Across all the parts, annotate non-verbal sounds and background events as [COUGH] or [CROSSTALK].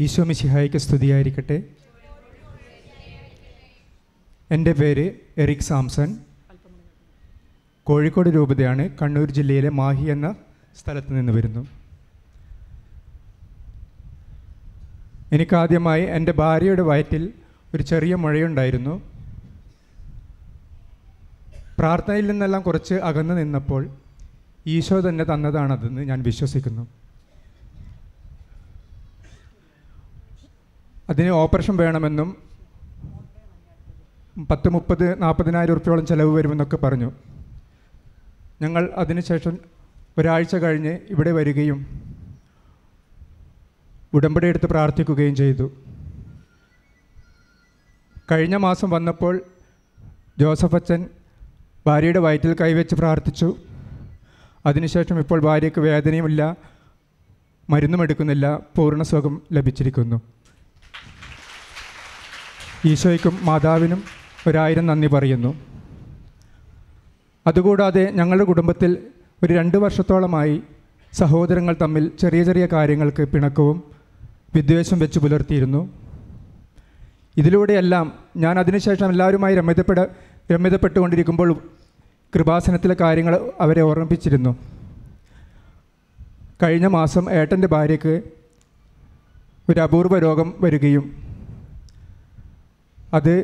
ഈശോ മിശിഹായിക്ക് സ്തുതിയായിരിക്കട്ടെ. എന്റെ പേര് എറിക് സാംസൺ. കോഴിക്കോട് രൂപതയാണ് കണ്ണൂർ ജില്ലയിലെ മാഹി എന്ന സ്ഥലത്ത് നിന്ന് വരുന്നു. എനിക്കാദ്യമായി എന്റെ ഭാര്യയുടെ വയറ്റിൽ ഒരു ചെറിയ മുഴയുണ്ടായിരുന്നു. പ്രാർത്ഥനയിൽ നിന്നെല്ലാം കുറച്ച് അകന്നു നിന്നപ്പോൾ ഈശോ തന്നെ തന്നതാണതെന്ന് ഞാൻ വിശ്വസിക്കുന്നു. അതിന് ഓപ്പറേഷൻ വേണമെന്നും പത്ത് മുപ്പത് നാൽപ്പതിനായിരം ഉറുപ്പ്യോളം ചിലവ് വരുമെന്നൊക്കെ പറഞ്ഞു. ഞങ്ങൾ അതിനുശേഷം ഒരാഴ്ച കഴിഞ്ഞ് ഇവിടെ വരികയും ഉടമ്പടി എടുത്ത് പ്രാർത്ഥിക്കുകയും ചെയ്തു. കഴിഞ്ഞ മാസം വന്നപ്പോൾ ജോസഫ് അച്ഛൻ ഭാര്യയുടെ വയറ്റിൽ കൈവച്ച് പ്രാർത്ഥിച്ചു. അതിനുശേഷം ഇപ്പോൾ ഭാര്യയ്ക്ക് വേദനയുമില്ല മരുന്നും എടുക്കുന്നില്ല പൂർണ സുഖം ലഭിച്ചിരിക്കുന്നു. ഈശോയ്ക്കും മാതാവിനും ഒരായിരം നന്ദി പറയുന്നു. അതുകൂടാതെ ഞങ്ങളുടെ കുടുംബത്തിൽ ഒരു രണ്ട് വർഷത്തോളമായി സഹോദരങ്ങൾ തമ്മിൽ ചെറിയ ചെറിയ കാര്യങ്ങൾക്ക് പിണക്കവും വിദ്വേഷം വെച്ച് പുലർത്തിയിരുന്നു. ഇതിലൂടെയെല്ലാം ഞാൻ അതിനുശേഷം എല്ലാവരുമായി രമ്യതപ്പെട രമ്യതപ്പെട്ടുകൊണ്ടിരിക്കുമ്പോൾ കൃപാസനത്തിലെ കാര്യങ്ങൾ അവരെ ഓർമ്മിപ്പിച്ചിരുന്നു. കഴിഞ്ഞ മാസം ഏട്ടന്റെ ഭാര്യയ്ക്ക് ഒരു അപൂർവ രോഗം വരികയും അത്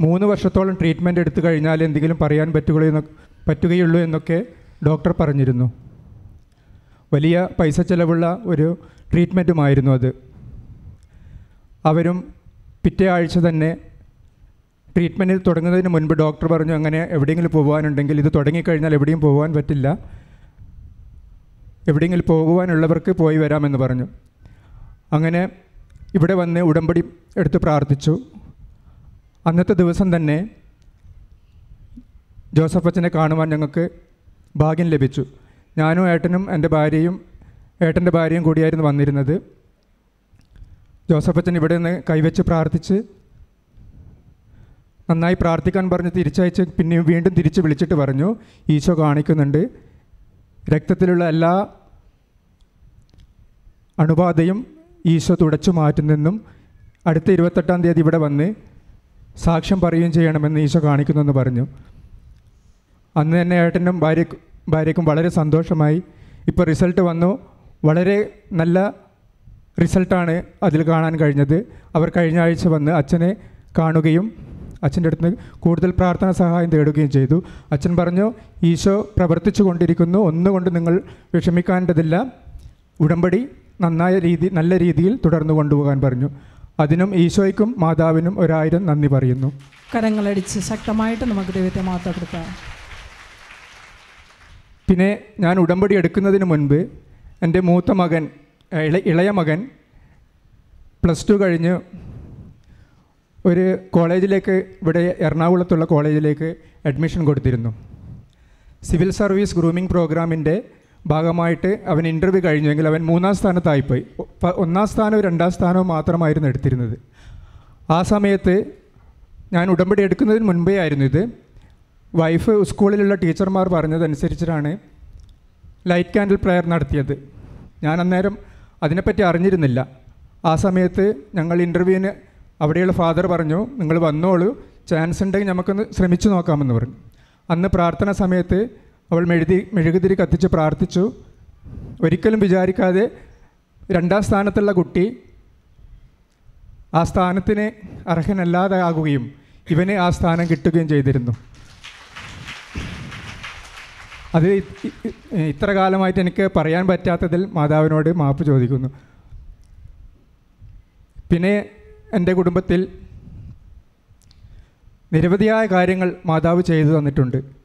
മൂന്ന് വർഷത്തോളം ട്രീറ്റ്മെന്റ് എടുത്തു കഴിഞ്ഞാൽ എന്തെങ്കിലും പറയാൻ പറ്റുകയുള്ളൂ എന്ന് പറ്റുകയുള്ളൂ എന്നൊക്കെ ഡോക്ടർ പറഞ്ഞിരുന്നു. വലിയ പൈസ ചിലവുള്ള ഒരു ട്രീറ്റ്മെന്റുമായിരുന്നു അത്. അവരും പിറ്റേ ആഴ്ച തന്നെ ട്രീറ്റ്മെന്റ് തുടങ്ങുന്നതിന് മുൻപ് ഡോക്ടർ പറഞ്ഞു അങ്ങനെ എവിടെയെങ്കിലും പോകാനുണ്ടെങ്കിൽ ഇത് തുടങ്ങിക്കഴിഞ്ഞാൽ എവിടെയും പോകാൻ പറ്റില്ല. എവിടെയെങ്കിലും പോകുവാനുള്ളവർക്ക് പോയി വരാമെന്ന് പറഞ്ഞു. അങ്ങനെ ഇവിടെ വന്ന് ഉടമ്പടി എടുത്ത് പ്രാർത്ഥിച്ചു. അന്നത്തെ ദിവസം തന്നെ ജോസഫ് അച്ഛനെ കാണുവാൻ ഞങ്ങൾക്ക് ഭാഗ്യം ലഭിച്ചു. ഞാനും ഏട്ടനും എന്റെ ഭാര്യയും ഏട്ടന്റെ ഭാര്യയും കൂടിയായിരുന്നു വന്നിരുന്നത്. ജോസഫ് അച്ഛൻ ഇവിടെ നിന്ന് കൈവച്ച് പ്രാർത്ഥിച്ച് നന്നായി പ്രാർത്ഥിക്കാൻ പറഞ്ഞ് തിരിച്ചയച്ച് പിന്നെയും വീണ്ടും തിരിച്ച് വിളിച്ചിട്ട് പറഞ്ഞു ഈശോ കാണിക്കുന്നുണ്ട്. രക്തത്തിലുള്ള എല്ലാ അണുബാധയും ഈശോ തുടച്ചു മാറ്റുന്നെന്നും അടുത്ത ഇരുപത്തെട്ടാം തീയതി ഇവിടെ വന്ന് സാക്ഷ്യം പറയുകയും ചെയ്യണമെന്ന് ഈശോ കാണിക്കുന്നെന്ന് പറഞ്ഞു. അന്ന് തന്നെ ഏട്ടനും ഭാര്യ ഭാര്യക്കും വളരെ സന്തോഷമായി. ഇപ്പോൾ റിസൾട്ട് വന്നു. വളരെ നല്ല റിസൾട്ടാണ് അതിൽ കാണാൻ കഴിഞ്ഞത്. അവർ കഴിഞ്ഞ ആഴ്ച വന്ന് അച്ഛനെ കാണുകയും അച്ഛന്റെ അടുത്ത് കൂടുതൽ പ്രാർത്ഥന സഹായം തേടുകയും ചെയ്തു. അച്ഛൻ പറഞ്ഞു ഈശോ പ്രവർത്തിച്ചു കൊണ്ടിരിക്കുന്നു. ഒന്നുകൊണ്ട് നിങ്ങൾ വിഷമിക്കേണ്ടതില്ല. ഉടമ്പടി നന്നായ രീതി നല്ല രീതിയിൽ തുടർന്നു കൊണ്ടുപോകാൻ പറഞ്ഞു. അതിനും ഈശോയ്ക്കും മാതാവിനും ഒരായിരം നന്ദി പറയുന്നു. കരങ്ങളടിച്ച് ശക്തമായിട്ട് നമുക്ക് ദൈവത്തെ കൊടുക്കാം. പിന്നെ ഞാൻ ഉടമ്പടി എടുക്കുന്നതിന് മുൻപ് എന്റെ മൂത്ത മകൻ ഇളയ മകൻ പ്ലസ് ടു കഴിഞ്ഞ് ഒരു കോളേജിലേക്ക് ഇവിടെ എറണാകുളത്തുള്ള കോളേജിലേക്ക് അഡ്മിഷൻ കൊടുത്തിരുന്നു. സിവിൽ സർവീസ് ഗ്രൂമിംഗ് പ്രോഗ്രാമിന്റെ ഭാഗമായിട്ട് അവൻ ഇന്റർവ്യൂ കഴിഞ്ഞെങ്കിൽ അവൻ മൂന്നാം സ്ഥാനത്തായിപ്പോയി. ഒന്നാം സ്ഥാനവും രണ്ടാം സ്ഥാനവും മാത്രമായിരുന്നു എടുത്തിരുന്നത്. ആ സമയത്ത് ഞാൻ ഉടമ്പടി എടുക്കുന്നതിന് മുൻപേ ആയിരുന്നു ഇത്. വൈഫ് സ്കൂളിലുള്ള ടീച്ചർമാർ പറഞ്ഞതനുസരിച്ചിട്ടാണ് ലൈറ്റ് കാൻഡിൽ പ്രയർ നടത്തിയത്. ഞാൻ അന്നേരം അതിനെപ്പറ്റി അറിഞ്ഞിരുന്നില്ല. ആ സമയത്ത് ഞങ്ങൾ ഇന്റർവ്യൂവിന് അവിടെയുള്ള ഫാദർ പറഞ്ഞു നിങ്ങൾ വന്നോളൂ. ചാൻസ് ഉണ്ടെങ്കിൽ നമുക്കൊന്ന് ശ്രമിച്ചു നോക്കാമെന്ന് പറഞ്ഞു. അന്ന് പ്രാർത്ഥന സമയത്ത് അവൾ മെഴുതി മെഴുകുതിരി കത്തിച്ച് പ്രാർത്ഥിച്ചു. ഒരിക്കലും വിചാരിക്കാതെ രണ്ടാം സ്ഥാനത്തുള്ള കുട്ടി ആ സ്ഥാനത്തിന് അർഹനല്ലാതെ ആകുകയും ഇവന് ആ സ്ഥാനം കിട്ടുകയും ചെയ്തിരുന്നു. അത് ഇത്ര കാലമായിട്ട് എനിക്ക് പറയാൻ പറ്റാത്തതിൽ മാതാവിനോട് മാപ്പ് ചോദിക്കുന്നു. പിന്നെ എന്റെ കുടുംബത്തിൽ നിരവധിയായ കാര്യങ്ങൾ മാതാവ് ചെയ്തു തന്നിട്ടുണ്ട്.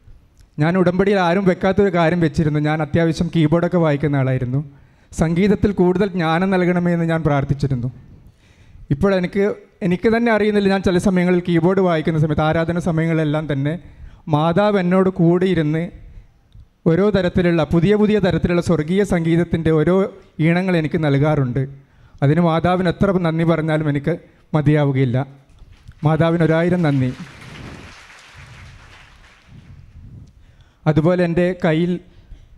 ഞാൻ ഉടമ്പടിയിൽ ആരും വെക്കാത്തൊരു കാര്യം വെച്ചിരുന്നു. ഞാൻ അത്യാവശ്യം കീബോർഡൊക്കെ വായിക്കുന്ന ആളായിരുന്നു. സംഗീതത്തിൽ കൂടുതൽ ജ്ഞാനം നൽകണമെന്ന് ഞാൻ പ്രാർത്ഥിച്ചിരുന്നു. ഇപ്പോൾ എനിക്ക് എനിക്ക് തന്നെ അറിയുന്നില്ല ഞാൻ ചില സമയങ്ങളിൽ കീബോർഡ് വായിക്കുന്ന സമയത്ത് ആരാധന സമയങ്ങളിലെല്ലാം തന്നെ മാതാവ് എന്നോട് കൂടിയിരുന്ന് ഓരോ തരത്തിലുള്ള പുതിയ പുതിയ തരത്തിലുള്ള സ്വർഗീയ സംഗീതത്തിന്റെ ഓരോ ഈണങ്ങൾ എനിക്ക് നൽകാറുണ്ട്. അതിന് മാതാവിന് എത്ര നന്ദി പറഞ്ഞാലും എനിക്ക് മതിയാവുകയില്ല. മാതാവിന് ഒരായിരം നന്ദി. അതുപോലെ എന്റെ കയ്യിൽ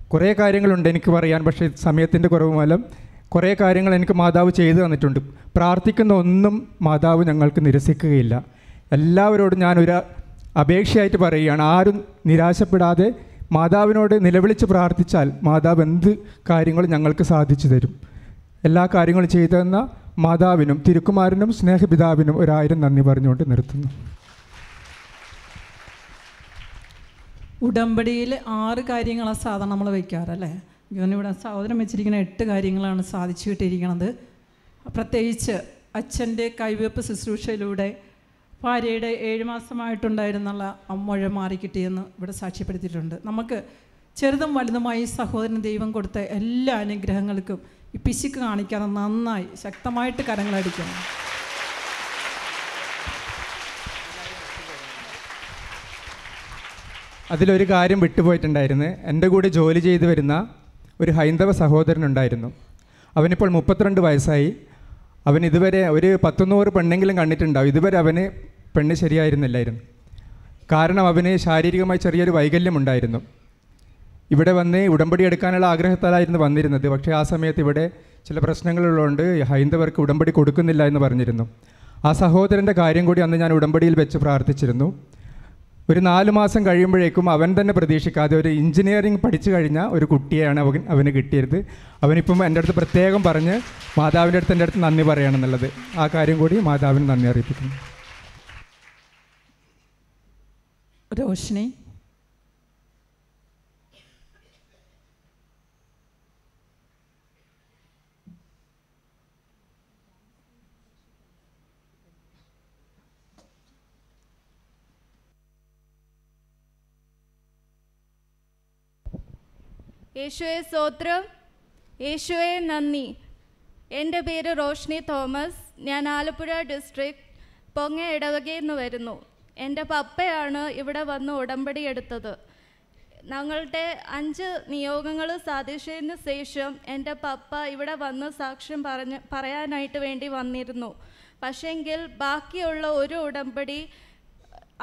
കുറേ കാര്യങ്ങളുണ്ട് എനിക്ക് പറയാൻ പക്ഷേ സമയത്തിന്റെ കുറവ് മൂലം കുറേ കാര്യങ്ങൾ എനിക്ക് മാതാവ് ചെയ്തു തന്നിട്ടുണ്ട്. പ്രാർത്ഥിക്കുന്ന ഒന്നും മാതാവ് ഞങ്ങൾക്ക് നിരസിക്കുകയില്ല. എല്ലാവരോടും ഞാനൊരു അപേക്ഷയായിട്ട് പറയുകയാണ്. ആരും നിരാശപ്പെടാതെ മാതാവിനോട് നിലവിളിച്ച് പ്രാർത്ഥിച്ചാൽ മാതാവ് എന്ത് കാര്യങ്ങളും ഞങ്ങൾക്ക് സാധിച്ചു തരും. എല്ലാ കാര്യങ്ങളും ചെയ്തു തന്ന മാതാവിനും തിരുക്കുമാരനും സ്നേഹപിതാവിനും ഒരായിരം നന്ദി പറഞ്ഞുകൊണ്ട് നിർത്തുന്നു. ഉടമ്പടിയിൽ ആറ് കാര്യങ്ങളാണ് സാധാരണ നമ്മൾ വയ്ക്കാറല്ലേ ഇവിടെ സഹോദരൻ വെച്ചിരിക്കുന്ന എട്ട് കാര്യങ്ങളാണ് സാധിച്ചു കിട്ടിയിരിക്കുന്നത് പ്രത്യേകിച്ച് അച്ഛന്റെ കൈവെപ്പ് ശുശ്രൂഷയിലൂടെ ഭാര്യയുടെ ഏഴ് മാസമായിട്ടുണ്ടായിരുന്നുള്ള അമ്മഴ മാറിക്കിട്ടിയെന്ന് ഇവിടെ സാക്ഷ്യപ്പെടുത്തിയിട്ടുണ്ട്. നമുക്ക് ചെറുതും വലുതുമായി സഹോദരൻ ദൈവം കൊടുത്ത എല്ലാ അനുഗ്രഹങ്ങൾക്കും ഈ പിശുക്ക് കാണിക്കാതെ നന്നായി ശക്തമായിട്ട് കരങ്ങളടിക്കണം. അതിലൊരു കാര്യം വിട്ടുപോയിട്ടുണ്ടായിരുന്നു. എന്റെ കൂടെ ജോലി ചെയ്തു വരുന്ന ഒരു ഹൈന്ദവ സഹോദരനുണ്ടായിരുന്നു. അവനിപ്പോൾ മുപ്പത്തിരണ്ട് വയസ്സായി. അവൻ ഇതുവരെ ഒരു പത്തൊന്നൂറ് പെണ്ണെങ്കിലും കണ്ടിട്ടുണ്ടാവും. ഇതുവരെ അവന് പെണ്ണ് ശരിയായിരുന്നില്ലായിരുന്നു. കാരണം അവന് ശാരീരികമായി ചെറിയൊരു വൈകല്യമുണ്ടായിരുന്നു. ഇവിടെ വന്ന് ഉടമ്പടി എടുക്കാനുള്ള ആഗ്രഹത്താലായിരുന്നു വന്നിരുന്നത്. പക്ഷേ ആ സമയത്ത് ഇവിടെ ചില പ്രശ്നങ്ങളുള്ളതുകൊണ്ട് ഹൈന്ദവർക്ക് ഉടമ്പടി കൊടുക്കുന്നില്ല എന്ന് പറഞ്ഞിരുന്നു. ആ സഹോദരന്റെ കാര്യം കൂടി അന്ന് ഞാൻ ഉടമ്പടിയിൽ വെച്ച് പ്രാർത്ഥിച്ചിരുന്നു. ഒരു നാല് മാസം കഴിയുമ്പോഴേക്കും അവൻ തന്നെ പ്രതീക്ഷിക്കാതെ ഒരു എഞ്ചിനീയറിംഗ് പഠിച്ചു കഴിഞ്ഞ ഒരു കുട്ടിയാണ് അവൻ അവന് കിട്ടിയത്. അവനിപ്പം എന്റെ അടുത്ത് പ്രത്യേകം പറഞ്ഞ് മാതാവിന്റെ അടുത്ത് എന്റെ അടുത്ത് നന്ദി പറയണമെന്നുള്ളത് ആ കാര്യം കൂടി മാതാവിന് നന്ദി അറിയിപ്പിക്കുന്നു. രോഷിനി യേശുവെ സ്തോത്രം. യേശുവെ നന്ദി. എന്റെ പേര് റോഷ്നി തോമസ്. ഞാൻ ആലപ്പുഴ ഡിസ്ട്രിക്ട് പൊങ്ങ ഇടവകയിൽ നിന്ന് വരുന്നു. എന്റെ പപ്പയാണ് ഇവിടെ വന്ന് ഉടമ്പടി എടുത്തത്. ഞങ്ങളുടെ അഞ്ച് നിയോഗങ്ങൾ സാധിച്ചതിന് ശേഷം എന്റെ പപ്പ ഇവിടെ വന്ന് സാക്ഷ്യം പറഞ്ഞ് പറയാനായിട്ട് വേണ്ടി വന്നിരുന്നു. പക്ഷേങ്കിൽ ബാക്കിയുള്ള ഒരു ഉടമ്പടി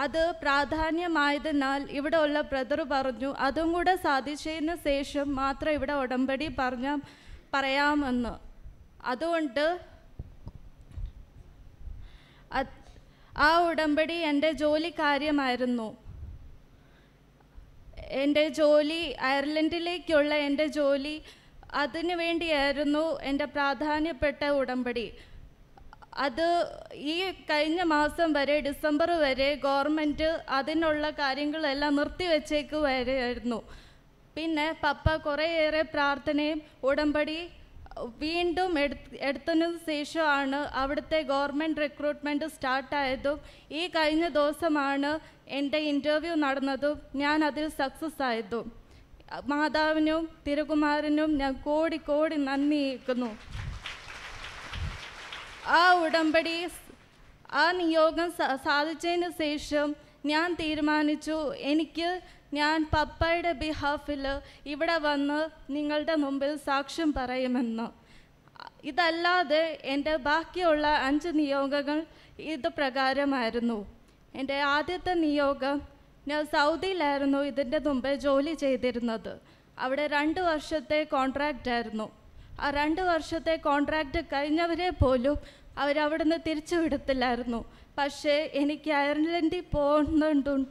അത് പ്രാധാന്യമായതിനാൽ ഇവിടെ ഉള്ള ബ്രദർ പറഞ്ഞു അതും കൂടെ സാധിച്ചതിന് ശേഷം മാത്രം ഇവിടെ ഉടമ്പടി പറഞ്ഞ പറയാമെന്ന്. അതുകൊണ്ട് ആ ഉടമ്പടി എന്റെ ജോലി കാര്യമായിരുന്നു. എന്റെ ജോലി അയർലൻഡിലേക്കുള്ള എന്റെ ജോലി അതിനു വേണ്ടിയായിരുന്നു എന്റെ പ്രാധാന്യപ്പെട്ട ഉടമ്പടി. അത് ഈ കഴിഞ്ഞ മാസം വരെ ഡിസംബർ വരെ ഗവൺമെന്റ് അതിനുള്ള കാര്യങ്ങളെല്ലാം നിർത്തിവെച്ചേക്കുമായിരുന്നു പിന്നെ പപ്പ കുറേയേറെ പ്രാർത്ഥനയും ഉടമ്പടി വീണ്ടും എടുത്ത് എടുത്തതിനു ശേഷമാണ് അവിടുത്തെ ഗവൺമെന്റ് റിക്രൂട്ട്മെന്റ് സ്റ്റാർട്ടായതും ഈ കഴിഞ്ഞ ദിവസമാണ് എന്റെ ഇന്റർവ്യൂ നടന്നതും ഞാൻ അതിൽ സക്സസ് ആയതും. മാതാവിനും തിരുകുമാരനും ഞാൻ കോടി കോടി നന്ദിയിരിക്കുന്നു ആ ഉടമ്പടി ആ നിയോഗം സാധിച്ചതിന് ശേഷം ഞാൻ തീരുമാനിച്ചു. എനിക്ക് ഞാൻ പപ്പയുടെ ബിഹാഫിൽ ഇവിടെ വന്ന് നിങ്ങളുടെ മുമ്പിൽ സാക്ഷ്യം പറയുമെന്ന്. ഇതല്ലാതെ എന്റെ ബാക്കിയുള്ള അഞ്ച് നിയോഗങ്ങൾ ഇത് പ്രകാരമായിരുന്നു. എന്റെ ആദ്യത്തെ നിയോഗം ഞാൻ സൗദിയിലായിരുന്നു ഇതിന്റെ മുമ്പേ ജോലി ചെയ്തിരുന്നത്. അവിടെ രണ്ട് വർഷത്തെ കോൺട്രാക്റ്റ് ആയിരുന്നു. ആ രണ്ട് വർഷത്തെ കോൺട്രാക്റ്റ് കഴിഞ്ഞവരെ പോലും അവരവിടുന്ന് തിരിച്ചു വിടത്തില്ലായിരുന്നു. പക്ഷേ എനിക്ക് അയർലൻഡിൽ പോകുന്നുണ്ട്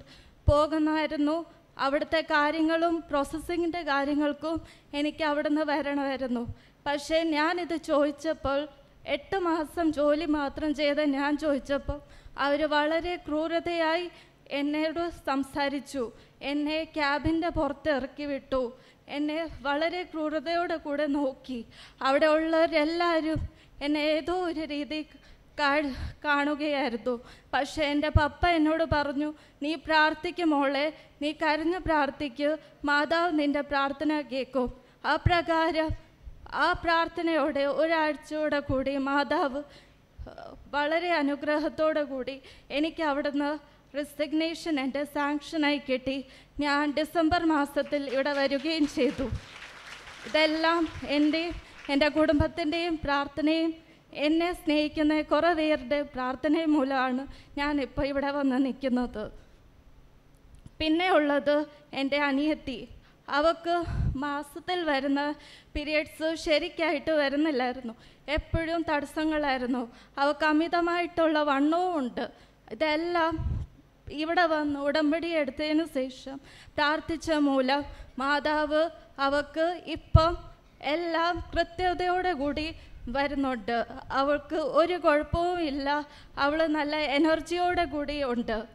പോകുന്നായിരുന്നു. അവിടുത്തെ കാര്യങ്ങളും പ്രോസസ്സിങ്ങിന്റെ കാര്യങ്ങൾക്കും എനിക്ക് അവിടുന്ന് വരണമായിരുന്നു. പക്ഷേ ഞാനിത് ചോദിച്ചപ്പോൾ എട്ട് മാസം ജോലി മാത്രം ചെയ്ത് ഞാൻ ചോദിച്ചപ്പോൾ അവർ വളരെ ക്രൂരതയായി എന്നോട് സംസാരിച്ചു. എന്നെ ക്യാബിന്റെ പുറത്ത് ഇറക്കി വിട്ടു. എന്നെ വളരെ ക്രൂരതയോടെ കൂടെ നോക്കി. അവിടെ ഉള്ളവരെല്ലാവരും എന്നെ ഏതോ ഒരു രീതി കാണുകയായിരുന്നു. പക്ഷേ എന്റെ പപ്പ എന്നോട് പറഞ്ഞു നീ പ്രാർത്ഥിക്കും മോളെ നീ കരഞ്ഞ് പ്രാർത്ഥിക്ക് മാതാവ് നിന്റെ പ്രാർത്ഥന കേൾക്കും. ആ പ്രകാരം ആ പ്രാർത്ഥനയോടെ ഒരാഴ്ചയോടെ കൂടി മാതാവ് വളരെ അനുഗ്രഹത്തോടു കൂടി എനിക്ക് അവിടുന്ന് റെസിഗ്നേഷൻ എന്റെ സാങ്ഷനായി കിട്ടി. ഞാൻ ഡിസംബർ മാസത്തിൽ ഇവിടെ വരികയും ചെയ്തു. ഇതെല്ലാം എന്റെ എന്റെ കുടുംബത്തിന്റെയും പ്രാർത്ഥനയും എന്നെ സ്നേഹിക്കുന്ന കുറേ പേരുടെ പ്രാർത്ഥന മൂലമാണ് ഞാൻ ഇപ്പോൾ ഇവിടെ വന്ന് നിൽക്കുന്നത്. പിന്നെ ഉള്ളത് എന്റെ അനിയത്തി. അവൾക്ക് മാസത്തിൽ വരുന്ന പീരിയഡ്സ് ശരിക്കായിട്ട് വരുന്നില്ലായിരുന്നു. എപ്പോഴും തടസ്സങ്ങളായിരുന്നു. അവൾക്ക് അമിതമായിട്ടുള്ള വണ്ണവും ഉണ്ട് ഇതെല്ലാം ഇവിടെ വന്ന് ഉടമ്പടി എടുത്തതിന് ശേഷം പ്രാർത്ഥിച്ച മൂലം മാതാവ് അവൾക്ക് ഇപ്പം എല്ലാം കൃത്യതയോടെ കൂടി വരുന്നുണ്ട്. അവൾക്ക് ഒരു കുഴപ്പവും ഇല്ല. അവൾ നല്ല എനർജിയോടെ കൂടി ഉണ്ട്.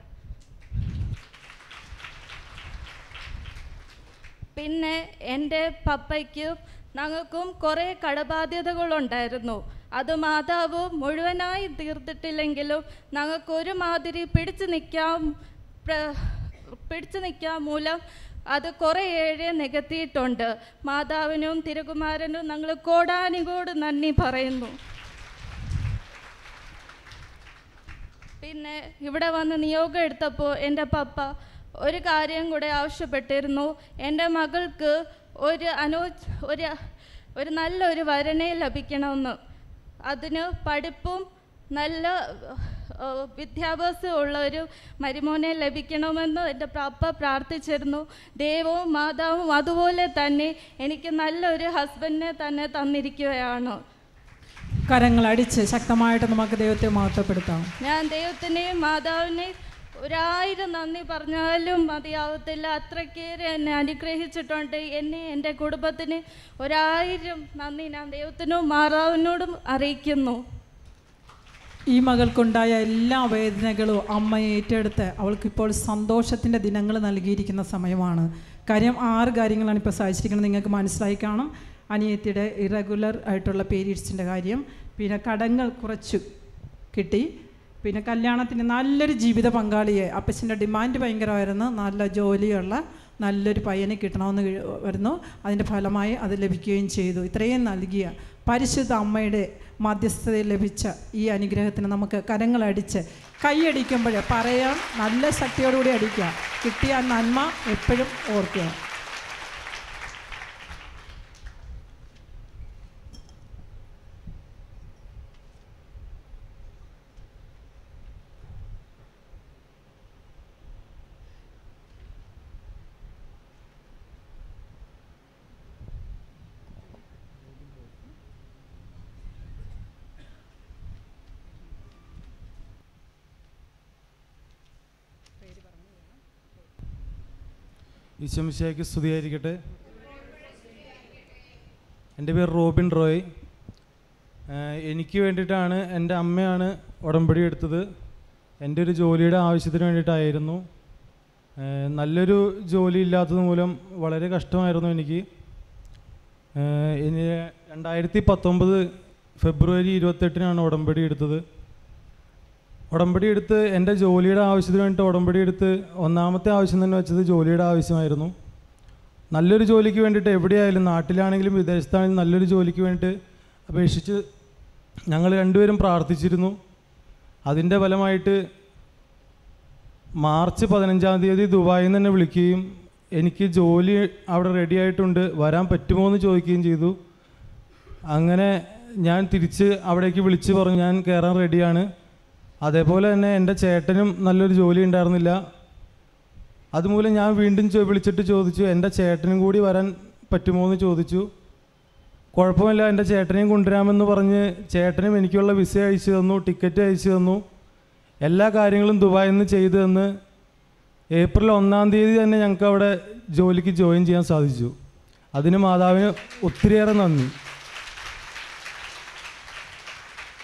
പിന്നെ എന്റെ പപ്പയ്ക്കും ഞങ്ങൾക്കും കുറേ കടബാധ്യതകളുണ്ടായിരുന്നു. അത് മാതാവ് മുഴുവനായി തീർത്തിട്ടില്ലെങ്കിലും ഞങ്ങൾക്കൊരു മാതിരി പിടിച്ചു നിൽക്കാൻ പിടിച്ചു നിൽക്കാൻ മൂലം അത് കുറേ ഏഴ് നികത്തിയിട്ടുണ്ട്. മാതാവിനും തിരുകുമാരനും ഞങ്ങൾ കോടാനുകോട് നന്ദി പറയുന്നു. പിന്നെ ഇവിടെ വന്ന് നിയോഗം എടുത്തപ്പോൾ എന്റെ പപ്പ ഒരു കാര്യം കൂടെ ആവശ്യപ്പെട്ടിരുന്നു. എന്റെ മകൾക്ക് ഒരു അനോ ഒരു ഒരു നല്ലൊരു വരനെ ലഭിക്കണമെന്ന്. അതിന് പഠിപ്പും നല്ല വിദ്യാഭ്യാസം ഉള്ള ഒരു മരുമോനെ ലഭിക്കണമെന്ന് എന്റെ പ്രാപ്പ പ്രാർത്ഥിച്ചിരുന്നു. ദൈവവും മാതാവും അതുപോലെ തന്നെ എനിക്ക് നല്ലൊരു ഹസ്ബൻഡിനെ തന്നെ തന്നിരിക്കുകയാണ്. കരങ്ങൾ അടിച്ച് ശക്തമായിട്ട് നമുക്ക് ദൈവത്തെ മഹത്വപ്പെടുത്താം. ഞാൻ ദൈവത്തിനെയും മാതാവിനെയും ഒരായിരം നന്ദി പറഞ്ഞാലും മതിയാവത്തില്ല. അത്രക്കേറെ എന്നെ അനുഗ്രഹിച്ചിട്ടുണ്ട്. എന്നെ എന്റെ കുടുംബത്തിന് ഒരായിരം നന്ദി ഞാൻ ദൈവത്തിനും മാതാവിനോടും അറിയിക്കുന്നു. ഈ മകൾക്കുണ്ടായ എല്ലാ വേദനകളും അമ്മ ഏറ്റെടുത്ത് അവൾക്കിപ്പോൾ സന്തോഷത്തിന്റെ ദിനങ്ങൾ നൽകിയിരിക്കുന്ന സമയമാണ്. കാര്യം ആറ് കാര്യങ്ങളാണ് ഇപ്പോൾ സാധിച്ചിരിക്കുന്നത്. നിങ്ങൾക്ക് മനസ്സിലായി കാണും. അനിയത്തിയുടെ ഇറഗുലർ ആയിട്ടുള്ള പീരീഡ്സിന്റെ കാര്യം. പിന്നെ കടങ്ങൾ കുറച്ച് കിട്ടി. പിന്നെ കല്യാണത്തിന് നല്ലൊരു ജീവിത പങ്കാളിയെ. അപ്പച്ചന്റെ ഡിമാൻഡ് ഭയങ്കരമായിരുന്നു. നല്ല ജോലിയുള്ള നല്ലൊരു പയ്യനെ കിട്ടണമെന്ന് വരുന്നു. അതിന്റെ ഫലമായി അത് ലഭിക്കുകയും ചെയ്തു. ഇത്രയും നൽകിയ പരിശുദ്ധ അമ്മയുടെ മധ്യസ്ഥതയിൽ ലഭിച്ച ഈ അനുഗ്രഹത്തിന് നമുക്ക് കരങ്ങളടിച്ച് കൈയടിക്കുമ്പോൾ പറയാം. നല്ല ശക്തിയോടുകൂടി അടിക്കുക കിട്ടിയ നന്മ എപ്പോഴും ഓർക്കുക. ഈശോമിശിയായ്ക്ക് സ്തുതിയായിരിക്കട്ടെ. എന്റെ പേര് റോബിൻ റോയ്. എനിക്ക് വേണ്ടിയിട്ടാണ് എന്റെ അമ്മയാണ് ഉടമ്പടി എടുത്തത്. എന്റെ ഒരു ജോലിയുടെ ആവശ്യത്തിന് വേണ്ടിയിട്ടായിരുന്നു. നല്ലൊരു ജോലി ഇല്ലാത്തത് മൂലം വളരെ കഷ്ടമായിരുന്നു എനിക്ക്. രണ്ടായിരത്തി പത്തൊമ്പത് ഫെബ്രുവരി ഇരുപത്തെട്ടിനാണ് ഉടമ്പടി എടുത്തത്. ഉടമ്പടി എടുത്ത് എന്റെ ജോലിയുടെ ആവശ്യത്തിന് വേണ്ടിയിട്ട് ഉടമ്പടി എടുത്ത് ഒന്നാമത്തെ ആവശ്യം തന്നെ വെച്ചത് ജോലിയുടെ ആവശ്യമായിരുന്നു. നല്ലൊരു ജോലിക്ക് വേണ്ടിയിട്ട് എവിടെയായാലും നാട്ടിലാണെങ്കിലും വിദേശത്താണെങ്കിലും നല്ലൊരു ജോലിക്ക് വേണ്ടിയിട്ട് അപേക്ഷിച്ച് ഞങ്ങൾ രണ്ടുപേരും പ്രാർത്ഥിച്ചിരുന്നു. അതിന്റെ ഫലമായിട്ട് മാർച്ച് പതിനഞ്ചാം തീയതി ദുബായിൽ നിന്ന് തന്നെ വിളിക്കുകയും എനിക്ക് ജോലി അവിടെ റെഡി ആയിട്ടുണ്ട് വരാൻ പറ്റുമോ എന്ന് ചോദിക്കുകയും ചെയ്തു. അങ്ങനെ ഞാൻ തിരിച്ച് അവിടേക്ക് വിളിച്ച് പറഞ്ഞു ഞാൻ കയറാൻ റെഡിയാണ് അതേപോലെ തന്നെ എന്റെ ചേട്ടനും നല്ലൊരു ജോലി ഉണ്ടായിരുന്നില്ല അതുമൂലം ഞാൻ വീണ്ടും വിളിച്ചിട്ട് ചോദിച്ചു എന്റെ ചേട്ടനും കൂടി വരാൻ പറ്റുമോ? എന്ന് ചോദിച്ചു. കുഴപ്പമില്ല എന്റെ ചേട്ടനെയും കൊണ്ടുവരാമെന്ന് പറഞ്ഞ് ചേട്ടനും എനിക്കുള്ള വിസ അയച്ചു തന്നു ടിക്കറ്റ് അയച്ചു തന്നു. എല്ലാ കാര്യങ്ങളും ദുബായിൽ നിന്ന് ചെയ്തു തന്ന് ഏപ്രിൽ ഒന്നാം തീയതി തന്നെ ഞങ്ങൾക്ക് അവിടെ ജോലിക്ക് ജോയിൻ ചെയ്യാൻ സാധിച്ചു. അതിന് മാതാവിന് ഒത്തിരിയേറെ നന്ദി.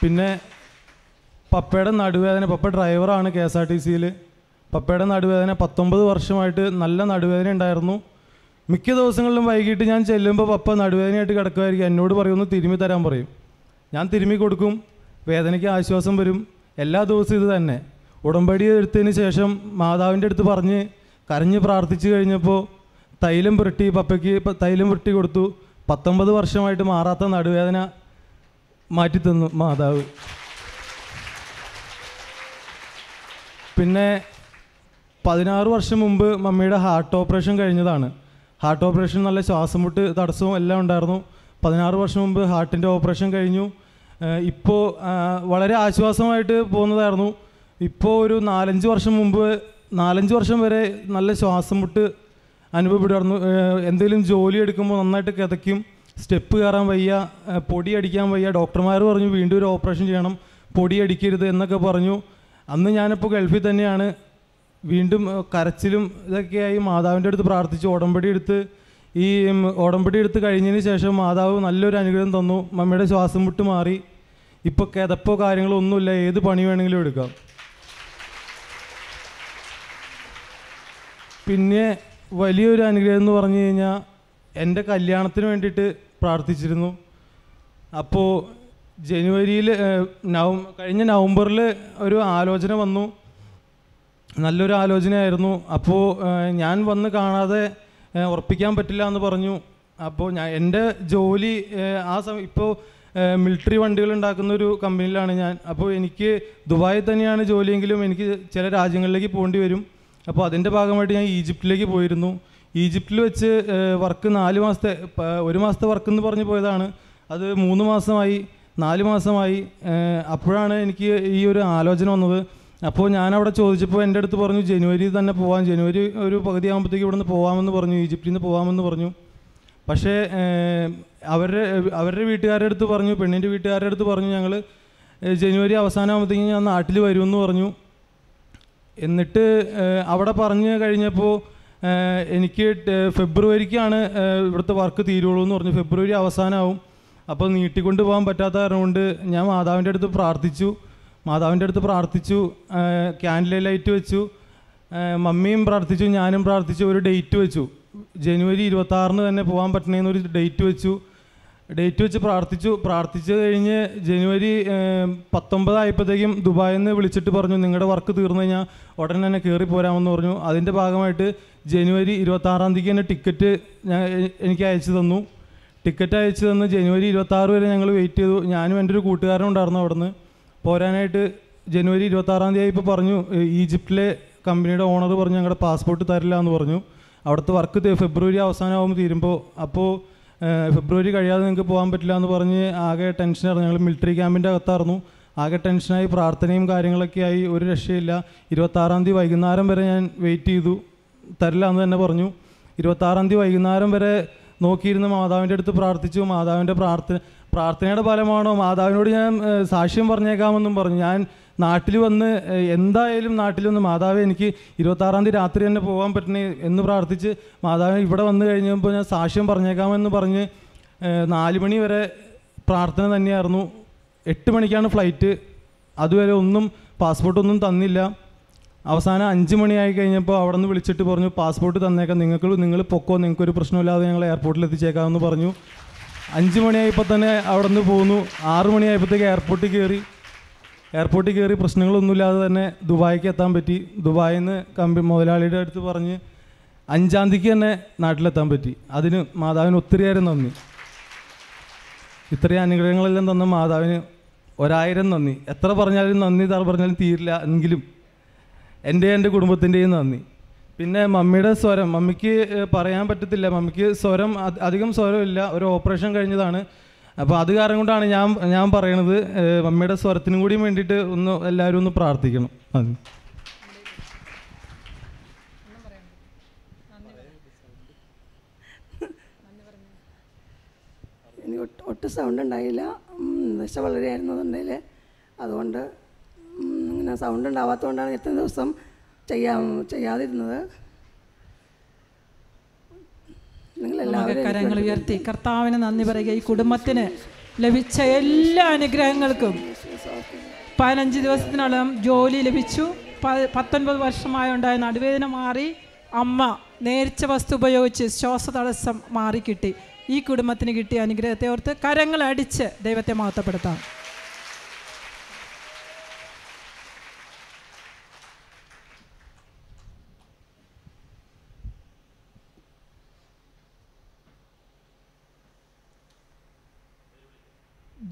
പിന്നെ പപ്പയുടെ നടുവേദന പപ്പ ഡ്രൈവറാണ് കെ എസ് ആർ ടി സിയിൽ പപ്പയുടെ നടുവേദന പത്തൊമ്പത് വർഷമായിട്ട് നല്ല നടുവേദന ഉണ്ടായിരുന്നു. മിക്ക ദിവസങ്ങളിലും വൈകിട്ട് ഞാൻ ചെല്ലുമ്പോൾ പപ്പ നടുവേദനയായിട്ട് കിടക്കുമായിരിക്കും എന്നോട് പറയുമെന്ന് തിരുമ്മി തരാൻ പറയും. ഞാൻ തിരുമ്മി കൊടുക്കും. വേദനയ്ക്ക് ആശ്വാസം വരും. എല്ലാ ദിവസവും ഇത് തന്നെ. ഉടമ്പടി എടുത്തതിന് ശേഷം മാതാവിന്റെ അടുത്ത് പറഞ്ഞ് കരഞ്ഞ് പ്രാർത്ഥിച്ചു കഴിഞ്ഞപ്പോൾ തൈലം പുരട്ടി പപ്പയ്ക്ക് തൈലം പുരട്ടി കൊടുത്തു. പത്തൊമ്പത് വർഷമായിട്ട് മാറാത്ത നടുവേദന മാറ്റിത്തന്നു മാതാവ്. പിന്നെ പതിനാറ് വർഷം മുമ്പ് മമ്മിയുടെ ഹാർട്ട് ഓപ്പറേഷൻ കഴിഞ്ഞതാണ്. ഹാർട്ട് ഓപ്പറേഷൻ നല്ല ശ്വാസം മുട്ട് തടസ്സവും എല്ലാം ഉണ്ടായിരുന്നു. പതിനാറ് വർഷം മുമ്പ് ഹാർട്ടിന്റെ ഓപ്പറേഷൻ കഴിഞ്ഞു. ഇപ്പോൾ വളരെ ആശ്വാസമായിട്ട് പോകുന്നതായിരുന്നു. ഇപ്പോൾ ഒരു നാലഞ്ച് വർഷം മുമ്പ് നാലഞ്ച് വർഷം വരെ നല്ല ശ്വാസം മുട്ട് അനുഭവപ്പെടുമായിരുന്നു എന്തെങ്കിലും ജോലി എടുക്കുമ്പോൾ നന്നായിട്ട് കിതയ്ക്കും. സ്റ്റെപ്പ് കയറാൻ വയ്യ പൊടി അടിക്കാൻ വയ്യ. ഡോക്ടർമാർ പറഞ്ഞു വീണ്ടും ഒരു ഓപ്പറേഷൻ ചെയ്യണം. പൊടി അടിക്കരുത് എന്നൊക്കെ പറഞ്ഞു. അന്ന് ഞാനിപ്പോൾ ഗൾഫിൽ തന്നെയാണ്. വീണ്ടും കരച്ചിലും ഇതൊക്കെയായി മാതാവിന്റെ അടുത്ത് പ്രാർത്ഥിച്ചു ഉടമ്പടി എടുത്ത് ഈ ഉടമ്പടി എടുത്ത് കഴിഞ്ഞതിന് ശേഷം മാതാവ് നല്ലൊരു അനുഗ്രഹം തന്നു. മമ്മിയുടെ ശ്വാസം മുട്ട് മാറി. ഇപ്പോൾ കിതപ്പോ കാര്യങ്ങളോ ഒന്നുമില്ല. ഏത് പണി വേണമെങ്കിലും എടുക്കാം. പിന്നെ വലിയൊരു അനുഗ്രഹം എന്ന് പറഞ്ഞു കഴിഞ്ഞാൽ എന്റെ കല്യാണത്തിന് വേണ്ടിയിട്ട് പ്രാർത്ഥിച്ചിരുന്നു. അപ്പോൾ ജനുവരിയിൽ നവം കഴിഞ്ഞ നവംബറിൽ ഒരു ആലോചന വന്നു. നല്ലൊരു ആലോചനയായിരുന്നു. അപ്പോൾ ഞാൻ വന്ന് കാണാതെ ഉറപ്പിക്കാൻ പറ്റില്ല എന്ന് പറഞ്ഞു. അപ്പോൾ ഞാൻ എന്റെ ജോലി ആ സമയം ഇപ്പോൾ മിലിറ്ററി വണ്ടികൾ ഉണ്ടാക്കുന്ന ഒരു കമ്പനിയിലാണ് ഞാൻ. അപ്പോൾ എനിക്ക് ദുബായിൽ തന്നെയാണ് ജോലിയെങ്കിലും എനിക്ക് ചില രാജ്യങ്ങളിലേക്ക് പോകേണ്ടി വരും. അപ്പോൾ അതിന്റെ ഭാഗമായിട്ട് ഞാൻ ഈജിപ്തിലേക്ക് പോയിരുന്നു. ഈജിപ്തിൽ വെച്ച് വർക്ക് നാല് മാസത്തെ ഒരു മാസത്തെ വർക്ക് എന്ന് പറഞ്ഞു പോയതാണ്. അത് മൂന്ന് മാസമായി. നാല് മാസമായി അപ്പോഴാണ് എനിക്ക് ഈ ഒരു ആലോചന വന്നത്. അപ്പോൾ ഞാൻ അവിടെ ചോദിച്ചപ്പോൾ എന്റെ അടുത്ത് പറഞ്ഞു ജനുവരി തന്നെ പോവാം. ജനുവരി ഒരു പകുതി ആകുമ്പോഴത്തേക്ക് ഇവിടുന്ന് പോകാമെന്ന് പറഞ്ഞു ഈജിപ്തിൽ നിന്ന് പോകാമെന്ന് പറഞ്ഞു. പക്ഷേ അവരുടെ അവരുടെ വീട്ടുകാരുടെ അടുത്ത് പറഞ്ഞു പെണ്ണിന്റെ വീട്ടുകാരുടെ അടുത്ത് പറഞ്ഞു ഞങ്ങൾ ജനുവരി അവസാനമാകുമ്പോഴത്തേക്കും ഞാൻ നാട്ടിൽ വരുമെന്ന് പറഞ്ഞു. എന്നിട്ട് അവിടെ പറഞ്ഞു കഴിഞ്ഞപ്പോൾ എനിക്ക് ഫെബ്രുവരിക്കാണ് ഇവിടുത്തെ വർക്ക് തീരുള്ളൂ എന്ന് പറഞ്ഞു. ഫെബ്രുവരി അവസാനമാവും. അപ്പോൾ നീട്ടിക്കൊണ്ട് പോകാൻ പറ്റാത്ത കാരണം കൊണ്ട് ഞാൻ മാതാവിന്റെ അടുത്ത് പ്രാർത്ഥിച്ചു. മാതാവിന്റെ അടുത്ത് പ്രാർത്ഥിച്ചു ക്യാൻഡിലെ ലൈറ്റ് വെച്ചു. മമ്മിയും പ്രാർത്ഥിച്ചു ഞാനും പ്രാർത്ഥിച്ചു ഒരു ഡേറ്റ് വെച്ചു. ജനുവരി ഇരുപത്താറിന് തന്നെ പോകാൻ പറ്റണേന്നൊരു ഡേറ്റ് വെച്ചു. ഡേറ്റ് വെച്ച് പ്രാർത്ഥിച്ചു. പ്രാർത്ഥിച്ചു കഴിഞ്ഞ് ജനുവരി പത്തൊമ്പതായപ്പോഴത്തേക്കും ദുബായിൽ നിന്ന് വിളിച്ചിട്ട് പറഞ്ഞു നിങ്ങളുടെ വർക്ക് തീർന്നു കഴിഞ്ഞാൽ ഉടനെ തന്നെ കയറി പോരാമെന്ന് പറഞ്ഞു. അതിന്റെ ഭാഗമായിട്ട് ജനുവരി ഇരുപത്താറാം തീയതി തന്നെ ടിക്കറ്റ് ഞാൻ എനിക്ക് അയച്ചു തന്നു. ടിക്കറ്റ് അയച്ചു തന്ന് ജനുവരി ഇരുപത്തി ആറ് വരെ ഞങ്ങൾ വെയിറ്റ് ചെയ്തു. ഞാനും എന്റെ ഒരു കൂട്ടുകാരനും ഉണ്ടായിരുന്നു അവിടുന്ന്. പോരാനായിട്ട് ജനുവരി ഇരുപത്താറാം തീയതി ഇപ്പോൾ പറഞ്ഞു ഈജിപ്തിലെ കമ്പനിയുടെ ഓണർ പറഞ്ഞു ഞങ്ങളുടെ പാസ്പോർട്ട് തരില്ല എന്ന് പറഞ്ഞു. അവിടുത്തെ വർക്ക് ഫെബ്രുവരി അവസാനമാകുമ്പോൾ തീരുമ്പോൾ അപ്പോൾ ഫെബ്രുവരി കഴിയാതെ നിങ്ങൾക്ക് പോകാൻ പറ്റില്ല എന്ന് പറഞ്ഞ് ആകെ ടെൻഷനായിരുന്നു ഞങ്ങൾ മിലിറ്ററി ക്യാമ്പിന്റെ അകത്തായിരുന്നു. ആകെ ടെൻഷനായി പ്രാർത്ഥനയും കാര്യങ്ങളൊക്കെ ആയി ഒരു രക്ഷയില്ല. ഇരുപത്താറാം തീയതി വൈകുന്നേരം വരെ ഞാൻ വെയിറ്റ് ചെയ്തു. തരില്ല എന്ന് തന്നെ പറഞ്ഞു. ഇരുപത്താറാം തീയതി വൈകുന്നേരം വരെ നോക്കിയിരുന്ന് മാതാവിന്റെ അടുത്ത് പ്രാർത്ഥിച്ചു. മാതാവിന്റെ പ്രാർത്ഥന പ്രാർത്ഥനയുടെ ഫലമാണോ? മാതാവിനോട് ഞാൻ സാക്ഷ്യം പറഞ്ഞേക്കാമെന്നും പറഞ്ഞു. ഞാൻ നാട്ടിൽ വന്ന് എന്തായാലും നാട്ടിൽ വന്ന് മാതാവ് എനിക്ക് ഇരുപത്താറാം തീയതി രാത്രി തന്നെ പോകാൻ പറ്റണേ എന്ന് പ്രാർത്ഥിച്ച് മാതാവ് ഇവിടെ വന്നു കഴിഞ്ഞപ്പോൾ ഞാൻ സാക്ഷ്യം പറഞ്ഞേക്കാമെന്ന് പറഞ്ഞ് നാല് മണി വരെ പ്രാർത്ഥന തന്നെയായിരുന്നു. എട്ട് മണിക്കാണ് ഫ്ലൈറ്റ്. അതുവരെ ഒന്നും പാസ്പോർട്ടൊന്നും തന്നില്ല. അവസാനം അഞ്ച് മണിയായി കഴിഞ്ഞപ്പോൾ അവിടെ നിന്ന് വിളിച്ചിട്ട് പറഞ്ഞു പാസ്പോർട്ട് തന്നേക്കാം. നിങ്ങൾക്ക് നിങ്ങൾ പൊക്കോ നിങ്ങൾക്കൊരു പ്രശ്നമില്ലാതെ ഞങ്ങൾ എയർപോർട്ടിൽ എത്തിച്ചേക്കാമെന്ന് പറഞ്ഞു. അഞ്ച് മണിയായപ്പോൾ തന്നെ അവിടെ നിന്ന് പോന്നു. ആറ് മണിയായപ്പോഴത്തേക്ക് എയർപോർട്ടിൽ കയറി. എയർപോർട്ടിൽ കയറി പ്രശ്നങ്ങളൊന്നുമില്ലാതെ തന്നെ ദുബായിക്ക് എത്താൻ പറ്റി. ദുബായിൽ നിന്ന് കമ്പി മുതലാളിയുടെ അടുത്ത് പറഞ്ഞ് അഞ്ചാം തീയതിക്ക് തന്നെ നാട്ടിലെത്താൻ പറ്റി. അതിന് മാതാവിന് ഒത്തിരിയേറെ നന്ദി. ഇത്രയും അനുഗ്രഹങ്ങളെല്ലാം തന്ന മാതാവിന് ഒരായിരം നന്ദി. എത്ര പറഞ്ഞാലും നന്ദി താർ പറഞ്ഞാലും തീരില്ല എങ്കിലും എന്റെ എന്റെ കുടുംബത്തിന്റെയും നന്ദി. പിന്നെ മമ്മിയുടെ സ്വരം മമ്മിക്ക് പറയാൻ പറ്റത്തില്ല. മമ്മിക്ക് സ്വരം അധികം സ്വരമില്ല. ഒരു ഓപ്പറേഷൻ കഴിഞ്ഞതാണ്. അപ്പോൾ അത് കാരണം കൊണ്ടാണ് ഞാൻ ഞാൻ പറയണത് മമ്മിയുടെ സ്വരത്തിനും കൂടി വേണ്ടിയിട്ട് ഒന്ന് എല്ലാവരും ഒന്ന് പ്രാർത്ഥിക്കണം. നന്ദി. എനിക്ക് ഒട്ടും സൗണ്ട് ഉണ്ടായില്ല. ദശ വളരെയായിരുന്നതുണ്ടെങ്കിൽ അതുകൊണ്ട് ഉം, ഇങ്ങനെ സൗണ്ട് ഉണ്ടാവാത്തതുകൊണ്ടാണ് ഇത്രയും ദിവസം ചെയ്യാ ചെയ്യാതിരുന്നത്. കരങ്ങൾ ഉയർത്തി കർത്താവിന് നന്ദി പറയുക. ഈ കുടുംബത്തിന് ലഭിച്ച എല്ലാ അനുഗ്രഹങ്ങൾക്കും പതിനഞ്ച് ദിവസത്തിനകം ജോലി ലഭിച്ചു. പത്തൊൻപത് വർഷമായി ഉണ്ടായ നടുവേദന മാറി. അമ്മ നേർച്ച വസ്തു ഉപയോഗിച്ച് ശ്വാസതടസ്സം മാറി കിട്ടി ഈ കുടുംബത്തിന് കിട്ടിയ അനുഗ്രഹത്തെ ഓർത്ത് കരങ്ങൾ അടിച്ച് ദൈവത്തെ മഹത്വപ്പെടുത്താം.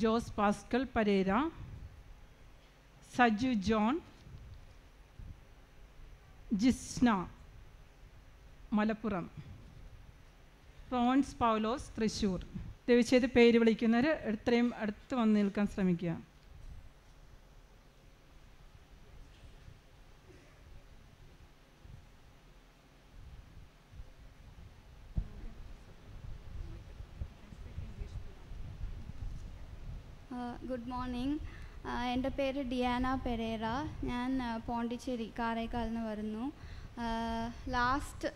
Jose Pascal Pereira Saju John Jisna Malappuram. Rons Paulose Thrissur. ദയവ് പേര് വിളിക്കുന്നവർ എത്രയും അടുത്ത് വന്ന് നിൽക്കാൻ ശ്രമിക്കുക. ഗുഡ് മോർണിംഗ് എന്റെ പേര് ഡിയാന പെരേറ. ഞാൻ പോണ്ടിച്ചേരി കാരേക്കാൽ നിന്ന് വരുന്നു. ലാസ്റ്റ്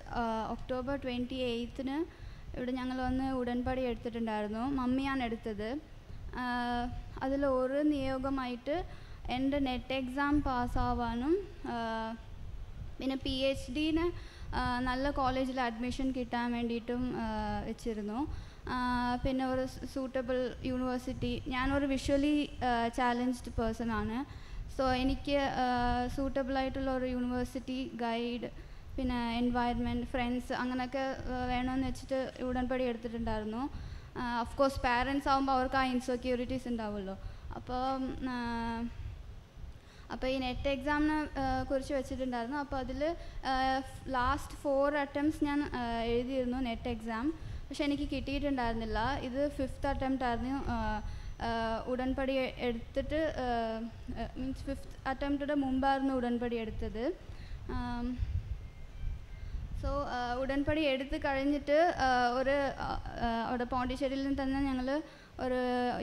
ഒക്ടോബർ ട്വന്റി എയ്ത്തിന് ഇവിടെ ഞങ്ങൾ വന്ന് ഉടൻപടി എടുത്തിട്ടുണ്ടായിരുന്നു. മമ്മിയാണ് എടുത്തത്. അതിൽ ഒരു നിയോഗമായിട്ട് എന്റെ നെറ്റ് എക്സാം പാസ്സാവാനും പിന്നെ പി എച്ച് ഡിന് നല്ല കോളേജിൽ അഡ്മിഷൻ കിട്ടാൻ വേണ്ടിയിട്ടും വെച്ചിരുന്നു. പിന്നെ ഒരു സൂട്ടബിൾ യൂണിവേഴ്സിറ്റി ഞാനൊരു വിഷ്വലി ചാലഞ്ച്ഡ് പേഴ്സൺ ആണ്. സോ എനിക്ക് സൂട്ടബിളായിട്ടുള്ള ഒരു യൂണിവേഴ്സിറ്റി ഗൈഡ് പിന്നെ എൻവയൺമെന്റ് ഫ്രണ്ട്സ് അങ്ങനെയൊക്കെ വേണമെന്ന് വെച്ചിട്ട് ഉടൻപടി എടുത്തിട്ടുണ്ടായിരുന്നു. ഓഫ് കോഴ്സ് പാരൻസ് ആകുമ്പോൾ അവർക്ക് ആ ഇൻസെക്യൂരിറ്റീസ് ഉണ്ടാവുമല്ലോ. അപ്പോൾ അപ്പോൾ ഈ നെറ്റ് എക്സാമിനെ കുറിച്ച് വെച്ചിട്ടുണ്ടായിരുന്നു. അപ്പോൾ അതിൽ ലാസ്റ്റ് ഫോർ അറ്റംപ്റ്റ്സ് ഞാൻ എഴുതിയിരുന്നു നെറ്റ് എക്സാം പക്ഷെ എനിക്ക് കിട്ടിയിട്ടുണ്ടായിരുന്നില്ല. ഇത് ഫിഫ്ത്ത് അറ്റംപ്റ്റ് ആയിരുന്നു. ഉടൻപടി എടുത്തിട്ട് മീൻസ് ഫിഫ്ത്ത് അറ്റംപ്റ്റിന്റെ മുമ്പായിരുന്നു ഉടൻപടി എടുത്തത്. സോ ഉടൻപടി എടുത്ത് കഴിഞ്ഞിട്ട് ഒരു അവിടെ പോണ്ടിച്ചേരിയിൽ നിന്ന് തന്നെ ഞങ്ങൾ ഒരു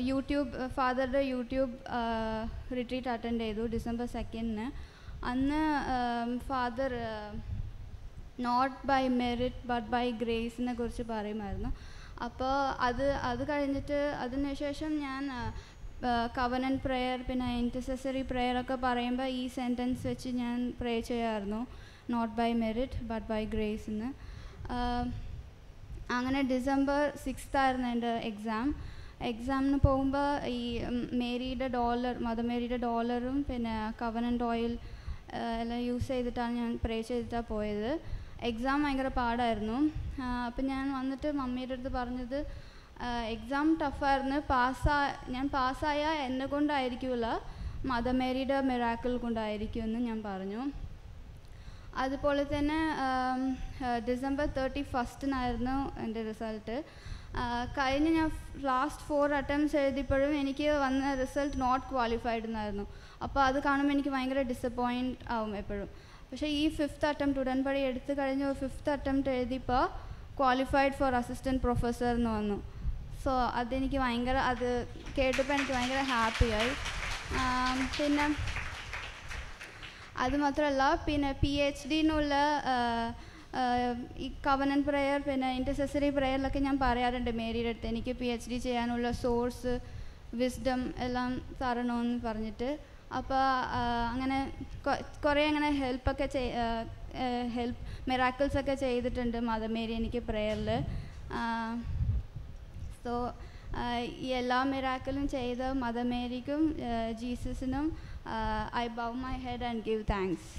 യൂട്യൂബ് ഫാദറുടെ യൂട്യൂബ് റിട്രീറ്റ് അറ്റൻഡ് ചെയ്തു ഡിസംബർ സെക്കൻഡിന് അന്ന് father not by merit but by ഗ്രേസിനെ കുറിച്ച് പറയുമായിരുന്നു. അപ്പോൾ അത് അത് കഴിഞ്ഞിട്ട് അതിനുശേഷം ഞാൻ കവനൻ പ്രെയർ പിന്നെ ഇന്റസസറി പ്രെയർ ഒക്കെ പറയുമ്പോൾ ഈ സെന്റൻസ് വെച്ച് ഞാൻ പ്രേ ചെയ്യാമായിരുന്നു not by merit but by grace എന്ന് അങ്ങനെ ഡിസംബർ സിക്സ്ത് ആയിരുന്നു എന്റെ എക്സാം എക്സാമിന് പോകുമ്പോൾ ഈ മേരിയുടെ ഡോളർ മദർ മേരിയുടെ ഡോളറും പിന്നെ കവനന്റ് ഓയിൽ എല്ലാം യൂസ് ചെയ്തിട്ടാണ് ഞാൻ പ്രേ ചെയ്തിട്ടാണ് പോയത്. എക്സാം ഭയങ്കര പാടായിരുന്നു. അപ്പം ഞാൻ വന്നിട്ട് മമ്മിയുടെ അടുത്ത് പറഞ്ഞത് എക്സാം ടഫായിരുന്നു പാസ്സാ ഞാൻ പാസ്സായ എന്നെ കൊണ്ടായിരിക്കില്ല മദർ മേരിയുടെ മിറാക്കിൾ കൊണ്ടായിരിക്കുമെന്ന് ഞാൻ പറഞ്ഞു. അതുപോലെ തന്നെ ഡിസംബർ തേർട്ടി ഫസ്റ്റിനായിരുന്നു എന്റെ റിസൾട്ട് കഴിഞ്ഞ ഞാൻ ലാസ്റ്റ് ഫോർ അറ്റംപ്റ്റ്സ് എഴുതിയപ്പോഴും എനിക്ക് വന്ന റിസൾട്ട് നോട്ട് ക്വാളിഫൈഡ് എന്നായിരുന്നു. അപ്പോൾ അത് കാണുമ്പോൾ എനിക്ക് ഭയങ്കര ഡിസപ്പോയിന്റ് ആവും എപ്പോഴും. പക്ഷേ ഈ ഫിഫ്ത്ത് അറ്റംപ്റ്റ് ഉടൻപടി എടുത്ത് കഴിഞ്ഞ ഫിഫ്ത്ത് അറ്റംപ്റ്റ് എഴുതിയപ്പോൾ ക്വാളിഫൈഡ് ഫോർ അസിസ്റ്റന്റ് പ്രൊഫസർ എന്ന് വന്നു. സോ അതെനിക്ക് ഭയങ്കര അത് കേട്ടപ്പോൾ എനിക്ക് ഭയങ്കര ഹാപ്പിയായി പിന്നെ അത് മാത്രമല്ല പിന്നെ പി എച്ച് ഡിന്നുള്ള ഈ കവനൻ പ്രെയർ പിന്നെ ഇന്റസസറി പ്രെയറിലൊക്കെ ഞാൻ പറയാറുണ്ട് മേരിയുടെ അടുത്ത്. എനിക്ക് പി എച്ച് ഡി ചെയ്യാനുള്ള സോഴ്സ് വിസ്ഡം എല്ലാം തരണമെന്ന് പറഞ്ഞിട്ട്. അപ്പോൾ അങ്ങനെ കുറേ അങ്ങനെ ഹെൽപ്പൊക്കെ ചെയ് ഹെൽപ്പ് മെറാക്കിൾസ് ഒക്കെ ചെയ്തിട്ടുണ്ട് മദർ മേരി എനിക്ക് പ്രെയറിൽ സോ ഈ എല്ലാ മിറാക്കിളും ചെയ്ത മദർ മേരിക്കും ജീസസിനും I bow my head and give thanks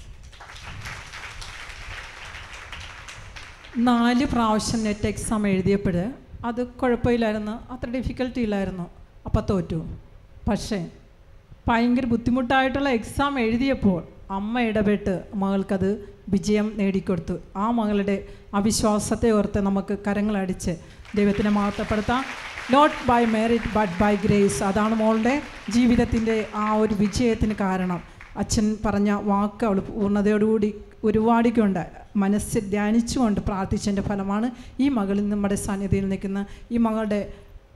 നാല് പ്രാവശ്യം നെറ്റ് എക്സാം എഴുതിയപ്പോൾ അത് കുഴപ്പമില്ലായിരുന്നു അത്ര ഡിഫിക്കൽട്ടി ഇല്ലായിരുന്നു. അപ്പം തോറ്റു. പക്ഷേ ഭയങ്കര ബുദ്ധിമുട്ടായിട്ടുള്ള എക്സാം എഴുതിയപ്പോൾ അമ്മ ഇടപെട്ട് മകൾക്കത് വിജയം നേടിക്കൊടുത്തു. ആ മകളുടെ അവിശ്വാസത്തെ ഓർത്ത് നമുക്ക് കരങ്ങളടിച്ച് ദൈവത്തിനെ മഹത്വപ്പെടുത്താം. Not by merit but by grace അതാണ് മോളുടെ ജീവിതത്തിന്റെ ആ ഒരു വിജയത്തിന് കാരണം. അച്ഛൻ പറഞ്ഞ വാക്ക് അവൾ പൂർണതയോടുകൂടി ഒരുപാടിക്കൊണ്ട് മനസ്സിൽ ധ്യാനിച്ചുകൊണ്ട് പ്രാർത്ഥിച്ചതിന്റെ ഫലമാണ് ഈ മകളിൽ നമ്മുടെ സാന്നിധ്യയിൽ നിൽക്കുന്ന ഈ മകളുടെ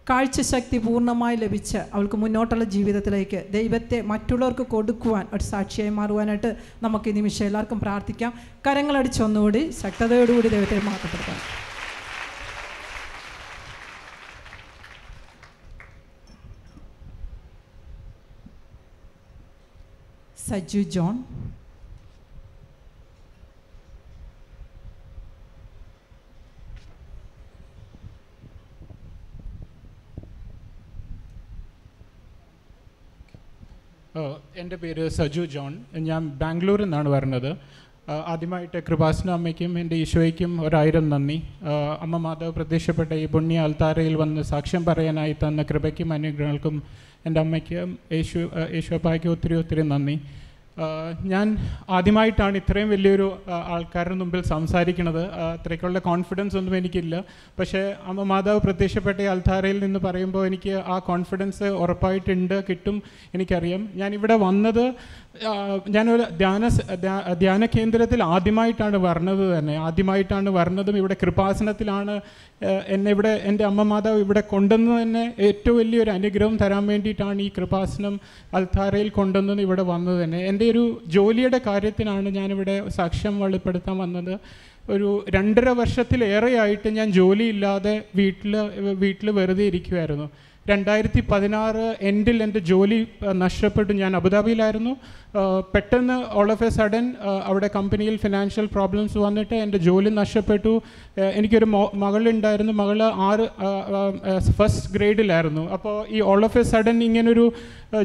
കാഴ്ചശക്തി പൂർണമായി ലഭിച്ച് അവൾക്ക് മുന്നോട്ടുള്ള ജീവിതത്തിലേക്ക് ദൈവത്തെ മറ്റുള്ളവർക്ക് കൊടുക്കുവാൻ ഒരു സാക്ഷിയായി മാറുവാനായിട്ട് നമുക്ക് ഈ നിമിഷം എല്ലാവർക്കും പ്രാർത്ഥിക്കാം. കരങ്ങളടിച്ച് ഒന്നുകൂടി ശക്തതയോടുകൂടി ദൈവത്തെ മാറ്റപ്പെടുത്താം സജു ജോൺ എന്റെ പേര് സജു ജോൺ. ഞാൻ ബാംഗ്ലൂരിൽ നിന്നാണ് വരുന്നത്. ആദ്യമായിട്ട് കൃപാസന അമ്മയ്ക്കും എന്റെ ഈശോയ്ക്കും ഒരായിരം നന്ദി. അമ്മ മാധവ് പ്രത്യക്ഷപ്പെട്ട ഈ പുണ്യ അൽത്താരയിൽ വന്ന് സാക്ഷ്യം പറയാനായി തന്ന കൃപയ്ക്കും അനുഗ്രഹങ്ങൾക്കും എന്റെ അമ്മയ്ക്കും യേശു യേശുപ്പായ്ക്കും ഒത്തിരി ഒത്തിരി നന്ദി. ഞാൻ ആദ്യമായിട്ടാണ് ഇത്രയും വലിയൊരു ആൾക്കാരുടെ മുമ്പിൽ സംസാരിക്കുന്നത്. അത്രയ്ക്കുള്ള കോൺഫിഡൻസ് ഒന്നും എനിക്കില്ല. പക്ഷേ അമ്മ മാതാവ് പ്രത്യക്ഷപ്പെട്ട അൽത്താരയിൽ നിന്ന് പറയുമ്പോൾ എനിക്ക് ആ കോൺഫിഡൻസ് ഉറപ്പായിട്ടുണ്ട് കിട്ടും എനിക്കറിയാം. ഞാൻ ഇവിടെ വന്നത് ഞാനൊരു ധ്യാന ധ്യാന കേന്ദ്രത്തിൽ ആദ്യമായിട്ടാണ് വരണത് തന്നെ. ആദ്യമായിട്ടാണ് വരണതും ഇവിടെ കൃപാസനത്തിലാണ് എന്നെ ഇവിടെ എന്റെ അമ്മ മാതാവ് ഇവിടെ കൊണ്ടുവന്ന് തന്നെ ഏറ്റവും വലിയൊരു അനുഗ്രഹം തരാൻ വേണ്ടിയിട്ടാണ് ഈ കൃപാസനം അൽത്താരയിൽ കൊണ്ടുവന്നത് ഇവിടെ വന്നത് തന്നെ. എന്റെ ഒരു ജോലിയുടെ കാര്യത്തിനാണ് ഞാനിവിടെ സാക്ഷ്യം വെളിപ്പെടുത്താൻ വന്നത്. ഒരു രണ്ടര വർഷത്തിലേറെയായിട്ട് ഞാൻ ജോലിയില്ലാതെ വീട്ടിൽ വീട്ടിൽ വെറുതെ ഇരിക്കുമായിരുന്നു രണ്ടായിരത്തി പതിനാറ് എൻഡിൽ എന്റെ ജോലി നഷ്ടപ്പെട്ടു ഞാൻ അബുദാബിയിലായിരുന്നു. പെട്ടെന്ന് ഓൾ ഓഫ് എ സഡൻ അവിടെ കമ്പനിയിൽ ഫിനാൻഷ്യൽ പ്രോബ്ലംസ് വന്നിട്ട് എന്റെ ജോലി നഷ്ടപ്പെട്ടു. എനിക്കൊരു മകളുണ്ടായിരുന്നു. മകൾ ആറ് ഫസ്റ്റ് ഗ്രേഡിലായിരുന്നു അപ്പോൾ ഈ ഓൾ ഓഫ് എ സഡൻ ഇങ്ങനൊരു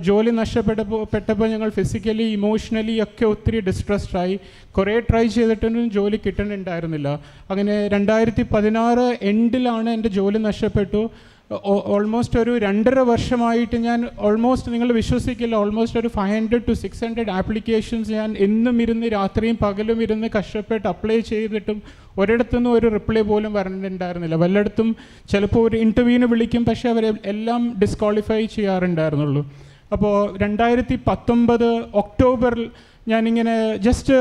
ജോലി നഷ്ടപ്പെട്ടപ്പോൾ പെട്ടപ്പോൾ ഞങ്ങൾ ഫിസിക്കലി ഇമോഷണലി ഒക്കെ ഒത്തിരി ഡിസ്ട്രസ്ഡ് ആയി. കുറേ ട്രൈ ചെയ്തിട്ടൊന്നും ജോലി കിട്ടണുണ്ടായിരുന്നില്ല. അങ്ങനെ രണ്ടായിരത്തി പതിനാറ് എൻഡിലാണ് എന്റെ ജോലി നഷ്ടപ്പെട്ടു. ഓൾമോസ്റ്റ് ഒരു രണ്ടര വർഷമായിട്ട് ഞാൻ ഓൾമോസ്റ്റ് നിങ്ങൾ വിശ്വസിക്കില്ല ഓൾമോസ്റ്റ് ഒരു five hundred to six hundred applications ഞാൻ എന്നും ഇരുന്ന് രാത്രിയും പകലും ഇരുന്ന് കഷ്ടപ്പെട്ട് അപ്ലൈ ചെയ്തിട്ടും ഒരിടത്തുനിന്നും ഒരു റിപ്ലൈ പോലും വരണ്ടുണ്ടായിരുന്നില്ല വല്ലയിടത്തും ചിലപ്പോൾ ഒരു ഇന്റർവ്യൂവിന് വിളിക്കും പക്ഷേ അവരെ എല്ലാം ഡിസ്ക്വാളിഫൈ ചെയ്യാറുണ്ടായിരുന്നുള്ളൂ. അപ്പോൾ രണ്ടായിരത്തി പത്തൊമ്പത് ഒക്ടോബറിൽ ഞാനിങ്ങനെ ജസ്റ്റ്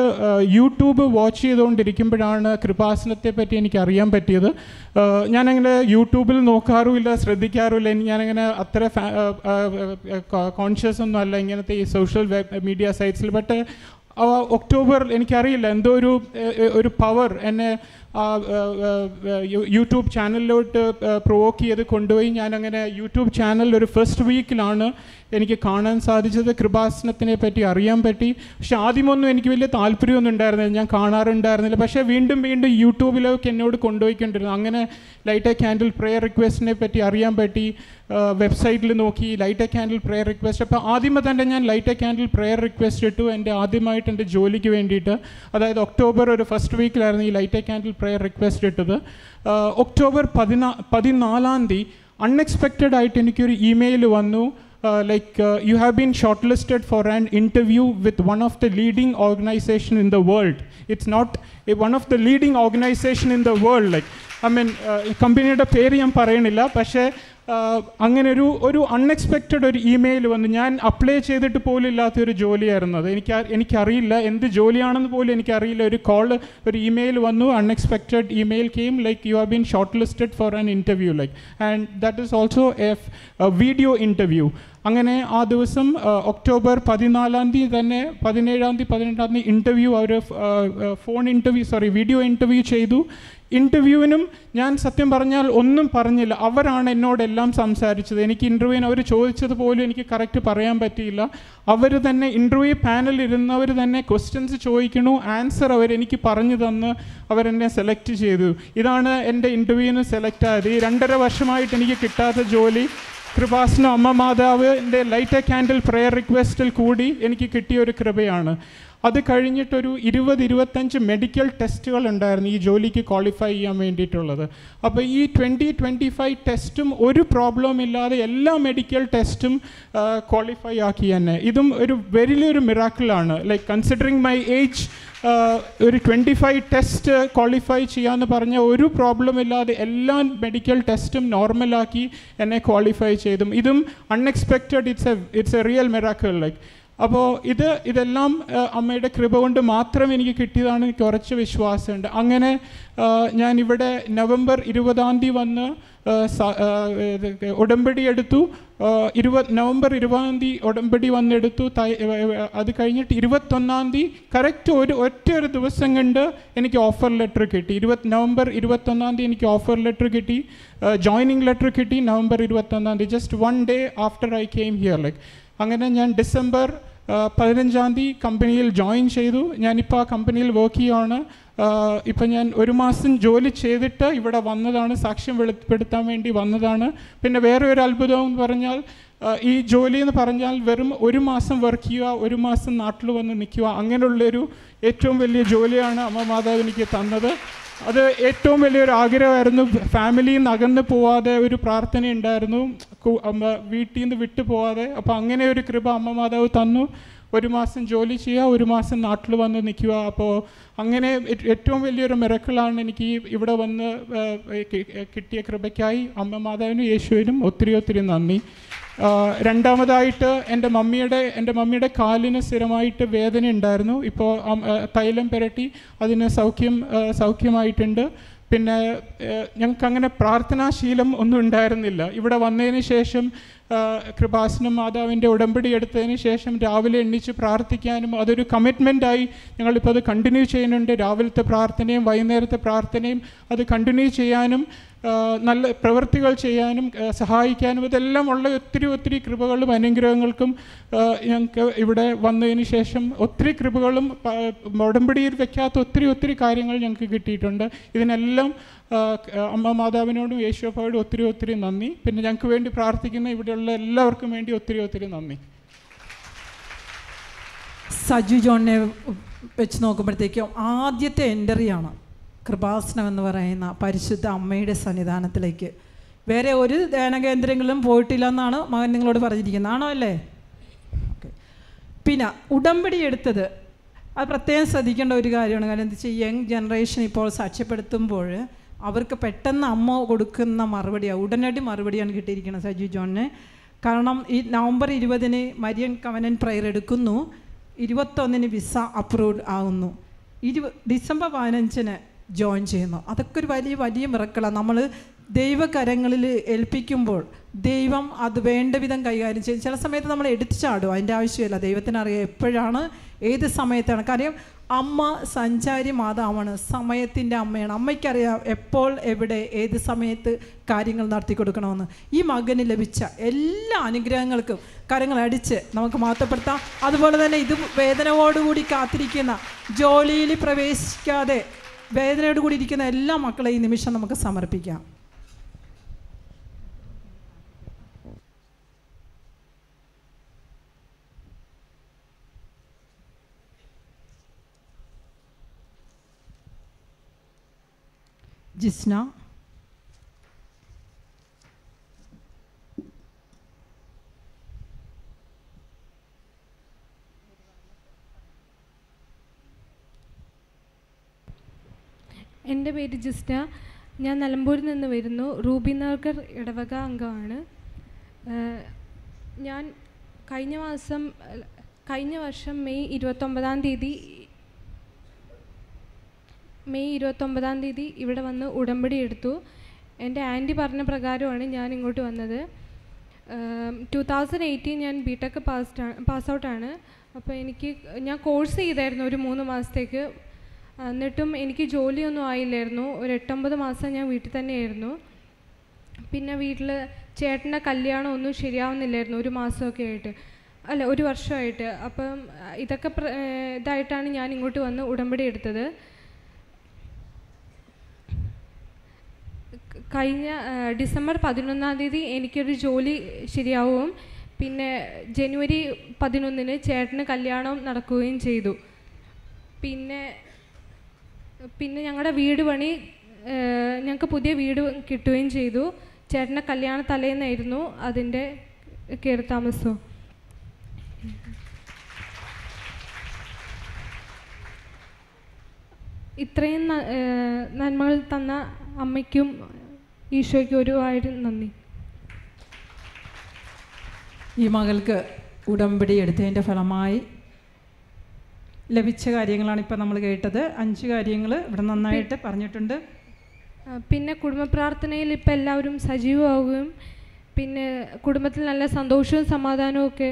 യൂട്യൂബ് വാച്ച് ചെയ്തുകൊണ്ടിരിക്കുമ്പോഴാണ് കൃപാസനത്തെ പറ്റി എനിക്ക് അറിയാൻ പറ്റിയത്. ഏഹ് ഞാനങ്ങനെ യൂട്യൂബിൽ നോക്കാറുമില്ല ശ്രദ്ധിക്കാറുമില്ല. ഞാനങ്ങനെ അത്ര കോൺഷ്യസ് ഒന്നും അല്ല ഇങ്ങനത്തെ ഈ സോഷ്യൽ മീഡിയ സൈറ്റ്സിൽ ബട്ട് ഒക്ടോബർ എനിക്കറിയില്ല എന്തോ ഒരു ഒരു പവർ എന്നെ യൂട്യൂബ് ചാനലിലോട്ട് പ്രൊവോക്ക് ചെയ്ത് കൊണ്ടുപോയി. അങ്ങനെ യൂട്യൂബ് ചാനലിൽ ഒരു ഫസ്റ്റ് വീക്കിലാണ് എനിക്ക് കാണാൻ സാധിച്ചത്. കൃപാസനത്തിനെ പറ്റി അറിയാൻ പറ്റി. പക്ഷെ ആദ്യമൊന്നും എനിക്ക് വലിയ താല്പര്യമൊന്നും ഉണ്ടായിരുന്നില്ല. ഞാൻ കാണാറുണ്ടായിരുന്നില്ല. പക്ഷേ വീണ്ടും വീണ്ടും യൂട്യൂബിലേക്ക് എന്നോട് കൊണ്ടുപോയിക്കൊണ്ടിരുന്നു. അങ്ങനെ ലൈറ്റ് എ ക്യാൻഡിൽ പ്രെയർ റിക്വസ്റ്റിനെ പറ്റി അറിയാൻ പറ്റി. വെബ്സൈറ്റിൽ നോക്കി light a candle prayer request അപ്പോൾ ആദ്യമേ തന്നെ ഞാൻ light a candle prayer request ഇട്ടു. എന്റെ ആദ്യമായിട്ട് എന്റെ ജോലിക്ക് വേണ്ടിയിട്ട്. അതായത് ഒക്ടോബർ ഒരു ഫസ്റ്റ് വീക്കിലായിരുന്നു ഈ light a candle prayer request ഇട്ടത്. ഒക്ടോബർ പതിനാ പതിനാലാം തീയതി അൺഎക്സ്പെക്റ്റഡ് ആയിട്ട് എനിക്കൊരു ഇമെയിൽ വന്നു. Like you have been shortlisted for an interview with one of the leading organisation in the world it's not one of the leading organisation in the world like I mean കമ്പനിയുടെ പേര് ഞാൻ പറയണില്ല പക്ഷേ അങ്ങനെ ഒരു ഒരു unexpected ഒരു email വന്നു ഞാൻ അപ്ലൈ ചെയ്തിട്ട് പോലും ഇല്ലാത്ത ഒരു ജോലിയായിരുന്നു അത്. എനിക്ക് എനിക്കറിയില്ല എന്ത് ജോലിയാണെന്ന് പോലും എനിക്കറിയില്ല. ഒരു കോൾ ഒരു ഇമെയിൽ വന്നു unexpected email came like you have been shortlisted for an interview like and that is also a video interview അങ്ങനെ ആ ദിവസം ഒക്ടോബർ പതിനാലാം തീയതി തന്നെ പതിനേഴാം തീയതി പതിനെട്ടാം തീയതി ഇന്റർവ്യൂ അവർ phone interview sorry video interview ചെയ്തു. ഇന്റർവ്യൂവിനും ഞാൻ സത്യം പറഞ്ഞാൽ ഒന്നും പറഞ്ഞില്ല. അവരാണ് എന്നോടെല്ലാം സംസാരിച്ചത്. എനിക്ക് ഇന്റർവ്യൂവിന് അവർ ചോദിച്ചത് പോലും എനിക്ക് കറക്റ്റ് പറയാൻ പറ്റിയില്ല. അവർ തന്നെ ഇന്റർവ്യൂ പാനലിൽ ഇരുന്നവർ തന്നെ ക്വസ്റ്റ്യൻസ് ചോദിക്കണു ആൻസർ അവരെനിക്ക് പറഞ്ഞു തന്ന് അവരെന്നെ സെലക്ട് ചെയ്തു. ഇതാണ് എന്റെ ഇന്റർവ്യൂവിന് സെലക്ട് ആയത്. ഈ രണ്ടര വർഷമായിട്ട് എനിക്ക് കിട്ടാത്ത ജോലി. കൃപാസന അമ്മ മാതാവ് എന്റെ ലൈറ്റ് എ ക്യാൻഡിൽ പ്രെയർ റിക്വസ്റ്റിൽ കൂടി എനിക്ക് കിട്ടിയ ഒരു കൃപയാണ്. അത് കഴിഞ്ഞിട്ടൊരു ഇരുപത് ഇരുപത്തഞ്ച് മെഡിക്കൽ ടെസ്റ്റുകൾ ഉണ്ടായിരുന്നു ഈ ജോലിക്ക് ക്വാളിഫൈ ചെയ്യാൻ വേണ്ടിയിട്ടുള്ളത്. അപ്പോൾ ഈ ട്വന്റി ട്വന്റി ഫൈവ് ടെസ്റ്റും ഒരു പ്രോബ്ലം ഇല്ലാതെ എല്ലാ മെഡിക്കൽ ടെസ്റ്റും ക്വാളിഫൈ ആക്കി തന്നെ. ഇതും ഒരു വലിയൊരു മിറാക്കിളാണ് ലൈക്ക് കൺസിഡറിങ് മൈ ഏജ് ഒരു ട്വന്റി ഫൈവ് ടെസ്റ്റ് ക്വാളിഫൈ ചെയ്യാമെന്ന് പറഞ്ഞ ഒരു പ്രോബ്ലം ഇല്ലാതെ എല്ലാ മെഡിക്കൽ ടെസ്റ്റും നോർമലാക്കി എന്നെ ക്വാളിഫൈ ചെയ്തും. ഇതും unexpected it's a it's a real miracle like അപ്പോൾ ഇത് ഇതെല്ലാം അമ്മയുടെ കൃപ കൊണ്ട് മാത്രം എനിക്ക് കിട്ടിയതാണ്. എനിക്ക് ഉറച്ച വിശ്വാസമുണ്ട്. അങ്ങനെ ഞാൻ ഇവിടെ നവംബർ ഇരുപതാം തീയതി വന്ന് ഉടമ്പടി എടുത്തു. ഇരുപത് നവംബർ ഇരുപതാം തീയതി ഉടമ്പടി വന്നെടുത്തു. അത് കഴിഞ്ഞിട്ട് ഇരുപത്തൊന്നാം തീയതി കറക്റ്റ് ഒരു ഒറ്റ ഒരു ദിവസം കൊണ്ട് എനിക്ക് ഓഫർ ലെറ്റർ കിട്ടി. ഇരുപത് നവംബർ ഇരുപത്തൊന്നാം തീയതി എനിക്ക് ഓഫർ ലെറ്റർ കിട്ടി. ജോയിനിങ് ലെറ്റർ കിട്ടി നവംബർ ഇരുപത്തൊന്നാം തീയതി. Just one day after I came here like അങ്ങനെ ഞാൻ ഡിസംബർ പതിനഞ്ചാം തീയതി കമ്പനിയിൽ ജോയിൻ ചെയ്തു. ഞാനിപ്പോൾ ആ കമ്പനിയിൽ വർക്ക് ചെയ്യുകയാണ് ഇപ്പം ഞാൻ ഒരു മാസം ജോലി ചെയ്തിട്ട് ഇവിടെ വന്നതാണ് സാക്ഷ്യം വെളിപ്പെടുത്താൻ വേണ്ടി വന്നതാണ്. പിന്നെ വേറെ ഒരു അത്ഭുതം എന്ന് പറഞ്ഞാൽ ഈ ജോലി എന്ന് പറഞ്ഞാൽ വെറും ഒരു മാസം വർക്ക് ചെയ്യുക ഒരു മാസം നാട്ടിൽ വന്ന് നിൽക്കുക അങ്ങനെയുള്ളൊരു ഏറ്റവും വലിയ ജോലിയാണ് അമ്മ മാതാവ് എനിക്ക് തന്നത്. അത് ഏറ്റവും വലിയൊരു ആഗ്രഹമായിരുന്നു. ഫാമിലിയിൽ നിന്ന് പോവാതെ ഒരു പ്രാർത്ഥന ഉണ്ടായിരുന്നു. വീട്ടിൽ നിന്ന് വിട്ടു പോവാതെ. അപ്പോൾ അങ്ങനെ ഒരു കൃപ അമ്മ മാതാവ് തന്നു. ഒരു മാസം ജോലി ചെയ്യുക ഒരു മാസം നാട്ടിൽ വന്ന് നിൽക്കുക. അപ്പോൾ അങ്ങനെ ഏറ്റവും വലിയൊരു മിറക്കിളാണ് എനിക്ക് ഇവിടെ വന്ന് കിട്ടിയ കൃപയ്ക്കായി. അമ്മ മാതാവിനും യേശുവിനും ഒത്തിരി ഒത്തിരി നന്ദി. രണ്ടാമതായിട്ട് എന്റെ മമ്മിയുടെ എന്റെ മമ്മിയുടെ കാലിന് സ്ഥിരമായിട്ട് വേദന ഉണ്ടായിരുന്നു. ഇപ്പോൾ തൈലം പുരട്ടി അതിന് സൗഖ്യം സൗഖ്യമായിട്ടുണ്ട്. പിന്നെ ഞങ്ങൾക്ക് അങ്ങനെ പ്രാർത്ഥനാശീലം ഒന്നും ഉണ്ടായിരുന്നില്ല. ഇവിടെ വന്നതിന് ശേഷം കൃപാസനം മാതാവിന്റെ ഉടമ്പടി എടുത്തതിന് ശേഷം രാവിലെ എണ്ണിച്ച് പ്രാർത്ഥിക്കാനും അതൊരു കമ്മിറ്റ്മെന്റായി ഞങ്ങളിപ്പോൾ അത് കണ്ടിന്യൂ ചെയ്യുന്നുണ്ട്. രാവിലത്തെ പ്രാർത്ഥനയും വൈകുന്നേരത്തെ പ്രാർത്ഥനയും അത് കണ്ടിന്യൂ ചെയ്യാനും നല്ല പ്രവൃത്തികൾ ചെയ്യാനും സഹായിക്കാനും ഇതെല്ലാം ഉള്ള ഒത്തിരി ഒത്തിരി കൃപകളും അനുഗ്രഹങ്ങൾക്കും ഞങ്ങൾക്ക് ഇവിടെ വന്നതിന് ശേഷം ഒത്തിരി കൃപകളും ഉടമ്പടിയിൽ വെക്കാത്ത ഒത്തിരി ഒത്തിരി കാര്യങ്ങൾ ഞങ്ങൾക്ക് കിട്ടിയിട്ടുണ്ട്. ഇതിനെല്ലാം അമ്മ മാതാവിനോടും യേശോപ്പായോടും ഒത്തിരി ഒത്തിരി നന്ദി. പിന്നെ ഞങ്ങൾക്ക് വേണ്ടി പ്രാർത്ഥിക്കുന്ന ഇവിടെയുള്ള എല്ലാവർക്കും വേണ്ടി ഒത്തിരി ഒത്തിരി നന്ദി. സജു ജോണിനെ വെച്ച് നോക്കുമ്പോഴത്തേക്കും ആദ്യത്തെ എൻട്രിയാണ്. കൃപാസനം എന്ന് പറയുന്ന പരിശുദ്ധ അമ്മയുടെ സന്നിധാനത്തിലേക്ക്. വേറെ ഒരു ധ്യാന കേന്ദ്രങ്ങളിലും പോയിട്ടില്ല എന്നാണ് മകൻ നിങ്ങളോട് പറഞ്ഞിരിക്കുന്നത്. ആണോ അല്ലേ? ഓക്കെ. പിന്നെ ഉടമ്പടി എടുത്തത്. അത് പ്രത്യേകം ശ്രദ്ധിക്കേണ്ട ഒരു കാര്യമാണ്. കാരണം എന്താ വെച്ചാൽ യങ് ജനറേഷൻ ഇപ്പോൾ സാക്ഷ്യപ്പെടുത്തുമ്പോൾ അവർക്ക് പെട്ടെന്ന് അമ്മ കൊടുക്കുന്ന മറുപടിയാണ് ഉടനടി മറുപടിയാണ് കിട്ടിയിരിക്കുന്നത് സജു ജോണിന്. കാരണം ഈ നവംബർ ഇരുപതിന് മരിയൻ കവനൻ പ്രയർ എടുക്കുന്നു. ഇരുപത്തൊന്നിന് വിസ അപ്രൂവ് ആകുന്നു ഇരു ഡിസംബർ പതിനഞ്ചിന് ജോയിൻ ചെയ്യുന്നു. അതൊക്കെ ഒരു വലിയ വലിയ മിറക്കളാണ് നമ്മൾ ദൈവകരങ്ങളിൽ ഏൽപ്പിക്കുമ്പോൾ ദൈവം അത് വേണ്ട വിധം കൈകാര്യം ചെയ്യും. ചില സമയത്ത് നമ്മൾ എടുത്തു ചാടും. അതിന്റെ ആവശ്യമില്ല. ദൈവത്തിനറിയാം എപ്പോഴാണ് ഏത് സമയത്താണ്. കാര്യം അമ്മ സഞ്ചാരി മാതാവാണ്. സമയത്തിന്റെ അമ്മയാണ്. അമ്മയ്ക്കറിയാം എപ്പോൾ എവിടെ ഏത് സമയത്ത് കാര്യങ്ങൾ നടത്തി കൊടുക്കണമെന്ന്. ഈ മകന് ലഭിച്ച എല്ലാ അനുഗ്രഹങ്ങൾക്കും കരങ്ങൾ അടിച്ച് നമുക്ക് മാറ്റപ്പെടുത്താം അതുപോലെ തന്നെ ഇത് വേദനയോടുകൂടി കാത്തിരിക്കുന്ന ജോലിയിൽ പ്രവേശിക്കാതെ വേദനയോടുകൂടി ഇരിക്കുന്ന എല്ലാ മക്കളെയും ഈ നിമിഷം നമുക്ക് സമർപ്പിക്കാം. ജിസ്ന. എന്റെ പേര് ജിസ്ന ഞാൻ നിലമ്പൂരിൽ നിന്ന് വരുന്നു. റൂബി നഗർ ഇടവക അംഗമാണ്. ഞാൻ കഴിഞ്ഞ മാസം കഴിഞ്ഞ വർഷം മെയ് ഇരുപത്തൊമ്പതാം തീയതി മെയ് ഇരുപത്തൊമ്പതാം തീയതി ഇവിടെ വന്ന് ഉടമ്പടി എടുത്തു. എന്റെ ആന്റി പറഞ്ഞ പ്രകാരമാണ് ഞാൻ ഇങ്ങോട്ട് വന്നത്. ടു തൗസൻഡ് എയ്റ്റീൻ ഞാൻ ബി ടെക് പാസ്ഡ് പാസ് ഔട്ടാണ് അപ്പോൾ എനിക്ക് ഞാൻ കോഴ്സ് ചെയ്തായിരുന്നു ഒരു മൂന്ന് മാസത്തേക്ക്. എന്നിട്ടും എനിക്ക് ജോലിയൊന്നും ആയില്ലായിരുന്നു. ഒരു എട്ടൊമ്പത് മാസം ഞാൻ വീട്ടിൽ തന്നെയായിരുന്നു. പിന്നെ വീട്ടിൽ ചേട്ടന്റെ കല്യാണം ഒന്നും ശരിയാവുന്നില്ലായിരുന്നു. ഒരു മാസമൊക്കെ ആയിട്ട്. അല്ല ഒരു വർഷമായിട്ട്. അപ്പം ഇതൊക്കെ ഇതായിട്ടാണ് ഞാൻ ഇങ്ങോട്ട് വന്ന് ഉടമ്പടി എടുത്തത്. കഴിഞ്ഞ ഡിസംബർ പതിനൊന്നാം തീയതി എനിക്കൊരു ജോലി ശരിയാവും. പിന്നെ ജനുവരി പതിനൊന്നിന് ചേട്ടന് കല്യാണം നടക്കുകയും ചെയ്തു. പിന്നെ പിന്നെ ഞങ്ങളുടെ വീട് പണി ഞങ്ങൾക്ക് പുതിയ വീട് കിട്ടുകയും ചെയ്തു. ചേട്ടന്റെ കല്യാണ തലേന്നായിരുന്നു അതിന്റെ കയറി താമസവും ഇത്രയും നന്മകൾ തന്ന അമ്മയ്ക്കും ഈശോയ്ക്കും ഒരുപാട് നന്ദി. ഈ മകൾക്ക് ഉടമ്പടി എടുത്തതിന്റെ ഫലമായി ലഭിച്ച കാര്യങ്ങളാണ് ഇപ്പോൾ നമ്മൾ കേട്ടത്. അഞ്ച് കാര്യങ്ങൾ ഇവിടെ നന്നായിട്ട് പറഞ്ഞിട്ടുണ്ട്. പിന്നെ കുടുംബ പ്രാർത്ഥനയിൽ ഇപ്പം എല്ലാവരും സജീവമാവുകയും പിന്നെ കുടുംബത്തിൽ നല്ല സന്തോഷവും സമാധാനവും ഒക്കെ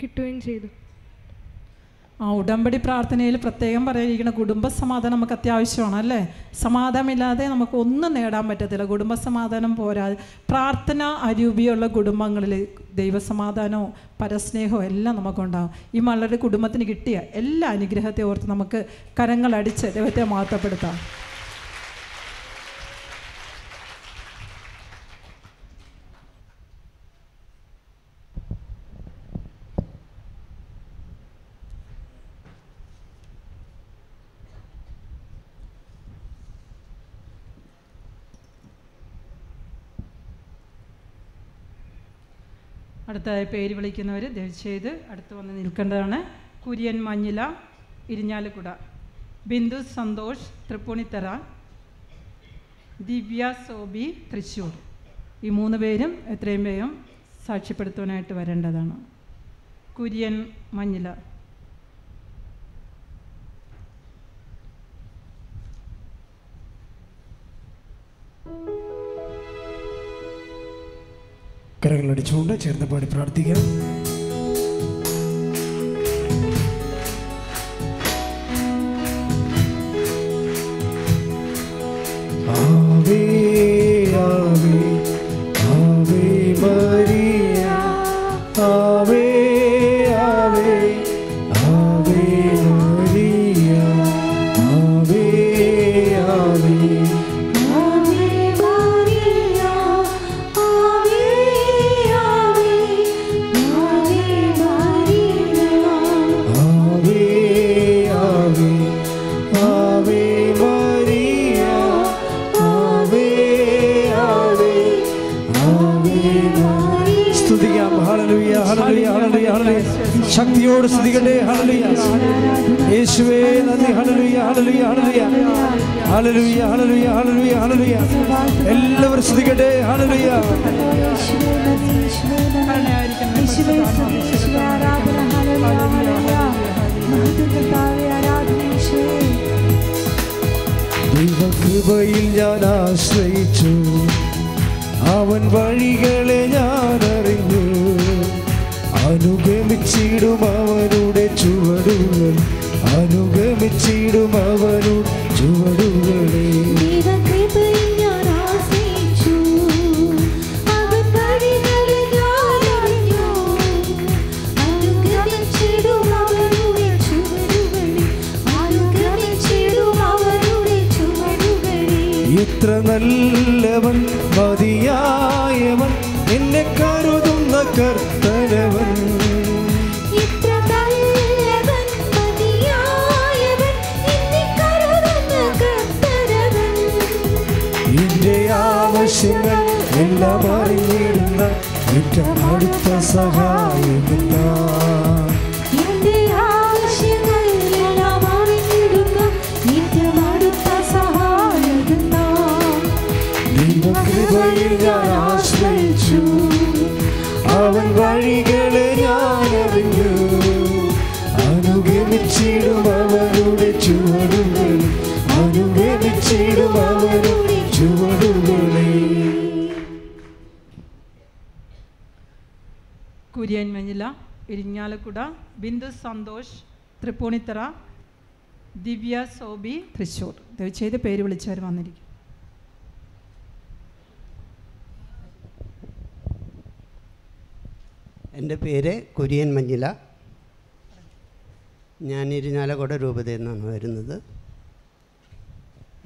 കിട്ടുകയും ചെയ്തു. ആ ഉടമ്പടി പ്രാർത്ഥനയിൽ പ്രത്യേകം പറയുന്ന കുടുംബ സമാധാനം നമുക്ക് അത്യാവശ്യമാണ് അല്ലേ? സമാധാനമില്ലാതെ നമുക്ക് ഒന്നും നേടാൻ പറ്റത്തില്ല. കുടുംബ സമാധാനം പോരാ. പ്രാർത്ഥന അരൂപിയുള്ള കുടുംബങ്ങളിൽ ദൈവസമാധാനവും പരസ്നേഹവും എല്ലാം നമുക്കുണ്ടാകും ഈ മകളുടെ കുടുംബത്തിന് കിട്ടിയ എല്ലാ അനുഗ്രഹത്തെ ഓർത്ത് നമുക്ക് കരങ്ങളടിച്ച് ദൈവത്തെ മഹത്വപ്പെടുത്താം. അടുത്തതായി പേര് വിളിക്കുന്നവർ ദയവുചെയ്ത് അടുത്ത് വന്ന് നിൽക്കേണ്ടതാണ്. കുര്യൻ മഞ്ഞില ഇരിഞ്ഞാലക്കുട. ബിന്ദു സന്തോഷ് തൃപ്പൂണിത്തറ. ദിവ്യ സോബി തൃശ്ശൂർ. ഈ മൂന്ന് പേരും എത്രയും വേഗം സാക്ഷ്യപ്പെടുത്തുവാനായിട്ട് വരേണ്ടതാണ്. കുര്യൻ മഞ്ഞില. കരങ്ങളടിച്ചുകൊണ്ട് ചേർന്ന് പാടി പ്രാർത്ഥിക്കാം. ശക്തിയോട് സ്തുതിക്കട്ടെ. ഹലലുയ യേശുവേ നന്ദി. ഹലലുയ ഹലലുയ ഹലലുയ ഹലലുയ ഹലലുയ ഹലലുയ ഹലലുയ എല്ലാവരും സ്തുതിക്കട്ടെ. ഹലലുയ ദൈവകൃപയിൽ ഞാൻ ആശ്രയിച്ചു. അവൻ വഴികളെ ഞാൻ അറിഞ്ഞു. അനുഗമിച്ചിടും അവനുടെ ചുവടുകൾ. അനുഗമിച്ചിടും അവനുടെ ചുവടുകളെ. എത്ര നല്ലവൻ മതിയായവൻ എന്നെ കരുതുന്ന കർത്തനവൻ ഏറ്റവും അടുത്ത സഹായമില്ല ദൈവകൃപയിൽ ഞാൻ ആശ്രയിച്ചു. അവൻ വഴികളെ ഞാൻ അറിഞ്ഞു അനുഗമിച്ചിടും അവരുടെ ചുവടുകൾ. അനുഗമിച്ചിടും അവരുടെ ചുവടുകളെ കുര്യൻ മഞ്ഞില ഇരിഞ്ഞാലക്കുട ബിന്ദു സന്തോഷ് തൃപ്പൂണിത്തറ ദിവ്യ സോബി തൃശൂർ ചെയ്ത് പേര് വിളിച്ചവർ വന്നിരിക്കും. എന്റെ പേര് കുര്യൻ മഞ്ഞില. ഞാൻ ഇരിഞ്ഞാലക്കുട രൂപതയിൽ നിന്നാണ് വരുന്നത്.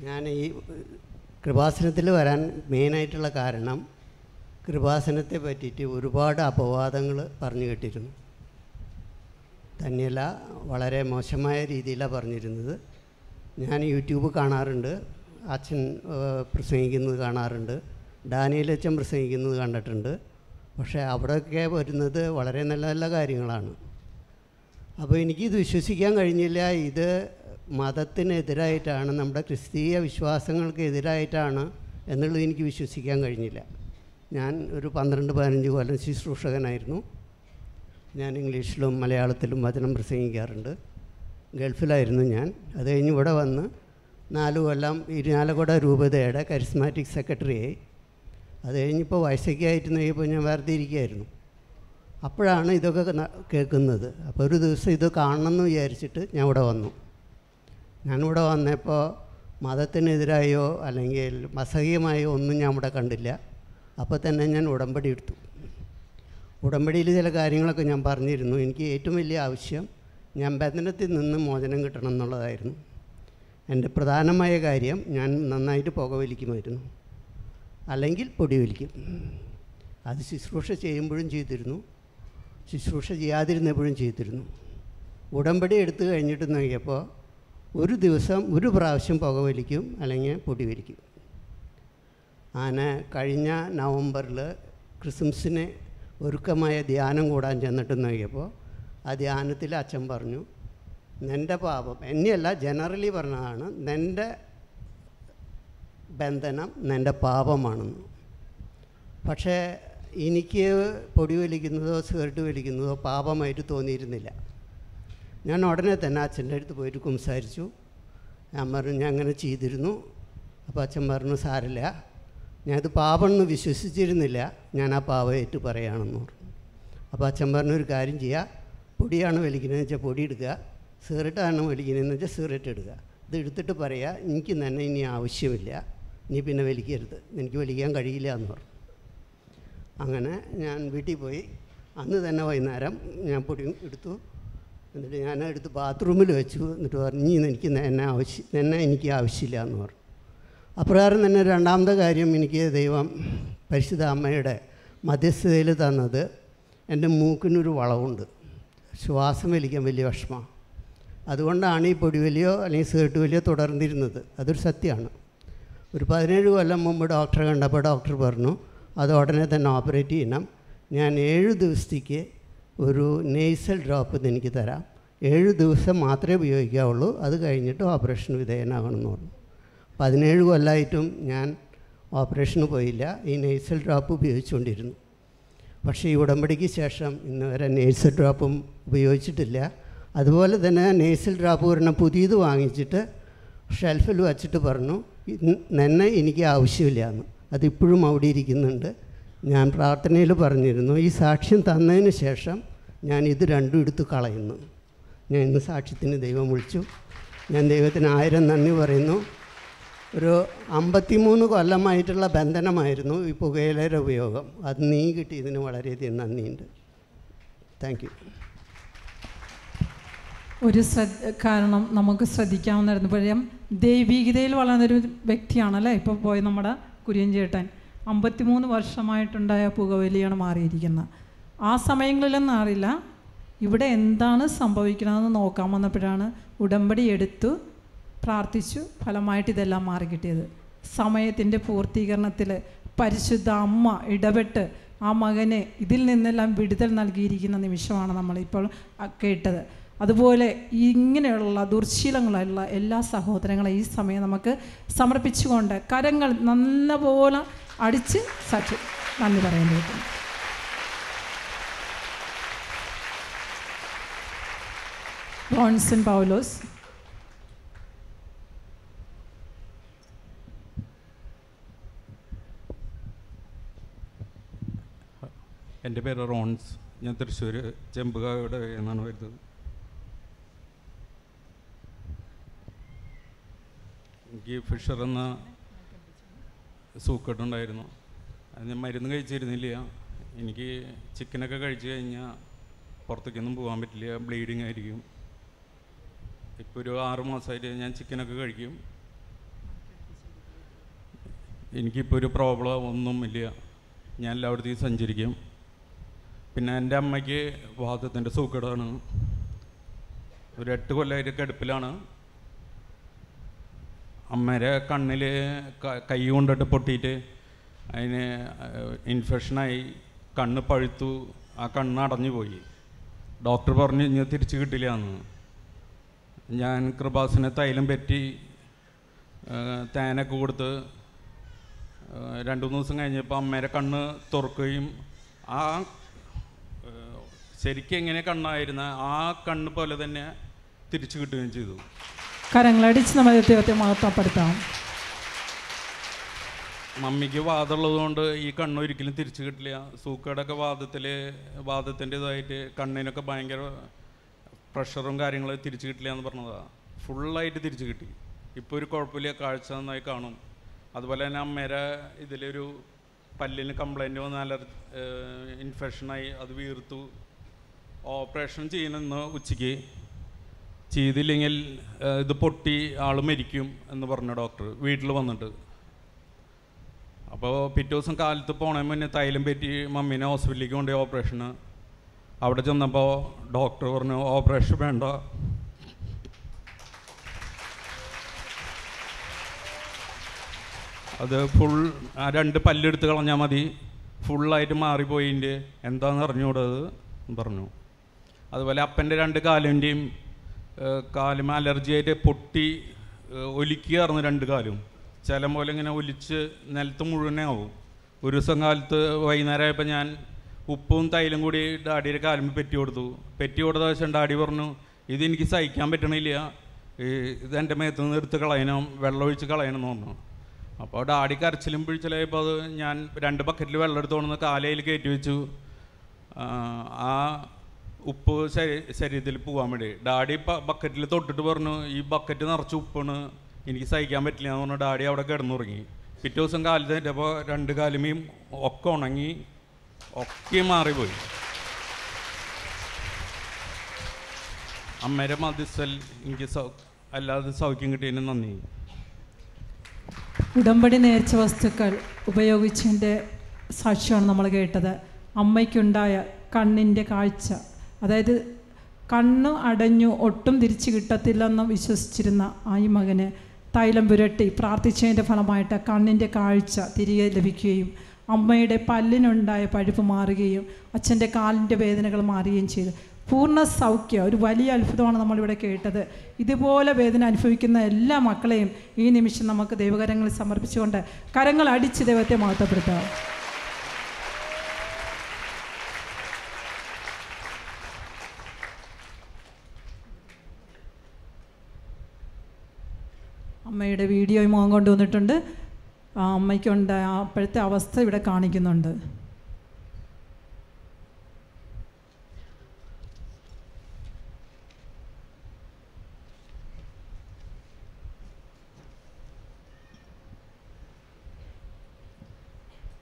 ഞാൻ ഈ കൃപാസനത്തിൽ വരാൻ മെയിനായിട്ടുള്ള കാരണം കൃപാസനത്തെ പറ്റിയിട്ട് ഒരുപാട് അപവാദങ്ങൾ പറഞ്ഞു കേട്ടിരുന്നു. തന്നെയല്ല വളരെ മോശമായ രീതിയിലാണ് പറഞ്ഞിരുന്നത്. ഞാൻ യൂട്യൂബ് കാണാറുണ്ട് അച്ഛൻ പ്രസംഗിക്കുന്നത് കാണാറുണ്ട് ഡാനിയൽ അച്ഛൻ പ്രസംഗിക്കുന്നത് കണ്ടിട്ടുണ്ട്. പക്ഷേ അവിടെയൊക്കെ വരുന്നത് വളരെ നല്ല നല്ല കാര്യങ്ങളാണ്. അപ്പോൾ എനിക്കിത് വിശ്വസിക്കാൻ കഴിഞ്ഞില്ല. ഇത് മതത്തിനെതിരായിട്ടാണ് നമ്മുടെ ക്രിസ്തീയ വിശ്വാസങ്ങൾക്ക് എതിരായിട്ടാണ് എന്നുള്ളത് എനിക്ക് വിശ്വസിക്കാൻ കഴിഞ്ഞില്ല. ഞാൻ ഒരു പന്ത്രണ്ട് പതിനഞ്ച് കൊല്ലം ശുശ്രൂഷകനായിരുന്നു. ഞാൻ ഇംഗ്ലീഷിലും മലയാളത്തിലും വചനം പ്രസംഗിക്കാറുണ്ട്. ഗൾഫിലായിരുന്നു ഞാൻ. അത് കഴിഞ്ഞ് ഇവിടെ വന്ന് നാല് കൊല്ലം ഇരിഞ്ഞാലക്കുട രൂപതയുടെ കരിസ്മാറ്റിക് സെക്രട്ടറിയായി. അത് കഴിഞ്ഞിപ്പോൾ വയസ്സൊക്കെയായിട്ട് നോക്കിയപ്പോൾ ഞാൻ വെറുതെ ഇരിക്കുകയായിരുന്നു അപ്പോഴാണ് ഇതൊക്കെ കേൾക്കുന്നത്. അപ്പോൾ ഒരു ദിവസം ഇത് കാണണമെന്ന് വിചാരിച്ചിട്ട് ഞാൻ ഇവിടെ വന്നു. ഞാനിവിടെ വന്നപ്പോൾ മതത്തിനെതിരായോ അല്ലെങ്കിൽ മസഹീയമായോ ഒന്നും ഞാൻ ഇവിടെ കണ്ടില്ല. അപ്പോൾ തന്നെ ഞാൻ ഉടമ്പടി എടുത്തു. ഉടമ്പടിയിൽ ചില കാര്യങ്ങളൊക്കെ ഞാൻ പറഞ്ഞിരുന്നു. എനിക്ക് ഏറ്റവും വലിയ ആവശ്യം ഞാൻ ബന്ധനത്തിൽ നിന്ന് മോചനം കിട്ടണം എന്നുള്ളതായിരുന്നു. എന്റെ പ്രധാനമായ കാര്യം ഞാൻ നന്നായിട്ട് പുകവലിക്കുമായിരുന്നു അല്ലെങ്കിൽ പൊടി വലിക്കും. അത് ശുശ്രൂഷ ചെയ്യുമ്പോഴും ചെയ്തിരുന്നു. ശുശ്രൂഷ ചെയ്യാതിരുന്നപ്പോഴും ചെയ്തിരുന്നു. ഉടമ്പടി എടുത്തു കഴിഞ്ഞിട്ട് നോക്കിയപ്പോൾ ഒരു ദിവസം ഒരു പ്രാവശ്യം പുകവലിക്കും അല്ലെങ്കിൽ പൊടി വലിക്കും. അങ്ങനെ കഴിഞ്ഞ നവംബറിൽ ക്രിസ്മസിന് ഒരുക്കമായ ധ്യാനം കൂടാൻ ചെന്നിട്ട് നോക്കിയപ്പോൾ ആ ധ്യാനത്തിൽ അച്ഛൻ പറഞ്ഞു നിന്റെ പാപം. എന്നെയല്ല ജനറലി പറഞ്ഞതാണ് നിന്റെ ബന്ധനം നിന്റെ പാപമാണെന്ന്. പക്ഷേ എനിക്ക് പൊടി വലിക്കുന്നതോ സിഗരറ്റ് വലിക്കുന്നതോ പാപമായിട്ട് തോന്നിയിരുന്നില്ല. ഞാൻ ഉടനെ തന്നെ അച്ഛന്റെ അടുത്ത് പോയിട്ട് സംസാരിച്ചു ഞാൻ പറഞ്ഞു ഞാൻ അങ്ങനെ ചെയ്തിരുന്നു. അപ്പോൾ അച്ഛൻ പറഞ്ഞു സാരില്ല ഞാനത് പാപമെന്ന് വിശ്വസിച്ചിരുന്നില്ല. ഞാൻ ആ പാപം ഏറ്റു പറയുകയാണെന്ന് പറഞ്ഞു. അപ്പോൾ അച്ഛൻ പറഞ്ഞൊരു കാര്യം ചെയ്യുക പൊടിയാണ് വലിക്കുന്നതെന്ന് വെച്ചാൽ പൊടി എടുക്കുക സിഗരറ്റാണ് വലിക്കുന്നതെന്ന് വെച്ചാൽ സിഗരറ്റ് എടുക്കുക ഇത് എടുത്തിട്ട് പറയുക എനിക്ക് തന്നെ ഇനി ആവശ്യമില്ല. നീ പിന്നെ വലിക്കരുത്. എനിക്ക് വലിക്കാൻ കഴിയില്ല എന്ന് പറഞ്ഞു. അങ്ങനെ ഞാൻ വീട്ടിൽ പോയി. അന്ന് തന്നെ വൈകുന്നേരം ഞാൻ പൊടി എടുത്തു. എന്നിട്ട് ഞാൻ എടുത്ത് ബാത്റൂമിൽ വെച്ചു. എന്നിട്ട് പറഞ്ഞു ഇനി എനിക്ക് എന്നെ ആവശ്യം എന്നെ എനിക്ക് ആവശ്യമില്ല എന്ന് പറഞ്ഞു. അപ്രകാരം തന്നെ രണ്ടാമത്തെ കാര്യം എനിക്ക് ദൈവം പരിശുദ്ധ അമ്മയുടെ മധ്യസ്ഥതയിൽ തന്നത് എന്റെ മൂക്കിനൊരു വളവുണ്ട്. ശ്വാസം വലിക്കാൻ വലിയ വിഷമമാണ്. അതുകൊണ്ടാണ് ഈ പൊടിവലിയോ അല്ലെങ്കിൽ സിഗരറ്റ് വലിയോ തുടർന്നിരുന്നത്. അതൊരു സത്യമാണ്. ഒരു പതിനേഴ് കൊല്ലം മുമ്പ് ഡോക്ടറെ കണ്ടപ്പോൾ ഡോക്ടർ പറഞ്ഞു അത് ഉടനെ തന്നെ ഓപ്പറേറ്റ് ചെയ്യണം. ഞാൻ ഏഴ് ദിവസത്തേക്ക് ഒരു നെയ്സൽ ഡ്രോപ്പ് എനിക്ക് തരാം. ഏഴ് ദിവസം മാത്രമേ ഉപയോഗിക്കാവുള്ളൂ. അത് കഴിഞ്ഞിട്ട് ഓപ്പറേഷൻ വിധേയനാകണമെന്ന് പറഞ്ഞു. പതിനേഴ് കൊല്ലമായിട്ടും ഞാൻ ഓപ്പറേഷന് പോയില്ല. ഈ നെയ്സൽ ഡ്രോപ്പ് ഉപയോഗിച്ചുകൊണ്ടിരുന്നു. പക്ഷേ ഈ ഉടമ്പടിക്ക് ശേഷം ഇന്ന് വരെ നേഴ്സൽ ഡ്രോപ്പും ഉപയോഗിച്ചിട്ടില്ല. അതുപോലെ തന്നെ നേഴ്സൽ ഡ്രോപ്പ് ഒരെണ്ണം പുതിയത് വാങ്ങിച്ചിട്ട് ഷെൽഫിൽ വച്ചിട്ട് പറഞ്ഞു "ഇന്ന് നിന്നെ എനിക്ക് ആവശ്യമില്ല എന്ന്. അതിപ്പോഴും അവിടെ ഇരിക്കുന്നുണ്ട്. ഞാൻ പ്രാർത്ഥനയിൽ പറഞ്ഞിരുന്നു ഈ സാക്ഷ്യം തന്നതിന് ശേഷം ഞാൻ ഇത് രണ്ടും എടുത്ത് കളയുന്നു. ഞാൻ ഇന്ന് സാക്ഷ്യത്തിന് ദൈവം വിളിച്ചു. ഞാൻ ദൈവത്തിന് ആയിരം നന്ദി പറയുന്നു. ഒരു അമ്പത്തിമൂന്ന് കൊല്ലമായിട്ടുള്ള ബന്ധനമായിരുന്നു ഈ പുകയിലയുടെ ഉപയോഗം. അത് നീ കിട്ടിയതിന് വളരെയധികം നന്ദിയുണ്ട്. താങ്ക് യു ഒരു ശ്രദ്ധ കാരണം നമുക്ക് ശ്രദ്ധിക്കാവുന്നതായിരുന്നു. പഴയം ദൈവീകതയിൽ വളർന്നൊരു വ്യക്തിയാണല്ലേ? ഇപ്പോൾ പോയി നമ്മുടെ കുര്യൻ ചേട്ടൻ അമ്പത്തിമൂന്ന് വർഷമായിട്ടുണ്ടായ പുകവലിയാണ് മാറിയിരിക്കുന്നത്. ആ സമയങ്ങളിലൊന്നും അറിയില്ല ഇവിടെ എന്താണ് സംഭവിക്കണമെന്ന് നോക്കാൻ വന്നപ്പോഴാണ് ഉടമ്പടി എടുത്തു പ്രാർത്ഥിച്ചു. ഫലമായിട്ട് ഇതെല്ലാം മാറി കിട്ടിയത് സമയത്തിന്റെ പൂർത്തീകരണത്തിൽ പരിശുദ്ധ അമ്മ ഇടപെട്ട് ആ മകനെ ഇതിൽ നിന്നെല്ലാം വിടുതൽ നൽകിയിരിക്കുന്ന നിമിഷമാണ് നമ്മളിപ്പോൾ കേട്ടത്. അതുപോലെ ഇങ്ങനെയുള്ള ദുർശീലങ്ങളുള്ള എല്ലാ സഹോദരങ്ങളെ ഈ സമയം നമുക്ക് സമർപ്പിച്ചുകൊണ്ട് കരങ്ങൾ നല്ലപോലെ അടിച്ച് സഖ്യം നന്ദി പറയേണ്ടിയിരിക്കുന്നു റോൺസൺ പൗലോസ്. എന്റെ പേര് റോൺസ്. ഞാൻ തൃശ്ശൂർ ചെമ്പുകാട് എന്നാണ് വരുന്നത്. എനിക്ക് ഫിഷർ എന്ന സൂക്കട്ടുണ്ടായിരുന്നു അത് ഞാൻ മരുന്ന് കഴിച്ചിരുന്നില്ല. എനിക്ക് ചിക്കനൊക്കെ കഴിച്ചു കഴിഞ്ഞാൽ പുറത്തേക്കൊന്നും പോകാൻ പറ്റില്ല. ബ്ലീഡിങ് ആയിരിക്കും. ഇപ്പോൾ ഒരു ആറ് മാസമായിട്ട് ഞാൻ ചിക്കനൊക്കെ കഴിക്കും. എനിക്കിപ്പോൾ ഒരു പ്രോബ്ലം ഒന്നും ഇല്ല ഞാൻ എല്ലായിടത്തേക്കും സഞ്ചരിക്കും. പിന്നെ എന്റെ അമ്മയ്ക്ക് വാദത്തിന്റെ സൂക്കേടാണ് ഒരു എട്ട് കൊല്ലമായിട്ട് കിടപ്പിലാണ് അമ്മേരെ കണ്ണിൽ കൈ കൊണ്ടിട്ട് പൊട്ടിയിട്ട് അതിന് ഇൻഫെക്ഷനായി കണ്ണ് പഴുത്തു. ആ കണ്ണ് അടഞ്ഞു പോയി. ഡോക്ടർ പറഞ്ഞു ഇനി തിരിച്ചു കിട്ടില്ല എന്ന്. ഞാൻ കൃപാസന തൈലം പറ്റി തേനൊക്കെ കൊടുത്ത് രണ്ട് മൂന്ന് ദിവസം കഴിഞ്ഞപ്പോൾ അമ്മേരെ കണ്ണ് തുറക്കുകയും ആ, ശരിക്കും എങ്ങനെ കണ്ണായിരുന്ന ആ കണ്ണ് പോലെ തന്നെ തിരിച്ചു കിട്ടുകയും ചെയ്തു. കരങ്ങളടിച്ച് നമ്മൾ ദൈവത്തെ മഹത്വപ്പെടുത്താം. മമ്മിക്ക് വാദമുള്ളത് കൊണ്ട് ഈ കണ്ണ് ഒരിക്കലും തിരിച്ചു കിട്ടില്ല. സൂക്കേടൊക്കെ വാദത്തിൽ വാദത്തിന്റെതായിട്ട് കണ്ണിനൊക്കെ ഭയങ്കര പ്രഷറും കാര്യങ്ങളും തിരിച്ചു കിട്ടില്ല എന്ന് പറഞ്ഞതാണ് ഫുള്ളായിട്ട് തിരിച്ചു കിട്ടി. ഇപ്പോൾ ഒരു കുഴപ്പമില്ല കാഴ്ച നന്നായി കാണും. അതുപോലെ തന്നെ അമ്മേരെ ഇതിലൊരു പല്ലിന് കംപ്ലൈന്റ് വന്നാൽ ഇൻഫെക്ഷനായി അത് വീർത്തു. ഓപ്പറേഷൻ ചെയ്യണമെന്ന് ഉച്ചയ്ക്ക് ചെയ്തില്ലെങ്കിൽ ഇത് പൊട്ടി ആൾ മരിക്കും എന്ന് പറഞ്ഞ ഡോക്ടർ വീട്ടിൽ വന്നിട്ട്. അപ്പോൾ പിറ്റേ ദിവസം കാലത്ത് പോണേ മുന്നേ തൈലം പറ്റി മമ്മീനെ ഹോസ്പിറ്റലിലേക്ക് കൊണ്ടുപോയി ഓപ്പറേഷന് അവിടെ ചെന്നപ്പോൾ ഡോക്ടർ പറഞ്ഞു ഓപ്പറേഷൻ വേണ്ട. അത് ഫുൾ ആ രണ്ട് പല്ലെടുത്ത് കളഞ്ഞാൽ മതി. ഫുള്ളായിട്ട് മാറിപ്പോയിന്റെ. എന്താണെന്ന് അറിഞ്ഞുകൂടത് പറഞ്ഞു. അതുപോലെ അപ്പന്റെ രണ്ട് കാലിന്റെയും കാലും അലർജി ആയിട്ട് പൊട്ടി ഒലിക്കുകയായിരുന്നു രണ്ട് കാലും. ചില പോലെ ഇങ്ങനെ ഒലിച്ച് നിലത്ത് മുഴുവനേ ആവും. ഒരു ദിവസം കാലത്ത് വൈകുന്നേരം ആയപ്പോൾ ഞാൻ ഉപ്പും തൈലും കൂടി ഡാഡിയുടെ കാലും പെറ്റി കൊടുത്തു. പെറ്റി കൊടുത്ത ശേഷം ഡാഡി പറഞ്ഞു ഇതെനിക്ക് സഹിക്കാൻ പറ്റണില്ല. ഈ ഇതെന്റെ മേത്ത് നിന്ന് എടുത്ത് കളയണം വെള്ളമൊഴിച്ച് കളയണം എന്ന് പറഞ്ഞു. അപ്പോൾ ഡാഡി കരച്ചിലും പിഴിച്ചിലായപ്പോൾ അത് ഞാൻ രണ്ട് ബക്കറ്റിൽ വെള്ളം എടുത്ത് കാലയിൽ കയറ്റി വെച്ചു. ആ ഉപ്പ് ശരീ ശരീരത്തിൽ പോകാൻ വേണ്ടി. ഡാഡി ബക്കറ്റിൽ തൊട്ടിട്ട് പറഞ്ഞു ഈ ബക്കറ്റ് നിറച്ച് ഉപ്പാണ്. എനിക്ക് സഹിക്കാൻ പറ്റില്ല. എന്ന് പറഞ്ഞു ഡാഡി അവിടെ കിടന്നുറങ്ങി. പിറ്റേ ദിവസം കാലിൽ കഴിഞ്ഞപ്പോൾ രണ്ട് കാലുമേയും ഒക്കെ ഉണങ്ങി ഒക്കെ മാറിപ്പോയി. അമ്മേരെ മതിസൽ എനിക്ക് സൗ അല്ലാതെ സൗഖ്യം കിട്ടിയതിന് നന്ദി. ഉടമ്പടി നേർച്ച വസ്തുക്കൾ ഉപയോഗിച്ചതിന്റെ സാക്ഷ്യമാണ് നമ്മൾ കേട്ടത്. അമ്മയ്ക്കുണ്ടായ കണ്ണിന്റെ കാഴ്ച. അതായത് കണ്ണ് അടഞ്ഞു ഒട്ടും തിരിച്ചു കിട്ടത്തില്ലെന്ന് വിശ്വസിച്ചിരുന്ന ആ ഈ മകന് തൈലം പുരട്ടി പ്രാർത്ഥിച്ചതിന്റെ ഫലമായിട്ട് കണ്ണിന്റെ കാഴ്ച തിരികെ ലഭിക്കുകയും അമ്മയുടെ പല്ലിനുണ്ടായ പഴുപ്പ് മാറുകയും അച്ഛന്റെ കാലിന്റെ വേദനകൾ മാറുകയും ചെയ്തു. പൂർണ സൗഖ്യം ഒരു വലിയ അത്ഭുതമാണ് നമ്മളിവിടെ കേട്ടത്. ഇതുപോലെ വേദന അനുഭവിക്കുന്ന എല്ലാ മക്കളെയും ഈ നിമിഷം നമുക്ക് ദൈവകരങ്ങളിൽ സമർപ്പിച്ചുകൊണ്ട് കരങ്ങൾ അടിച്ച് ദൈവത്തെ മഹത്വപ്പെടുത്താം. അമ്മയുടെ വീഡിയോയും മോൻ കൊണ്ടുവന്നിട്ടുണ്ട് ആ അമ്മയ്ക്കുണ്ട് അപ്പോഴത്തെ അവസ്ഥ ഇവിടെ കാണിക്കുന്നുണ്ട്.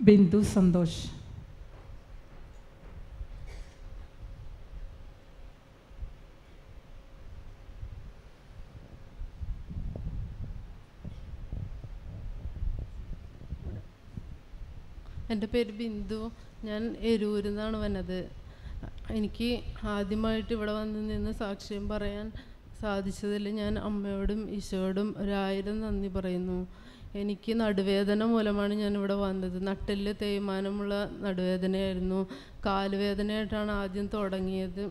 ബിന്ദു സന്തോഷ്. എന്റെ പേര് ബിന്ദു. ഞാൻ എരൂരിൽ നിന്നാണ് വന്നത്. എനിക്ക് ആദ്യമായിട്ട് ഇവിടെ വന്ന് നിന്ന് സാക്ഷ്യം പറയാൻ സാധിച്ചതിൽ ഞാൻ അമ്മയോടും ഈശോയോടും ഒരായിരം നന്ദി പറയുന്നു. എനിക്ക് നടുവേദന മൂലമാണ് ഞാൻ ഇവിടെ വന്നത്. നട്ടെല്ല് തേയ്മാനമുള്ള നടുവേദനയായിരുന്നു. കാലുവേദനയായിട്ടാണ് ആദ്യം തുടങ്ങിയത്.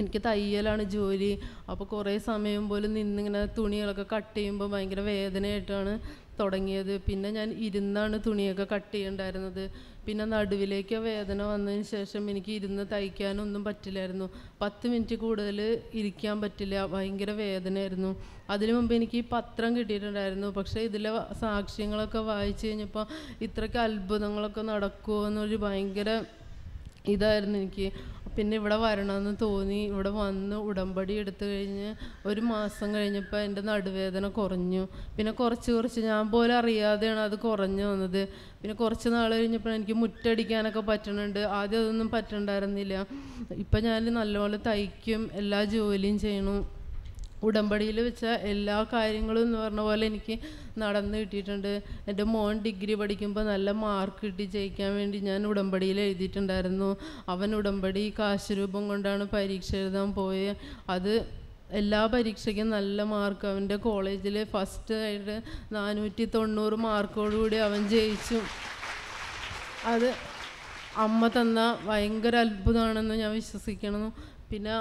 എനിക്ക് തയ്യലാണ് ജോലി. അപ്പോൾ കുറേ സമയം പോലും നിന്നിങ്ങനെ തുണികളൊക്കെ കട്ട് ചെയ്യുമ്പോൾ ഭയങ്കര വേദനയായിട്ടാണ് തുടങ്ങിയത്. പിന്നെ ഞാൻ ഇരുന്നാണ് തുണിയൊക്കെ കട്ട് ചെയ്യണ്ടായിരുന്നത്. പിന്നെ നടുവിലേക്ക് വേദന വന്നതിന് ശേഷം എനിക്ക് ഇരുന്ന് തയ്ക്കാനൊന്നും പറ്റില്ലായിരുന്നു. പത്ത് മിനിറ്റ് കൂടുതൽ ഇരിക്കാൻ പറ്റില്ല. ഭയങ്കര വേദനയായിരുന്നു. അതിനു മുമ്പ് എനിക്ക് ഈ പത്രം കിട്ടിയിട്ടുണ്ടായിരുന്നു. പക്ഷേ ഇതിലെ സാക്ഷ്യങ്ങളൊക്കെ വായിച്ചു കഴിഞ്ഞപ്പോൾ ഇത്രയ്ക്ക് അത്ഭുതങ്ങളൊക്കെ നടക്കുമോ എന്നൊരു ഭയങ്കര ഇതായിരുന്നു എനിക്ക്. പിന്നെ ഇവിടെ വരണമെന്ന് തോന്നി. ഇവിടെ വന്ന് ഉടമ്പടി എടുത്തു കഴിഞ്ഞ് ഒരു മാസം കഴിഞ്ഞപ്പോൾ എന്റെ നടുവേദന കുറഞ്ഞു. പിന്നെ കുറച്ച് കുറച്ച് ഞാൻ പോലും അറിയാതെയാണ് അത് കുറഞ്ഞു വന്നത്. പിന്നെ കുറച്ച് നാൾ കഴിഞ്ഞപ്പോൾ എനിക്ക് മുറ്റടിക്കാനൊക്കെ പറ്റണുണ്ട്. ആദ്യം അതൊന്നും പറ്റണ്ടായിരുന്നില്ല. ഇപ്പം ഞാൻ നല്ലപോലെ തയ്ക്കും എല്ലാ ജോലിയും ചെയ്യണു. ഉടമ്പടിയിൽ വെച്ച എല്ലാ കാര്യങ്ങളും എന്ന് പറഞ്ഞ പോലെ എനിക്ക് നടന്നു കിട്ടിയിട്ടുണ്ട്. എന്റെ മോൻ ഡിഗ്രി പഠിക്കുമ്പോൾ നല്ല മാർക്ക് കിട്ടി ജയിക്കാൻ വേണ്ടി ഞാൻ ഉടമ്പടിയിൽ എഴുതിയിട്ടുണ്ടായിരുന്നു. അവൻ ഉടമ്പടി കാശുരൂപം കൊണ്ടാണ് പരീക്ഷ എഴുതാൻ പോയത് അത് എല്ലാ പരീക്ഷയ്ക്കും നല്ല മാർക്ക്. അവന്റെ കോളേജിൽ ഫസ്റ്റ് ആയിട്ട് നാനൂറ്റി തൊണ്ണൂറ് മാർക്കോടുകൂടി അവൻ ജയിച്ചു. അത് അമ്മ തന്ന ഭയങ്കര അത്ഭുതമാണെന്ന് ഞാൻ വിശ്വസിക്കണം പിന്നെ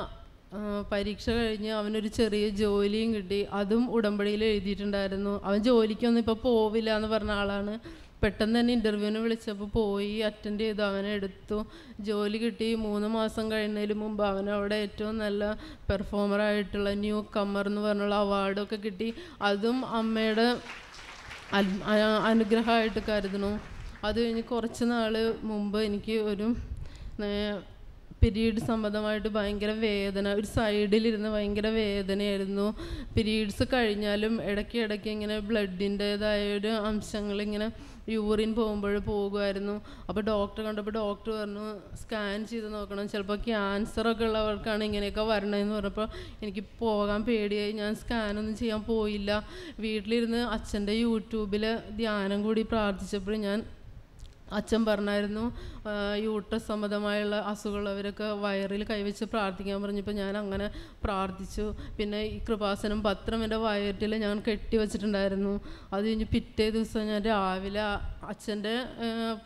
പരീക്ഷ കഴിഞ്ഞ് അവനൊരു ചെറിയ ജോലിയും കിട്ടി. അതും ഉടമ്പടിയിൽ എഴുതിയിട്ടുണ്ടായിരുന്നു. അവൻ ജോലിക്കൊന്നും ഇപ്പോൾ പോവില്ല എന്ന് പറഞ്ഞ ആളാണ്. പെട്ടെന്ന് തന്നെ ഇന്റർവ്യൂവിന് വിളിച്ചപ്പോൾ പോയി അറ്റൻഡ് ചെയ്തു അവനെ എടുത്തു. ജോലി കിട്ടി. മൂന്ന് മാസം കഴിഞ്ഞതിന് മുമ്പ് അവനവിടെ ഏറ്റവും നല്ല പെർഫോമറായിട്ടുള്ള ന്യൂ കമ്മർ എന്ന് പറഞ്ഞുള്ള അവാർഡൊക്കെ കിട്ടി. അതും അമ്മയുടെ അനുഗ്രഹമായിട്ട് കരുതണു അത് കഴിഞ്ഞ് കുറച്ച് നാൾ മുമ്പ് എനിക്ക് ഒരു പിരീഡ് സംബന്ധമായിട്ട് ഭയങ്കര വേദന ഒരു സൈഡിലിരുന്ന് ഭയങ്കര വേദനയായിരുന്നു. പിരീഡ്സ് കഴിഞ്ഞാലും ഇടയ്ക്ക് ഇടയ്ക്ക് ഇങ്ങനെ ബ്ലഡിന്റേതായ ഒരു അംശങ്ങൾ ഇങ്ങനെ യൂറിൻ പോകുമ്പോൾ പോകുമായിരുന്നു. അപ്പോൾ ഡോക്ടർ കണ്ടപ്പോൾ ഡോക്ടർ പറഞ്ഞു സ്കാൻ ചെയ്ത് നോക്കണം ചിലപ്പോൾ ക്യാൻസറൊക്കെ ഉള്ളവർക്കാണ് ഇങ്ങനെയൊക്കെ വരണമെന്ന് പറഞ്ഞപ്പോൾ എനിക്ക് പോകാൻ പേടിയായി. ഞാൻ സ്കാനൊന്നും ചെയ്യാൻ പോയില്ല. വീട്ടിലിരുന്ന് അച്ഛന്റെ യൂട്യൂബിൽ ധ്യാനം കൂടി പ്രാർത്ഥിച്ചപ്പോൾ ഞാൻ അച്ഛൻ പറഞ്ഞായിരുന്നു യൂട്രസ് സംബന്ധമായുള്ള അസുഖമുള്ളവരൊക്കെ വയറിൽ കൈവച്ച് പ്രാർത്ഥിക്കാൻ പറഞ്ഞപ്പോൾ ഞാൻ അങ്ങനെ പ്രാർത്ഥിച്ചു. പിന്നെ ഈ കൃപാസനം പത്രം എന്റെ വയറ്റിൽ ഞാൻ കെട്ടി വെച്ചിട്ടുണ്ടായിരുന്നു. അത് കഴിഞ്ഞ് പിറ്റേ ദിവസം ഞാൻ രാവിലെ അച്ഛന്റെ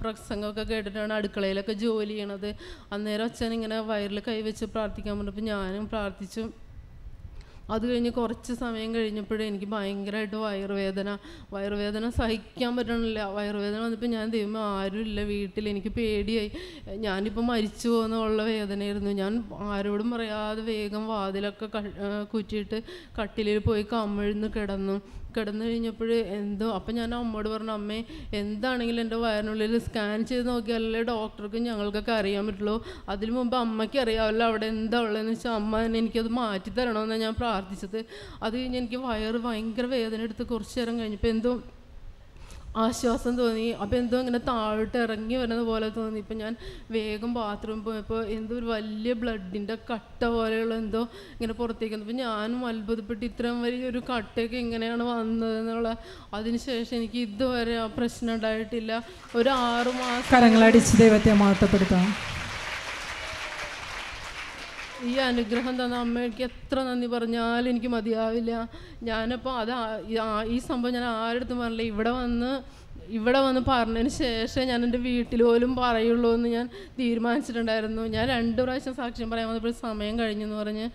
പ്രസംഗമൊക്കെ കേട്ടിട്ടാണ് അടുക്കളയിലൊക്കെ ജോലി ചെയ്യണത്. അന്നേരം അച്ഛൻ ഇങ്ങനെ വയറിൽ കൈവച്ച് പ്രാർത്ഥിക്കാൻ പറഞ്ഞപ്പോൾ ഞാനും പ്രാർത്ഥിച്ചു. അത് കഴിഞ്ഞ് കുറച്ച് സമയം കഴിഞ്ഞപ്പോഴേ എനിക്ക് ഭയങ്കരമായിട്ട് വയറുവേദന വയറുവേദന സഹിക്കാൻ പറ്റണില്ല. വയറുവേദന വന്നപ്പോൾ ഞാൻ ദൈവം ആരുമില്ല വീട്ടിൽ. എനിക്ക് പേടിയായി. ഞാനിപ്പോൾ മരിച്ചു പോകുന്നുള്ള വേദനയായിരുന്നു. ഞാൻ ആരോടും പറയാതെ വേഗം വാതിലൊക്കെ കുറ്റിയിട്ട് കട്ടിലിൽ പോയി കമിഴ്ന്ന് കിടന്നു. കിടന്നു കഴിഞ്ഞപ്പോൾ എന്തോ അപ്പം ഞാൻ അമ്മയോട് പറഞ്ഞു അമ്മേ എന്താണെങ്കിലും എന്റെ വയറിനുള്ളിൽ സ്കാൻ ചെയ്ത് നോക്കിയാലേ ഡോക്ടർക്കും ഞങ്ങൾക്കൊക്കെ അറിയാൻ പറ്റുള്ളൂ. അതിന് മുമ്പ് അമ്മയ്ക്ക് അറിയാമല്ലോ അവിടെ എന്താ ഉള്ളതെന്ന് വെച്ചാൽ അമ്മ തന്നെ എനിക്കത് മാറ്റി തരണമെന്നാണ് ഞാൻ പ്രാർത്ഥിച്ചത്. അത് കഴിഞ്ഞ് എനിക്ക് വയറ് ഭയങ്കര വേദന എടുത്ത് കുറച്ച് നേരം കഴിഞ്ഞപ്പോൾ എന്തോ ആശ്വാസം തോന്നി. അപ്പോൾ എന്തോ ഇങ്ങനെ താഴോട്ട് ഇറങ്ങി വരുന്നത് പോലെ തോന്നി. ഇപ്പം ഞാൻ വേഗം ബാത്റൂം പോയപ്പോൾ എന്തോ ഒരു വലിയ ബ്ലഡിന്റെ കട്ട പോലെയുള്ള എന്തോ ഇങ്ങനെ പുറത്തേക്ക് വന്നു. ഞാനും അത്ഭുതപ്പെട്ട് ഇത്രയും വലിയ ഒരു കട്ടയൊക്കെ ഇങ്ങനെയാണ് വന്നതെന്നുള്ള അതിനുശേഷം എനിക്ക് ഇതുവരെ ആ പ്രശ്നം ഉണ്ടായിട്ടില്ല. ഒരു ആറുമാസം കരങ്ങളടിച്ച് ദൈവത്തെ മഹത്വപ്പെടുത്താം. ഈ അനുഗ്രഹം തന്ന അമ്മയ്ക്ക് എത്ര നന്ദി പറഞ്ഞാലും എനിക്ക് മതിയാവില്ല. ഞാനിപ്പോൾ അത് ഈ സംഭവം ഞാൻ ആരുടെ പറഞ്ഞില്ല. ഇവിടെ വന്ന് ഇവിടെ വന്ന് പറഞ്ഞതിന് ശേഷം ഞാൻ എന്റെ വീട്ടിൽ പോലും പറയുള്ളൂ എന്ന് ഞാൻ തീരുമാനിച്ചിട്ടുണ്ടായിരുന്നു. ഞാൻ രണ്ട് പ്രാവശ്യം സാക്ഷ്യം പറയാൻ വന്നപ്പോൾ സമയം കഴിഞ്ഞെന്ന് പറഞ്ഞ്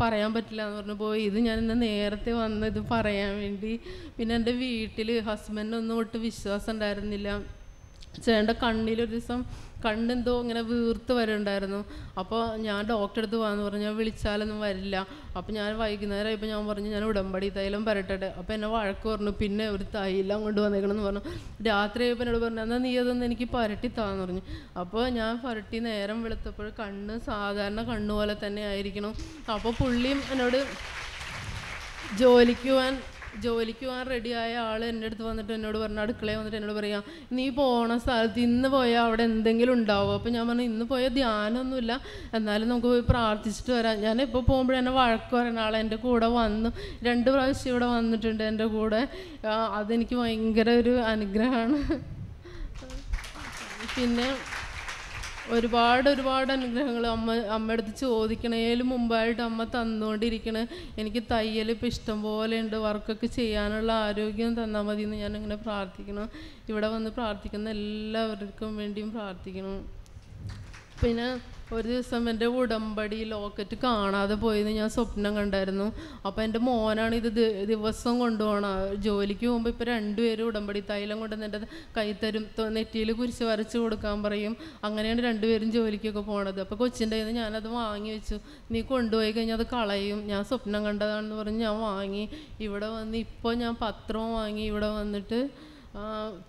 പറയാൻ പറ്റില്ല എന്ന് പറഞ്ഞു പോയി. ഇത് ഞാൻ ഇന്ന് നേരത്തെ വന്ന് ഇത് പറയാൻ വേണ്ടി. പിന്നെ എന്റെ വീട്ടിൽ ഹസ്ബൻഡൊന്നും ഒട്ട് വിശ്വാസം ഉണ്ടായിരുന്നില്ല. ചേട്ടന്റെ കണ്ണിലൊരു ദിവസം കണ്ണെന്തോ ഇങ്ങനെ വീർത്ത് വരുന്നുണ്ടായിരുന്നു അപ്പോൾ ഞാൻ ഡോക്ടറെ അടുത്ത് പോകാന്ന് പറഞ്ഞു വിളിച്ചാലൊന്നും വരില്ല. അപ്പോൾ ഞാൻ വൈകുന്നേരം ആയപ്പോൾ ഞാൻ പറഞ്ഞു ഞാൻ ഉടമ്പടി തൈലം പരട്ടട്ടെ. അപ്പോൾ എന്നെ വഴക്ക് പറഞ്ഞു. പിന്നെ ഒരു തൈലം കൊണ്ട് വന്നേക്കണമെന്ന് പറഞ്ഞു. രാത്രി ആയപ്പോൾ എന്നോട് പറഞ്ഞു എന്നാൽ നീ അതൊന്ന് എനിക്ക് പരട്ടി താന്ന് പറഞ്ഞു. അപ്പോൾ ഞാൻ പരട്ടി നേരം വെളുത്തപ്പോൾ കണ്ണ് സാധാരണ കണ്ണ് പോലെ തന്നെ ആയിരിക്കണം. അപ്പോൾ പുള്ളിയും എന്നോട് ജോലിക്ക് പോകാൻ ജോലിക്ക് പോകാൻ റെഡിയായ ആൾ എന്റെ അടുത്ത് വന്നിട്ട് എന്നോട് പറഞ്ഞു അടുക്കളയിൽ വന്നിട്ട് എന്നോട് പറയാം നീ പോണ സ്ഥലത്ത് ഇന്ന് പോയാൽ അവിടെ എന്തെങ്കിലും ഉണ്ടാവും? അപ്പോൾ ഞാൻ പറഞ്ഞു ഇന്ന് പോയാൽ ധ്യാനമൊന്നുമില്ല. എന്നാലും നമുക്ക് പോയി പ്രാർത്ഥിച്ചിട്ട് വരാം. ഞാൻ ഇപ്പോൾ പോകുമ്പോഴേ എന്നെ വഴക്ക് പറയുന്ന ആൾ എന്റെ കൂടെ വന്നു. രണ്ട് പ്രാവശ്യം ഇവിടെ വന്നിട്ടുണ്ട് എന്റെ കൂടെ. അതെനിക്ക് ഭയങ്കര ഒരു അനുഗ്രഹമാണ്. പിന്നെ ഒരുപാട് ഒരുപാട് അനുഗ്രഹങ്ങൾ അമ്മ അമ്മയടുത്ത് ചോദിക്കണേലും മുമ്പായിട്ട് അമ്മ തന്നുകൊണ്ടിരിക്കണ. എനിക്ക് തയ്യൽ ഇപ്പം ഇഷ്ടം പോലെ ഉണ്ട്. വർക്കൊക്കെ ചെയ്യാനുള്ള ആരോഗ്യം തന്നാൽ മതി എന്ന് അങ്ങനെ പ്രാർത്ഥിക്കണം ഇവിടെ വന്ന് പ്രാർത്ഥിക്കുന്ന എല്ലാവർക്കും വേണ്ടിയും പ്രാർത്ഥിക്കണം പിന്നെ ഒരു ദിവസം എന്റെ ഉടമ്പടി ലോക്കറ്റ് കാണാതെ പോയെന്ന് ഞാൻ സ്വപ്നം കണ്ടായിരുന്നു. അപ്പോൾ എന്റെ മോനാണ് ഇത് ദിവസം കൊണ്ടുപോകണം ജോലിക്ക് പോകുമ്പോൾ ഇപ്പോൾ രണ്ടുപേരും ഉടമ്പടി തൈലം കൊണ്ടുവന്ന് എന്റെ കൈ തരും. നെറ്റിയിൽ കുരിശ് വരച്ച് കൊടുക്കാൻ പറയും. അങ്ങനെയാണ് രണ്ടുപേരും ജോലിക്കൊക്കെ പോണത്. അപ്പോൾ കൊച്ചിന്റെ കയ്യിൽ നിന്ന് ഞാനത് വാങ്ങി വെച്ചു. നീ കൊണ്ടുപോയി കഴിഞ്ഞാൽ അത് കളയും. ഞാൻ സ്വപ്നം കണ്ടതാണെന്ന് പറഞ്ഞ് ഞാൻ വാങ്ങി. ഇവിടെ വന്ന് ഇപ്പോൾ ഞാൻ പത്രവും വാങ്ങി ഇവിടെ വന്നിട്ട്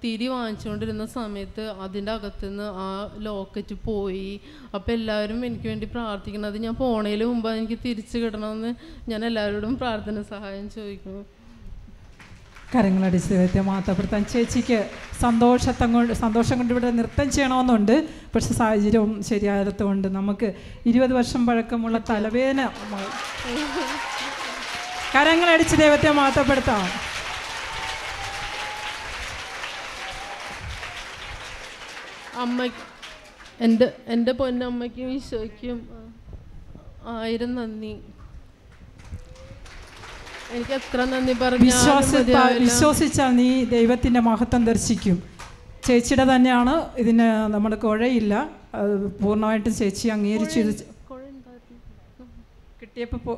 തിരി വാങ്ങിച്ചുകൊണ്ടിരുന്ന സമയത്ത് അതിന്റെ അകത്തുനിന്ന് ആ ലോക്കറ്റ് പോയി. അപ്പോൾ എല്ലാവരും എനിക്ക് വേണ്ടി പ്രാർത്ഥിക്കണം. അത് ഞാൻ പോണേൽ മുമ്പ് എനിക്ക് തിരിച്ചു കിട്ടണമെന്ന് ഞാൻ എല്ലാവരോടും പ്രാർത്ഥന സഹായം ചോദിക്കുന്നു കരങ്ങളടിച്ച് മാത്തപ്പെടുത്താൻ ചേച്ചിക്ക് സന്തോഷത്തം കൊണ്ട് സന്തോഷം കൊണ്ട് ഇവിടെ നൃത്തം ചെയ്യണമെന്നുണ്ട്. പക്ഷെ സാഹചര്യവും ശരിയായതുകൊണ്ട് നമുക്ക് ഇരുപത് വർഷം പഴക്കമുള്ള തലവേദന. കരങ്ങളടിച്ച് ദൈവത്തെ മാത്തപ്പെടുത്താം അമ്മ എന്റെ എന്റെ പൊന്നമ്മയ്ക്കും ഈശോയ്ക്കും ആയിരം നന്ദി. എനിക്ക് എത്ര നന്ദി പറഞ്ഞു. വിശ്വസിച്ചാൽ നീ ദൈവത്തിന്റെ മഹത്വം ദർശിക്കും. ചേച്ചിയുടെ തന്നെയാണ് ഇതിന് നമ്മൾ കുഴയില്ല. പൂർണമായിട്ടും ചേച്ചി അംഗീകരിച്ചു കിട്ടിയപ്പോൾ പോ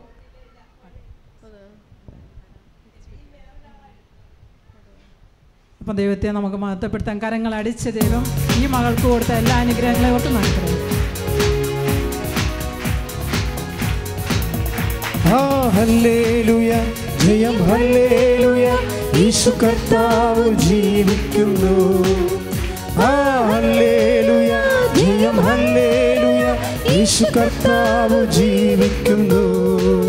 അപ്പം ദൈവത്തെ നമുക്ക് മഹത്വപ്പെടുത്താൻ കരങ്ങൾ അടിച്ച ദൈവം ഈ മകൾക്ക് കൊടുത്ത എല്ലാ അനുഗ്രഹങ്ങളെ ഓർത്ത് നടക്കണം ജയം ഹല്ലേലൂയ. യേശു കർത്താവ് ജീവിക്കുന്നു. ആ ഹല്ലേലൂയ ജയം ഹല്ലേലൂയ. യേശു കർത്താവ് ജീവിക്കുന്നു.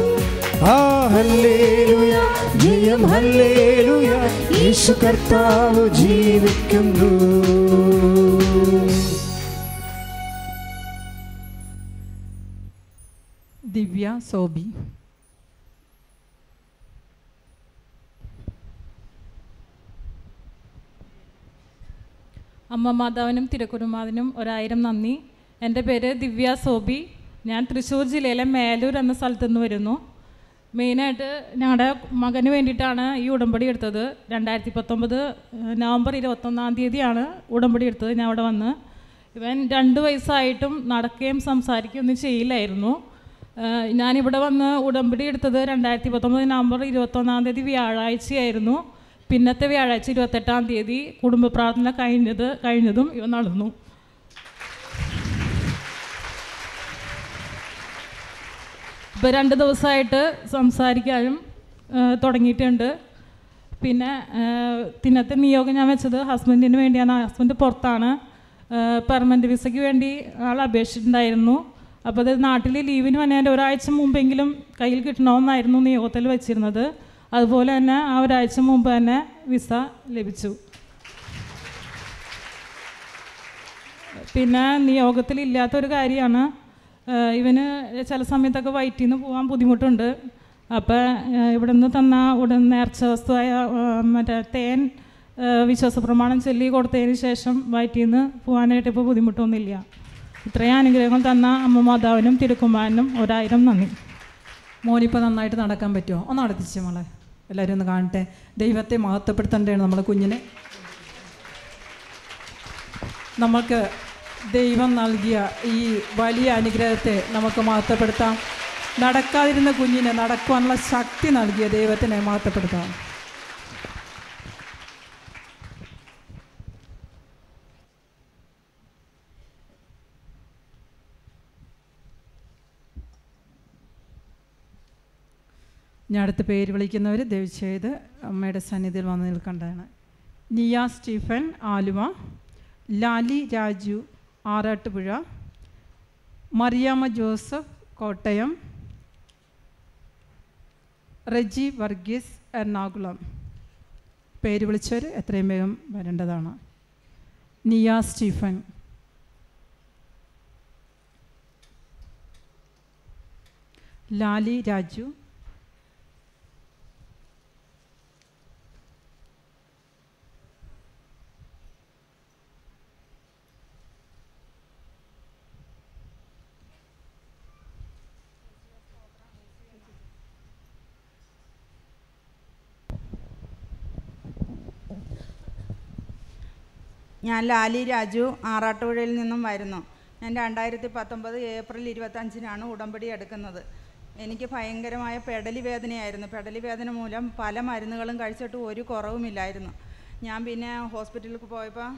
കർത്താവ് ജീവിക്കുന്നു. ദിവ്യ സോബി. അമ്മ മാതാവിനും തിരക്കുരുമാതിനും ഒരായിരം നന്ദി. എന്റെ പേര് ദിവ്യ സോബി. ഞാൻ തൃശ്ശൂർ ജില്ലയിലെ മേലൂർ എന്ന സ്ഥലത്തു നിന്ന് വരുന്നു. മെയിനായിട്ട് ഞങ്ങളുടെ മകന് വേണ്ടിയിട്ടാണ് ഈ ഉടമ്പടി എടുത്തത്. രണ്ടായിരത്തി പത്തൊമ്പത് നവംബർ ഇരുപത്തൊന്നാം തീയതിയാണ് ഉടമ്പടി എടുത്തത്. ഞാൻ അവിടെ വന്ന് ഇവൻ രണ്ട് വയസ്സായിട്ടും നടക്കുകയും സംസാരിക്കുകയും ഒന്നും ചെയ്യില്ലായിരുന്നു. ഞാനിവിടെ വന്ന് ഉടമ്പടി എടുത്തത് രണ്ടായിരത്തി പത്തൊമ്പത് നവംബർ ഇരുപത്തൊന്നാം തീയതി വ്യാഴാഴ്ചയായിരുന്നു. പിന്നത്തെ വ്യാഴാഴ്ച ഇരുപത്തെട്ടാം തീയതി കുടുംബ പ്രാർത്ഥന കഴിഞ്ഞത് കഴിഞ്ഞതും ഇവ നടന്നു. ഇപ്പോൾ രണ്ട് ദിവസമായിട്ട് സംസാരിക്കാനും തുടങ്ങിയിട്ടുണ്ട്. പിന്നെ തിന്നത്തെ നിയോഗം ഞാൻ വെച്ചത് ഹസ്ബൻഡിന് വേണ്ടിയാണ്. ഹസ്ബൻഡ് പുറത്താണ്. പെർമനന്റ് വിസയ്ക്ക് വേണ്ടി ആൾ അപേക്ഷിച്ചിട്ടുണ്ടായിരുന്നു. അപ്പോൾ അത് നാട്ടിൽ ലീവിന് വന്നതിന്റെ ഒരാഴ്ച മുമ്പെങ്കിലും കയ്യിൽ കിട്ടണമെന്നായിരുന്നു നിയോഗത്തിൽ വെച്ചിരുന്നത്. അതുപോലെ തന്നെ ആ ഒരാഴ്ച മുമ്പ് തന്നെ വിസ ലഭിച്ചു. പിന്നെ നിയോഗത്തിൽ ഇല്ലാത്തൊരു കാര്യമാണ്. ഇവന് ചില സമയത്തൊക്കെ വയറ്റിൽ നിന്ന് പോകാൻ ബുദ്ധിമുട്ടുണ്ട്. അപ്പോൾ ഇവിടെ നിന്ന് തന്ന ഉടൻ നേർച്ച വസ്തുവായ മറ്റേ തേൻ വിശ്വാസ വിശ്വാസപ്രമാണം ചൊല്ലി കൊടുത്തതിന് ശേഷം വയറ്റിൽ നിന്ന് പോകാനായിട്ട് ഇപ്പോൾ ബുദ്ധിമുട്ടൊന്നുമില്ല. ഇത്രയും അനുഗ്രഹങ്ങൾ തന്ന അമ്മ മാതാവിനും തിരുക്കുമാരനും ഒരായിരം നന്ദി. മോനിപ്പോൾ നന്നായിട്ട് നടക്കാൻ പറ്റുമോ ഒന്ന് നടത്തിച്ച് മോളെ. എല്ലാവരും ഒന്ന് കാണട്ടെ. ദൈവത്തെ മഹത്വപ്പെടുത്തേണ്ടതാണ് നമ്മളെ കുഞ്ഞിനെ. നമുക്ക് ദൈവം നൽകിയ ഈ വലിയ അനുഗ്രഹത്തെ നമുക്ക് മഹത്വപ്പെടുത്താം. നടക്കാതിരുന്ന കുഞ്ഞിനെ നടക്കുവാനുള്ള ശക്തി നൽകിയ ദൈവത്തിനെ മാറ്റപ്പെടുത്താം ഞാൻ അടുത്ത പേര് വിളിക്കുന്നവർ ദയവ് അമ്മയുടെ സന്നിധിയിൽ വന്ന് നിൽക്കേണ്ടതാണ്. Niya Stephen Aluva Lali Raju Arattupuzha Mariyamma Joseph Kottayam Reji Varghese Ernakulam. പേര് വിളിച്ചവർ എത്രയും വേഗം വരേണ്ടതാണ്. നിയ സ്റ്റീഫൻ. ലാലി രാജു. ഞാൻ ലാലി രാജു ആറാട്ടുപുഴയിൽ നിന്നും വരുന്നു. ഞാൻ രണ്ടായിരത്തി പത്തൊമ്പത് ഏപ്രിൽ ഇരുപത്തഞ്ചിനാണ് ഉടമ്പടി എടുക്കുന്നത്. എനിക്ക് ഭയങ്കരമായ പെടലി വേദനയായിരുന്നു. പെടലി വേദന മൂലം പല മരുന്നുകളും കഴിച്ചിട്ട് ഒരു കുറവുമില്ലായിരുന്നു. ഞാൻ പിന്നെ ഹോസ്പിറ്റലിൽ പോയപ്പോൾ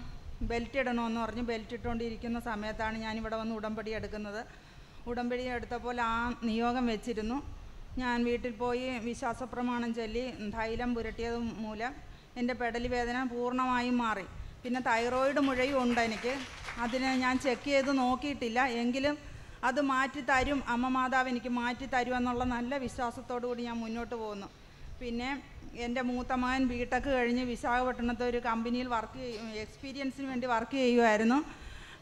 ബെൽറ്റ് ഇടണമെന്ന് പറഞ്ഞ് ബെൽറ്റ് ഇട്ടുകൊണ്ടിരിക്കുന്ന സമയത്താണ് ഞാനിവിടെ വന്ന് ഉടമ്പടി എടുക്കുന്നത്. ഉടമ്പടി എടുത്തപ്പോൾ ആ നിയോഗം വെച്ചിരുന്നു. ഞാൻ വീട്ടിൽ പോയി വിശ്വാസപ്രമാണം ചൊല്ലി തൈലം പുരട്ടിയത് മൂലം എന്റെ പെടലി വേദന പൂർണമായും മാറി. പിന്നെ തൈറോയിഡ് മുഴയും ഉണ്ട് എനിക്ക്. അതിന് ഞാൻ ചെക്ക് ചെയ്ത് നോക്കിയിട്ടില്ല. എങ്കിലും അത് മാറ്റി തരും. അമ്മ മാതാവ് എനിക്ക് മാറ്റി തരും എന്നുള്ള നല്ല വിശ്വാസത്തോടു കൂടി ഞാൻ മുന്നോട്ട് പോകുന്നു. പിന്നെ എന്റെ മൂത്ത മകൻ ബിടെക് കഴിഞ്ഞ് വിശാഖപട്ടണത്തെ ഒരു കമ്പനിയിൽ വർക്ക് ചെയ്യും എക്സ്പീരിയൻസിന് വേണ്ടി വർക്ക് ചെയ്യുമായിരുന്നു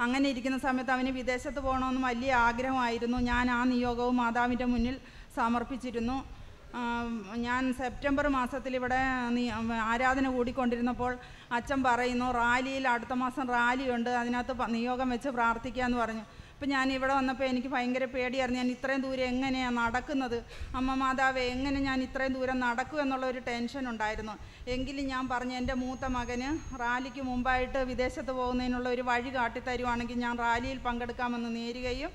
അങ്ങനെ ഇരിക്കുന്ന സമയത്ത് അവന് വിദേശത്ത് പോകണമെന്ന് വലിയ ആഗ്രഹമായിരുന്നു. ഞാൻ ആ നിയോഗവും മാതാവിന്റെ മുന്നിൽ സമർപ്പിച്ചിരുന്നു. ഞാൻ സെപ്റ്റംബർ മാസത്തിൽ ഇവിടെ ആരാധന കൂടിക്കൊണ്ടിരുന്നപ്പോൾ അച്ഛൻ പറയുന്നു റാലിയിൽ അടുത്ത മാസം റാലിയുണ്ട് അതിനകത്ത് നിയോഗം വെച്ച് പ്രാർത്ഥിക്കാമെന്ന് പറഞ്ഞു. അപ്പം ഞാൻ ഇവിടെ വന്നപ്പോൾ എനിക്ക് ഭയങ്കര പേടിയായിരുന്നു. ഞാൻ ഇത്രയും ദൂരം എങ്ങനെയാണ് നടക്കുന്നത്? അമ്മ മാതാവേ എങ്ങനെ ഞാൻ ഇത്രയും ദൂരം നടക്കും എന്നുള്ള ഒരു ടെൻഷൻ ഉണ്ടായിരുന്നു. എങ്കിലും ഞാൻ പറഞ്ഞു എന്റെ മൂത്ത മകന് റാലിക്ക് മുമ്പായിട്ട് വിദേശത്ത് പോകുന്നതിനുള്ള ഒരു വഴി കാട്ടിത്തരുവാണെങ്കിൽ ഞാൻ റാലിയിൽ പങ്കെടുക്കാമെന്ന് നേരുകയും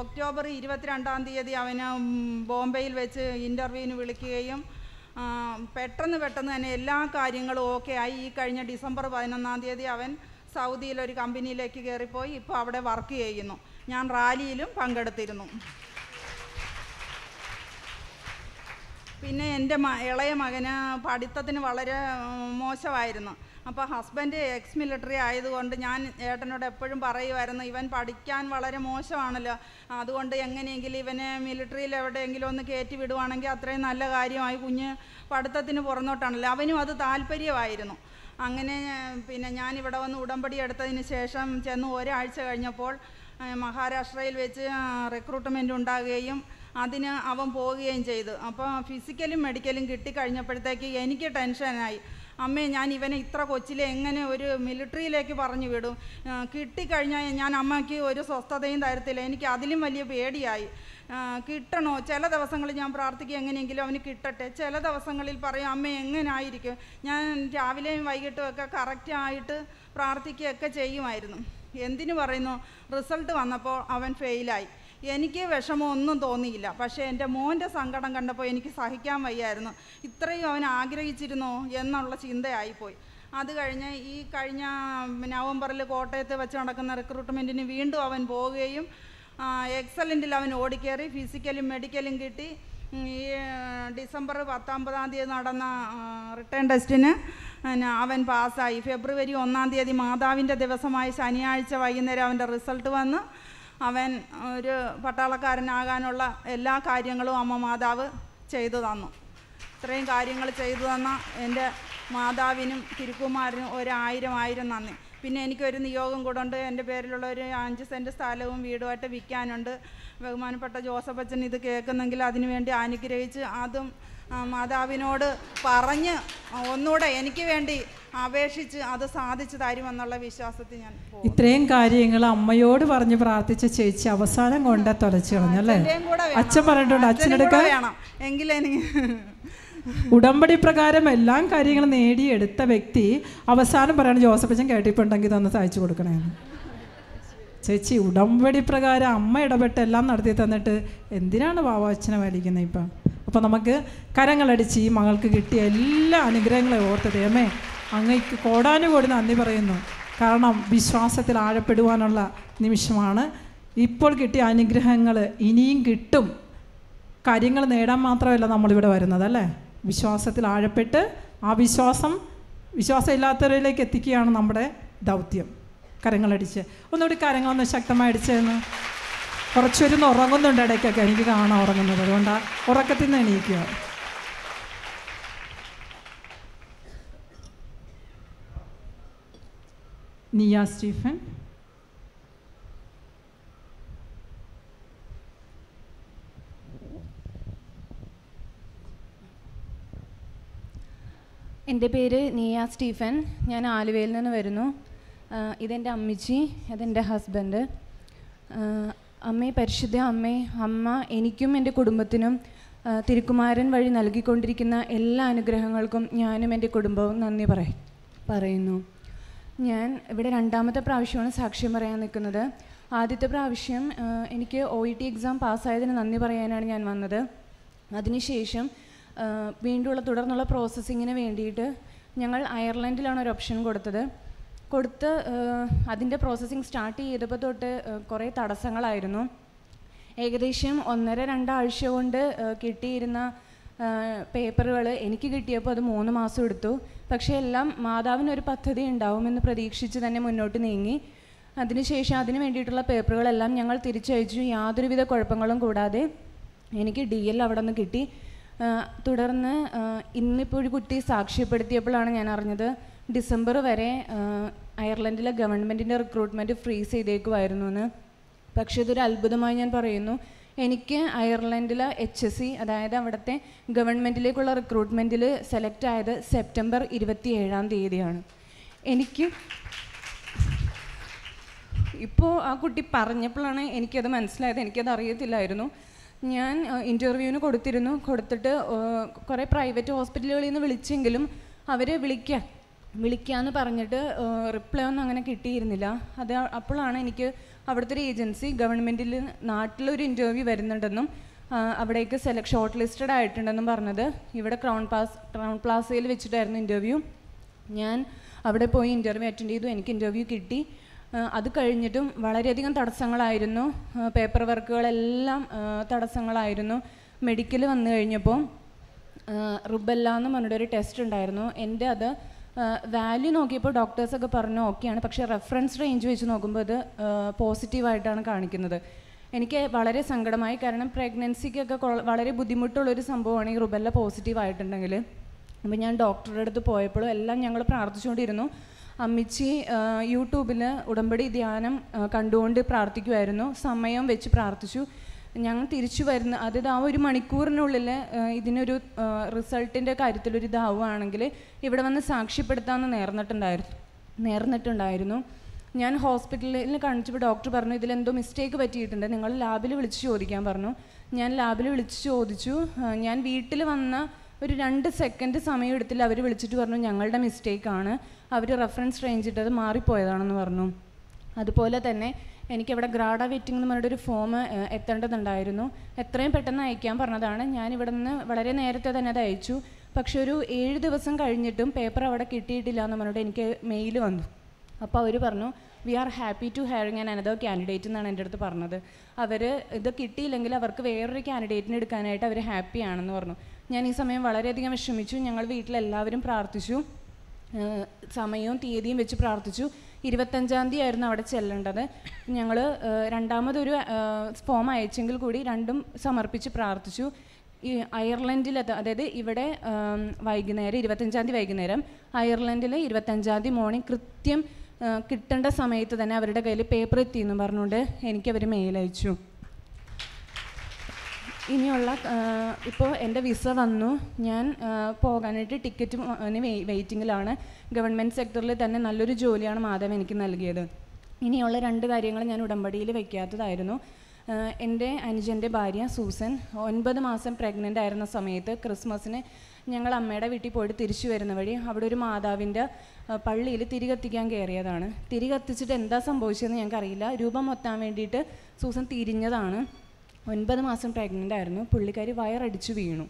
ഒക്ടോബർ ഇരുപത്തിരണ്ടാം തീയതി അവന് ബോംബെയിൽ വെച്ച് ഇന്റർവ്യൂവിന് വിളിക്കുകയും പെട്ടെന്ന് പെട്ടെന്ന് തന്നെ എല്ലാ കാര്യങ്ങളും ഓക്കെ ആയി. ഈ കഴിഞ്ഞ ഡിസംബർ പതിനൊന്നാം തീയതി അവൻ സൗദിയിലൊരു കമ്പനിയിലേക്ക് കയറിപ്പോയി. ഇപ്പോൾ അവിടെ വർക്ക് ചെയ്യുന്നു. ഞാൻ റാലിയിലും പങ്കെടുത്തിരുന്നു. പിന്നെ എന്റെ ഇളയ മകന് പഠിത്തത്തിന് വളരെ മോശമായിരുന്നു. അപ്പോൾ ഹസ്ബൻഡ് എക്സ് മിലിറ്ററി ആയതുകൊണ്ട് ഞാൻ ഏട്ടനോട് എപ്പോഴും പറയുമായിരുന്നു ഇവൻ പഠിക്കാൻ വളരെ മോശമാണല്ലോ. അതുകൊണ്ട് എങ്ങനെയെങ്കിലും ഇവനെ മിലിറ്ററിയിൽ എവിടെയെങ്കിലും ഒന്ന് കയറ്റി വിടുവാണെങ്കിൽ അത്രയും നല്ല കാര്യമായി കുഞ്ഞ് പഠിത്തത്തിന് പുറന്നോട്ടാണല്ലോ. അവനും അത് താല്പര്യമായിരുന്നു. അങ്ങനെ പിന്നെ ഞാനിവിടെ വന്ന് ഉടമ്പടി എടുത്തതിന് ശേഷം ചെന്ന് ഒരാഴ്ച കഴിഞ്ഞപ്പോൾ മഹാരാഷ്ട്രയിൽ വെച്ച് റിക്രൂട്ട്മെന്റ് ഉണ്ടാകുകയും അതിന് അവൻ പോവുകയും ചെയ്തു. അപ്പോൾ ഫിസിക്കലും മെഡിക്കലും കിട്ടിക്കഴിഞ്ഞപ്പോഴത്തേക്ക് എനിക്ക് ടെൻഷനായി അമ്മേ ഞാൻ ഇവനെ ഇത്ര കൊച്ചിലെ എങ്ങനെ ഒരു മിലിറ്ററിയിലേക്ക് പറഞ്ഞു വിടും? കിട്ടിക്കഴിഞ്ഞാൽ ഞാൻ അമ്മയ്ക്ക് ഒരു സ്വസ്ഥതയും തരത്തില്ല. എനിക്ക് അതിലും വലിയ പേടിയായി. കിട്ടണോ? ചില ദിവസങ്ങളിൽ ഞാൻ പ്രാർത്ഥിക്കുക എങ്ങനെയെങ്കിലും അവന് കിട്ടട്ടെ. ചില ദിവസങ്ങളിൽ പറയും അമ്മ എങ്ങനെ ആയിരിക്കും ഞാൻ രാവിലെയും വൈകിട്ടും ഒക്കെ കറക്റ്റായിട്ട് പ്രാർത്ഥിക്കുകയൊക്കെ ചെയ്യുമായിരുന്നു. എന്തിനു പറയുന്നു? റിസൾട്ട് വന്നപ്പോൾ അവൻ ഫെയിലായി എനിക്ക് വിഷമമൊന്നും തോന്നിയില്ല. പക്ഷേ എന്റെ മോന്റെ സങ്കടം കണ്ടപ്പോൾ എനിക്ക് സഹിക്കാൻ വയ്യായിരുന്നു. ഇത്രയും അവൻ ആഗ്രഹിച്ചിരുന്നോ എന്നുള്ള ചിന്തയായിപ്പോയി. അത് കഴിഞ്ഞ് ഈ കഴിഞ്ഞ നവംബറിൽ കോട്ടയത്ത് വെച്ച് നടക്കുന്ന റിക്രൂട്ട്മെന്റിന് വീണ്ടും അവൻ പോവുകയും എക്സലന്റിൽ അവൻ ഓടിക്കേറി. ഫിസിക്കലും മെഡിക്കലും കിട്ടി. ഈ ഡിസംബർ പത്തൊമ്പതാം തീയതി നടന്ന റിട്ടേൺ ടെസ്റ്റിന് അവൻ പാസ്സായി. ഫെബ്രുവരി ഒന്നാം തീയതി മാതാവിന്റെ ദിവസമായ ശനിയാഴ്ച വൈകുന്നേരം അവന്റെ റിസൾട്ട് വന്ന്. അവൻ ഒരു പട്ടാളക്കാരനാകാനുള്ള എല്ലാ കാര്യങ്ങളും അമ്മ മാതാവ് ചെയ്തു തന്നു. ഇത്രയും കാര്യങ്ങൾ ചെയ്തു തന്ന എന്റെ മാതാവിനും തിരുക്കുമാരനും ഒരായിരം ആയിരം നന്ദി. പിന്നെ എനിക്കൊരു നിയോഗം കൂടെ ഉണ്ട്. എന്റെ പേരിലുള്ള ഒരു അഞ്ച് സെന്റ് സ്ഥലവും വീടുമായിട്ട് വിൽക്കാനുണ്ട്. ബഹുമാനപ്പെട്ട ജോസഫ് അച്ഛൻ ഇത് കേൾക്കുന്നെങ്കിൽ അതിനുവേണ്ടി അനുഗ്രഹിച്ച് അതും മാതാവിനോട് പറഞ്ഞ് ഒന്നുകൂടെ എനിക്ക് വേണ്ടി അപേക്ഷിച്ച് അത് സാധിച്ചു തരുമെന്നുള്ള വിശ്വാസത്തിൽ ഞാൻ. ഇത്രയും കാര്യങ്ങൾ അമ്മയോട് പറഞ്ഞ് പ്രാർത്ഥിച്ച ചേച്ചി അവസാനം കൊണ്ട് തുലച്ചു കളഞ്ഞല്ലേ അച്ഛൻ പറഞ്ഞിട്ടുണ്ട് അച്ഛനും അച്ഛനെടുക്കാൻ വേണം. എങ്കിലേ എനിക്ക് ഉടമ്പടി പ്രകാരം എല്ലാം കാര്യങ്ങളും നേടിയെടുത്ത വ്യക്തി അവസാനം പറയണം ജോസഫ് അച്ഛൻ കേട്ടിട്ടുണ്ടെങ്കിൽ തന്നെ സഹായിച്ചു കൊടുക്കണേന്ന് ചേച്ചി ഉടമ്പടി പ്രകാരം അമ്മ ഇടപെട്ട് എല്ലാം നടത്തി തന്നിട്ട് എന്തിനാണ് ബാബാച്ചനെ വലിക്കുന്നത് ഇപ്പം? അപ്പോൾ നമുക്ക് കരങ്ങളടിച്ച് ഈ മകൾക്ക് കിട്ടിയ എല്ലാ അനുഗ്രഹങ്ങളെ ഓർത്ത് ദൈവമേ അങ്ങയ്ക്ക് കോടാനുകോടി നന്ദി പറയുന്നു. കാരണം വിശ്വാസത്തിൽ ആഴപ്പെടുവാനുള്ള നിമിഷമാണ്. ഇപ്പോൾ കിട്ടിയ അനുഗ്രഹങ്ങൾ ഇനിയും കിട്ടും. കാര്യങ്ങൾ നേടാൻ മാത്രമല്ല നമ്മളിവിടെ വരുന്നത് അല്ലേ? വിശ്വാസത്തിൽ ആഴപ്പെട്ട് ആ വിശ്വാസം വിശ്വാസം ഇല്ലാത്തവരിലേക്ക് എത്തിക്കുകയാണ് നമ്മുടെ ദൗത്യം. കരങ്ങളടിച്ച്. ഒന്നുകൂടി കരങ്ങളൊന്ന് ശക്തമായി അടിച്ചതെന്ന് കുറച്ചൊരുന്ന് ഉറങ്ങുന്നുണ്ട് ഇടയ്ക്കൊക്കെ. എനിക്ക് കാണാൻ ഉറങ്ങുന്നത്. അതുകൊണ്ടാ ഉറക്കത്തിൽ നിന്ന് എണീക്കുക. നിയ സ്റ്റീഫൻ. എന്റെ പേര് നിയ സ്റ്റീഫൻ. ഞാൻ ആലുവയിൽ നിന്ന് വരുന്നു. ഇതെന്റെ അമ്മച്ചി അതെന്റെ ഹസ്ബൻഡ്. അമ്മേ പരിശുദ്ധ അമ്മേ അമ്മ എനിക്കും എന്റെ കുടുംബത്തിനും തിരുക്കുമാരൻ വഴി നൽകിക്കൊണ്ടിരിക്കുന്ന എല്ലാ അനുഗ്രഹങ്ങൾക്കും ഞാനും എന്റെ കുടുംബവും നന്ദി പറയും. പറയുന്നു. ഞാൻ ഇവിടെ രണ്ടാമത്തെ പ്രാവശ്യമാണ് സാക്ഷ്യം പറയാൻ നിൽക്കുന്നത്. ആദ്യത്തെ പ്രാവശ്യം എനിക്ക് ഒ ഇ ടി എക്സാം പാസ്സായതിന് നന്ദി പറയാനാണ് ഞാൻ വന്നത്. അതിനുശേഷം വീണ്ടുള്ള വീണ്ടുമുള്ള തുടർന്നുള്ള പ്രോസസ്സിങ്ങിന് വേണ്ടിയിട്ട് ഞങ്ങൾ അയർലൻഡിലാണ് ഒരു ഓപ്ഷൻ കൊടുത്തത്. കൊടുത്ത് അതിന്റെ പ്രോസസ്സിങ് സ്റ്റാർട്ട് ചെയ്തപ്പോൾ തൊട്ട് കുറേ തടസ്സങ്ങളായിരുന്നു. ഏകദേശം ഒന്നര രണ്ടാഴ്ച കൊണ്ട് കിട്ടിയിരുന്ന പേപ്പറുകൾ എനിക്ക് കിട്ടിയപ്പോൾ അത് മൂന്ന് മാസം എടുത്തു. പക്ഷേ എല്ലാം മാതാവിനൊരു പദ്ധതി ഉണ്ടാവുമെന്ന് പ്രതീക്ഷിച്ച് തന്നെ മുന്നോട്ട് നീങ്ങി. അതിനുശേഷം അതിന് വേണ്ടിയിട്ടുള്ള പേപ്പറുകളെല്ലാം ഞങ്ങൾ തിരിച്ചയച്ചു. യാതൊരുവിധ കുഴപ്പങ്ങളും കൂടാതെ എനിക്ക് ഡി എൽ അവിടെ നിന്ന് കിട്ടി. തുടർന്ന് ഇന്നിപ്പോൾ ഒരു കുട്ടി സാക്ഷ്യപ്പെടുത്തിയപ്പോഴാണ് ഞാൻ അറിഞ്ഞത്. ഡിസംബർ വരെ അയർലൻഡിലെ ഗവൺമെന്റിന്റെ റിക്രൂട്ട്മെന്റ് ഫ്രീസ് ചെയ്തേക്കുമായിരുന്നു എന്ന് പക്ഷേ ഇതൊരു അത്ഭുതമായി ഞാൻ പറയുന്നു. എനിക്ക് അയർലൻഡിലെ എച്ച് എസ് സി അതായത് അവിടുത്തെ ഗവൺമെന്റിലേക്കുള്ള റിക്രൂട്ട്മെന്റിൽ സെലക്ട് ആയത് സെപ്റ്റംബർ ഇരുപത്തി ഏഴാം തീയതിയാണ്. എനിക്ക് ഇപ്പോൾ ആ കുട്ടി പറഞ്ഞപ്പോഴാണ് എനിക്കത് മനസ്സിലായത്. എനിക്കത് അറിയത്തില്ലായിരുന്നു. ഞാൻ ഇന്റർവ്യൂവിന് കൊടുത്തിരുന്നു. കൊടുത്തിട്ട് കുറേ പ്രൈവറ്റ് ഹോസ്പിറ്റലുകളിൽ നിന്ന് വിളിച്ചെങ്കിലും അവരെ വിളിക്കുക വിളിക്കാമെന്ന് പറഞ്ഞിട്ട് റിപ്ലൈ ഒന്നും അങ്ങനെ കിട്ടിയിരുന്നില്ല. അത് അപ്പോഴാണ് എനിക്ക് അവിടുത്തെ ഒരു ഏജൻസി ഗവൺമെന്റിൽ നാട്ടിലൊരു ഇന്റർവ്യൂ വരുന്നുണ്ടെന്നും അവിടേക്ക് സെലക്ട് ഷോർട്ട് ലിസ്റ്റഡ് ആയിട്ടുണ്ടെന്നും പറഞ്ഞത്. ഇവിടെ ക്രൗൺ പാസ് ക്രൗൺ പ്ലാസയിൽ വെച്ചിട്ടായിരുന്നു ഇന്റർവ്യൂ ഞാൻ അവിടെ പോയി ഇന്റർവ്യൂ അറ്റൻഡ് ചെയ്തു. എനിക്ക് ഇന്റർവ്യൂ കിട്ടി. അത് കഴിഞ്ഞിട്ടും വളരെയധികം തടസ്സങ്ങളായിരുന്നു. പേപ്പർ വർക്കുകളെല്ലാം തടസ്സങ്ങളായിരുന്നു. മെഡിക്കൽ വന്നു കഴിഞ്ഞപ്പോൾ റുബല്ല എന്ന് പറഞ്ഞിട്ടൊരു ടെസ്റ്റ് ഉണ്ടായിരുന്നു. എന്റെ അത് വാല്യൂ നോക്കിയപ്പോൾ ഡോക്ടേഴ്സൊക്കെ പറഞ്ഞു ഓക്കെയാണ് പക്ഷേ റെഫറൻസ് റേഞ്ച് വെച്ച് നോക്കുമ്പോൾ അത് പോസിറ്റീവായിട്ടാണ് കാണിക്കുന്നത്. എനിക്ക് വളരെ സങ്കടമായി. കാരണം പ്രഗ്നൻസിക്കൊക്കെ വളരെ ബുദ്ധിമുട്ടുള്ളൊരു സംഭവമാണ് ഈ റുബെല്ല പോസിറ്റീവ് ആയിട്ടുണ്ടെങ്കിൽ. അപ്പോൾ ഞാൻ ഡോക്ടറുടെ അടുത്ത് പോയപ്പോഴും എല്ലാം ഞങ്ങൾ പ്രാർത്ഥിച്ചുകൊണ്ടിരുന്നു. അമ്മിച്ചി യൂട്യൂബിൽ ഉടമ്പടി ധ്യാനം കണ്ടുകൊണ്ട് പ്രാർത്ഥിക്കുമായിരുന്നു സമയം വെച്ച് പ്രാർത്ഥിച്ചു. ഞങ്ങൾ തിരിച്ചു വരുന്ന അതായത് ആ ഒരു മണിക്കൂറിനുള്ളിൽ ഇതിനൊരു റിസൾട്ടിന്റെ കാര്യത്തിലൊരു ഇതാവുകയാണെങ്കിൽ ഇവിടെ വന്ന് സാക്ഷ്യപ്പെടുത്താമെന്ന് നേർന്നിട്ടുണ്ടായിരുന്നു നേർന്നിട്ടുണ്ടായിരുന്നു. ഞാൻ ഹോസ്പിറ്റലിൽ കാണിച്ചപ്പോൾ ഡോക്ടർ പറഞ്ഞു ഇതിലെന്തോ മിസ്റ്റേക്ക് പറ്റിയിട്ടുണ്ട്. നിങ്ങൾ ലാബിൽ വിളിച്ച് ചോദിക്കാൻ പറഞ്ഞു. ഞാൻ ലാബിൽ വിളിച്ച് ചോദിച്ചു ഞാൻ വീട്ടിൽ വന്ന ഒരു രണ്ട് സെക്കൻഡ് സമയം എടുത്തില്ല അവർ വിളിച്ചിട്ട് പറഞ്ഞു ഞങ്ങളുടെ മിസ്റ്റേക്കാണ് അവർ റെഫറൻസ് റേഞ്ച് ഇട്ടത് മാറിപ്പോയതാണെന്ന് പറഞ്ഞു. അതുപോലെ തന്നെ എനിക്കവിടെ ഗ്രാഡ വെയിറ്റിംഗ് എന്ന് പറഞ്ഞിട്ടൊരു ഫോം എത്തേണ്ടതുണ്ടായിരുന്നു. എത്രയും പെട്ടെന്ന് അയക്കാൻ പറഞ്ഞതാണ്. ഞാൻ ഇവിടെ നിന്ന് വളരെ നേരത്തെ തന്നെ അത് അയച്ചു. പക്ഷെ ഒരു ഏഴ് ദിവസം കഴിഞ്ഞിട്ടും പേപ്പർ അവിടെ കിട്ടിയിട്ടില്ല എന്ന് പറഞ്ഞിട്ട് എനിക്ക് മെയിൽ വന്നു. അപ്പോൾ അവർ പറഞ്ഞു we are happy to having an another candidate എന്നാണ് എന്റെ അടുത്ത് പറഞ്ഞത്. അവർ ഇത് കിട്ടിയില്ലെങ്കിൽ അവർക്ക് വേറൊരു കാൻഡിഡേറ്റിനെ എടുക്കാനായിട്ട് അവർ ഹാപ്പിയാണെന്ന് പറഞ്ഞു. ഞാൻ ഈ സമയം വളരെയധികം വിഷമിച്ചു. ഞങ്ങൾ വീട്ടിലെല്ലാവരും പ്രാർത്ഥിച്ചു. സമയവും തീയതിയും വെച്ച് പ്രാർത്ഥിച്ചു. ഇരുപത്തഞ്ചാം തീയതി ആയിരുന്നു അവിടെ ചെല്ലേണ്ടത്. ഞങ്ങൾ രണ്ടാമതൊരു ഫോം അയച്ചെങ്കിൽ കൂടി രണ്ടും സമർപ്പിച്ച് പ്രാർത്ഥിച്ചു. ഈ അയർലൻഡിൽ അതായത് ഇവിടെ വൈകുന്നേരം ഇരുപത്തഞ്ചാം തീയതി വൈകുന്നേരം അയർലൻഡിൽ ഇരുപത്തഞ്ചാം തീയതി മോർണിംഗ് കൃത്യം കിട്ടേണ്ട സമയത്ത് തന്നെ അവരുടെ കയ്യിൽ പേപ്പർ എത്തിയെന്ന് പറഞ്ഞുകൊണ്ട് എനിക്കവർ മെയിൽ അയച്ചു. ഇനിയുള്ള ഇപ്പോൾ എന്റെ വിസ വന്നു. ഞാൻ പോകാനായിട്ട് ടിക്കറ്റ് വെയിറ്റിങ്ങിലാണ്. ഗവൺമെന്റ് സെക്ടറിൽ തന്നെ നല്ലൊരു ജോലിയാണ് മാധവ് എനിക്ക് നൽകിയത്. ഇനിയുള്ള രണ്ട് കാര്യങ്ങൾ ഞാൻ ഉടമ്പടിയിൽ വയ്ക്കാത്തതായിരുന്നു എന്റെ അനുജന്റെ ഭാര്യ സൂസൻ ഒൻപത് മാസം പ്രഗ്നന്റ് ആയിരുന്ന സമയത്ത് ക്രിസ്മസിന് ഞങ്ങൾ അമ്മയുടെ വീട്ടിൽ പോയിട്ട് തിരിച്ചു വരുന്ന വഴി അവിടെ ഒരു മാതാവിന്റെ പള്ളിയിൽ തിരികത്തിക്കാൻ കയറിയതാണ്. തിരികത്തിച്ചിട്ട് എന്താ സംഭവിച്ചതെന്ന് ഞങ്ങൾക്കറിയില്ല. രൂപം മൊത്താൻ വേണ്ടിയിട്ട് സൂസൻ തിരിഞ്ഞതാണ്. ഒൻപത് മാസം പ്രഗ്നന്റ് ആയിരുന്നു. പുള്ളിക്കാരി വയറടിച്ച് വീണു.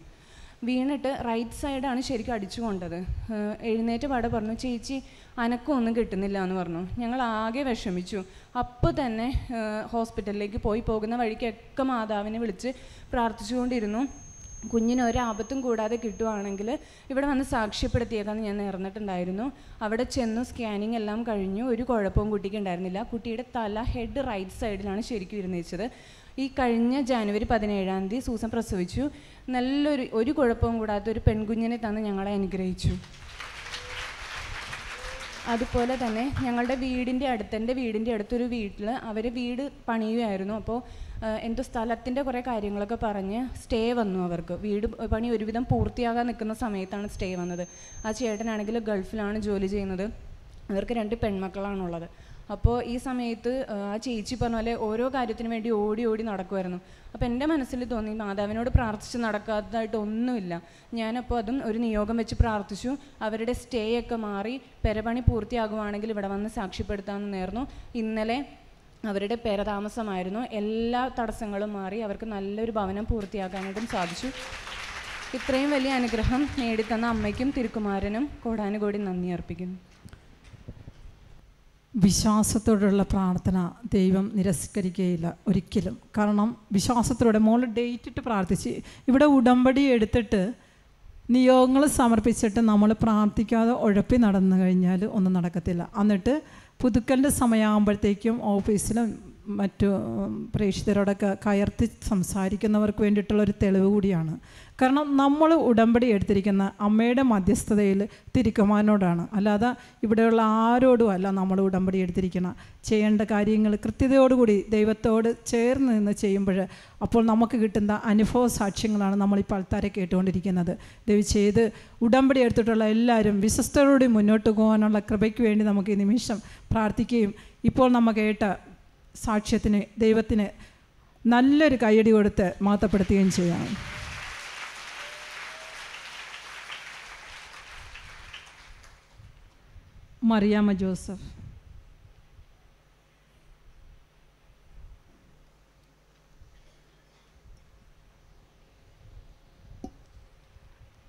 വീണിട്ട് റൈറ്റ് സൈഡാണ് ശരിക്കും അടിച്ചു കൊണ്ടത്. എഴുന്നേറ്റ് പാടെ പറഞ്ഞു ചേച്ചി അനക്കമൊന്നും കിട്ടുന്നില്ല എന്ന് പറഞ്ഞു. ഞങ്ങൾ ആകെ വിഷമിച്ചു. അപ്പോൾ തന്നെ ഹോസ്പിറ്റലിലേക്ക് പോയി പോകുന്ന വഴിക്കൊക്കെ മാതാവിനെ വിളിച്ച് പ്രാർത്ഥിച്ചുകൊണ്ടിരുന്നു കുഞ്ഞിന് ഒരാപത്തും കൂടാതെ കിട്ടുവാണെങ്കിൽ ഇവിടെ വന്ന് സാക്ഷ്യപ്പെടുത്തിയേക്കാന്ന് ഞാൻ നേർന്നിട്ടുണ്ടായിരുന്നു. അവിടെ ചെന്നു സ്കാനിങ് എല്ലാം കഴിഞ്ഞു. ഒരു കുഴപ്പവും കുട്ടിക്ക് ഉണ്ടായിരുന്നില്ല. കുട്ടിയുടെ തല ഹെഡ് റൈറ്റ് സൈഡിലാണ് ശരിക്കും ഇരുന്നേച്ചത് ഈ കഴിഞ്ഞ ജാനുവരി പതിനേഴാം തീയതി സൂസൻ പ്രസവിച്ചു. നല്ലൊരു ഒരു കുഴപ്പവും കൂടാത്ത ഒരു പെൺകുഞ്ഞിനെ തന്ന് ഞങ്ങളെ അനുഗ്രഹിച്ചു. അതുപോലെ തന്നെ ഞങ്ങളുടെ വീടിന്റെ അടുത്ത് എന്റെ വീടിന്റെ അടുത്തൊരു വീട്ടിൽ അവർ വീട് പണിയുമായിരുന്നു അപ്പോൾ എന്തോ സ്ഥലത്തിന്റെ കുറേ കാര്യങ്ങളൊക്കെ പറഞ്ഞ് സ്റ്റേ വന്നു അവർക്ക്. വീട് പണി ഒരുവിധം പൂർത്തിയാകാൻ നിൽക്കുന്ന സമയത്താണ് സ്റ്റേ വന്നത്. ആ ചേട്ടനാണെങ്കിൽ ഗൾഫിലാണ് ജോലി ചെയ്യുന്നത്. അവർക്ക് രണ്ട് പെൺമക്കളാണുള്ളത്. അപ്പോൾ ഈ സമയത്ത് ആ, ചേച്ചി പറഞ്ഞ പോലെ ഓരോ കാര്യത്തിന് വേണ്ടി ഓടി ഓടി നടക്കുമായിരുന്നു അപ്പോൾ എന്റെ മനസ്സിൽ തോന്നി മാതാവിനോട് പ്രാർത്ഥിച്ച് നടക്കാത്തതായിട്ട് ഒന്നുമില്ല. ഞാനപ്പോൾ അതും ഒരു നിയോഗം വെച്ച് പ്രാർത്ഥിച്ചു. അവരുടെ സ്റ്റേ ഒക്കെ മാറി പെരപണി പൂർത്തിയാകുവാണെങ്കിൽ ഇവിടെ വന്ന് സാക്ഷ്യപ്പെടുത്താമെന്ന് നേർന്നു. ഇന്നലെ അവരുടെ പെരതാമസമായിരുന്നു. എല്ലാ തടസ്സങ്ങളും മാറി അവർക്ക് നല്ലൊരു ഭവനം പൂർത്തിയാക്കാനായിട്ടും സാധിച്ചു. ഇത്രയും വലിയ അനുഗ്രഹം നേടിത്തന്ന അമ്മയ്ക്കും തിരുക്കുമാരനും കോടാനുകോടി നന്ദി അർപ്പിക്കുന്നു. വിശ്വാസത്തോടുള്ള പ്രാർത്ഥന ദൈവം നിരസ്കരിക്കുകയില്ല ഒരിക്കലും. കാരണം വിശ്വാസത്തോടെ മോൾ ഡേറ്റ് ഇട്ട് പ്രാർത്ഥിച്ച് ഇവിടെ ഉടമ്പടി എടുത്തിട്ട് നിയോഗങ്ങൾ സമർപ്പിച്ചിട്ട് നമ്മൾ പ്രാർത്ഥിക്കാതെ ഉഴപ്പി നടന്നു കഴിഞ്ഞാൽ ഒന്നും നടക്കത്തില്ല. എന്നിട്ട് പുതുക്കലിന്റെ സമയമാകുമ്പോഴത്തേക്കും ഓഫീസിലും മറ്റു പ്രേക്ഷിതരോടൊക്കെ കയർത്തി സംസാരിക്കുന്നവർക്ക് വേണ്ടിയിട്ടുള്ള ഒരു തെളിവ് കൂടിയാണ്. കാരണം നമ്മൾ ഉടമ്പടി എടുത്തിരിക്കുന്ന അമ്മയുടെ മധ്യസ്ഥതയിൽ തിരുക്കുമാരനോടാണ്. അല്ലാതെ ഇവിടെയുള്ള ആരോടും അല്ല നമ്മൾ ഉടമ്പടി എടുത്തിരിക്കണം. ചെയ്യേണ്ട കാര്യങ്ങൾ കൃത്യതയോടുകൂടി ദൈവത്തോട് ചേർന്ന് നിന്ന് ചെയ്യുമ്പോൾ അപ്പോൾ നമുക്ക് കിട്ടുന്ന അനുഭവ സാക്ഷ്യങ്ങളാണ് നമ്മൾ ഈ പൾത്താരെ കേട്ടുകൊണ്ടിരിക്കുന്നത്. ദൈവം ചെയ്ത് ഉടമ്പടി എടുത്തിട്ടുള്ള എല്ലാവരും വിശ്വസ്തരോടെ മുന്നോട്ട് പോകാനുള്ള കൃപയ്ക്ക് വേണ്ടി നമുക്ക് ഈ നിമിഷം പ്രാർത്ഥിക്കുകയും ഇപ്പോൾ നമ്മൾ കേട്ട സാക്ഷ്യത്തിന് ദൈവത്തിന് നല്ലൊരു കൈയടി കൊടുത്ത് മാത്തപ്പെടുത്തുകയും ചെയ്യാം. മറിയാമ്മ ജോസഫ്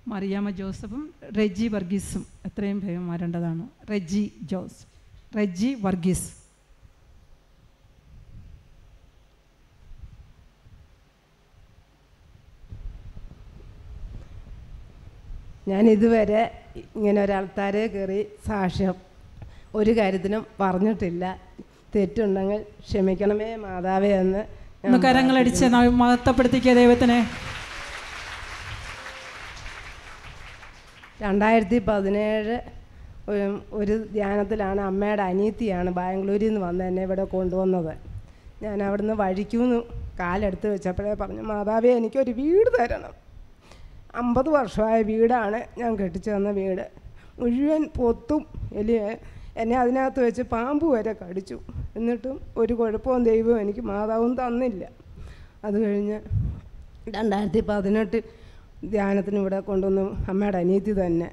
മറിയാമ ജോസഫും റെജി വർഗീസും എത്രയും വേഗം വരേണ്ടതാണ് റെജി ജോസ് റെജി വർഗീസ് ഞാൻ ഇതുവരെ ഇങ്ങനെ ഒരാൾത്താരെ കയറി സാക്ഷ്യം. ഒരു കാര്യത്തിനും പറഞ്ഞിട്ടില്ല. തെറ്റുണ്ടെങ്കിൽ ക്ഷമിക്കണമേ മാതാവേ എന്ന് ഒന്ന് കരങ്ങളടിച്ച് മഹത്വപ്പെടുത്തിക്കുക ദൈവത്തിനെ. രണ്ടായിരത്തി പതിനേഴ് ഒരു ഒരു ധ്യാനത്തിലാണ് അമ്മയുടെ അനിയത്തിയാണ് ബാംഗ്ലൂരിൽ നിന്ന് വന്ന് എന്നെ ഇവിടെ കൊണ്ടുവന്നത്. ഞാൻ അവിടുന്ന് വഴിക്കൂന്ന് കാലെടുത്ത് വെച്ചപ്പോഴേ പറഞ്ഞു മാതാവേ എനിക്കൊരു വീട് തരണം. അമ്പത് വർഷമായ വീടാണ് ഞാൻ കെട്ടിച്ചു തന്ന വീട്. മുഴുവൻ പൊത്തും എലി എന്നെ അതിനകത്ത് വെച്ച് പാമ്പ് വരെ കടിച്ചു. എന്നിട്ടും ഒരു കുഴപ്പവും ദൈവം എനിക്ക് മാതാവും തന്നില്ല. അത് കഴിഞ്ഞ് രണ്ടായിരത്തി പതിനെട്ട് ധ്യാനത്തിന് ഇവിടെ കൊണ്ടുവന്നു അമ്മയുടെ അനീതി തന്നെ.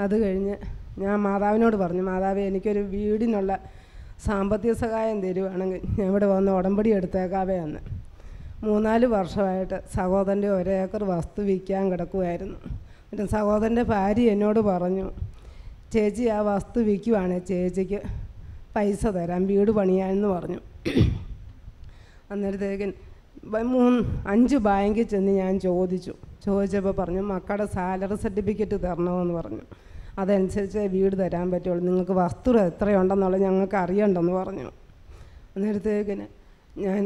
അത് കഴിഞ്ഞ് ഞാൻ മാതാവിനോട് പറഞ്ഞു മാതാവേ എനിക്കൊരു വീടിനുള്ള സാമ്പത്തിക സഹായം തരുവാണെങ്കിൽ ഞാൻ ഇവിടെ വന്ന് ഉടമ്പടി എടുത്തേക്കാവേ എന്ന്. മൂന്നാൽ വർഷമായിട്ട് സഹോദരന്റെ ഒരേക്കർ വസ്തു വിൽക്കാൻ കിടക്കുമായിരുന്നു എന്നിട്ട് സഹോദരന്റെ ഭാര്യ എന്നോട് പറഞ്ഞു ചേച്ചി ആ വസ്തു വിൽക്കുവാണ്. ചേച്ചിക്ക് പൈസ തരാം. വീട് പണിയാമെന്ന് പറഞ്ഞു. അന്നേരത്തേക്കൻ മൂന്ന് അഞ്ച് ബാങ്കിൽ ചെന്ന് ഞാൻ ചോദിച്ചു. ചോദിച്ചപ്പോൾ പറഞ്ഞു മക്കളുടെ സാലറി സർട്ടിഫിക്കറ്റ് തരണമെന്ന് പറഞ്ഞു. അതനുസരിച്ച് വീട് തരാൻ പറ്റുള്ളൂ. നിങ്ങൾക്ക് വസ്തു എത്രയുണ്ടെന്നുള്ളത് ഞങ്ങൾക്ക് അറിയണ്ടെന്ന് പറഞ്ഞു. അന്നേരത്തേക്കിന് ഞാൻ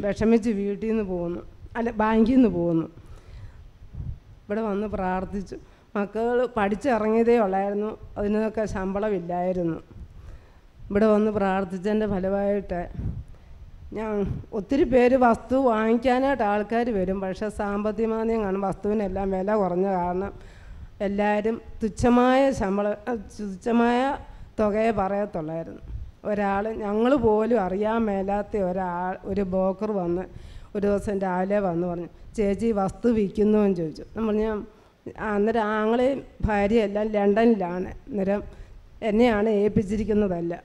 വിഷമിച്ച് വീട്ടിൽ നിന്ന് പോകുന്നു അല്ല ബാങ്കിൽ നിന്ന് പോകുന്നു ഇവിടെ വന്ന് പ്രാർത്ഥിച്ചു. മക്കൾ പഠിച്ചിറങ്ങിയതേ ഉള്ളായിരുന്നു. അതിനൊക്കെ ശമ്പളമില്ലായിരുന്നു. ഇവിടെ വന്ന് പ്രാർത്ഥിച്ചതിന്റെ ഫലമായിട്ട് ഞാൻ ഒത്തിരി പേര് വസ്തു വാങ്ങിക്കാനായിട്ട് ആൾക്കാർ വരും. പക്ഷേ സാമ്പത്തികമാന്ദ്യം കാണും വസ്തുവിനെല്ലാം വില കുറഞ്ഞ കാരണം എല്ലാവരും തുച്ഛമായ ശമ്പള തുച്ഛമായ തുകയെ പറയത്തുള്ളായിരുന്നു. ഒരാൾ ഞങ്ങൾ പോലും അറിയാൻ മേലാത്ത ഒരാൾ ഒരു ബ്രോക്കർ വന്ന് ഒരു ദിവസം രാവിലെ വന്ന് പറഞ്ഞു ചേച്ചി വസ്തു വിൽക്കുന്നു എന്ന് ചോദിച്ചു. നമ്മൾ ഞാൻ അന്നേരം ആങ്ങളെയും ഭാര്യയെല്ലാം ലണ്ടനിലാണ്. അന്നേരം എന്നെയാണ് ഏൽപ്പിച്ചിരിക്കുന്നതല്ല.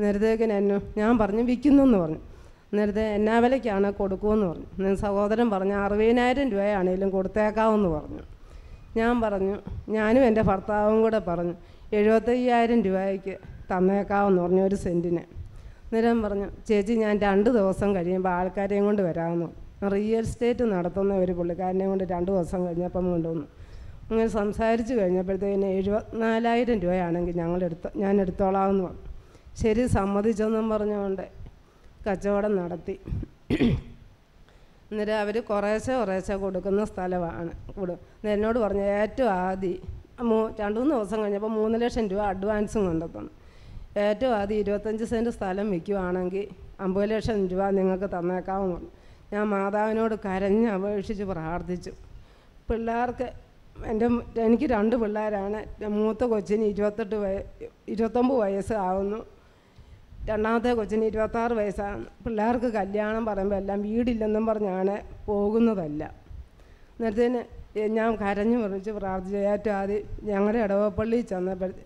നേരത്തേക്കിന് എന്നെ ഞാൻ പറഞ്ഞു വിൽക്കുന്നു എന്ന് പറഞ്ഞു. നേരത്തെ എന്നാ വിലയ്ക്കാണ് കൊടുക്കുമെന്ന് പറഞ്ഞു. സഹോദരൻ പറഞ്ഞു അറുപതിനായിരം രൂപയാണേലും കൊടുത്തേക്കാമെന്ന് പറഞ്ഞു. ഞാൻ പറഞ്ഞു ഞാനും എന്റെ ഭർത്താവും കൂടെ പറഞ്ഞു എഴുപത്തയ്യായിരം രൂപയ്ക്ക് തന്നേക്കാമെന്ന് പറഞ്ഞു ഒരു സെന്റിന് അന്നേരം പറഞ്ഞു ചേച്ചി ഞാൻ രണ്ട് ദിവസം കഴിയുമ്പോൾ ആൾക്കാരെയും കൊണ്ട് വരാമെന്നു റിയൽ എസ്റ്റേറ്റ് നടത്തുന്ന ഒരു പുള്ളിക്കാരനെ കൊണ്ട് രണ്ട് ദിവസം കഴിഞ്ഞപ്പം കൊണ്ടുവന്നു. അങ്ങനെ സംസാരിച്ച് കഴിഞ്ഞപ്പോഴത്തേന് എഴുപത്തിനാലായിരം രൂപയാണെങ്കിൽ ഞങ്ങൾ എടുത്ത ഞാൻ എടുത്തോളാമെന്ന് പറഞ്ഞു. ശരി സമ്മതിച്ചെന്നും പറഞ്ഞുകൊണ്ട് കച്ചവടം നടത്തി. അന്നേരം അവർ കുറേശ്ശെ കുറേശ്ശെ കൊടുക്കുന്ന സ്ഥലമാണ് കൂടും എന്നോട് പറഞ്ഞു ഏറ്റവും ആദ്യം മൂ രണ്ട് മൂന്ന് ദിവസം കഴിഞ്ഞപ്പോൾ മൂന്ന് ലക്ഷം രൂപ അഡ്വാൻസും കൊണ്ടെത്തണം ഏറ്റവും ആദ്യം ഇരുപത്തഞ്ച് സെന്റ് സ്ഥലം വിൽക്കുവാണെങ്കിൽ അമ്പത് ലക്ഷം രൂപ നിങ്ങൾക്ക് തന്നേക്കാവുന്നു. ഞാൻ മാതാവിനോട് കരഞ്ഞ് അപേക്ഷിച്ച് പ്രാർത്ഥിച്ചു. പിള്ളേർക്ക് എന്റെ എനിക്ക് രണ്ട് പിള്ളേരാണ്. മൂത്ത കൊച്ചിന് ഇരുപത്തെട്ട് വയ ഇരുപത്തൊമ്പത് വയസ്സ് ആവുന്നു. രണ്ടാമത്തെ കൊച്ചിന് ഇരുപത്താറ് വയസ്സാണ്. പിള്ളേർക്ക് കല്യാണം പറയുമ്പോൾ എല്ലാം വീടില്ലെന്നും പറഞ്ഞാണ് പോകുന്നതല്ല. നേരത്തേന് ഞാൻ കരഞ്ഞു മുറിച്ച് പ്രാർത്ഥിച്ചു. ഏറ്റവും ആദ്യം ഞങ്ങളുടെ ഇടവപ്പള്ളിയിൽ ചെന്നപ്പോഴത്തെ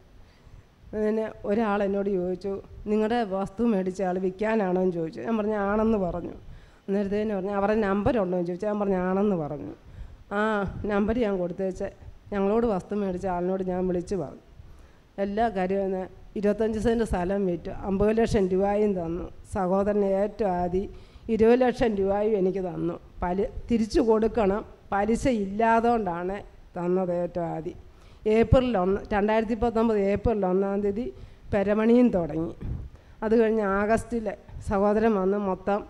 പിന്നെ ഒരാൾ എന്നോട് ചോദിച്ചു നിങ്ങളുടെ വസ്തു മേടിച്ച ആൾ വിൽക്കാനാണോ? എന്ന് ചോദിച്ചു. ഞാൻ പറഞ്ഞു ആണെന്ന് പറഞ്ഞു. അന്നേരത്തേന് പറഞ്ഞു അവരുടെ നമ്പർ ഉണ്ടോ? എന്ന് ചോദിച്ചു. ഞാൻ പറഞ്ഞു ആണെന്ന് പറഞ്ഞു. ആ നമ്പർ ഞാൻ കൊടുത്തേച്ച്. ഞങ്ങളോട് വസ്തു മേടിച്ച ആളിനോട് ഞാൻ വിളിച്ചു പറഞ്ഞു. എല്ലാ കാര്യവും ഇരുപത്തഞ്ച് സെന്റ് സ്ഥലം വിറ്റു. അമ്പത് ലക്ഷം രൂപയും തന്നു. സഹോദരൻ ഏറ്റവും ആദ്യം ഇരുപത് ലക്ഷം രൂപയും എനിക്ക് തന്നു. പലി തിരിച്ചു കൊടുക്കണം. പലിശ ഇല്ലാതുകൊണ്ടാണ് തന്നത് ഏറ്റവും ആദ്യം ഏപ്രിൽ ഒന്ന് രണ്ടായിരത്തി പത്തൊമ്പത് ഏപ്രിൽ ഒന്നാം തീയതി പെരമണിയും തുടങ്ങി. അത് കഴിഞ്ഞ് ആഗസ്റ്റിൽ സഹോദരൻ വന്ന് മൊത്തം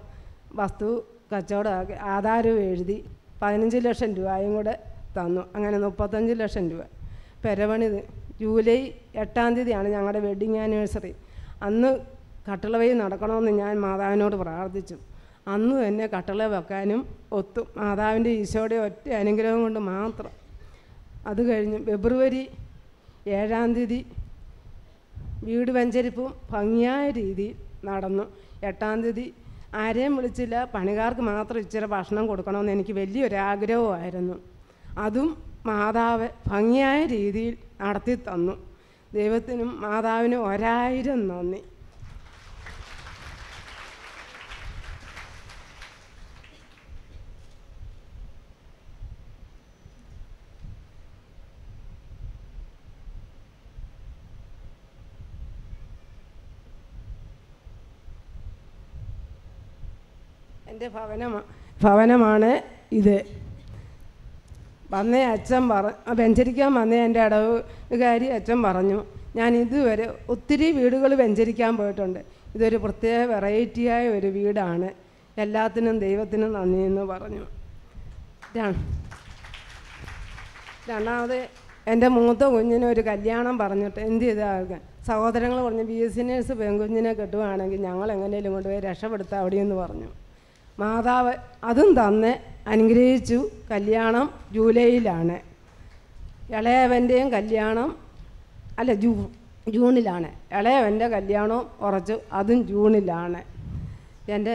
വസ്തു കച്ചവടമാക്കി ആധാരവും എഴുതി പതിനഞ്ച് ലക്ഷം രൂപയും കൂടെ തന്നു. അങ്ങനെ മുപ്പത്തഞ്ച് ലക്ഷം രൂപ. പെരമണി ജൂലൈ എട്ടാം തീയതിയാണ് ഞങ്ങളുടെ വെഡ്ഡിങ് ആനിവേഴ്സറി അന്ന് കട്ടളവയിൽ നടക്കണമെന്ന് ഞാൻ മാതാവിനോട് പ്രാർത്ഥിച്ചു. അന്ന് തന്നെ കട്ടള വെക്കാനും ഒത്തു. മാതാവിന്റെ ഈശോയുടെ ഒറ്റ അനുഗ്രഹം കൊണ്ട് മാത്രം അത് കഴിഞ്ഞ് ഫെബ്രുവരി ഏഴാം തീയതി വീട് വെഞ്ചരിപ്പും ഭംഗിയായ രീതിയിൽ നടന്നു. എട്ടാം തീയതി ആരെയും വിളിച്ചില്ല. പണികാർക്ക് മാത്രം ഇച്ചിരി ഭക്ഷണം കൊടുക്കണമെന്ന് എനിക്ക് വലിയൊരാഗ്രഹമായിരുന്നു അതും മാതാവ് ഭംഗിയായ രീതിയിൽ നടത്തി തന്നു ദൈവത്തിനും മാതാവിനും ഒരായിരം നന്ദി. എന്റെ ഭവനമാണ് ഭവനമാണ് ഇത്. വന്നേ അച്ഛൻ പറ വെഞ്ചരിക്കാൻ വന്നേ എന്റെ അടവുകാരി അച്ഛൻ പറഞ്ഞു ഞാൻ ഇതുവരെ ഒത്തിരി വീടുകൾ വെഞ്ചരിക്കാൻ പോയിട്ടുണ്ട്. ഇതൊരു പ്രത്യേക വെറൈറ്റിയായ ഒരു വീടാണ്. എല്ലാത്തിനും ദൈവത്തിനും നന്ദി എന്ന് പറഞ്ഞു. രണ്ടാമത് എന്റെ മൂത്ത കുഞ്ഞിന് ഒരു കല്യാണം പറഞ്ഞിട്ട് എന്ത് ചെയ്താൽ സഹോദരങ്ങൾ പറഞ്ഞു ബി എസ് സി നേഴ്സ് പെൺകുഞ്ഞിനെ കെട്ടുവാണെങ്കിൽ ഞങ്ങൾ എങ്ങനെയും കൊണ്ടുപോയി രക്ഷപ്പെടുത്താം അവിടെയെന്ന് പറഞ്ഞു. മാതാവ് അതും തന്ന് അനുഗ്രഹിച്ചു കല്യാണം ജൂലൈയിലാണ്. ഇളയവന്റെയും കല്യാണം അല്ല ജൂ ജൂണിലാണ്. ഇളയവന്റെ കല്യാണവും ഉറച്ചു അതും ജൂണിലാണ്. എന്റെ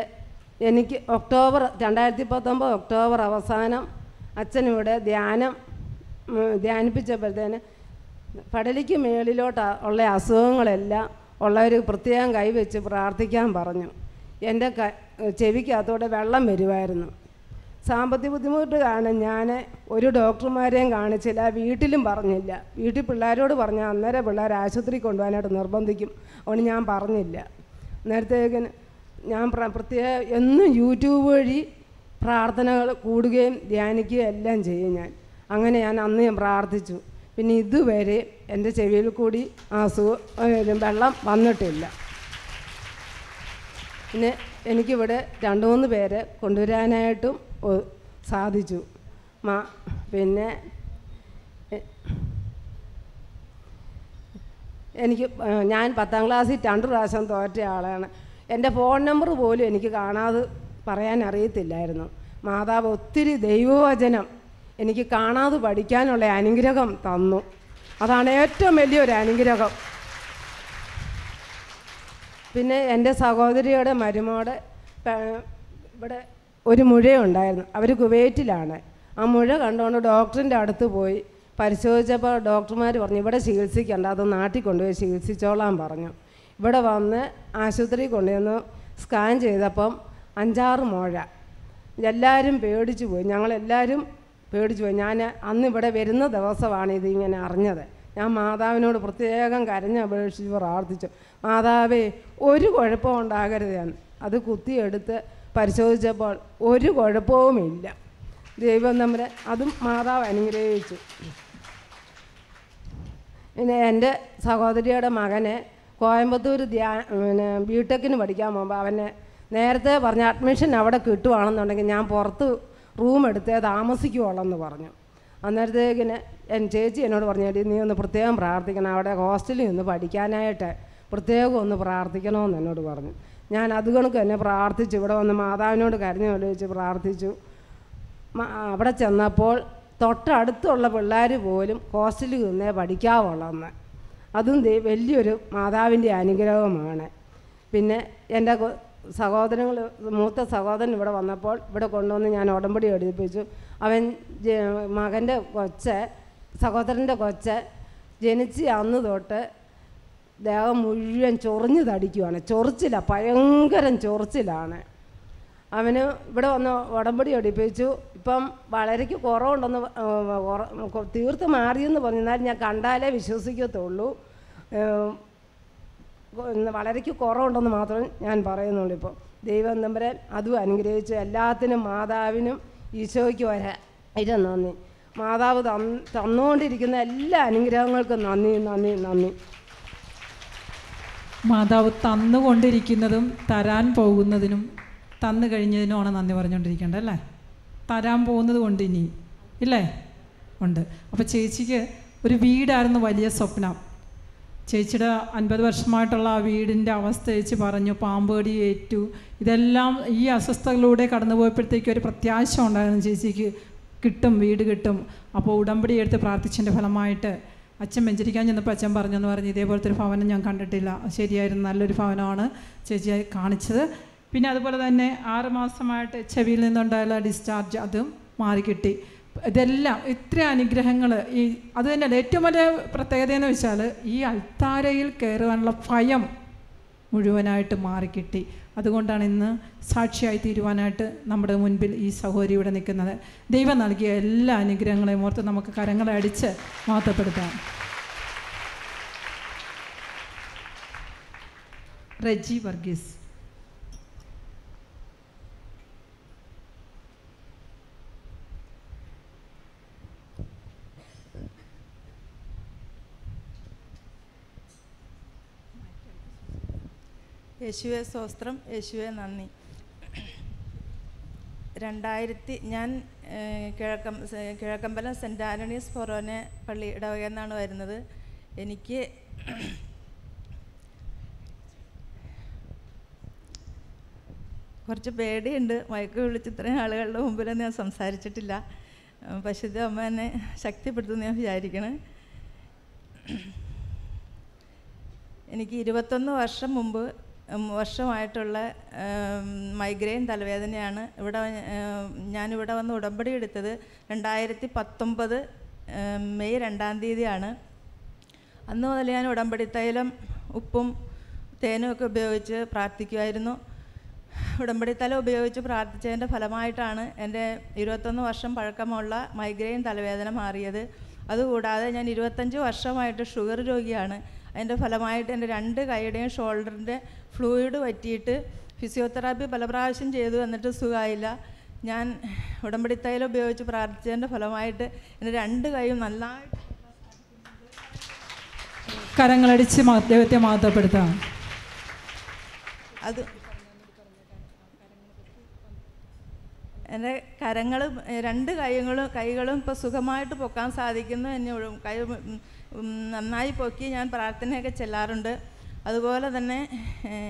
എനിക്ക് ഒക്ടോബർ രണ്ടായിരത്തി പത്തൊമ്പത് ഒക്ടോബർ അവസാനം അച്ഛനിവിടെ ധ്യാനം ധ്യാനിപ്പിച്ചപ്പോഴത്തേന് പടലിക്ക് മേളിലോട്ട് ഉള്ള അസുഖങ്ങളെല്ലാം ഉള്ളവർ പ്രത്യേകം കൈവച്ച് പ്രാർത്ഥിക്കാൻ പറഞ്ഞു. എന്റെ ക ചെവിക്കകത്തോടെ വെള്ളം വരുമായിരുന്നു സാമ്പത്തിക ബുദ്ധിമുട്ട് കാരണം ഞാൻ ഒരു ഡോക്ടർമാരെയും കാണിച്ചില്ല വീട്ടിലും പറഞ്ഞില്ല. വീട്ടിൽ പിള്ളേരോട് പറഞ്ഞാൽ അന്നേരം പിള്ളേർ ആശുപത്രി കൊണ്ടുപോകാനായിട്ട് നിർബന്ധിക്കും. അതുകൊണ്ട് ഞാൻ പറഞ്ഞില്ല. നേരത്തേക്കിന് ഞാൻ പ്ര- പ്രത്യേക എന്നും യൂട്യൂബ് വഴി പ്രാർത്ഥനകൾ കൂടുകയും ധ്യാനിക്കുകയും എല്ലാം ചെയ്യും ഞാൻ. അങ്ങനെ ഞാൻ അന്ന് ഞാൻ പ്രാർത്ഥിച്ചു. പിന്നെ ഇതുവരെ എന്റെ ചെവിയിൽ കൂടി അസുഖം വെള്ളം വന്നിട്ടില്ല. പിന്നെ എനിക്കിവിടെ രണ്ട് മൂന്ന് പേരെ കൊണ്ടുവരാനായിട്ടും സാധിച്ചു. മാ പിന്നെ എനിക്ക് ഞാൻ പത്താം ക്ലാസ്സിൽ രണ്ട് പ്രാവശ്യം തോറ്റ ആളാണ്. എന്റെ ഫോൺ നമ്പർ പോലും എനിക്ക് കാണാതെ പറയാൻ അറിയത്തില്ലായിരുന്നു. മാതാവ് ഒത്തിരി ദൈവവചനം എനിക്ക് കാണാതെ പഠിക്കാനുള്ള അനുഗ്രഹം തന്നു. അതാണ് ഏറ്റവും വലിയൊരു അനുഗ്രഹം. പിന്നെ എന്റെ സഹോദരിയുടെ മരുമോടെ ഇവിടെ ഒരു മുഴയുണ്ടായിരുന്നു. അവർ കുവൈറ്റിലാണ്. ആ മുഴ കണ്ടുകൊണ്ട് ഡോക്ടറിന്റെ അടുത്ത് പോയി പരിശോധിച്ചപ്പോൾ ഡോക്ടർമാർ പറഞ്ഞു ഇവിടെ ചികിത്സിക്കണ്ട അത് നാട്ടിൽ കൊണ്ടുപോയി ചികിത്സിച്ചോളാൻ പറഞ്ഞു. ഇവിടെ വന്ന് ആശുപത്രിയിൽ കൊണ്ടുവന്ന് സ്കാൻ ചെയ്തപ്പം അഞ്ചാറ് മുഴ. എല്ലാവരും പേടിച്ചു പോയി. ഞങ്ങളെല്ലാവരും പേടിച്ചു പോയി. ഞാൻ അന്ന് ഇവിടെ വരുന്ന ദിവസമാണ് ഇതിങ്ങനെ അറിഞ്ഞത്. ഞാൻ മാതാവിനോട് പ്രത്യേകം കരഞ്ഞപേക്ഷിച്ച് പ്രാർത്ഥിച്ചു. മാതാവേ ഒരു കുഴപ്പവും ഉണ്ടാകരുത് എന്ന് അത് കുത്തിയെടുത്ത് പരിശോധിച്ചപ്പോൾ ഒരു കുഴപ്പവുമില്ല ദൈവം നമ്മുടെ അതും മാതാവ് അനുഗ്രഹിച്ചു. പിന്നെ എന്റെ സഹോദരിയുടെ മകനെ കോയമ്പത്തൂർ ധ്യാ പിന്നെ ബിടെക്കിന് പഠിക്കാൻ പോകുമ്പോൾ അവനെ നേരത്തെ പറഞ്ഞ അഡ്മിഷൻ അവിടെ കിട്ടുവാണെന്നുണ്ടെങ്കിൽ ഞാൻ പുറത്ത് റൂം എടുത്തേ താമസിക്കുവോളെന്ന് പറഞ്ഞു. അന്നേരത്തേക്കിന് എൻ ചേച്ചി എന്നോട് പറഞ്ഞു നീ ഒന്ന് പ്രത്യേകം പ്രാർത്ഥിക്കണം. അവിടെ ഹോസ്റ്റലിൽ നിന്ന് പഠിക്കാനായിട്ട് പ്രത്യേകം ഒന്ന് പ്രാർത്ഥിക്കണമെന്ന് എന്നോട് പറഞ്ഞു. ഞാൻ അത് കണക്ക് തന്നെ പ്രാർത്ഥിച്ചു. ഇവിടെ വന്ന് മാതാവിനോട് കരഞ്ഞു ആലോചിച്ച് പ്രാർത്ഥിച്ചു. അവിടെ ചെന്നപ്പോൾ തൊട്ടടുത്തുള്ള പിള്ളേർ പോലും ഹോസ്റ്റലിൽ നിന്നേ പഠിക്കാവുള്ളെന്ന്. അതും വലിയൊരു മാതാവിന്റെ അനുഗ്രഹമാണ്. പിന്നെ എന്റെ സഹോദരങ്ങൾ മൂത്ത സഹോദരൻ ഇവിടെ വന്നപ്പോൾ ഇവിടെ കൊണ്ടുവന്ന് ഞാൻ ഉടമ്പടി എടുപ്പിച്ചു. അവൻ മകന്റെ കൊച്ച് സഹോദരന്റെ കൊച്ച് ജനിച്ച് അന്ന് തൊട്ട് ദേഹം മുഴുവൻ ചൊറിഞ്ഞ് തടിക്കുവാണ്. ചൊറിച്ചില്ല ഭയങ്കരം ചൊറിച്ചിലാണ്. അവന് ഇവിടെ വന്ന് ഉടമ്പടി ഒടിപ്പിച്ചു ഇപ്പം വളരെക്ക് കുറവുണ്ടെന്ന് തീർത്ത് മാറിയെന്ന് പറഞ്ഞാൽ ഞാൻ കണ്ടാലേ വിശ്വസിക്കത്തുള്ളൂ. വളരെക്ക് കുറവുണ്ടെന്ന് മാത്രം ഞാൻ പറയുന്നുള്ളൂ ഇപ്പം. ദൈവം തമ്പരൻ അതും അനുഗ്രഹിച്ചു എല്ലാത്തിനും മാതാവിനും ഈശോയ്ക്കും ഒരായിരം നന്ദി. മാതാവ് തന്ന് തന്നുകൊണ്ടിരിക്കുന്ന എല്ലാ അനുഗ്രഹങ്ങൾക്കും നന്ദി നന്ദി നന്ദി. മാതാവ് തന്നുകൊണ്ടിരിക്കുന്നതും തരാൻ പോകുന്നതിനും തന്നു കഴിഞ്ഞതിനുമാണ് നന്ദി പറഞ്ഞുകൊണ്ടിരിക്കേണ്ടത് അല്ലേ? തരാൻ പോകുന്നത് കൊണ്ട് ഇനി ഇല്ലേ? ഉണ്ട്. അപ്പോൾ ചേച്ചിക്ക് ഒരു വീടായിരുന്നു വലിയ സ്വപ്നം. ചേച്ചിയുടെ അൻപത് വർഷമായിട്ടുള്ള ആ വീടിന്റെ അവസ്ഥ ചേച്ചി പറഞ്ഞു പാമ്പേടി ഏറ്റു. ഇതെല്ലാം ഈ അസ്വസ്ഥതകളിലൂടെ കടന്നു പോയപ്പോഴത്തേക്കും ഒരു പ്രത്യാശ ഉണ്ടായിരുന്നു ചേച്ചിക്ക്. കിട്ടും വീട് കിട്ടും. അപ്പോൾ ഉടമ്പടി എടുത്ത് പ്രാർത്ഥിച്ചതിന്റെ ഫലമായിട്ട് അച്ഛൻ വെഞ്ചരിക്കാൻ ചെന്നപ്പോൾ അച്ഛൻ പറഞ്ഞെന്ന് പറഞ്ഞ് ഇതേപോലത്തെ ഒരു ഭവനം ഞാൻ കണ്ടിട്ടില്ല. ശരിയായിരുന്നു നല്ലൊരു ഭവനമാണ് ചേച്ചിയായി കാണിച്ചത്. പിന്നെ അതുപോലെ തന്നെ ആറ് മാസമായിട്ട് ചെവിയിൽ നിന്നുണ്ടായുള്ള ഡിസ്ചാർജ് അതും മാറിക്കിട്ടി. ഇതെല്ലാം ഇത്ര അനുഗ്രഹങ്ങൾ ഈ അത് തന്നെയല്ല ഏറ്റവും വലിയ പ്രത്യേകത എന്ന് വെച്ചാൽ ഈ അൽത്താരയിൽ കയറുവാനുള്ള ഭയം മുഴുവനായിട്ട് മാറിക്കിട്ടി. അതുകൊണ്ടാണ് ഇന്ന് സാക്ഷിയായി തീരുവാനായിട്ട് നമ്മുടെ മുൻപിൽ ഈ സഹോദരി ഇവിടെ നിൽക്കുന്നത്. ദൈവം നൽകിയ എല്ലാ അനുഗ്രഹങ്ങളെയും ഓർത്ത് നമുക്ക് കരങ്ങളെ അടിച്ച് മാറ്റപ്പെടുത്താം റെജി വർഗീസ്. യേശുവെ സ്വസ്ത്രം യേശുവെ നന്ദി. രണ്ടായിരത്തി ഞാൻ കിഴക്കം കിഴക്കമ്പലം സെന്റ് ആന്റണീസ് ഫൊറോനെ പള്ളി ഇടവകയെന്നാണ് വരുന്നത്. എനിക്ക് കുറച്ച് പേടിയുണ്ട്. മയക്ക് വിളിച്ച് ഇത്രയും ആളുകളുടെ മുമ്പിലൊന്നും ഞാൻ സംസാരിച്ചിട്ടില്ല. പശുദ്ധ അമ്മ എന്നെ ശക്തിപ്പെടുത്തുമെന്ന് ഞാൻ വിചാരിക്കണേ. എനിക്ക് ഇരുപത്തൊന്ന് വർഷം മുമ്പ് വർഷമായിട്ടുള്ള മൈഗ്രെയിൻ തലവേദനയാണ്. ഇവിടെ ഞാനിവിടെ വന്ന് ഉടമ്പടി എടുത്തത് രണ്ടായിരത്തി പത്തൊമ്പത് മെയ് രണ്ടാം തീയതിയാണ്. അന്ന് മുതൽ ഞാൻ ഉടമ്പടി തൈലം ഉപ്പും തേനും ഒക്കെ ഉപയോഗിച്ച് പ്രാർത്ഥിക്കുമായിരുന്നു ഉടമ്പടി തല ഉപയോഗിച്ച് പ്രാർത്ഥിച്ചതിന്റെ ഫലമായിട്ടാണ് എന്റെ ഇരുപത്തൊന്ന് വർഷം പഴക്കമുള്ള മൈഗ്രെയിൻ തലവേദന മാറിയത്. അതുകൂടാതെ ഞാൻ ഇരുപത്തഞ്ച് വർഷമായിട്ട് ഷുഗർ രോഗിയാണ്. അതിന്റെ ഫലമായിട്ട് എന്റെ രണ്ട് കൈയുടെയും ഷോൾഡറിന്റെ ഫ്ലൂയിഡ് പറ്റിയിട്ട് ഫിസിയോതെറാപ്പി പല പ്രാവശ്യം ചെയ്തു എന്നിട്ട് സുഖമായില്ല. ഞാൻ ഉടമ്പടി തൈലം ഉപയോഗിച്ച് പ്രാർത്ഥിച്ചതിന്റെ ഫലമായിട്ട് എന്റെ രണ്ട് കൈയും നന്നായിട്ട് കരങ്ങളടിച്ച് ദൈവത്തെ മാതപ്പെടുത്താം അത് എന്റെ കരങ്ങൾ രണ്ട് കൈകളും കൈകളും ഇപ്പോൾ സുഖമായിട്ട് പൊക്കാൻ സാധിക്കുന്നു. എന്നെ കൈ നന്നായി പൊക്കി ഞാൻ പ്രാർത്ഥനയൊക്കെ ചെല്ലാറുണ്ട്. അതുപോലെ തന്നെ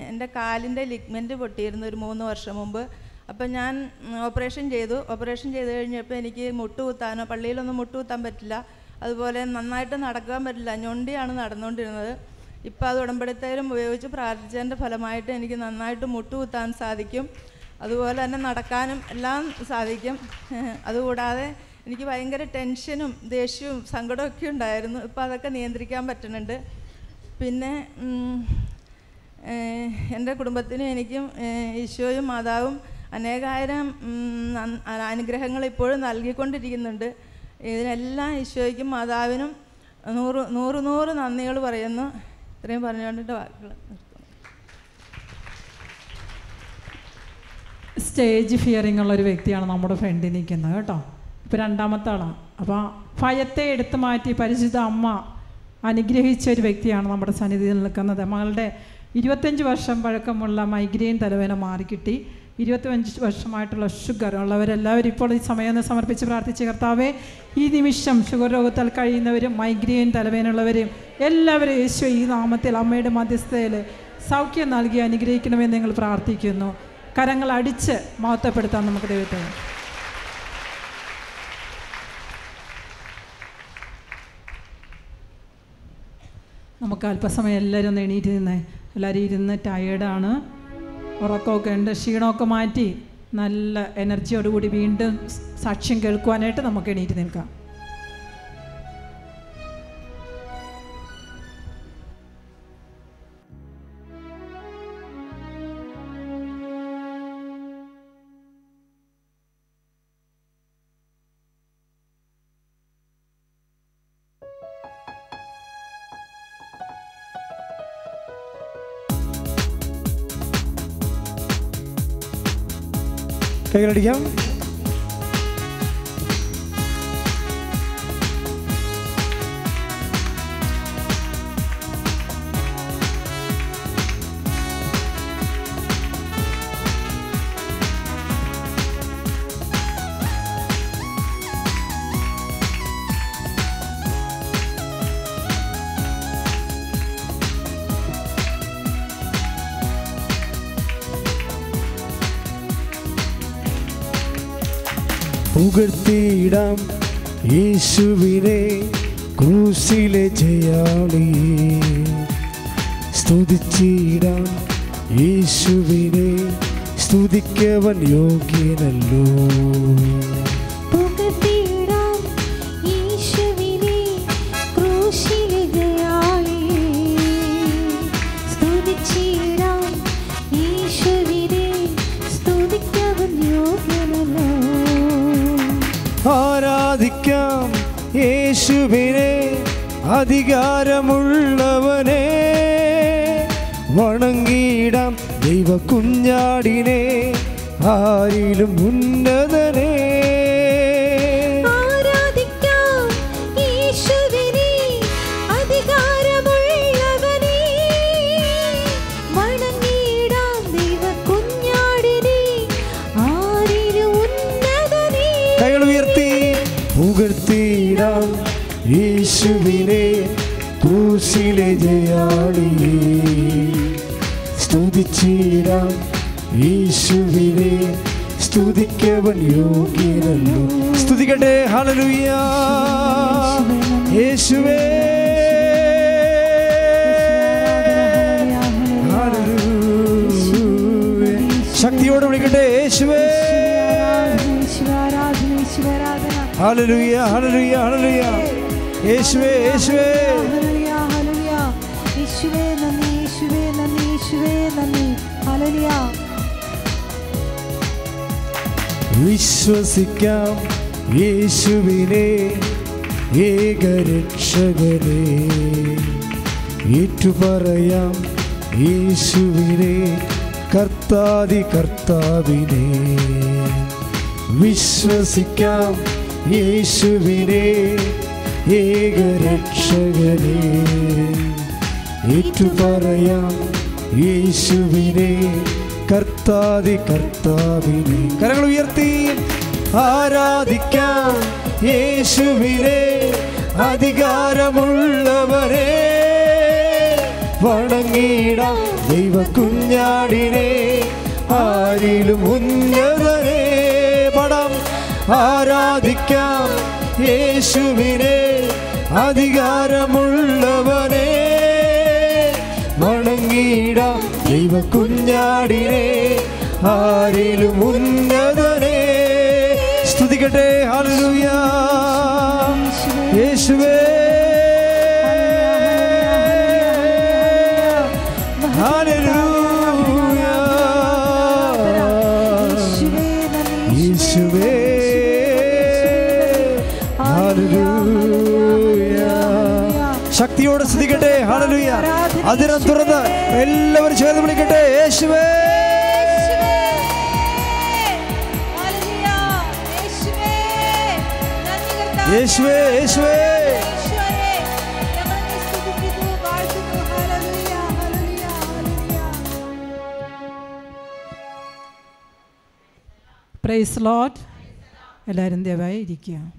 എന്റെ കാലിന്റെ ലിഗ്മെന്റ് പൊട്ടിയിരുന്നു ഒരു മൂന്ന് വർഷം മുമ്പ്. അപ്പം ഞാൻ ഓപ്പറേഷൻ ചെയ്തു. ഓപ്പറേഷൻ ചെയ്ത് കഴിഞ്ഞപ്പോൾ എനിക്ക് മുട്ടുകുത്താനോ പള്ളിയിലൊന്നും മുട്ടുകുത്താൻ പറ്റില്ല. അതുപോലെ നന്നായിട്ട് നടക്കാൻ പറ്റില്ല. ഞൊണ്ടിയാണ് നടന്നുകൊണ്ടിരുന്നത്. ഇപ്പോൾ അത് ഉടമ്പടിത്തേലും ഉപയോഗിച്ച് പ്രാർത്ഥിച്ചതിന്റെ ഫലമായിട്ട് എനിക്ക് നന്നായിട്ട് മുട്ടുകുത്താൻ സാധിക്കും. അതുപോലെ തന്നെ നടക്കാനും എല്ലാം സാധിക്കും. [LAUGHS] അതുകൂടാതെ എനിക്ക് ഭയങ്കര ടെൻഷനും ദേഷ്യവും സങ്കടമൊക്കെ ഉണ്ടായിരുന്നു. ഇപ്പോൾ അതൊക്കെ നിയന്ത്രിക്കാൻ പറ്റുന്നുണ്ട്. പിന്നെ എന്റെ കുടുംബത്തിനും എനിക്കും ഈശോയും മാതാവും അനേകായിരം അനുഗ്രഹങ്ങൾ ഇപ്പോഴും നൽകിക്കൊണ്ടിരിക്കുന്നുണ്ട്. ഇതിനെല്ലാം ഈശോയ്ക്കും മാതാവിനും നൂറ് നൂറ് നൂറ് നന്ദികൾ പറയുന്നു. ഇത്രയും പറഞ്ഞുകൊണ്ടിട്ട് വാക്കുകൾ. സ്റ്റേജ് ഫിയറിംഗ് ഉള്ള ഒരു വ്യക്തിയാണ് നമ്മുടെ ഫ്രണ്ടിൽ നിൽക്കുന്നത് കേട്ടോ. ഇപ്പോൾ രണ്ടാമത്തെ ആളാണ് അപ്പോൾ ഭയത്തെ എടുത്തു മാറ്റി പരിചിത അമ്മ അനുഗ്രഹിച്ച ഒരു വ്യക്തിയാണ് നമ്മുടെ സന്നിധിയിൽ നിൽക്കുന്നത്. മകളുടെ ഇരുപത്തഞ്ച് വർഷം പഴക്കമുള്ള മൈഗ്രെയിൻ തലവേദന മാറിക്കിട്ടി. ഇരുപത്തഞ്ച് വർഷമായിട്ടുള്ള ഷുഗർ ഉള്ളവരെല്ലാവരും ഇപ്പോൾ ഈ സമയം സമർപ്പിച്ച് പ്രാർത്ഥിച്ച കർത്താവേ ഈ നിമിഷം ഷുഗർ രോഗത്താൽ കഴിയുന്നവരും മൈഗ്രെയിൻ തലവേനുള്ളവരും എല്ലാവരും യേശു ഈ നാമത്തിൽ അമ്മയുടെ മധ്യസ്ഥതയിൽ സൗഖ്യം നൽകി അനുഗ്രഹിക്കണമെന്ന് ഞങ്ങൾ പ്രാർത്ഥിക്കുന്നു. കരങ്ങൾ അടിച്ച് മഹത്വപ്പെടുത്താൻ നമുക്ക് ദൈവത്തെ നമുക്ക് അല്പസമയം എല്ലാവരും ഒന്ന് എണീറ്റ് നിന്നേ. എല്ലാവരും ഇരുന്ന് ടയേർഡാണ് ഉറക്കമൊക്കെ ഉണ്ട്. ക്ഷീണമൊക്കെ മാറ്റി നല്ല എനർജിയോടുകൂടി വീണ്ടും സാക്ഷ്യം കേൾക്കുവാനായിട്ട് നമുക്ക് എണീറ്റ് നിൽക്കാം. ठीक है പുകഴ്ത്തിയിടാം യേശുവിനെ ക്രൂശിലെ ജയാളിയെ സ്തുതിച്ചിടാം യേശുവിനെ സ്തുതിക്കവൻ യോഗ്യനല്ലോ. ആരാധിക്കാം യേശുവിനെ അധികാരമുള്ളവനെ. വണങ്ങിയിടാം ദൈവ കുഞ്ഞാടിനെ ആരിലും ഉന്നതനെ. ക്രൂശിലെ ജയാളിയെ സ്തുതിച്ചിടാം യേശുവിനെ. സ്തുതിക്കവൻ യോഗ്യനല്ലോ സ്തുതിക്കട്ടെ ഹല്ലേലൂയ. യേശുവേ. ശക്തിയോട് വിളിക്കട്ടെ യേശുവേ. Hallelujah hallelujah hallelujah. യേശുവേ യേശുവേ. യേശുവേ നന്ദി. ഹല്ലേലൂയ. വിശ്വസിക്കാം യേശുവിനെ ഏകരക്ഷകനെ. ഏറ്റുപറയാം യേശുവിനെ കർത്താതി കർത്താവിനെ. വിശ്വസിക്കാം യേശുവിനെ ഏകരക്ഷകനെ. ഏറ്റുപറയാം യേശുവിനെ കർത്താതി കർത്താവിനെ. കരങ്ങൾ ഉയർത്തി ആരാധിക്കാം യേശുവിനെ. അധികാരമുള്ളവരെ വണങ്ങിടാം ദൈവ കുഞ്ഞാടിനെ ആരിലും ഉന്നതരെ പടം ആരാധിക്കാം യേശുവിനെ. അധികാരമുള്ളവനെ വണങ്ങിടാം ദൈവ കുഞ്ഞാടിനെ ആരിലും ഉന്നതനെ. സ്തുതിക്കട്ടെ ഹല്ലേലൂയ. യേശുവേ. യേശുവേ. ശക്തിയോടെ സ്തുതിക്കട്ടെ ഹല്ലേലൂയ. അതിരം തുറന്ന് എല്ലാവരും ചേർന്ന് വിളിക്കട്ടെ. യേശുവേ. യേശുവേ. യേശുവേ. പ്രൈസ് ലോട്ട് എല്ലാവരും ദയവായി ഇരിക്കുക.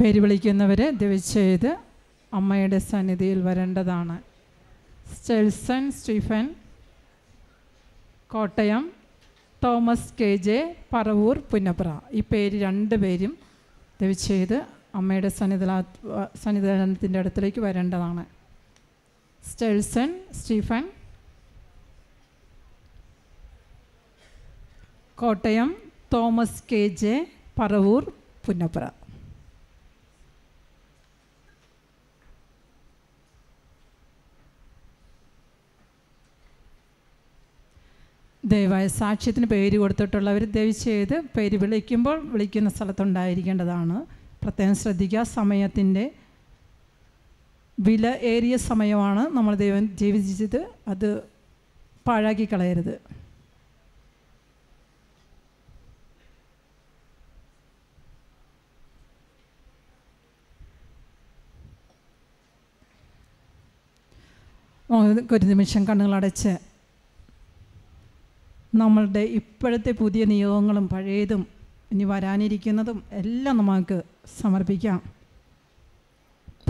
പേര് വിളിക്കുന്നവരെ ദയവചെയ്ത് അമ്മയുടെ സന്നിധിയിൽ വരേണ്ടതാണ്. Stelson Stephen Kottayam. Thomas K J. Paravur Punnapra. ഈ പേര് രണ്ട് പേരും ദയവചെയ്ത് അമ്മയുടെ സന്നിധാ സന്നിധാനത്തിന്റെ അടുത്തേക്ക് വരേണ്ടതാണ്. Stelson Stephen Kottayam. Thomas K J. Paravur Punnapra. ദയവായ സാക്ഷ്യത്തിന് പേര് കൊടുത്തിട്ടുള്ളവർ ദയവ് ചെയ്ത് പേര് വിളിക്കുമ്പോൾ വിളിക്കുന്ന സ്ഥലത്തുണ്ടായിരിക്കേണ്ടതാണ്. പ്രത്യേകം ശ്രദ്ധിക്കുക സമയത്തിന്റെ വില ഏറിയ സമയമാണ് നമ്മൾ ദൈവം ജീവിച്ചത് അത് പാഴാക്കി കളയരുത്. ഒരു നിമിഷം കണ്ണുകളടച്ച്. നമ്മളുടെ ഇപ്പോഴത്തെ പുതിയ നിയോഗങ്ങളും പഴയതും ഇനി വരാനിരിക്കുന്നതും എല്ലാം നമുക്ക് സമർപ്പിക്കാം.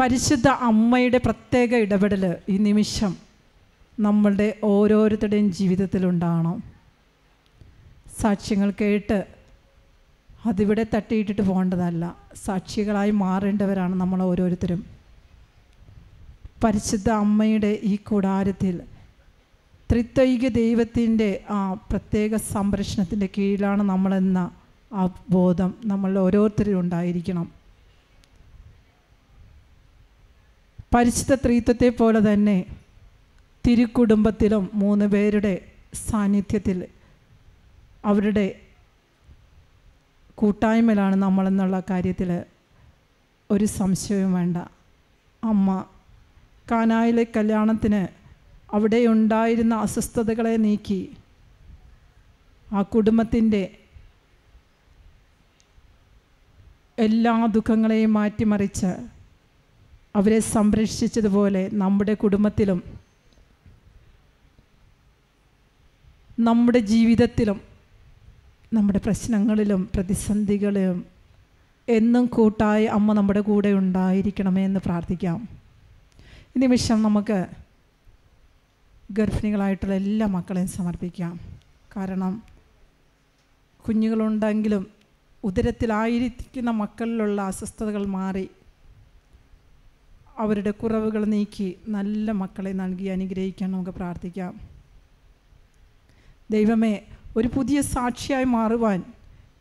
പരിശുദ്ധ അമ്മയുടെ പ്രത്യേക ഇടപെടൽ ഈ നിമിഷം നമ്മളുടെ ഓരോരുത്തരുടെയും ജീവിതത്തിലുണ്ടാകണം. സാക്ഷ്യങ്ങൾ കേട്ട് അതിവിടെ തട്ടിയിട്ടിട്ട് പോകേണ്ടതല്ല. സാക്ഷികളായി മാറേണ്ടവരാണ് നമ്മൾ ഓരോരുത്തരും. പരിശുദ്ധ അമ്മയുടെ ഈ കൂടാരത്തിൽ ത്രിത്വൈക ദൈവത്തിന്റെ ആ പ്രത്യേക സംരക്ഷണത്തിന്റെ കീഴിലാണ് നമ്മളെന്ന ആ ബോധം നമ്മൾ ഓരോരുത്തരും ഉണ്ടായിരിക്കണം. പരിശുദ്ധ ത്രിത്വത്തെ പോലെ തന്നെ തിരുക്കുടുംബത്തിലും മൂന്ന് പേരുടെ സാന്നിധ്യത്തിൽ അവരുടെ കൂട്ടായ്മയിലാണ് നമ്മളെന്നുള്ള കാര്യത്തിൽ ഒരു സംശയവും വേണ്ട. അമ്മ കാനായിലെ കല്യാണത്തിന് അവിടെ ഉണ്ടായിരുന്ന അസ്വസ്ഥതകളെ നീക്കി ആ കുടുംബത്തിന്റെ എല്ലാ ദുഃഖങ്ങളെയും മാറ്റിമറിച്ച് അവരെ സംരക്ഷിച്ചതുപോലെ നമ്മുടെ കുടുംബത്തിലും നമ്മുടെ ജീവിതത്തിലും നമ്മുടെ പ്രശ്നങ്ങളിലും പ്രതിസന്ധികളിലും എന്നും കൂട്ടായി അമ്മ നമ്മുടെ കൂടെ ഉണ്ടായിരിക്കണമേ എന്ന് പ്രാർത്ഥിക്കാം. ഈ നിമിഷം നമുക്ക് ഗർഭിണികളായിട്ടുള്ള എല്ലാ മക്കളെയും സമർപ്പിക്കാം. കാരണം കുഞ്ഞുങ്ങളുണ്ടെങ്കിലും ഉദരത്തിലായിരിക്കുന്ന മക്കളിലുള്ള അസ്വസ്ഥതകൾ മാറി അവരുടെ കുറവുകൾ നീക്കി നല്ല മക്കളെ നൽകി അനുഗ്രഹിക്കാൻ നമുക്ക് പ്രാർത്ഥിക്കാം. ദൈവമേ ഒരു പുതിയ സാക്ഷിയായി മാറുവാൻ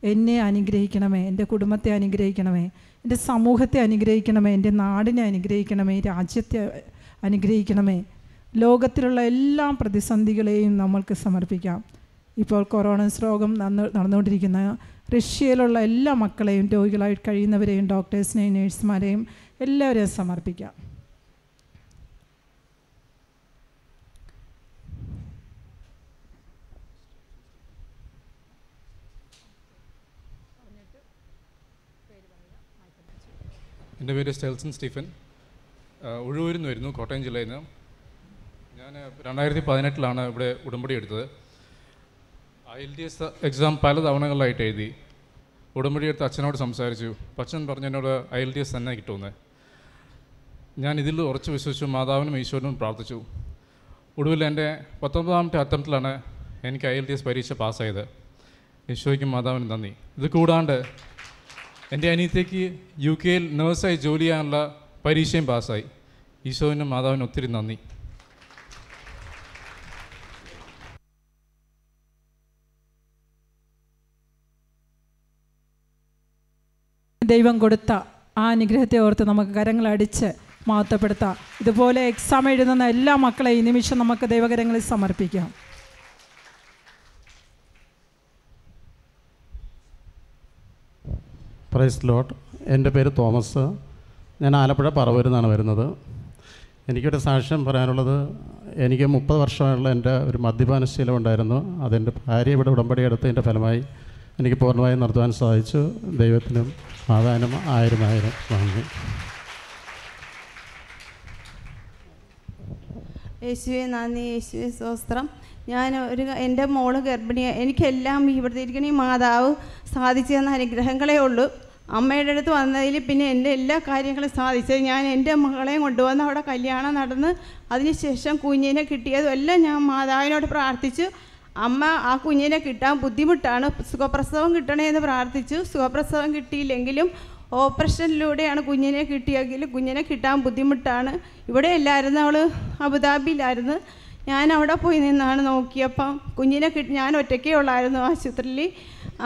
എന്നെ അനുഗ്രഹിക്കണമേ എന്റെ കുടുംബത്തെ അനുഗ്രഹിക്കണമേ എന്റെ സമൂഹത്തെ അനുഗ്രഹിക്കണമേ എന്റെ നാടിനെ അനുഗ്രഹിക്കണമേ രാജ്യത്തെ അനുഗ്രഹിക്കണമേ ലോകത്തിലുള്ള എല്ലാ പ്രതിസന്ധികളെയും നമ്മൾക്ക് സമർപ്പിക്കാം. ഇപ്പോൾ കൊറോണ രോഗം നടന്നു നടന്നുകൊണ്ടിരിക്കുന്ന റഷ്യയിലുള്ള എല്ലാ മക്കളെയും രോഗികളായി കഴിയുന്നവരെയും ഡോക്ടേഴ്സിനെയും നേഴ്സുമാരെയും എല്ലാവരെയും സമർപ്പിക്കാം. എന്റെ പേര് സ്റ്റെൽസൺ സ്റ്റീഫൻ. ഉഴുവൂരിൽ നിന്ന് വരുന്നു കോട്ടയം ജില്ലയിൽ നിന്ന്. ഞാൻ രണ്ടായിരത്തി പതിനെട്ടിലാണ് ഇവിടെ ഉടമ്പടി എടുത്തത്. I L T S exam പല തവണകളിലായിട്ട് എഴുതി. ഉടമ്പടി എടുത്ത് അച്ഛനോട് സംസാരിച്ചു. അച്ഛൻ പറഞ്ഞു എന്നോട് ഐ എൽ ടി എസ് തന്നെ കിട്ടുമെന്ന്. ഞാൻ ഇതിൽ ഉറച്ച് വിശ്വസിച്ചു മാതാവിനും ഈശ്വരനും പ്രാർത്ഥിച്ചു. ഒടുവിൽ എന്റെ പത്തൊമ്പതാമത്തെ അറ്റംപ്റ്റിലാണ് എനിക്ക് ഐ എൽ ടി എസ് പരീക്ഷ പാസ്സായത്. ഈശോയ്ക്കും മാതാവിനും നന്ദി. ഇത് കൂടാണ്ട് എന്റെ അനിയത്തേക്ക് യു കെയിൽ നേഴ്സായി ജോലി ചെയ്യാനുള്ള പരീക്ഷയും പാസ്സായി. ഈശോവിനും മാതാവിനും ഒത്തിരി നന്ദി. ദൈവം കൊടുത്ത ആ അനുഗ്രഹത്തെ ഓർത്ത് നമുക്ക് കരങ്ങളടിച്ച് മഹത്വപ്പെടുത്താം. ഇതുപോലെ എക്സാം എഴുതുന്ന എല്ലാ മക്കളെയും ഈ നിമിഷം നമുക്ക് ദൈവകരങ്ങളിൽ സമർപ്പിക്കാം. പ്രൈസ് ലോട്ട് എന്റെ പേര് തോമസ്. ഞാൻ ആലപ്പുഴ പറവൂരിൽ നിന്നാണ് വരുന്നത്. എനിക്കൊരു സാക്ഷ്യം പറയാനുള്ളത്. എനിക്ക് മുപ്പത് വർഷമായുള്ള എന്റെ ഒരു മദ്യപാന ശീലം ഉണ്ടായിരുന്നു. അതെന്റെ ഭാര്യ ഇവിടെ ഉടമ്പടി എടുത്തതിന്റെ ഫലമായി എനിക്ക് പൂർണമായും നടത്തുവാൻ സാധിച്ചു. ദൈവത്തിനും ആദാനം ആയിരം ആയിരം നന്ദി. യേശുവെ നന്ദി. യേശുവെ സ്വസ്ത്രം ഞാൻ ഒരു എന്റെ മോൾ ഗർഭിണിയാണ് എനിക്കെല്ലാം ഇവിടുത്തെ ഇരിക്കുന്ന ഈ മാതാവ് സാധിച്ചു തന്ന അനുഗ്രഹങ്ങളേ ഉള്ളൂ. അമ്മയുടെ അടുത്ത് വന്നതിൽ പിന്നെ എന്റെ എല്ലാ കാര്യങ്ങളും സാധിച്ചത് ഞാൻ എന്റെ മകളെയും കൊണ്ടുവന്ന് അവിടെ കല്യാണം നടന്ന് അതിനുശേഷം കുഞ്ഞിനെ കിട്ടിയതും എല്ലാം ഞാൻ മാതാവിനോട് പ്രാർത്ഥിച്ചു. അമ്മ ആ കുഞ്ഞിനെ കിട്ടാൻ ബുദ്ധിമുട്ടാണ്. സുഖപ്രസവം കിട്ടണേ എന്ന് പ്രാർത്ഥിച്ചു. സുഖപ്രസവം കിട്ടിയില്ലെങ്കിലും ഓപ്പറേഷനിലൂടെയാണ് കുഞ്ഞിനെ കിട്ടിയെങ്കിൽ കുഞ്ഞിനെ കിട്ടാൻ ബുദ്ധിമുട്ടാണ്. ഇവിടെ അല്ലായിരുന്നു അവൾ അബുദാബിയിലായിരുന്നു. ഞാൻ അവിടെ പോയി നിന്നാണ് നോക്കിയപ്പം. കുഞ്ഞിനെ കിട്ടി ഞാൻ ഒറ്റയ്ക്കേ ഉള്ളായിരുന്നു ആശുപത്രിയിൽ.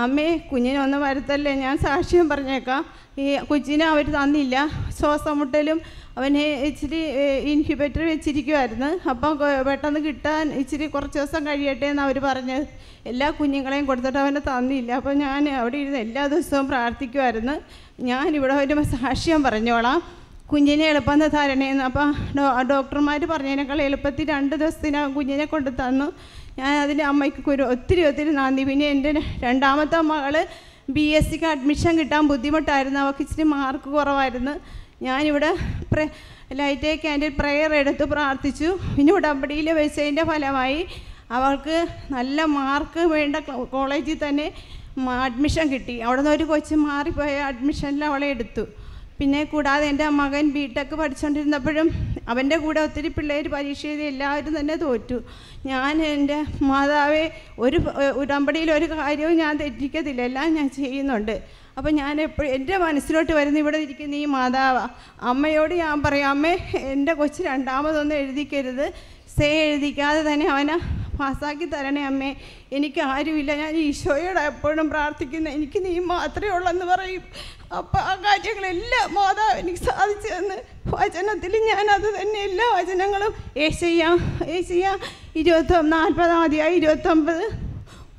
അമ്മേ കുഞ്ഞിനെ ഒന്ന് വരുത്തല്ലേ? ഞാൻ സാക്ഷ്യം പറഞ്ഞേക്കാം. ഈ കൊച്ചിനെ അവർ തന്നില്ല. ശ്വാസം മുട്ടലും അവനെ ഇച്ചിരി ഇൻക്യുബേറ്റർ വെച്ചിരിക്കുമായിരുന്നു അപ്പം പെട്ടെന്ന് കിട്ടാൻ ഇച്ചിരി കുറച്ച് ദിവസം കഴിയട്ടെ എന്ന് അവർ പറഞ്ഞത്. എല്ലാ കുഞ്ഞുങ്ങളെയും കൊടുത്തിട്ട് അവനെ തന്നില്ല. അപ്പം ഞാൻ അവിടെ ഇരുന്ന് എല്ലാ ദിവസവും പ്രാർത്ഥിക്കുമായിരുന്നു ഞാൻ വരുമ്പോൾ സാക്ഷ്യം പറഞ്ഞോളാം. കുഞ്ഞിനെ എളുപ്പം തരണേന്ന്. അപ്പം ഡോക്ടർമാർ പറഞ്ഞതിനേക്കാൾ എളുപ്പത്തിൽ രണ്ട് ദിവസത്തിനകം കുഞ്ഞിനെ കൊണ്ട് തന്നു. ഞാൻ അതിന്റെ അമ്മയ്ക്ക് ഒരു ഒത്തിരി ഒത്തിരി നന്ദി. പിന്നെ എന്റെ രണ്ടാമത്തെ മകൾ ബി എസ് സിക്ക് അഡ്മിഷൻ കിട്ടാൻ ബുദ്ധിമുട്ടായിരുന്നു. അവൾക്ക് ഇച്ചിരി മാർക്ക് കുറവായിരുന്നു. ഞാനിവിടെ പ്രേ ലൈറ്റ് ക്യാൻഡിൽ പ്രെയർ എടുത്ത് പ്രാർത്ഥിച്ചു. പിന്നെ ഉടമ്പടിയിൽ വെച്ചതിന്റെ ഫലമായി അവൾക്ക് നല്ല മാർക്ക് വേണ്ട കോളേജിൽ തന്നെ അഡ്മിഷൻ കിട്ടി. അവിടെ നിന്ന് ഒരു കൊച്ചു മാറിപ്പോയ. അഡ്മിഷനിൽ അവളെ എടുത്തു. പിന്നെ കൂടാതെ എന്റെ മകൻ ബി ടെക് പഠിച്ചുകൊണ്ടിരുന്നപ്പോഴും അവന്റെ കൂടെ ഒത്തിരി പിള്ളേർ പരീക്ഷ എഴുതി എല്ലാവരും തന്നെ തോറ്റു. ഞാൻ എന്റെ മാതാവെ ഒരു ഉടമ്പടിയിൽ ഒരു കാര്യവും ഞാൻ തെറ്റിക്കത്തില്ല. എല്ലാം ഞാൻ ചെയ്യുന്നുണ്ട്. അപ്പോൾ ഞാൻ എപ്പോഴും എന്റെ മനസ്സിലോട്ട് വരുന്ന ഇവിടെ ഇരിക്കുന്ന ഈ മാതാവ. അമ്മയോട് ഞാൻ പറയും അമ്മേ എന്റെ കൊച്ച് രണ്ടാമതൊന്നും എഴുതിക്കരുത്. സേ എഴുതിക്കാതെ തന്നെ അവനെ പാസ്സാക്കി തരണേ അമ്മേ. എനിക്ക് ആരുമില്ല. ഞാൻ ഈശോയോട് എപ്പോഴും പ്രാർത്ഥിക്കുന്നു. എനിക്ക് നീ മാത്രമേ ഉള്ളെന്ന് പറയും. അപ്പം ആ കാര്യങ്ങളെല്ലാം മാതാവ് എനിക്ക് സാധിച്ചു തന്ന്. വചനത്തിൽ ഞാൻ അത് തന്നെ എല്ലാ വചനങ്ങളും ഏശയ്യ ഏശയ്യ. ഇരുപത്തി നാൽപ്പതാം അധ്യായം ഇരുപത്തൊമ്പത്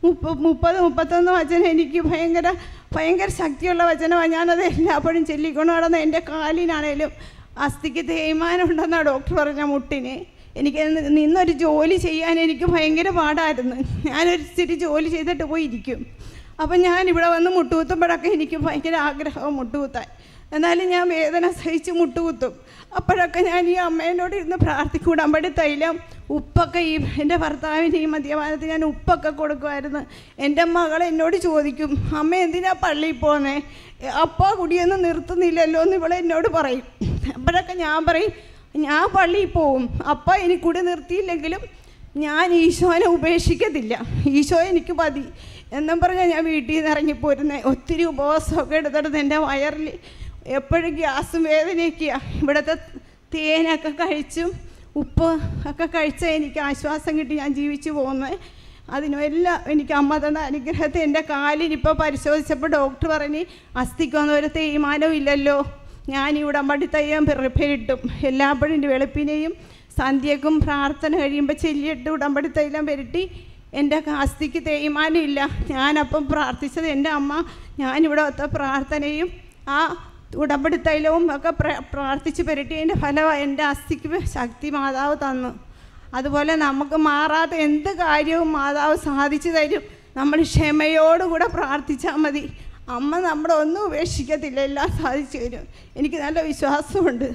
മുപ്പ മുപ്പത് മുപ്പത്തൊന്ന് വചനം എനിക്ക് ഭയങ്കര ഭയങ്കര ശക്തിയുള്ള വചനമാണ്. ഞാനത് എല്ലാപ്പോഴും ചൊല്ലിക്കൊണ്ട് നടന്ന എന്റെ കാലിനാണേലും അസ്ഥിക്ക് തേയ്മാനം ഉണ്ടെന്നാണ് ഡോക്ടർ പറഞ്ഞ മുട്ടിന്. എനിക്ക് നിന്നൊരു ജോലി ചെയ്യാൻ എനിക്ക് ഭയങ്കര പാടായിരുന്നു. ഞാനൊരു സ്ഥിതി ജോലി ചെയ്തിട്ട് പോയി ഇരിക്കും അപ്പം ഞാൻ ഇവിടെ വന്ന് മുട്ടുകുത്തുമ്പോഴൊക്കെ എനിക്ക് ഭയങ്കര ആഗ്രഹം മുട്ടുകുത്താൻ. എന്നാലും ഞാൻ വേദന സഹിച്ച് മുട്ടുകുത്തും. അപ്പോഴൊക്കെ ഞാൻ ഈ അമ്മേനോട് ഇരുന്ന് പ്രാർത്ഥിക്കും ഉടമ്പടി തൈലം ഉപ്പൊക്കെ ഈ എന്റെ ഭർത്താവിന് ഈ മദ്യപാനത്ത് ഞാൻ ഉപ്പൊക്കെ കൊടുക്കുമായിരുന്നു. എന്റെ മകൾ എന്നോട് ചോദിക്കും അമ്മ എന്തിനാ പള്ളിയിൽ പോന്നേ? അപ്പ കുടിയൊന്നും നിർത്തുന്നില്ലല്ലോ എന്ന് ഇവളെ എന്നോട് പറയും. അപ്പോഴൊക്കെ ഞാൻ പറയും ഞാൻ പള്ളിയിൽ പോവും. അപ്പ എനിക്ക് കൂടി നിർത്തിയില്ലെങ്കിലും ഞാൻ ഈശോനെ ഉപേക്ഷിക്കത്തില്ല. ഈശോ എനിക്ക് മതി. എന്നും പറഞ്ഞാൽ ഞാൻ വീട്ടിൽ നിന്ന് ഇറങ്ങിപ്പോരുന്നത് ഒത്തിരി ഉപവാസമൊക്കെ എടുത്തിട്ട് എന്റെ വയറിൽ. എപ്പോഴും ഗ്യാസും വേദനയൊക്കെയാണ് ഇവിടുത്തെ തേനൊക്കെ കഴിച്ചും ഉപ്പ് ഒക്കെ കഴിച്ചാൽ എനിക്ക് ആശ്വാസം കിട്ടി ഞാൻ ജീവിച്ചു പോകുന്നത്. അതിനെല്ലാം എനിക്ക് അമ്മ തന്ന അനുഗ്രഹത്തെ എന്റെ കാലിനിപ്പോൾ പരിശോധിച്ചപ്പോൾ ഡോക്ടർ പറഞ്ഞ് അസ്ഥിക്കൊന്നും ഒരു തേയ്മാനവും ഇല്ലല്ലോ. ഞാൻ ഈ ഉടമ്പടി തയ്യാൻ പെരുട്ടും എല്ലാപ്പോഴും വെളുപ്പിനെയും സന്ധ്യക്കും പ്രാർത്ഥന കഴിയുമ്പോൾ ചെല്ലിയിട്ട് ഉടമ്പടി തൈലം പെരട്ടി എന്റെ അസ്ഥിക്ക് തേയ്മാനമില്ല ഞാനപ്പം പ്രാർത്ഥിച്ചത് എന്റെ അമ്മ ഞാനിവിടെ ഒത്ത പ്രാർത്ഥനയും ആ ഉടമ്പടി തൈലവും ഒക്കെ പ്ര- പ്രാർത്ഥിച്ച് പെരട്ടിയതിന്റെ ഫലമായി എന്റെ അസ്ഥിക്ക് ശക്തി മാതാവ് തന്നു. അതുപോലെ നമുക്ക് മാറാത്ത എന്ത് കാര്യവും മാതാവ് സാധിച്ചു തരും. നമ്മൾ ക്ഷമയോടുകൂടെ പ്രാർത്ഥിച്ചാൽ മതി. അമ്മ നമ്മുടെ ഒന്നും ഉപേക്ഷിക്കത്തില്ല എല്ലാം സാധിച്ചു തരും. എനിക്ക് നല്ല വിശ്വാസമുണ്ട്.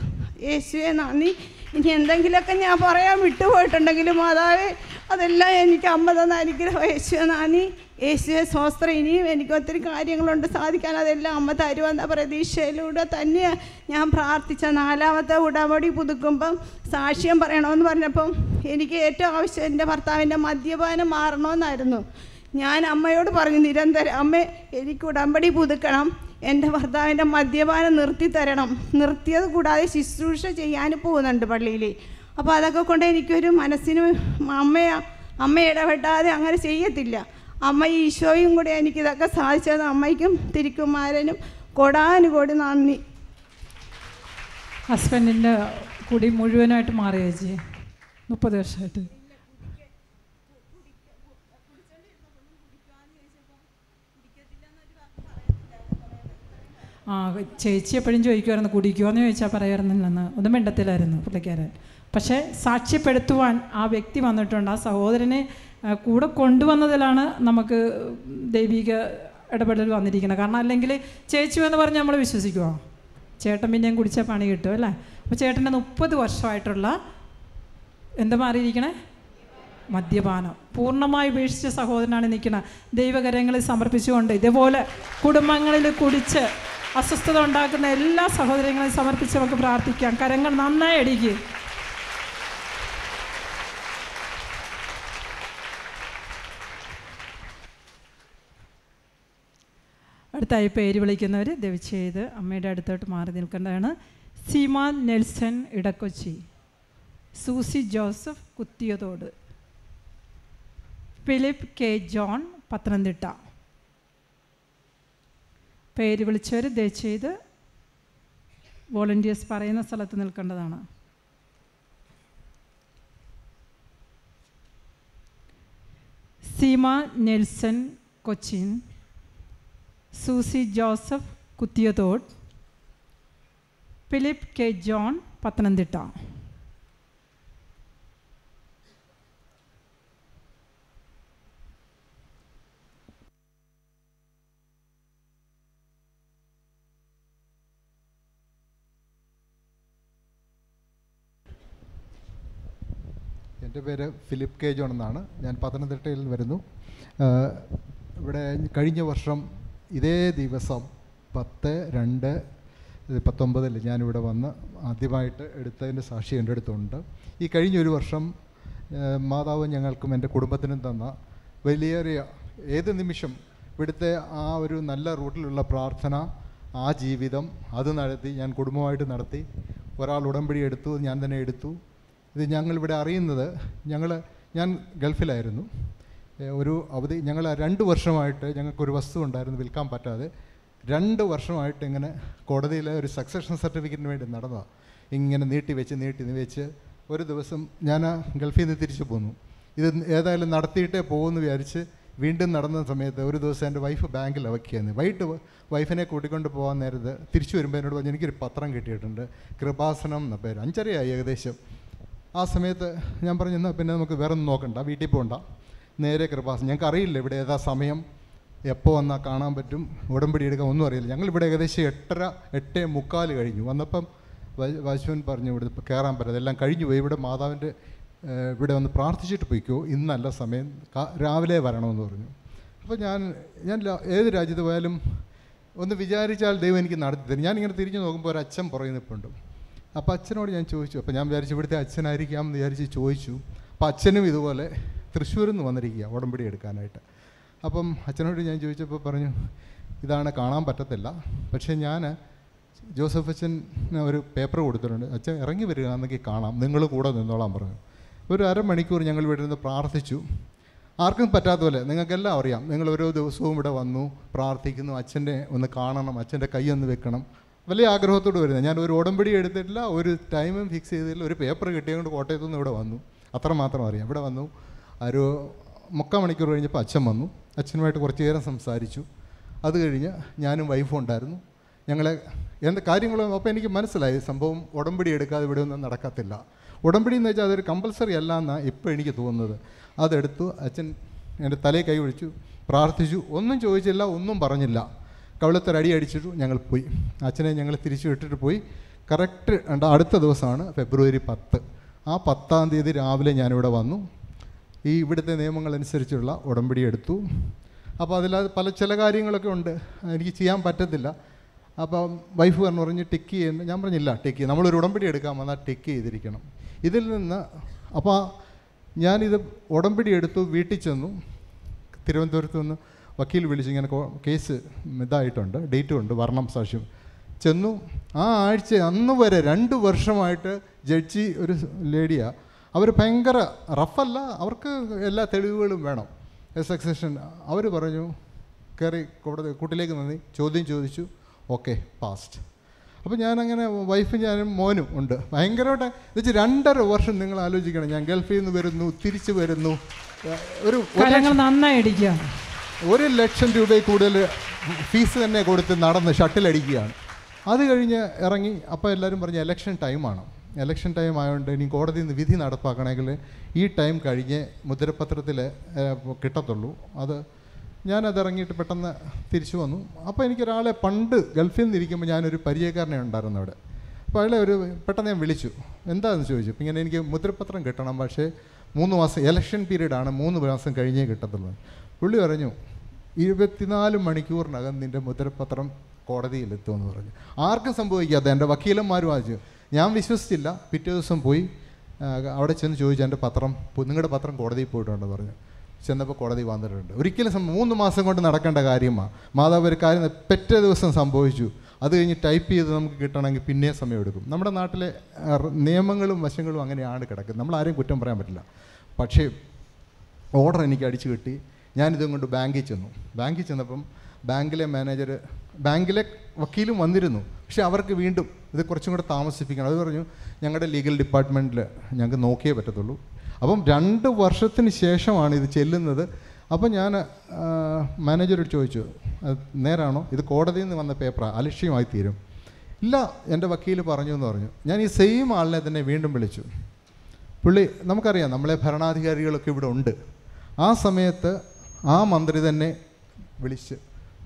യേശുവെ നന്ദി. ഇനി എന്തെങ്കിലുമൊക്കെ ഞാൻ പറയാൻ വിട്ടുപോയിട്ടുണ്ടെങ്കിലും മാതാവ് അതെല്ലാം എനിക്ക് അമ്മ തന്ന അനുഗ്രഹം. യേശുവെ നന്ദി. യേശുവെ സ്വസ്ത്രം ഇനിയും എനിക്ക് ഒത്തിരി കാര്യങ്ങളുണ്ട് സാധിക്കാൻ അതെല്ലാം അമ്മ തരുമെന്ന പ്രതീക്ഷയിലൂടെ തന്നെ ഞാൻ പ്രാർത്ഥിച്ച നാലാമത്തെ ഉടമ്പടി പുതുക്കുമ്പം സാക്ഷ്യം പറയണമെന്ന് പറഞ്ഞപ്പം എനിക്ക് ഏറ്റവും ആവശ്യം എന്റെ ഭർത്താവിന്റെ മദ്യപാനം മാറണമെന്നായിരുന്നു. ഞാൻ അമ്മയോട് പറഞ്ഞു നിരന്തരം അമ്മ എനിക്ക് ഉടമ്പടി പുതുക്കണം. എന്റെ ഭർത്താവിന്റെ മദ്യപാനം നിർത്തി തരണം നിർത്തിയത് കൂടാതെ ശുശ്രൂഷ ചെയ്യാൻ പോകുന്നുണ്ട് പള്ളിയിൽ അപ്പോൾ അതൊക്കെ കൊണ്ട് എനിക്കൊരു മനസ്സിന് അമ്മയാ അമ്മ ഇടപെട്ടാതെ അങ്ങനെ ചെയ്യത്തില്ല. അമ്മ ഈശോയും കൂടെ എനിക്കിതൊക്കെ സാധിച്ചത് അമ്മയ്ക്കും തിരുക്കുമാരനും കൊടാനുകൂടി നന്ദി. ഹസ്ബൻഡിന്റെ കുടി മുഴുവനായിട്ട് മാറിയേച്ചി മുപ്പത് വർഷമായിട്ട്. ആ ചേച്ചി എപ്പോഴും ചോദിക്കുമായിരുന്നു കുടിക്കുമോയെന്ന് ചോദിച്ചാൽ പറയാറുന്നില്ലെന്ന്. ഒന്നും മിണ്ടത്തിലായിരുന്നു പുള്ളിക്കാരൻ. പക്ഷേ സാക്ഷ്യപ്പെടുത്തുവാൻ ആ വ്യക്തി വന്നിട്ടുണ്ട്. ആ സഹോദരനെ കൂടെ കൊണ്ടുവന്നതിലാണ് നമുക്ക് ദൈവിക ഇടപെടൽ വന്നിരിക്കുന്നത്. കാരണം അല്ലെങ്കിൽ ചേച്ചി എന്ന് പറഞ്ഞ് നമ്മൾ വിശ്വസിക്കുമോ ചേട്ടൻ പിന്നെയും കുടിച്ചാൽ പണി കിട്ടും അല്ലേ? അപ്പോൾ ചേട്ടന്റെ മുപ്പത് വർഷമായിട്ടുള്ള എന്താ മാറിയിരിക്കണേ? മദ്യപാനം. പൂർണമായി ഉപേക്ഷിച്ച സഹോദരനാണ് നിൽക്കുന്നത് ദൈവകരങ്ങളിൽ സമർപ്പിച്ചുകൊണ്ട് ഇതേപോലെ കുടുംബങ്ങളിൽ കുടിച്ച് അസ്വസ്ഥത ഉണ്ടാക്കുന്ന എല്ലാ സഹോദരങ്ങളെയും സമർപ്പിച്ച് നമുക്ക് പ്രാർത്ഥിക്കാം. കരങ്ങൾ നന്നായി അടിക്കുക അടുത്തായി പേര് വിളിക്കുന്നവർ ദയവ് ചെയ്ത് അമ്മയുടെ അടുത്തോട്ട് മാറി നിൽക്കേണ്ടതാണ്. Seeman Nelson Edakochi. Susie Joseph Kuthiyathode. Philip K John Pathanamthitta. പേര് വിളിച്ചവർ ദയച്ചെയ്ത് വോളണ്ടിയേഴ്സ് പറയുന്ന സ്ഥലത്ത് നിൽക്കേണ്ടതാണ്. Seema Nelson Cochin Susie Joseph Kuthiyathode Philip K John Pathanamthitta. എന്റെ പേര് ഫിലിപ്പ് കെ ജോൺ എന്നാണ്. ഞാൻ പത്തനംതിട്ടയിൽ വരുന്നു. ഇവിടെ കഴിഞ്ഞ വർഷം ഇതേ ദിവസം പത്ത് രണ്ട് പത്തൊമ്പതിൽ ഞാനിവിടെ വന്ന് ആദ്യമായിട്ട് എടുത്തതിന്റെ സാക്ഷി എന്റെ അടുത്തുണ്ട്. ഈ കഴിഞ്ഞ ഒരു വർഷം മാതാവ് ഞങ്ങൾക്കും എന്റെ കുടുംബത്തിനും തന്ന വലിയേറിയ ഏത് നിമിഷം ഇവിടുത്തെ ആ ഒരു നല്ല റൂട്ടിലുള്ള പ്രാർത്ഥന ആ ജീവിതം അത് നടത്തി ഞാൻ കുടുംബമായിട്ട് നടത്തി ഒരാൾ ഉടമ്പടി എടുത്തു ഞാൻ തന്നെ എടുത്തു. ഇത് ഞങ്ങളിവിടെ അറിയുന്നത് ഞങ്ങൾ ഞാൻ ഗൾഫിലായിരുന്നു. ഒരു അവധി ഞങ്ങൾ രണ്ട് വർഷമായിട്ട് ഞങ്ങൾക്കൊരു വസ്തു ഉണ്ടായിരുന്നു വിൽക്കാൻ പറ്റാതെ രണ്ട് വർഷമായിട്ട് ഇങ്ങനെ കോടതിയിലെ ഒരു സക്സഷൻ സർട്ടിഫിക്കറ്റിന് വേണ്ടി നടന്നതാണ് ഇങ്ങനെ നീട്ടി വെച്ച് നീട്ടി വെച്ച് ഒരു ദിവസം ഞാൻ ആ ഗൾഫിൽ നിന്ന് തിരിച്ചു പോന്നു. ഇത് ഏതായാലും നടത്തിയിട്ടേ പോകുമെന്ന് വിചാരിച്ച് വീണ്ടും നടന്ന സമയത്ത് ഒരു ദിവസം എന്റെ വൈഫ് ബാങ്കിൽ അവക്കിയായിരുന്നു വൈകിട്ട് വൈഫിനെ കൂട്ടിക്കൊണ്ട് പോകാൻ നേരത്ത് തിരിച്ചു വരുമ്പോൾ എന്നോട് പറഞ്ഞു എനിക്കൊരു പത്രം കിട്ടിയിട്ടുണ്ട്. കൃപാസനം എന്ന പേര്. അഞ്ചരയായി ഏകദേശം. ആ സമയത്ത് ഞാൻ പറഞ്ഞു എന്നാൽ പിന്നെ നമുക്ക് വേറെ ഒന്നും നോക്കണ്ട വീട്ടിൽ പോകണ്ട നേരെ കൃപാസനം. ഞങ്ങൾക്ക് അറിയില്ല ഇവിടെ ഏതാ സമയം എപ്പോൾ വന്നാൽ കാണാൻ പറ്റും ഉടമ്പടി എടുക്കാൻ ഒന്നും അറിയില്ല. ഞങ്ങൾ ഇവിടെ ഏകദേശം എട്ടര എട്ടേ മുക്കാൽ കഴിഞ്ഞു. വന്നപ്പം വാശുവൻ പറഞ്ഞു ഇവിടെ കയറാൻ പറ്റും എല്ലാം കഴിഞ്ഞു പോയി. ഇവിടെ മാതാവിന്റെ ഇവിടെ വന്ന് പ്രാർത്ഥിച്ചിട്ട് പോയിക്കോ. ഇന്നല്ല സമയം രാവിലെ വരണമെന്ന് പറഞ്ഞു. അപ്പോൾ ഞാൻ ഞാൻ ഏത് രാജ്യത്ത് പോയാലും ഒന്ന് വിചാരിച്ചാൽ ദൈവം എനിക്ക് നടത്തി തരും. ഞാനിങ്ങനെ തിരിഞ്ഞു നോക്കുമ്പോൾ ഒരു അച്ഛൻ പുറകെ നിൽപ്പുണ്ട് അപ്പോൾ അച്ഛനോട് ഞാൻ ചോദിച്ചു. അപ്പോൾ ഞാൻ വിചാരിച്ചു ഇവിടുത്തെ അച്ഛനായിരിക്കാം എന്ന് വിചാരിച്ച് ചോദിച്ചു. അപ്പോൾ അച്ഛനും ഇതുപോലെ തൃശ്ശൂരിൽ നിന്ന് വന്നിരിക്കുക ഉടമ്പടി എടുക്കാനായിട്ട്. അപ്പം അച്ഛനോട് ഞാൻ ചോദിച്ചപ്പോൾ പറഞ്ഞു ഇതാണ് കാണാൻ പറ്റത്തില്ല. പക്ഷേ ഞാൻ ജോസഫ് അച്ഛൻ ഒരു പേപ്പർ കൊടുത്തിട്ടുണ്ട്. അച്ഛൻ ഇറങ്ങി വരിക എന്നെങ്കിൽ കാണാം. നിങ്ങൾ കൂടെ നിന്നോളാൻ പറഞ്ഞു. ഒരു അരമണിക്കൂർ ഞങ്ങൾ ഇവിടെ നിന്ന് പ്രാർത്ഥിച്ചു. ആർക്കും പറ്റാത്ത പോലെ നിങ്ങൾക്കെല്ലാം അറിയാം. നിങ്ങൾ ഓരോ ദിവസവും ഇവിടെ വന്നു പ്രാർത്ഥിക്കുന്നു. അച്ഛന്റെ ഒന്ന് കാണണം. അച്ഛന്റെ കൈ ഒന്ന് വെക്കണം. വലിയ ആഗ്രഹത്തോട് വരുന്നത്. ഞാൻ ഒരു ഉടമ്പടി എടുത്തിട്ടില്ല ഒരു ടൈമും ഫിക്സ് ചെയ്തിട്ടില്ല. ഒരു പേപ്പർ കിട്ടിയതുകൊണ്ട് കോട്ടയത്തു നിന്ന് ഇവിടെ വന്നു. അത്ര മാത്രം അറിയാം. ഇവിടെ വന്നു. ഒരു മുക്കാൽ മണിക്കൂർ കഴിഞ്ഞപ്പോൾ അച്ഛൻ വന്നു. അച്ഛനുമായിട്ട് കുറച്ച് നേരം സംസാരിച്ചു. അത് കഴിഞ്ഞ് ഞാനും വൈഫും ഉണ്ടായിരുന്നു. ഞങ്ങളെ എന്ത് കാര്യങ്ങളും അപ്പോൾ എനിക്ക് മനസ്സിലായി സംഭവം ഉടമ്പടി എടുക്കാതെ ഇവിടെ ഒന്നും നടക്കത്തില്ല. ഉടമ്പടി എന്ന് വെച്ചാൽ അതൊരു കമ്പൽസറി അല്ല എന്നാണ് ഇപ്പോൾ എനിക്ക് തോന്നുന്നത്. അതെടുത്തു. അച്ഛൻ എന്റെ തലയിൽ കൈ ഒഴിച്ചു പ്രാർത്ഥിച്ചു. ഒന്നും ചോദിച്ചില്ല ഒന്നും പറഞ്ഞില്ല. കവിളത്തൊരു അടി അടിച്ചിട്ട് ഞങ്ങൾ പോയി. അച്ഛനെ ഞങ്ങൾ തിരിച്ചു വിട്ടിട്ട് പോയി. കറക്റ്റ് അടുത്ത ദിവസമാണ് ഫെബ്രുവരി പത്ത്. ആ പത്താം തീയതി രാവിലെ ഞാനിവിടെ വന്നു. ഈ ഇവിടുത്തെ നിയമങ്ങൾ അനുസരിച്ചുള്ള ഉടമ്പടി എടുത്തു. അപ്പോൾ അതിലത് പല ചില കാര്യങ്ങളൊക്കെ ഉണ്ട്. എനിക്ക് ചെയ്യാൻ പറ്റത്തില്ല. അപ്പോൾ വൈഫ് പറഞ്ഞു പറഞ്ഞ് ടിക്ക് ചെയ്യുന്ന ഞാൻ പറഞ്ഞില്ല ടിക്ക് നമ്മളൊരു ഉടമ്പടി എടുക്കാൻ വന്നാൽ ടിക്ക് ചെയ്തിരിക്കണം. ഇതിൽ നിന്ന് അപ്പോൾ ഞാനിത് ഉടമ്പടി എടുത്തു വീട്ടിൽ ചെന്നു. തിരുവനന്തപുരത്ത് നിന്ന് വക്കീൽ വിളിച്ച് ഇങ്ങനെ കേസ് ഇതായിട്ടുണ്ട് ഡേറ്റും ഉണ്ട് വർണം സാക്ഷ്യം. ചെന്നു. ആ ആഴ്ച അന്ന് വരെ രണ്ട് വർഷമായിട്ട് ജഡ്ജി ഒരു ലേഡിയാണ് അവർ ഭയങ്കര റഫല്ല അവർക്ക് എല്ലാ തെളിവുകളും വേണം. സക്സഷൻ അവർ പറഞ്ഞു കയറി കോടതി കൂട്ടിലേക്ക് നന്ദി. ചോദ്യം ചോദിച്ചു. ഓക്കെ പാസ്റ്റ് അപ്പോൾ ഞാനങ്ങനെ വൈഫും ഞാനും മോനും ഉണ്ട്. ഭയങ്കരമായിട്ട് എന്നുവെച്ചാൽ രണ്ടര വർഷം നിങ്ങൾ ആലോചിക്കണം. ഞാൻ ഗൾഫിൽ നിന്ന് വരുന്നു തിരിച്ചു വരുന്നു. ഒരു നന്നായി ഒരു ലക്ഷം രൂപയിൽ കൂടുതൽ ഫീസ് തന്നെ കൊടുത്ത് നടന്ന് ഷട്ടിലടിക്കുകയാണ്. അത് കഴിഞ്ഞ് ഇറങ്ങി അപ്പോൾ എല്ലാവരും പറഞ്ഞ് എലക്ഷൻ ടൈമാണ് എലക്ഷൻ ടൈം ആയതുകൊണ്ട് ഇനി കോടതിയിൽ നിന്ന് വിധി നടപ്പാക്കണമെങ്കിൽ ഈ ടൈം കഴിഞ്ഞ് മുദ്രപത്രത്തിൽ കിട്ടത്തുള്ളൂ. അത് ഞാനത് ഇറങ്ങിയിട്ട് പെട്ടെന്ന് തിരിച്ചു വന്നു. അപ്പോൾ എനിക്കൊരാളെ പണ്ട് ഗൾഫിൽ നിന്ന് ഇരിക്കുമ്പോൾ ഞാനൊരു പരിചയക്കാരനെ ഉണ്ടായിരുന്നു അവിടെ. അപ്പോൾ അയാളെ ഒരു പെട്ടെന്ന് ഞാൻ വിളിച്ചു. എന്താണെന്ന് ചോദിച്ചു. ഇങ്ങനെ എനിക്ക് മുദ്രപത്രം കിട്ടണം. പക്ഷേ മൂന്ന് മാസം ഇലക്ഷൻ പീരീഡാണ് മൂന്ന് മാസം കഴിഞ്ഞേ കിട്ടത്തുള്ളൂ. പുള്ളി പറഞ്ഞു ഇരുപത്തിനാല് മണിക്കൂറിനകം നിന്റെ മുദ്രപത്രം കോടതിയിലെത്തുമെന്ന് പറഞ്ഞു. ആർക്കും സംഭവിക്കാത്ത എന്റെ വക്കീലന്മാരും വായിച്ചു ഞാൻ വിശ്വസിച്ചില്ല. പിറ്റേ ദിവസം പോയി അവിടെ ചെന്ന് ചോദിച്ചു എന്റെ പത്രം നിങ്ങളുടെ പത്രം കോടതിയിൽ പോയിട്ടുണ്ടെന്ന് പറഞ്ഞു. ചെന്നപ്പോൾ കോടതി വന്നിട്ടുണ്ട്. ഒരിക്കലും മൂന്ന് മാസം കൊണ്ട് നടക്കേണ്ട കാര്യമാണ് മാതാവ് ഒരു കാര്യം പെറ്റേ ദിവസം സംഭവിച്ചു. അത് കഴിഞ്ഞ് ടൈപ്പ് ചെയ്ത് നമുക്ക് കിട്ടണമെങ്കിൽ പിന്നെയും സമയമെടുക്കും. നമ്മുടെ നാട്ടിലെ നിയമങ്ങളും വശങ്ങളും അങ്ങനെയാണ് കിടക്കുന്നത്. നമ്മൾ ആരെയും കുറ്റം പറയാൻ പറ്റില്ല. പക്ഷേ ഓർഡർ എനിക്ക് അടിച്ചു കിട്ടി. ഞാനിതും കൊണ്ട് ബാങ്കിൽ ചെന്നു. ബാങ്കിൽ ചെന്നപ്പം ബാങ്കിലെ മാനേജർ ബാങ്കിലെ വക്കീലും വന്നിരുന്നു. പക്ഷേ അവർക്ക് വീണ്ടും ഇത് കുറച്ചും കൂടെ താമസിപ്പിക്കണം. അത് പറഞ്ഞു ഞങ്ങളുടെ ലീഗൽ ഡിപ്പാർട്ട്മെന്റിൽ ഞങ്ങൾക്ക് നോക്കിയേ പറ്റത്തുള്ളൂ. അപ്പം രണ്ട് വർഷത്തിന് ശേഷമാണ് ഇത് ചെല്ലുന്നത്. അപ്പം ഞാൻ മാനേജറോട് ചോദിച്ചു നേരാണോ? ഇത് കോടതിയിൽ നിന്ന് വന്ന പേപ്പറാണ് അലക്ഷ്യമായി തീരും. ഇല്ല എന്റെ വക്കീൽ പറഞ്ഞു എന്ന് പറഞ്ഞു. ഞാൻ ഈ സെയിം ആളിനെ തന്നെ വീണ്ടും വിളിച്ചു. പുള്ളി നമുക്കറിയാം നമ്മളെ ഭരണാധികാരികളൊക്കെ ഇവിടെ ഉണ്ട്. ആ സമയത്ത് ആ മന്ത്രി തന്നെ വിളിച്ച്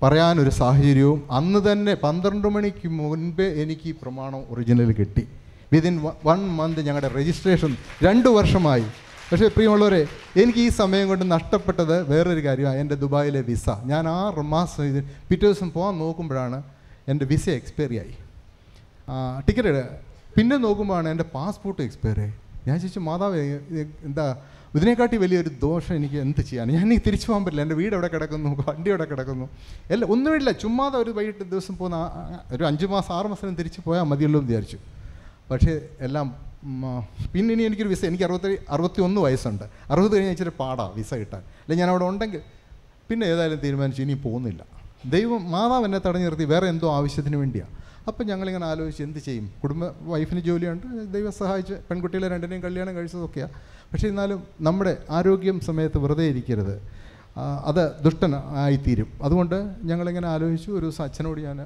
പറയാനൊരു സാഹചര്യവും അന്ന് തന്നെ പന്ത്രണ്ട് മണിക്ക് മുൻപേ എനിക്ക് ഈ പ്രമാണം ഒറിജിനൽ കിട്ടി. വിതിൻ വൺ മന്ത് ഞങ്ങളുടെ രജിസ്ട്രേഷൻ രണ്ട് വർഷമായി. പക്ഷേ പ്രിയമുള്ളവരെ എനിക്ക് ഈ സമയം കൊണ്ട് നഷ്ടപ്പെട്ടത് വേറൊരു കാര്യമാണ് എന്റെ ദുബായിലെ വിസ. ഞാൻ ആറ് മാസം ഇത് പിറ്റേ ദിവസം പോകാൻ നോക്കുമ്പോഴാണ് എന്റെ വിസ എക്സ്പയറി ആയി. ടിക്കറ്റ് പിന്നെ നോക്കുമ്പോഴാണ് എന്റെ പാസ്പോർട്ട് എക്സ്പയറി ആയി. ഞാൻ ചോദിച്ചു മാതാവ് എന്താ ഇതിനെക്കാട്ടി വലിയൊരു ദോഷം എനിക്ക് എന്ത് ചെയ്യാൻ ഞാൻ എനിക്ക് തിരിച്ചു പോകാൻ പറ്റില്ല. എന്റെ വീട് എവിടെ കിടക്കുന്നു? വണ്ടി എവിടെ കിടക്കുന്നു? എല്ലാം ഒന്നുമില്ല. ചുമ്മാതെ ഒരു വൈകിട്ട് ദിവസം പോകുന്ന ഒരു അഞ്ച് മാസം ആറ് മാസം തിരിച്ചു പോയാൽ മതിയല്ലോ എന്ന് വിചാരിച്ചു. പക്ഷേ എല്ലാം പിന്നെ ഇനി എനിക്കൊരു വിസ എനിക്ക് അറുപത്തി അറുപത്തി ഒന്ന് വയസ്സുണ്ട്. അറുപത് കഴിഞ്ഞാൽ ഇച്ചിരി പാടാ വിസ കിട്ടാൻ. അല്ലെങ്കിൽ ഞാൻ അവിടെ ഉണ്ടെങ്കിൽ പിന്നെ ഏതായാലും തീരുമാനിച്ചു ഇനി പോകുന്നില്ല. ദൈവം മാതാവ് എന്നെ തടഞ്ഞു നിർത്തി വേറെ എന്തോ ആവശ്യത്തിന് വേണ്ടിയാണ് അപ്പം ഞങ്ങളിങ്ങനെ ആലോചിച്ച് എന്ത് ചെയ്യും? കുടുംബ വൈഫിന് ജോലിയുണ്ട് ദൈവം സഹായിച്ച് പെൺകുട്ടികളെ രണ്ടിനെയും കല്യാണം കഴിച്ചതൊക്കെയാണ് പക്ഷേ എന്നാലും നമ്മുടെ ആരോഗ്യം സമയത്ത് വെറുതെ ഇരിക്കരുത്. അത് ദുഷ്ടൻ ആയിത്തീരും. അതുകൊണ്ട് ഞങ്ങളിങ്ങനെ ആലോചിച്ചു ഒരു ദിവസം അച്ഛനോട് ഞാൻ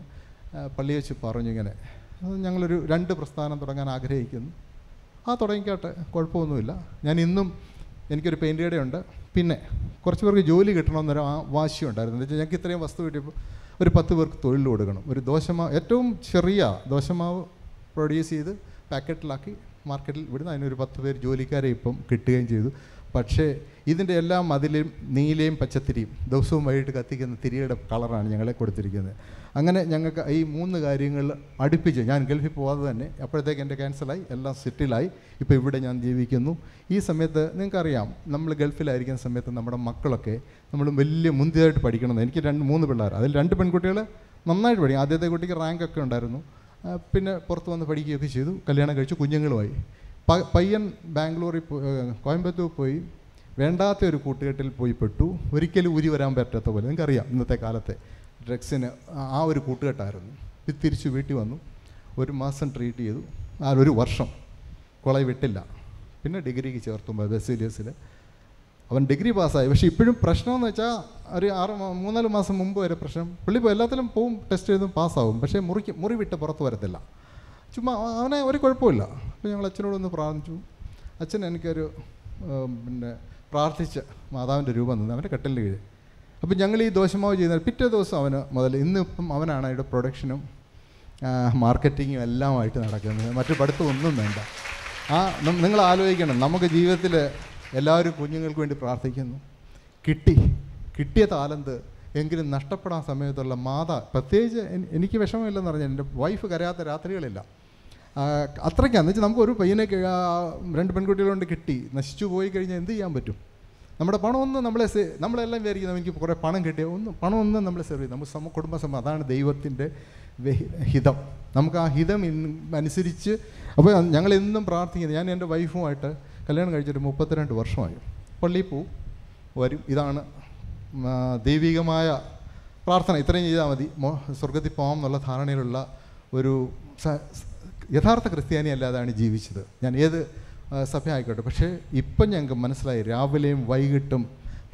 പള്ളി വെച്ച് പറഞ്ഞു ഇങ്ങനെ. ഞങ്ങളൊരു രണ്ട് പ്രസ്ഥാനം തുടങ്ങാൻ ആഗ്രഹിക്കുന്നു. ആ തുടങ്ങിക്കാട്ടെ കുഴപ്പമൊന്നുമില്ല. ഞാൻ ഇന്നും എനിക്കൊരു പെയിന്റ് ഉണ്ട് പിന്നെ കുറച്ച് പേർക്ക് ജോലി കിട്ടണമെന്നൊരു വാശിയുണ്ടായിരുന്നു. ഞങ്ങൾക്ക് ഇത്രയും വസ്തു കിട്ടിയപ്പോൾ ഒരു പത്ത് പേർക്ക് തൊഴിൽ കൊടുക്കണം. ഒരു ദോശമാവ് ഏറ്റവും ചെറിയ ദോശമാവ് പ്രൊഡ്യൂസ് ചെയ്ത് പാക്കറ്റിലാക്കി മാർക്കറ്റിൽ വിടുന്ന. അതിനൊരു പത്ത് പേര് ജോലിക്കാരെ ഇപ്പം കിട്ടുകയും ചെയ്തു. പക്ഷേ ഇതിന്റെ എല്ലാം മതിലും നീലയും പച്ചത്തിരിയും ദിവസവും വൈകിട്ട് കത്തിക്കുന്ന തിരിയുടെ കളറാണ് ഞങ്ങളെ കൊടുത്തിരിക്കുന്നത്. അങ്ങനെ ഞങ്ങൾക്ക് ഈ മൂന്ന് കാര്യങ്ങൾ അടുപ്പിച്ച് ഞാൻ ഗൾഫിൽ പോകാതെ തന്നെ അപ്പോഴത്തേക്ക് എന്റെ ക്യാൻസലായി എല്ലാം സെറ്റിലായി. ഇപ്പോൾ ഇവിടെ ഞാൻ ജീവിക്കുന്നു. ഈ സമയത്ത് നിങ്ങൾക്കറിയാം നമ്മൾ ഗൾഫിലായിരിക്കുന്ന സമയത്ത് നമ്മുടെ മക്കളൊക്കെ നമ്മൾ വലിയ മുന്തിയതായിട്ട് പഠിക്കണമെന്ന്. എനിക്ക് രണ്ട് മൂന്ന് പിള്ളേർ അതിൽ രണ്ട് പെൺകുട്ടികൾ നന്നായിട്ട് പഠിക്കും. ആദ്യത്തെ കുട്ടിക്ക് റാങ്കൊക്കെ ഉണ്ടായിരുന്നു. പിന്നെ പുറത്ത് വന്ന് പഠിക്കുകയൊക്കെ ചെയ്തു. കല്യാണം കഴിച്ചു കുഞ്ഞുങ്ങളുമായി. പയ്യൻ ബാംഗ്ലൂരിൽ കോയമ്പത്തൂർ പോയി വേണ്ടാത്ത ഒരു കൂട്ടുകെട്ടിൽ പോയി പെട്ടു. ഒരിക്കലും ഊരി വരാൻ പറ്റാത്ത പോലെ. നിങ്ങൾക്കറിയാം ഇന്നത്തെ കാലത്തെ ഡ്രഗ്സിന് ആ- ഒരു കൂട്ടുകെട്ടായിരുന്നു. തിരിച്ച് വീട്ടിൽ വന്നു. ഒരു മാസം ട്രീറ്റ് ചെയ്തു. ആ ഒരു വർഷം കോളേജ് വിട്ടില്ല. പിന്നെ ഡിഗ്രിക്ക് ചേർത്തു ബസീലിയസിൽ അവൻ ഡിഗ്രി പാസ്സായി. പക്ഷേ ഇപ്പോഴും പ്രശ്നമെന്ന് വെച്ചാൽ ഒരു ആറ് മൂന്നാൽ മാസം മുമ്പ് വരെ പ്രശ്നം. പുള്ളി ഇപ്പോൾ എല്ലാത്തിലും പോവും ടെസ്റ്റ് ചെയ്തും പാസ്സാവും. പക്ഷേ മുറിക്ക് മുറി വിട്ട് പുറത്ത് വരത്തില്ല. ചുമ്മാ അവനെ ഒരു കുഴപ്പമില്ല അപ്പോൾ ഞങ്ങൾ അച്ഛനോടൊന്ന് പ്രാർത്ഥിച്ചു. അച്ഛൻ എനിക്കൊരു പിന്നെ പ്രാർത്ഥിച്ച് മാതാവിന്റെ രൂപം തന്നെ. അവന്റെ കെട്ടലിൽ കീഴ് അപ്പോൾ ഞങ്ങൾ ഈ ദോശമാവ് ചെയ്യുന്ന പിറ്റേ ദിവസം അവന് മുതൽ ഇന്നിപ്പം അവനാണ് അതിന്റെ പ്രൊഡക്ഷനും മാർക്കറ്റിങ്ങും എല്ലാമായിട്ട് നടക്കുന്നത്. മറ്റു പഠിത്തം ഒന്നും വേണ്ട. ആ നിങ്ങൾ ആലോചിക്കണം. നമുക്ക് ജീവിതത്തിൽ എല്ലാവരും കുഞ്ഞുങ്ങൾക്ക് വേണ്ടി പ്രാർത്ഥിക്കുന്നു. കിട്ടി. കിട്ടിയ താലന്ത് എങ്കിലും നഷ്ടപ്പെടാൻ സമയത്തുള്ള മാതാ പ്രത്യേകിച്ച് എനിക്ക് വിഷമമില്ലെന്ന് പറഞ്ഞാൽ എന്റെ വൈഫ് കരയാത്ത രാത്രികളില്ല. അത്രയ്ക്കാന്ന് വെച്ചാൽ നമുക്ക് ഒരു പയ്യനെ രണ്ട് പെൺകുട്ടികളുണ്ട് കിട്ടി നശിച്ചു പോയി കഴിഞ്ഞാൽ എന്ത് ചെയ്യാൻ പറ്റും? നമ്മുടെ പണമൊന്നും നമ്മളെ നമ്മളെല്ലാം വിചാരിക്കുന്നത് എനിക്ക് കുറേ പണം കിട്ടിയ ഒന്നും പണമൊന്നും നമ്മളെ സെർവ് ചെയ്യും നമുക്ക് സമ കുടുംബസമ അതാണ് ദൈവത്തിന്റെ ഹിതം. നമുക്ക് ആ ഹിതം അനുസരിച്ച് അപ്പോൾ ഞങ്ങൾ എന്നും പ്രാർത്ഥിക്കുന്നത് ഞാൻ എന്റെ വൈഫുമായിട്ട് കല്യാണം കഴിച്ചിട്ട് മുപ്പത്തിരണ്ട് വർഷമായി. പള്ളിയിൽ പോവും വരും. ഇതാണ് ദൈവികമായ പ്രാർത്ഥന. ഇത്രയും ചെയ്താൽ മതി. സ്വർഗത്തിൽ പോകാം എന്നുള്ള ധാരണയിലുള്ള ഒരു യഥാർത്ഥ ക്രിസ്ത്യാനി അല്ലാതാണ് ജീവിച്ചത്. ഞാൻ ഏത് സഭ ആയിക്കോട്ടെ പക്ഷേ ഇപ്പം ഞങ്ങൾക്ക് മനസ്സിലായി രാവിലെയും വൈകിട്ടും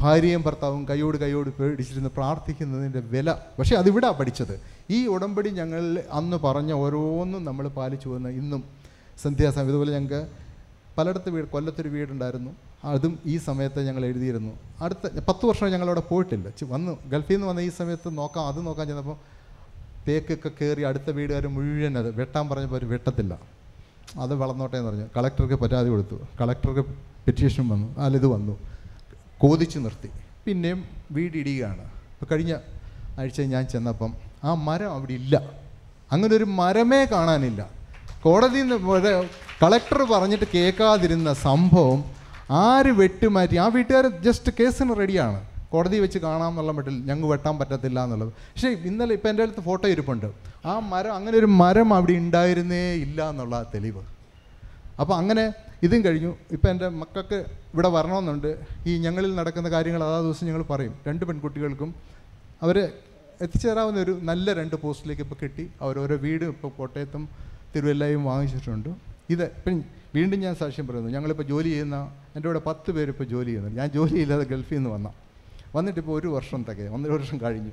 ഭാര്യയും ഭർത്താവും കൈയോട് കൈയോട് പേടിച്ചിരുന്ന് പ്രാർത്ഥിക്കുന്നതിന്റെ വില. പക്ഷേ അതിവിടാ പഠിച്ചത്. ഈ ഉടമ്പടി ഞങ്ങൾ അന്ന് പറഞ്ഞ ഓരോന്നും നമ്മൾ പാലിച്ചു വന്ന് ഇന്നും സന്ധ്യാസമയം. ഇതുപോലെ ഞങ്ങൾക്ക് പലയിടത്ത് വീട് കൊല്ലത്തൊരു വീടുണ്ടായിരുന്നു. അതും ഈ സമയത്ത് ഞങ്ങൾ എഴുതിയിരുന്നു. അടുത്ത പത്ത് വർഷം ഞങ്ങളവിടെ പോയിട്ടില്ല. വന്നു ഗൾഫിൽ നിന്ന് വന്ന ഈ സമയത്ത് നോക്കാം അത് നോക്കാൻ ചെന്നപ്പോൾ തേക്കൊക്കെ കയറി അടുത്ത വീടുകാർ മുഴുവൻ അത് വെട്ടാൻ പറഞ്ഞപ്പോൾ അവർ വെട്ടത്തില്ല. അത് വളർന്നോട്ടെ എന്ന് പറഞ്ഞു. കളക്ടർക്ക് പരാതി കൊടുത്തു. കളക്ടർക്ക് പെറ്റീഷൻ വന്നു. അല്ല ഇത് വന്നു. കോതിച്ച് നിർത്തി. പിന്നെയും വീടിടിയുകയാണ് ഇപ്പോൾ കഴിഞ്ഞ ആഴ്ച ഞാൻ ചെന്നപ്പം ആ മരം അവിടെ ഇല്ല. അങ്ങനെ ഒരു മരമേ കാണാനില്ല. നിന്ന് കളക്ടർ പറഞ്ഞിട്ട് കേൾക്കാതിരുന്ന സംഭവം ആര് വെട്ടിമാറ്റി? ആ വീട്ടുകാർ ജസ്റ്റ് കേസിന് റെഡിയാണ് കോടതി വെച്ച് കാണാമെന്നുള്ള മട്ടിൽ ഞങ്ങൾ വെട്ടാൻ പറ്റത്തില്ല എന്നുള്ളത്. പക്ഷേ ഇന്നലെ ഇപ്പം എന്റെ അടുത്ത് ഫോട്ടോ ഇരിപ്പുണ്ട്. ആ മരം അങ്ങനെ ഒരു മരം അവിടെ ഉണ്ടായിരുന്നേ ഇല്ല എന്നുള്ള തെളിവ്. അപ്പോൾ അങ്ങനെ ഇതും കഴിഞ്ഞു. ഇപ്പം എന്റെ മക്കൾക്ക് ഇവിടെ വരണമെന്നുണ്ട്. ഈ ഞങ്ങളിൽ നടക്കുന്ന കാര്യങ്ങൾ അതാ ദിവസം ഞങ്ങൾ പറയും. രണ്ട് പെൺകുട്ടികൾക്കും അവർ എത്തിച്ചേരാവുന്ന ഒരു നല്ല രണ്ട് പോസ്റ്റിലേക്ക് ഇപ്പോൾ കിട്ടി അവരോരോ വീട് ഇപ്പോൾ കോട്ടയത്തും തിരുവല്ലയും വാങ്ങിച്ചിട്ടുണ്ട്. ഇത് ഇപ്പം വീണ്ടും ഞാൻ സാക്ഷ്യം പറയുന്നു. ഞങ്ങളിപ്പോൾ ജോലി ചെയ്യുന്ന എന്റെ കൂടെ പത്ത് പേരിപ്പോൾ ജോലി ചെയ്യുന്നുണ്ട്. ഞാൻ ജോലി ഇല്ലാതെ ഗൾഫിൽ നിന്ന് വന്ന. വന്നിട്ടിപ്പോൾ ഒരു വർഷം തികയും. ഒന്നര വർഷം കഴിഞ്ഞു.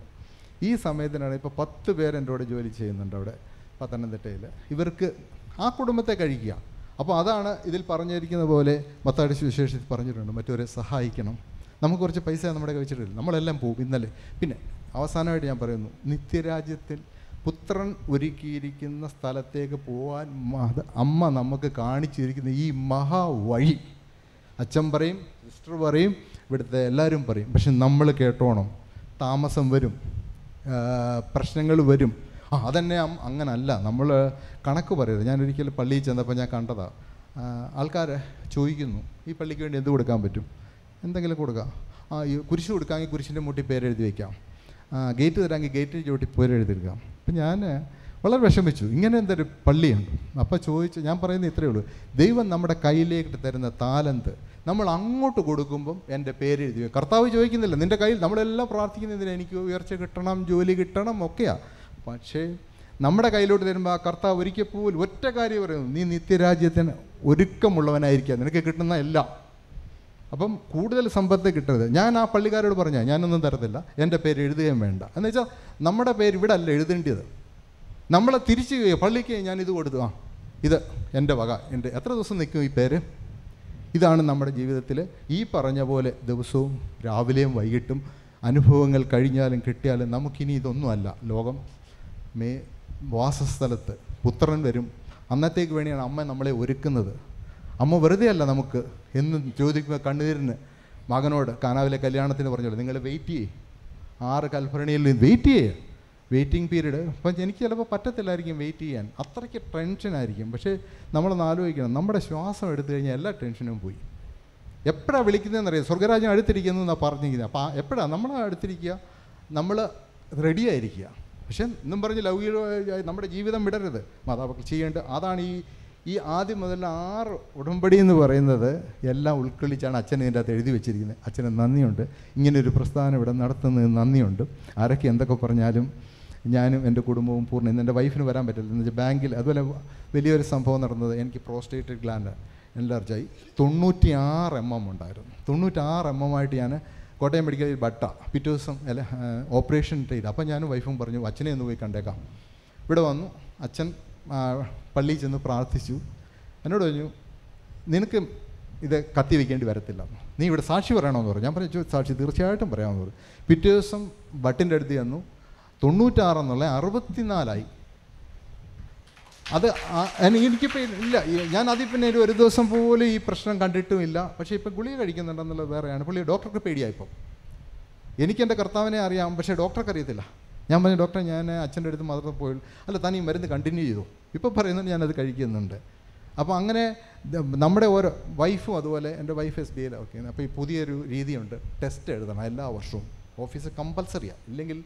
ഈ സമയത്തിനാണ് ഇപ്പോൾ പത്ത് പേരെന്റെ കൂടെ ജോലി ചെയ്യുന്നുണ്ട് അവിടെ പത്തനംതിട്ടയിൽ ഇവർക്ക് ആ കുടുംബത്തെ കഴിക്കുക. അപ്പോൾ അതാണ് ഇതിൽ പറഞ്ഞിരിക്കുന്ന പോലെ മത്താടി സുവിശേഷത്തിൽ പറഞ്ഞിട്ടുണ്ട്. മറ്റവരെ സഹായിക്കണം. നമുക്ക് കുറച്ച് പൈസ നമ്മുടെ കഴിച്ചിട്ടില്ല നമ്മളെല്ലാം പോകും ഇന്നലെ. പിന്നെ അവസാനമായിട്ട് ഞാൻ പറയുന്നു. നിത്യരാജ്യത്തിൽ പുത്രൻ ഒരുക്കിയിരിക്കുന്ന സ്ഥലത്തേക്ക് പോകാൻ അമ്മ നമുക്ക് കാണിച്ചിരിക്കുന്ന ഈ മഹാവഴി. അച്ഛൻ പറയും സിസ്റ്റർ പറയും ഇവിടുത്തെ എല്ലാവരും പറയും. പക്ഷെ നമ്മൾ കേട്ടോണം. താമസം വരും. പ്രശ്നങ്ങൾ വരും. ആ അതന്നെ അങ്ങനല്ല. നമ്മൾ കണക്ക് പറയരുത്. ഞാൻ പള്ളിയിൽ ചെന്നപ്പോൾ ഞാൻ കണ്ടതാണ് ആൾക്കാർ ചോദിക്കുന്നു ഈ പള്ളിക്ക് വേണ്ടി എന്ത് കൊടുക്കാൻ പറ്റും? എന്തെങ്കിലും കൊടുക്കാം. ആ കുരിശ് കൊടുക്കാമെങ്കിൽ കുരിശിന്റെ മുട്ടി പേരെഴുതി വയ്ക്കാം ഗേറ്റ് തരാമെങ്കിൽ ഗേറ്റിന്റെ ചോട്ടി പേരെഴുതി എടുക്കാം. അപ്പം ഞാൻ വളരെ വിഷമിച്ചു. ഇങ്ങനെ എന്തൊരു പള്ളിയുണ്ട്? അപ്പോൾ ചോദിച്ചു ഞാൻ പറയുന്നത് ഇത്രയേ ഉള്ളൂ. ദൈവം നമ്മുടെ കയ്യിലേക്ക് തരുന്ന താലന്ത് നമ്മൾ അങ്ങോട്ട് കൊടുക്കുമ്പം എന്റെ പേര് എഴുതി. കർത്താവ് ചോദിക്കുന്നില്ല. നിന്റെ കയ്യിൽ നമ്മളെല്ലാം പ്രാർത്ഥിക്കുന്നതിന് എനിക്ക് ഉയർച്ച കിട്ടണം ജോലി കിട്ടണം ഒക്കെയാണ് പക്ഷേ നമ്മുടെ കയ്യിലോട്ട് തരുമ്പോൾ ആ കർത്താവ് ഒരിക്കൽ പോലും ഒറ്റ കാര്യം പറയുന്നു. നീ നിത്യരാജ്യത്തിന് ഒരുക്കമുള്ളവനായിരിക്കുക. നിനക്ക് കിട്ടുന്ന എല്ലാം. അപ്പം കൂടുതൽ സമ്പത്ത് കിട്ടരുത്. ഞാൻ ആ പള്ളിക്കാരോട് പറഞ്ഞാൽ ഞാനൊന്നും തരത്തില്ല. എന്റെ പേര് എഴുതുകയും വേണ്ട. എന്ന് വെച്ചാൽ നമ്മുടെ പേര് ഇവിടെ അല്ല എഴുതേണ്ടത്. നമ്മളെ തിരിച്ച് പള്ളിക്ക് ഞാൻ ഇത് കൊടുത്തു. ആ ഇത് എന്റെ വക. എന്റെ എത്ര ദിവസം നിൽക്കും ഈ പേര്? ഇതാണ് നമ്മുടെ ജീവിതത്തിൽ ഈ പറഞ്ഞ പോലെ ദിവസവും രാവിലെയും വൈകിട്ടും അനുഭവങ്ങൾ കഴിഞ്ഞാലും കിട്ടിയാലും നമുക്കിനി ഇതൊന്നുമല്ല ലോകം മേ വാസസ്ഥലത്ത് പുത്രൻ വരും. അന്നത്തേക്ക് വേണ്ടിയാണ് അമ്മ നമ്മളെ ഒരുക്കുന്നത്. അമ്മ വെറുതെ അല്ല നമുക്ക് എന്ന് ചോദിക്കുമ്പോൾ കണ്ണുനീരിന് മകനോട് കാനാവിലെ കല്യാണത്തിന് പറഞ്ഞോളൂ. നിങ്ങൾ വെയിറ്റ് ചെയ്യേ. ആറ് കൽഭരണിയിൽ വെയിറ്റ് ചെയ്യേ. Waiting period. അപ്പം എനിക്ക് ചിലപ്പോൾ പറ്റത്തില്ലായിരിക്കും വെയിറ്റ് ചെയ്യാൻ. അത്രയ്ക്ക് ടെൻഷനായിരിക്കും പക്ഷേ നമ്മൾ ആലോചിക്കണം. നമ്മുടെ ശ്വാസം എടുത്തു കഴിഞ്ഞാൽ എല്ലാ ടെൻഷനും പോയി. എപ്പോഴാണ് വിളിക്കുന്നതെന്ന് അറിയാം സ്വർഗരാജ്യം അടുത്തിരിക്കുന്നു എന്നാണ് പറഞ്ഞിരിക്കുന്നത്. അപ്പോൾ എപ്പോഴാണ് നമ്മളെ അടുത്തിരിക്കുക. നമ്മൾ റെഡിയായിരിക്കുക പക്ഷേ എന്നും പറഞ്ഞ് ലൗകികമായി നമ്മുടെ ജീവിതം വിടരുത്. മാതാപിതാക്കൾ ചെയ്യേണ്ട അതാണ് ഈ ഈ ആദ്യം മുതൽ ആറ് ഉടമ്പടി എന്ന് പറയുന്നത് എല്ലാം ഉൾക്കൊള്ളിച്ചാണ് അച്ഛൻ ഇതിന്റെ അകത്ത് എഴുതി വെച്ചിരിക്കുന്നത്. അച്ഛന് നന്ദിയുണ്ട്. ഇങ്ങനെ ഒരു പ്രസ്ഥാനം ഇവിടെ നടത്തുന്നതിന് നന്ദിയുണ്ട്. ആരൊക്കെ എന്തൊക്കെ പറഞ്ഞാലും ഞാനും എന്റെ കുടുംബവും പൂർണ ഇന്ന് എന്റെ വൈഫിന് വരാൻ പറ്റില്ല. എന്ന് വെച്ചാൽ ബാങ്കിൽ അതുപോലെ വലിയൊരു സംഭവം നടന്നത് എനിക്ക് പ്രോസ്റ്റേറ്റ് ഗ്ലാൻഡ് എൻലാർജായി തൊണ്ണൂറ്റി ആറ് എം എം ഉണ്ടായിരുന്നു. തൊണ്ണൂറ്റാറ് എം എം ആയിട്ട് ഞാൻ കോട്ടയം മെഡിക്കലിൽ ബട്ട പിറ്റേ ദിവസം അല്ല ഓപ്പറേഷൻ ചെയ്ത്. അപ്പം ഞാനും വൈഫും പറഞ്ഞു അച്ഛനെ ഒന്ന് പോയി കണ്ടേക്കാം. ഇവിടെ വന്നു. അച്ഛൻ പള്ളിയിൽ ചെന്ന് പ്രാർത്ഥിച്ചു. എന്നോട് പറഞ്ഞു നിനക്ക് ഇത് കത്തി വയ്ക്കേണ്ടി വരത്തില്ല. നീ ഇവിടെ സാക്ഷി പറയണമെന്ന് പറഞ്ഞു. ഞാൻ പറഞ്ഞു സാക്ഷി തീർച്ചയായിട്ടും പറയാമെന്ന് പറഞ്ഞു. പിറ്റേ ദിവസം ബട്ടിന്റെ അടുത്ത് ചെന്നു. തൊണ്ണൂറ്റാറെന്നുള്ള അറുപത്തിനാലായി. അത് എനിക്കിപ്പോൾ ഇല്ല ഞാൻ അതിൽ പിന്നെ ഒരു ഒരു ദിവസം പോലും ഈ പ്രശ്നം കണ്ടിട്ടുമില്ല. പക്ഷേ ഇപ്പം ഗുളിക കഴിക്കുന്നുണ്ടെന്നുള്ളത് വേറെയാണ്. പുള്ളി ഡോക്ടർക്ക് പേടിയായിപ്പോൾ എനിക്ക് എന്റെ കർത്താവിനെ അറിയാം പക്ഷേ ഡോക്ടർക്ക് അറിയത്തില്ല. ഞാൻ പറഞ്ഞു ഡോക്ടർ ഞാൻ അച്ഛന്റെ അടുത്ത് മാത്രം പോയി അല്ല താൻ ഈ മരുന്ന് കണ്ടിന്യൂ ചെയ്തു? ഇപ്പോൾ പറയുന്നുണ്ട് ഞാനത് കഴിക്കുന്നുണ്ട്. അപ്പോൾ അങ്ങനെ നമ്മുടെ ഓരോ വൈഫും അതുപോലെ എന്റെ വൈഫ് എസ് ബി ഐയിലാണ് ഓക്കെ അപ്പോൾ ഈ പുതിയൊരു രീതിയുണ്ട്. ടെസ്റ്റ് എഴുതണം എല്ലാ വർഷവും. ഓഫീസ് കമ്പൽസറിയാണ് ഇല്ലെങ്കിൽ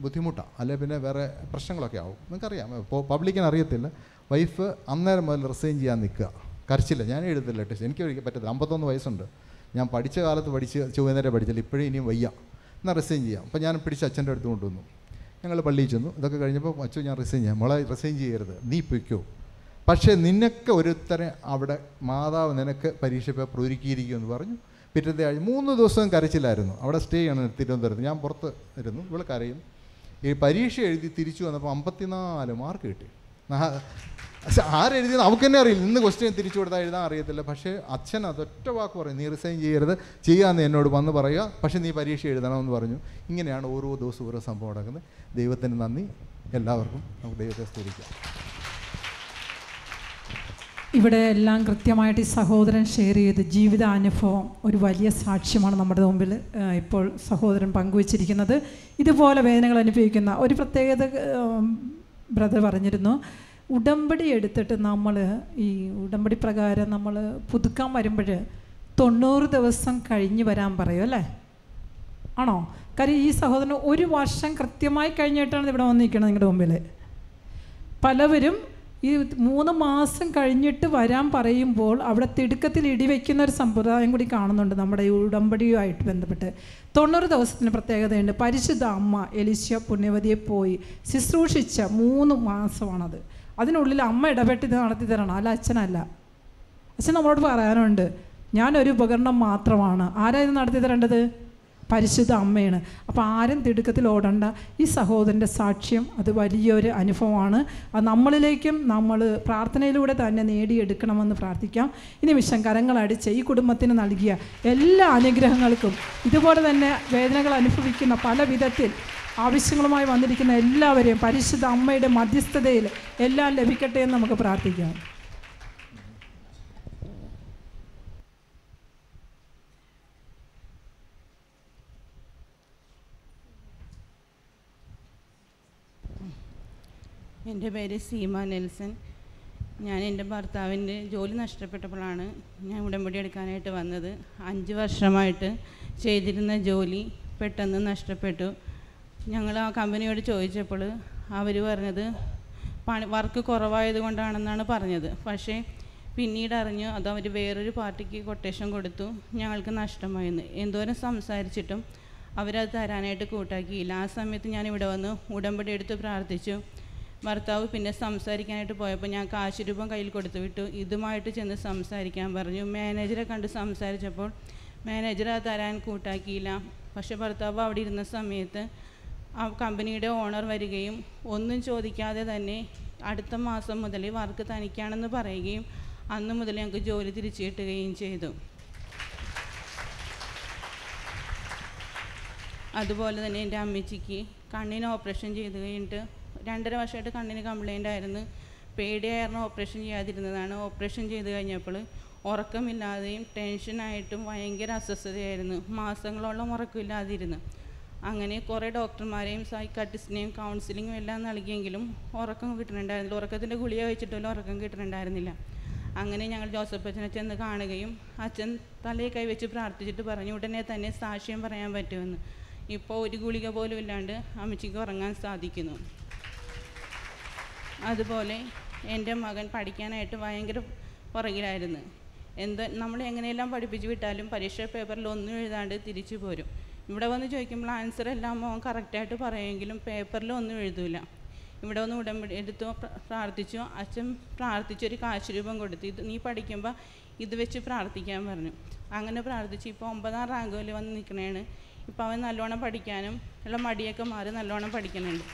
ബുദ്ധിമുട്ടാണ് അല്ലെ പിന്നെ വേറെ പ്രശ്നങ്ങളൊക്കെ ആവും. നിങ്ങൾക്കറിയാം. ഇപ്പോൾ പബ്ലിക്കിന് അറിയത്തില്ല. വൈഫ് അന്നേരം മുതൽ റിസൈൻ ചെയ്യാൻ നിൽക്കുക. കരച്ചില്ല. ഞാൻ എഴുതില്ല ടെസ്റ്റ് എനിക്ക് ഒഴിക്കാൻ പറ്റത്തില്ല. അമ്പത്തൊന്ന് വയസ്സുണ്ട്. ഞാൻ പഠിച്ച കാലത്ത് പഠിച്ച് ചൊവ്വേന്നേരം പഠിച്ചില്ല ഇപ്പോഴും ഇനിയും വയ്യ. എന്നാൽ റിസൈൻ ചെയ്യാം. അപ്പോൾ ഞാൻ പിടിച്ച് അച്ഛന്റെ അടുത്ത് കൊണ്ടുവന്നു ഞങ്ങൾ പള്ളിയിൽ ചെന്നു. ഇതൊക്കെ കഴിഞ്ഞപ്പോൾ അച്ഛൻ ഞാൻ റിസൈൻ ചെയ്യാം. മോളെ റിസൈൻ ചെയ്യരുത്. നീ പൊയ്ക്കോ. പക്ഷേ നിനക്ക് ഒരുത്തരെ അവിടെ മാതാവ് നിനക്ക് പരീക്ഷ പേപ്പർ ഒരുക്കിയിരിക്കുമെന്ന് പറഞ്ഞു. പിറ്റത്തെ ആഴ്ച മൂന്ന് ദിവസം കരച്ചില്ലായിരുന്നു അവിടെ സ്റ്റേ ചെയ്യണം തിരുവനന്തപുരത്ത്. ഞാൻ പുറത്ത് ഇരുന്നു. ഇവിടെ കരയും ഈ പരീക്ഷ എഴുതി തിരിച്ചു വന്നപ്പോൾ അമ്പത്തിനാല് മാർക്ക് കിട്ടി. പക്ഷെ ആരെഴുതിയെന്ന് അവൾക്ക് തന്നെ അറിയില്ല. ഇന്ന് ക്വസ്റ്റ്യൻ തിരിച്ചു കൊടുത്താൽ എഴുതാൻ അറിയത്തില്ല. പക്ഷേ അച്ഛൻ അതൊറ്റ വാക്ക് പറയും. നീ റിസൈൻ ചെയ്യരുത്. ചെയ്യാമെന്ന് എന്നോട് വന്ന് പറയുക. പക്ഷേ നീ പരീക്ഷ എഴുതണമെന്ന് പറഞ്ഞു. ഇങ്ങനെയാണ് ഓരോ ദിവസവും ഓരോ സംഭവം നടക്കുന്നത്. ദൈവത്തിന് നന്ദി. എല്ലാവർക്കും നമുക്ക് ദൈവത്തെ സ്തുതിക്കാം. ഇവിടെ എല്ലാം കൃത്യമായിട്ട് ഈ സഹോദരൻ ഷെയർ ചെയ്ത് ജീവിതാനുഭവം ഒരു വലിയ സാക്ഷ്യമാണ് നമ്മുടെ മുമ്പിൽ ഇപ്പോൾ സഹോദരൻ പങ്കുവച്ചിരിക്കുന്നത്. ഇതുപോലെ വേദനകൾ അനുഭവിക്കുന്ന ഒരു പ്രത്യേകത ബ്രദർ പറഞ്ഞിരുന്നു. ഉടമ്പടി എടുത്തിട്ട് നമ്മൾ ഈ ഉടമ്പടി പ്രകാരം നമ്മൾ പുതുക്കാൻ വരുമ്പോൾ തൊണ്ണൂറ് ദിവസം കഴിഞ്ഞ് വരാൻ പറയും അല്ലേ? ആണോ? കാര്യം ഈ സഹോദരൻ ഒരു വർഷം കൃത്യമായി കഴിഞ്ഞിട്ടാണ് ഇവിടെ വന്നിരിക്കുന്നത് നിങ്ങളുടെ മുമ്പിൽ. പലവരും ഈ മൂന്ന് മാസം കഴിഞ്ഞിട്ട് വരാൻ പറയുമ്പോൾ അവിടെ തിടുക്കത്തിൽ ഇടിവെക്കുന്ന ഒരു സമ്പ്രദായം കൂടി കാണുന്നുണ്ട് നമ്മുടെ ഈ ഉടമ്പടിയുമായിട്ട് ബന്ധപ്പെട്ട്. തൊണ്ണൂറ് ദിവസത്തിന് പ്രത്യേകതയുണ്ട്. പരിശുദ്ധ അമ്മ എലിശ്യ പുണ്യവതിയെ പോയി ശുശ്രൂഷിച്ച മൂന്ന് മാസമാണത്. അതിനുള്ളിൽ അമ്മ ഇടപെട്ട് ഇത് നടത്തി തരണം. അല്ല അച്ഛനല്ല. അച്ഛൻ നമ്മളോട് പറയാനുണ്ട് ഞാനൊരു ഉപകരണം മാത്രമാണ്. ആരാ ഇത് നടത്തി തരേണ്ടത്? പരിശുദ്ധ അമ്മയാണ്. അപ്പോൾ ആരും തിടുക്കത്തിൽ ഓടണ്ട. ഈ സഹോദരന്റെ സാക്ഷ്യം അത് വലിയൊരു അനുഭവമാണ്. അത് നമ്മളിലേക്കും നമ്മൾ പ്രാർത്ഥനയിലൂടെ തന്നെ നേടിയെടുക്കണമെന്ന് പ്രാർത്ഥിക്കാം. ഇനി നിമിഷം കരങ്ങളടിച്ച് ഈ കുടുംബത്തിന് നൽകിയ എല്ലാ അനുഗ്രഹങ്ങൾക്കും ഇതുപോലെ തന്നെ വേദനകൾ അനുഭവിക്കുന്ന പല വിധത്തിൽ ആവശ്യങ്ങളുമായി വന്നിരിക്കുന്ന എല്ലാവരെയും പരിശുദ്ധ അമ്മയുടെ മധ്യസ്ഥതയിൽ എല്ലാം ലഭിക്കട്ടെ എന്ന് നമുക്ക് പ്രാർത്ഥിക്കാം. എന്റെ പേര് സീമ നെൽസൺ. ഞാൻ എന്റെ ഭർത്താവിന്റെ ജോലി നഷ്ടപ്പെട്ടപ്പോഴാണ് ഞാൻ ഉടമ്പടി എടുക്കാനായിട്ട് വന്നത്. അഞ്ച് വർഷമായിട്ട് ചെയ്തിരുന്ന ജോലി പെട്ടെന്ന് നഷ്ടപ്പെട്ടു. ഞങ്ങൾ ആ കമ്പനിയോട് ചോദിച്ചപ്പോൾ അവർ പറഞ്ഞത് പണി വർക്ക് കുറവായത് കൊണ്ടാണെന്നാണ് പറഞ്ഞത്. പക്ഷേ പിന്നീട് അറിഞ്ഞു അത് അവർ വേറൊരു പാർട്ടിക്ക് കൊട്ടേഷൻ കൊടുത്തു. ഞങ്ങൾക്ക് നഷ്ടമായെന്ന്. എന്തോരം സംസാരിച്ചിട്ടും അവരത് തരാനായിട്ട് കൂട്ടാക്കിയില്ല. ആ സമയത്ത് ഞാൻ ഇവിടെ വന്ന് ഉടമ്പടി എടുത്ത് പ്രാർത്ഥിച്ചു. ഭർത്താവ് പിന്നെ സംസാരിക്കാനായിട്ട് പോയപ്പോൾ ഞാൻ കാശ് രൂപം കയ്യിൽ കൊടുത്തു വിട്ടു. ഇതുമായിട്ട് ചെന്ന് സംസാരിക്കാൻ പറഞ്ഞു. മാനേജറെ കണ്ട് സംസാരിച്ചപ്പോൾ മാനേജർ അത് തരാൻ കൂട്ടാക്കിയില്ല. പക്ഷെ ഭർത്താവ് അവിടെ ഇരുന്ന സമയത്ത് ആ കമ്പനിയുടെ ഓണർ വരികയും ഒന്നും ചോദിക്കാതെ തന്നെ അടുത്ത മാസം മുതൽ വർക്ക് തനിക്കാണെന്ന് പറയുകയും അന്ന് മുതൽ ഞങ്ങൾക്ക് ജോലി തിരിച്ചു കിട്ടുകയും ചെയ്തു. അതുപോലെ തന്നെ എന്റെ അമ്മച്ചിക്ക് കണ്ണിന് ഓപ്പറേഷൻ ചെയ്ത് കഴിഞ്ഞിട്ട് രണ്ടര വർഷമായിട്ട് കണ്ണിന് കംപ്ലൈന്റ് ആയിരുന്നു. പേടിയായിരുന്നു ഓപ്പറേഷൻ ചെയ്യാതിരുന്നതാണ്. ഓപ്പറേഷൻ ചെയ്ത് കഴിഞ്ഞപ്പോൾ ഉറക്കമില്ലാതെയും ടെൻഷനായിട്ടും ഭയങ്കര അസ്വസ്ഥതയായിരുന്നു. മാസങ്ങളോളം ഉറക്കമില്ലാതിരുന്നു. അങ്ങനെ കുറേ ഡോക്ടർമാരെയും സൈക്കാട്ടിസ്റ്റിനെയും കൗൺസിലിങ്ങും എല്ലാം നൽകിയെങ്കിലും ഉറക്കം കിട്ടുന്നുണ്ടായിരുന്നില്ല. ഉറക്കത്തിന്റെ ഗുളിക കഴിച്ചിട്ടുള്ള ഉറക്കം കിട്ടുന്നുണ്ടായിരുന്നില്ല. അങ്ങനെ ഞങ്ങൾ ജോസഫ് അച്ഛനെ ചെന്ന് കാണുകയും അച്ഛൻ തലയിൽ കൈവച്ച് പ്രാർത്ഥിച്ചിട്ട് പറഞ്ഞു ഉടനെ തന്നെ സാക്ഷ്യം പറയാൻ പറ്റുമെന്ന്. ഇപ്പോൾ ഒരു ഗുളിക പോലും ഇല്ലാണ്ട് അമ്മച്ചിക്ക് ഉറങ്ങാൻ സാധിക്കുന്നു. അതുപോലെ എന്റെ മകൻ പഠിക്കാനായിട്ട് ഭയങ്കര പുറകിലായിരുന്നു. എന്ത് നമ്മൾ എങ്ങനെയെല്ലാം പഠിപ്പിച്ച് വിട്ടാലും പരീക്ഷ പേപ്പറിൽ ഒന്നും എഴുതാണ്ട് തിരിച്ചു പോരും. ഇവിടെ വന്ന് ചോദിക്കുമ്പോൾ ആൻസർ എല്ലാം മോൻ കറക്റ്റായിട്ട് പറയുമെങ്കിലും പേപ്പറിൽ ഒന്നും എഴുതൂല. ഇവിടെ വന്ന് ഉടമ്പടി എടുത്തു പ്ര- പ്രാർത്ഥിച്ചു. അച്ഛൻ പ്രാർത്ഥിച്ചൊരു കാശ് രൂപം കൊടുത്തു. ഇത് നീ പഠിക്കുമ്പോൾ ഇത് വെച്ച് പ്രാർത്ഥിക്കാൻ പറഞ്ഞു. അങ്ങനെ പ്രാർത്ഥിച്ച് ഇപ്പോൾ ഒമ്പതാം റാങ്ക് വരെ വന്ന് നിൽക്കണേണ്. ഇപ്പോൾ അവൻ നല്ലോണം പഠിക്കാനും ഉള്ള മടിയൊക്കെ മാറി നല്ലോണം പഠിക്കുന്നുണ്ട്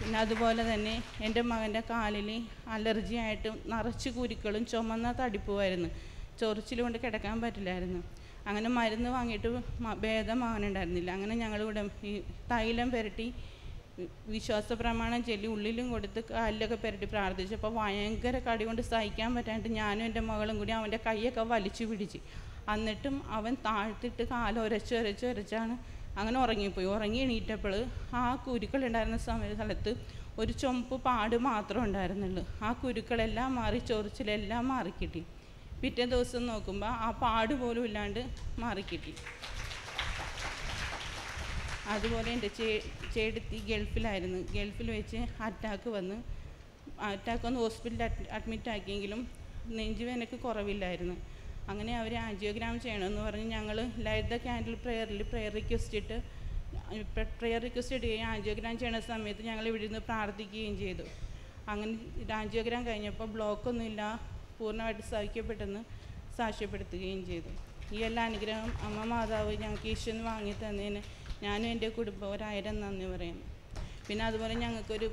പിന്നെ അതുപോലെ തന്നെ എന്റെ മകന്റെ കാലിൽ അലർജി ആയിട്ട് നിറച്ച് കുരുക്കളും ചുമന്ന തടിപ്പുമായിരുന്നു. ചൊറിച്ചിൽ കൊണ്ട് കിടക്കാൻ പറ്റില്ലായിരുന്നു. അങ്ങനെ മരുന്ന് വാങ്ങിയിട്ട് ഭേദമാകാനുണ്ടായിരുന്നില്ല അങ്ങനെ ഞങ്ങളിവിടെ ഈ തൈലം പുരട്ടി വിശ്വാസ പ്രമാണം ചൊല്ലി ഉള്ളിലും കൊടുത്ത് കാലിലൊക്കെ പുരട്ടി പ്രാർത്ഥിച്ചപ്പോൾ ഭയങ്കര കടി കൊണ്ട് സഹിക്കാൻ പറ്റാണ്ട് ഞാനും എന്റെ മകളും കൂടി അവന്റെ കൈയൊക്കെ വലിച്ചു പിടിച്ച്. എന്നിട്ടും അവൻ താഴ്ത്തിട്ട് കാലൊരച്ച് ഒരച്ച് ഒരച്ചാണ് അങ്ങനെ ഉറങ്ങിപ്പോയി. ഉറങ്ങി എണീറ്റപ്പോൾ ആ കുരുക്കളുണ്ടായിരുന്ന സമയ സ്ഥലത്ത് ഒരു ചുമപ്പ് പാട് മാത്രം ഉണ്ടായിരുന്നുള്ളൂ. ആ കുരുക്കളെല്ലാം മാറി ചൊറിച്ചിലെല്ലാം മാറിക്കിട്ടി. പിറ്റേ ദിവസം നോക്കുമ്പോൾ ആ പാട് പോലും ഇല്ലാണ്ട് മാറിക്കിട്ടി. അതുപോലെ എന്റെ ചേ ചേട്ടത്തി ഗൾഫിലായിരുന്നു. ഗൾഫിൽ വെച്ച് അറ്റാക്ക് വന്ന് അറ്റാക്ക് വന്ന് ഹോസ്പിറ്റലിൽ അഡ്മിറ്റ് ആക്കിയെങ്കിലും നെഞ്ചുവേനക്ക് കുറവില്ലായിരുന്നു. അങ്ങനെ അവർ ആൻജിയോഗ്രാം ചെയ്യണമെന്ന് പറഞ്ഞ് ഞങ്ങൾ ലൈറ്റ് ദ ക്യാൻഡിൽ പ്രെയറിൽ പ്രെയർ റിക്വസ്റ്റ് ഇട്ട് പ്രെയർ റിക്വസ്റ്റ് ഇടുകയും ആൻജിയോഗ്രാം ചെയ്യണ സമയത്ത് ഞങ്ങൾ ഇവിടെ നിന്ന് പ്രാർത്ഥിക്കുകയും ചെയ്തു. അങ്ങനെ ആൻജിയോഗ്രാം കഴിഞ്ഞപ്പോൾ ബ്ലോക്കൊന്നുമില്ല പൂർണമായിട്ട് സഹിക്കപ്പെട്ടെന്ന് സാക്ഷ്യപ്പെടുത്തുകയും ചെയ്തു. ഈ എല്ലാ അനുഗ്രഹം അമ്മ മാതാവ് ഞങ്ങൾക്ക് ഈശ്വരൻ വാങ്ങി തന്നതിന് ഞാനും എന്റെ കുടുംബം ഒരായിരം നന്ദി പറയുന്നു. പിന്നെ അതുപോലെ ഞങ്ങൾക്കൊരു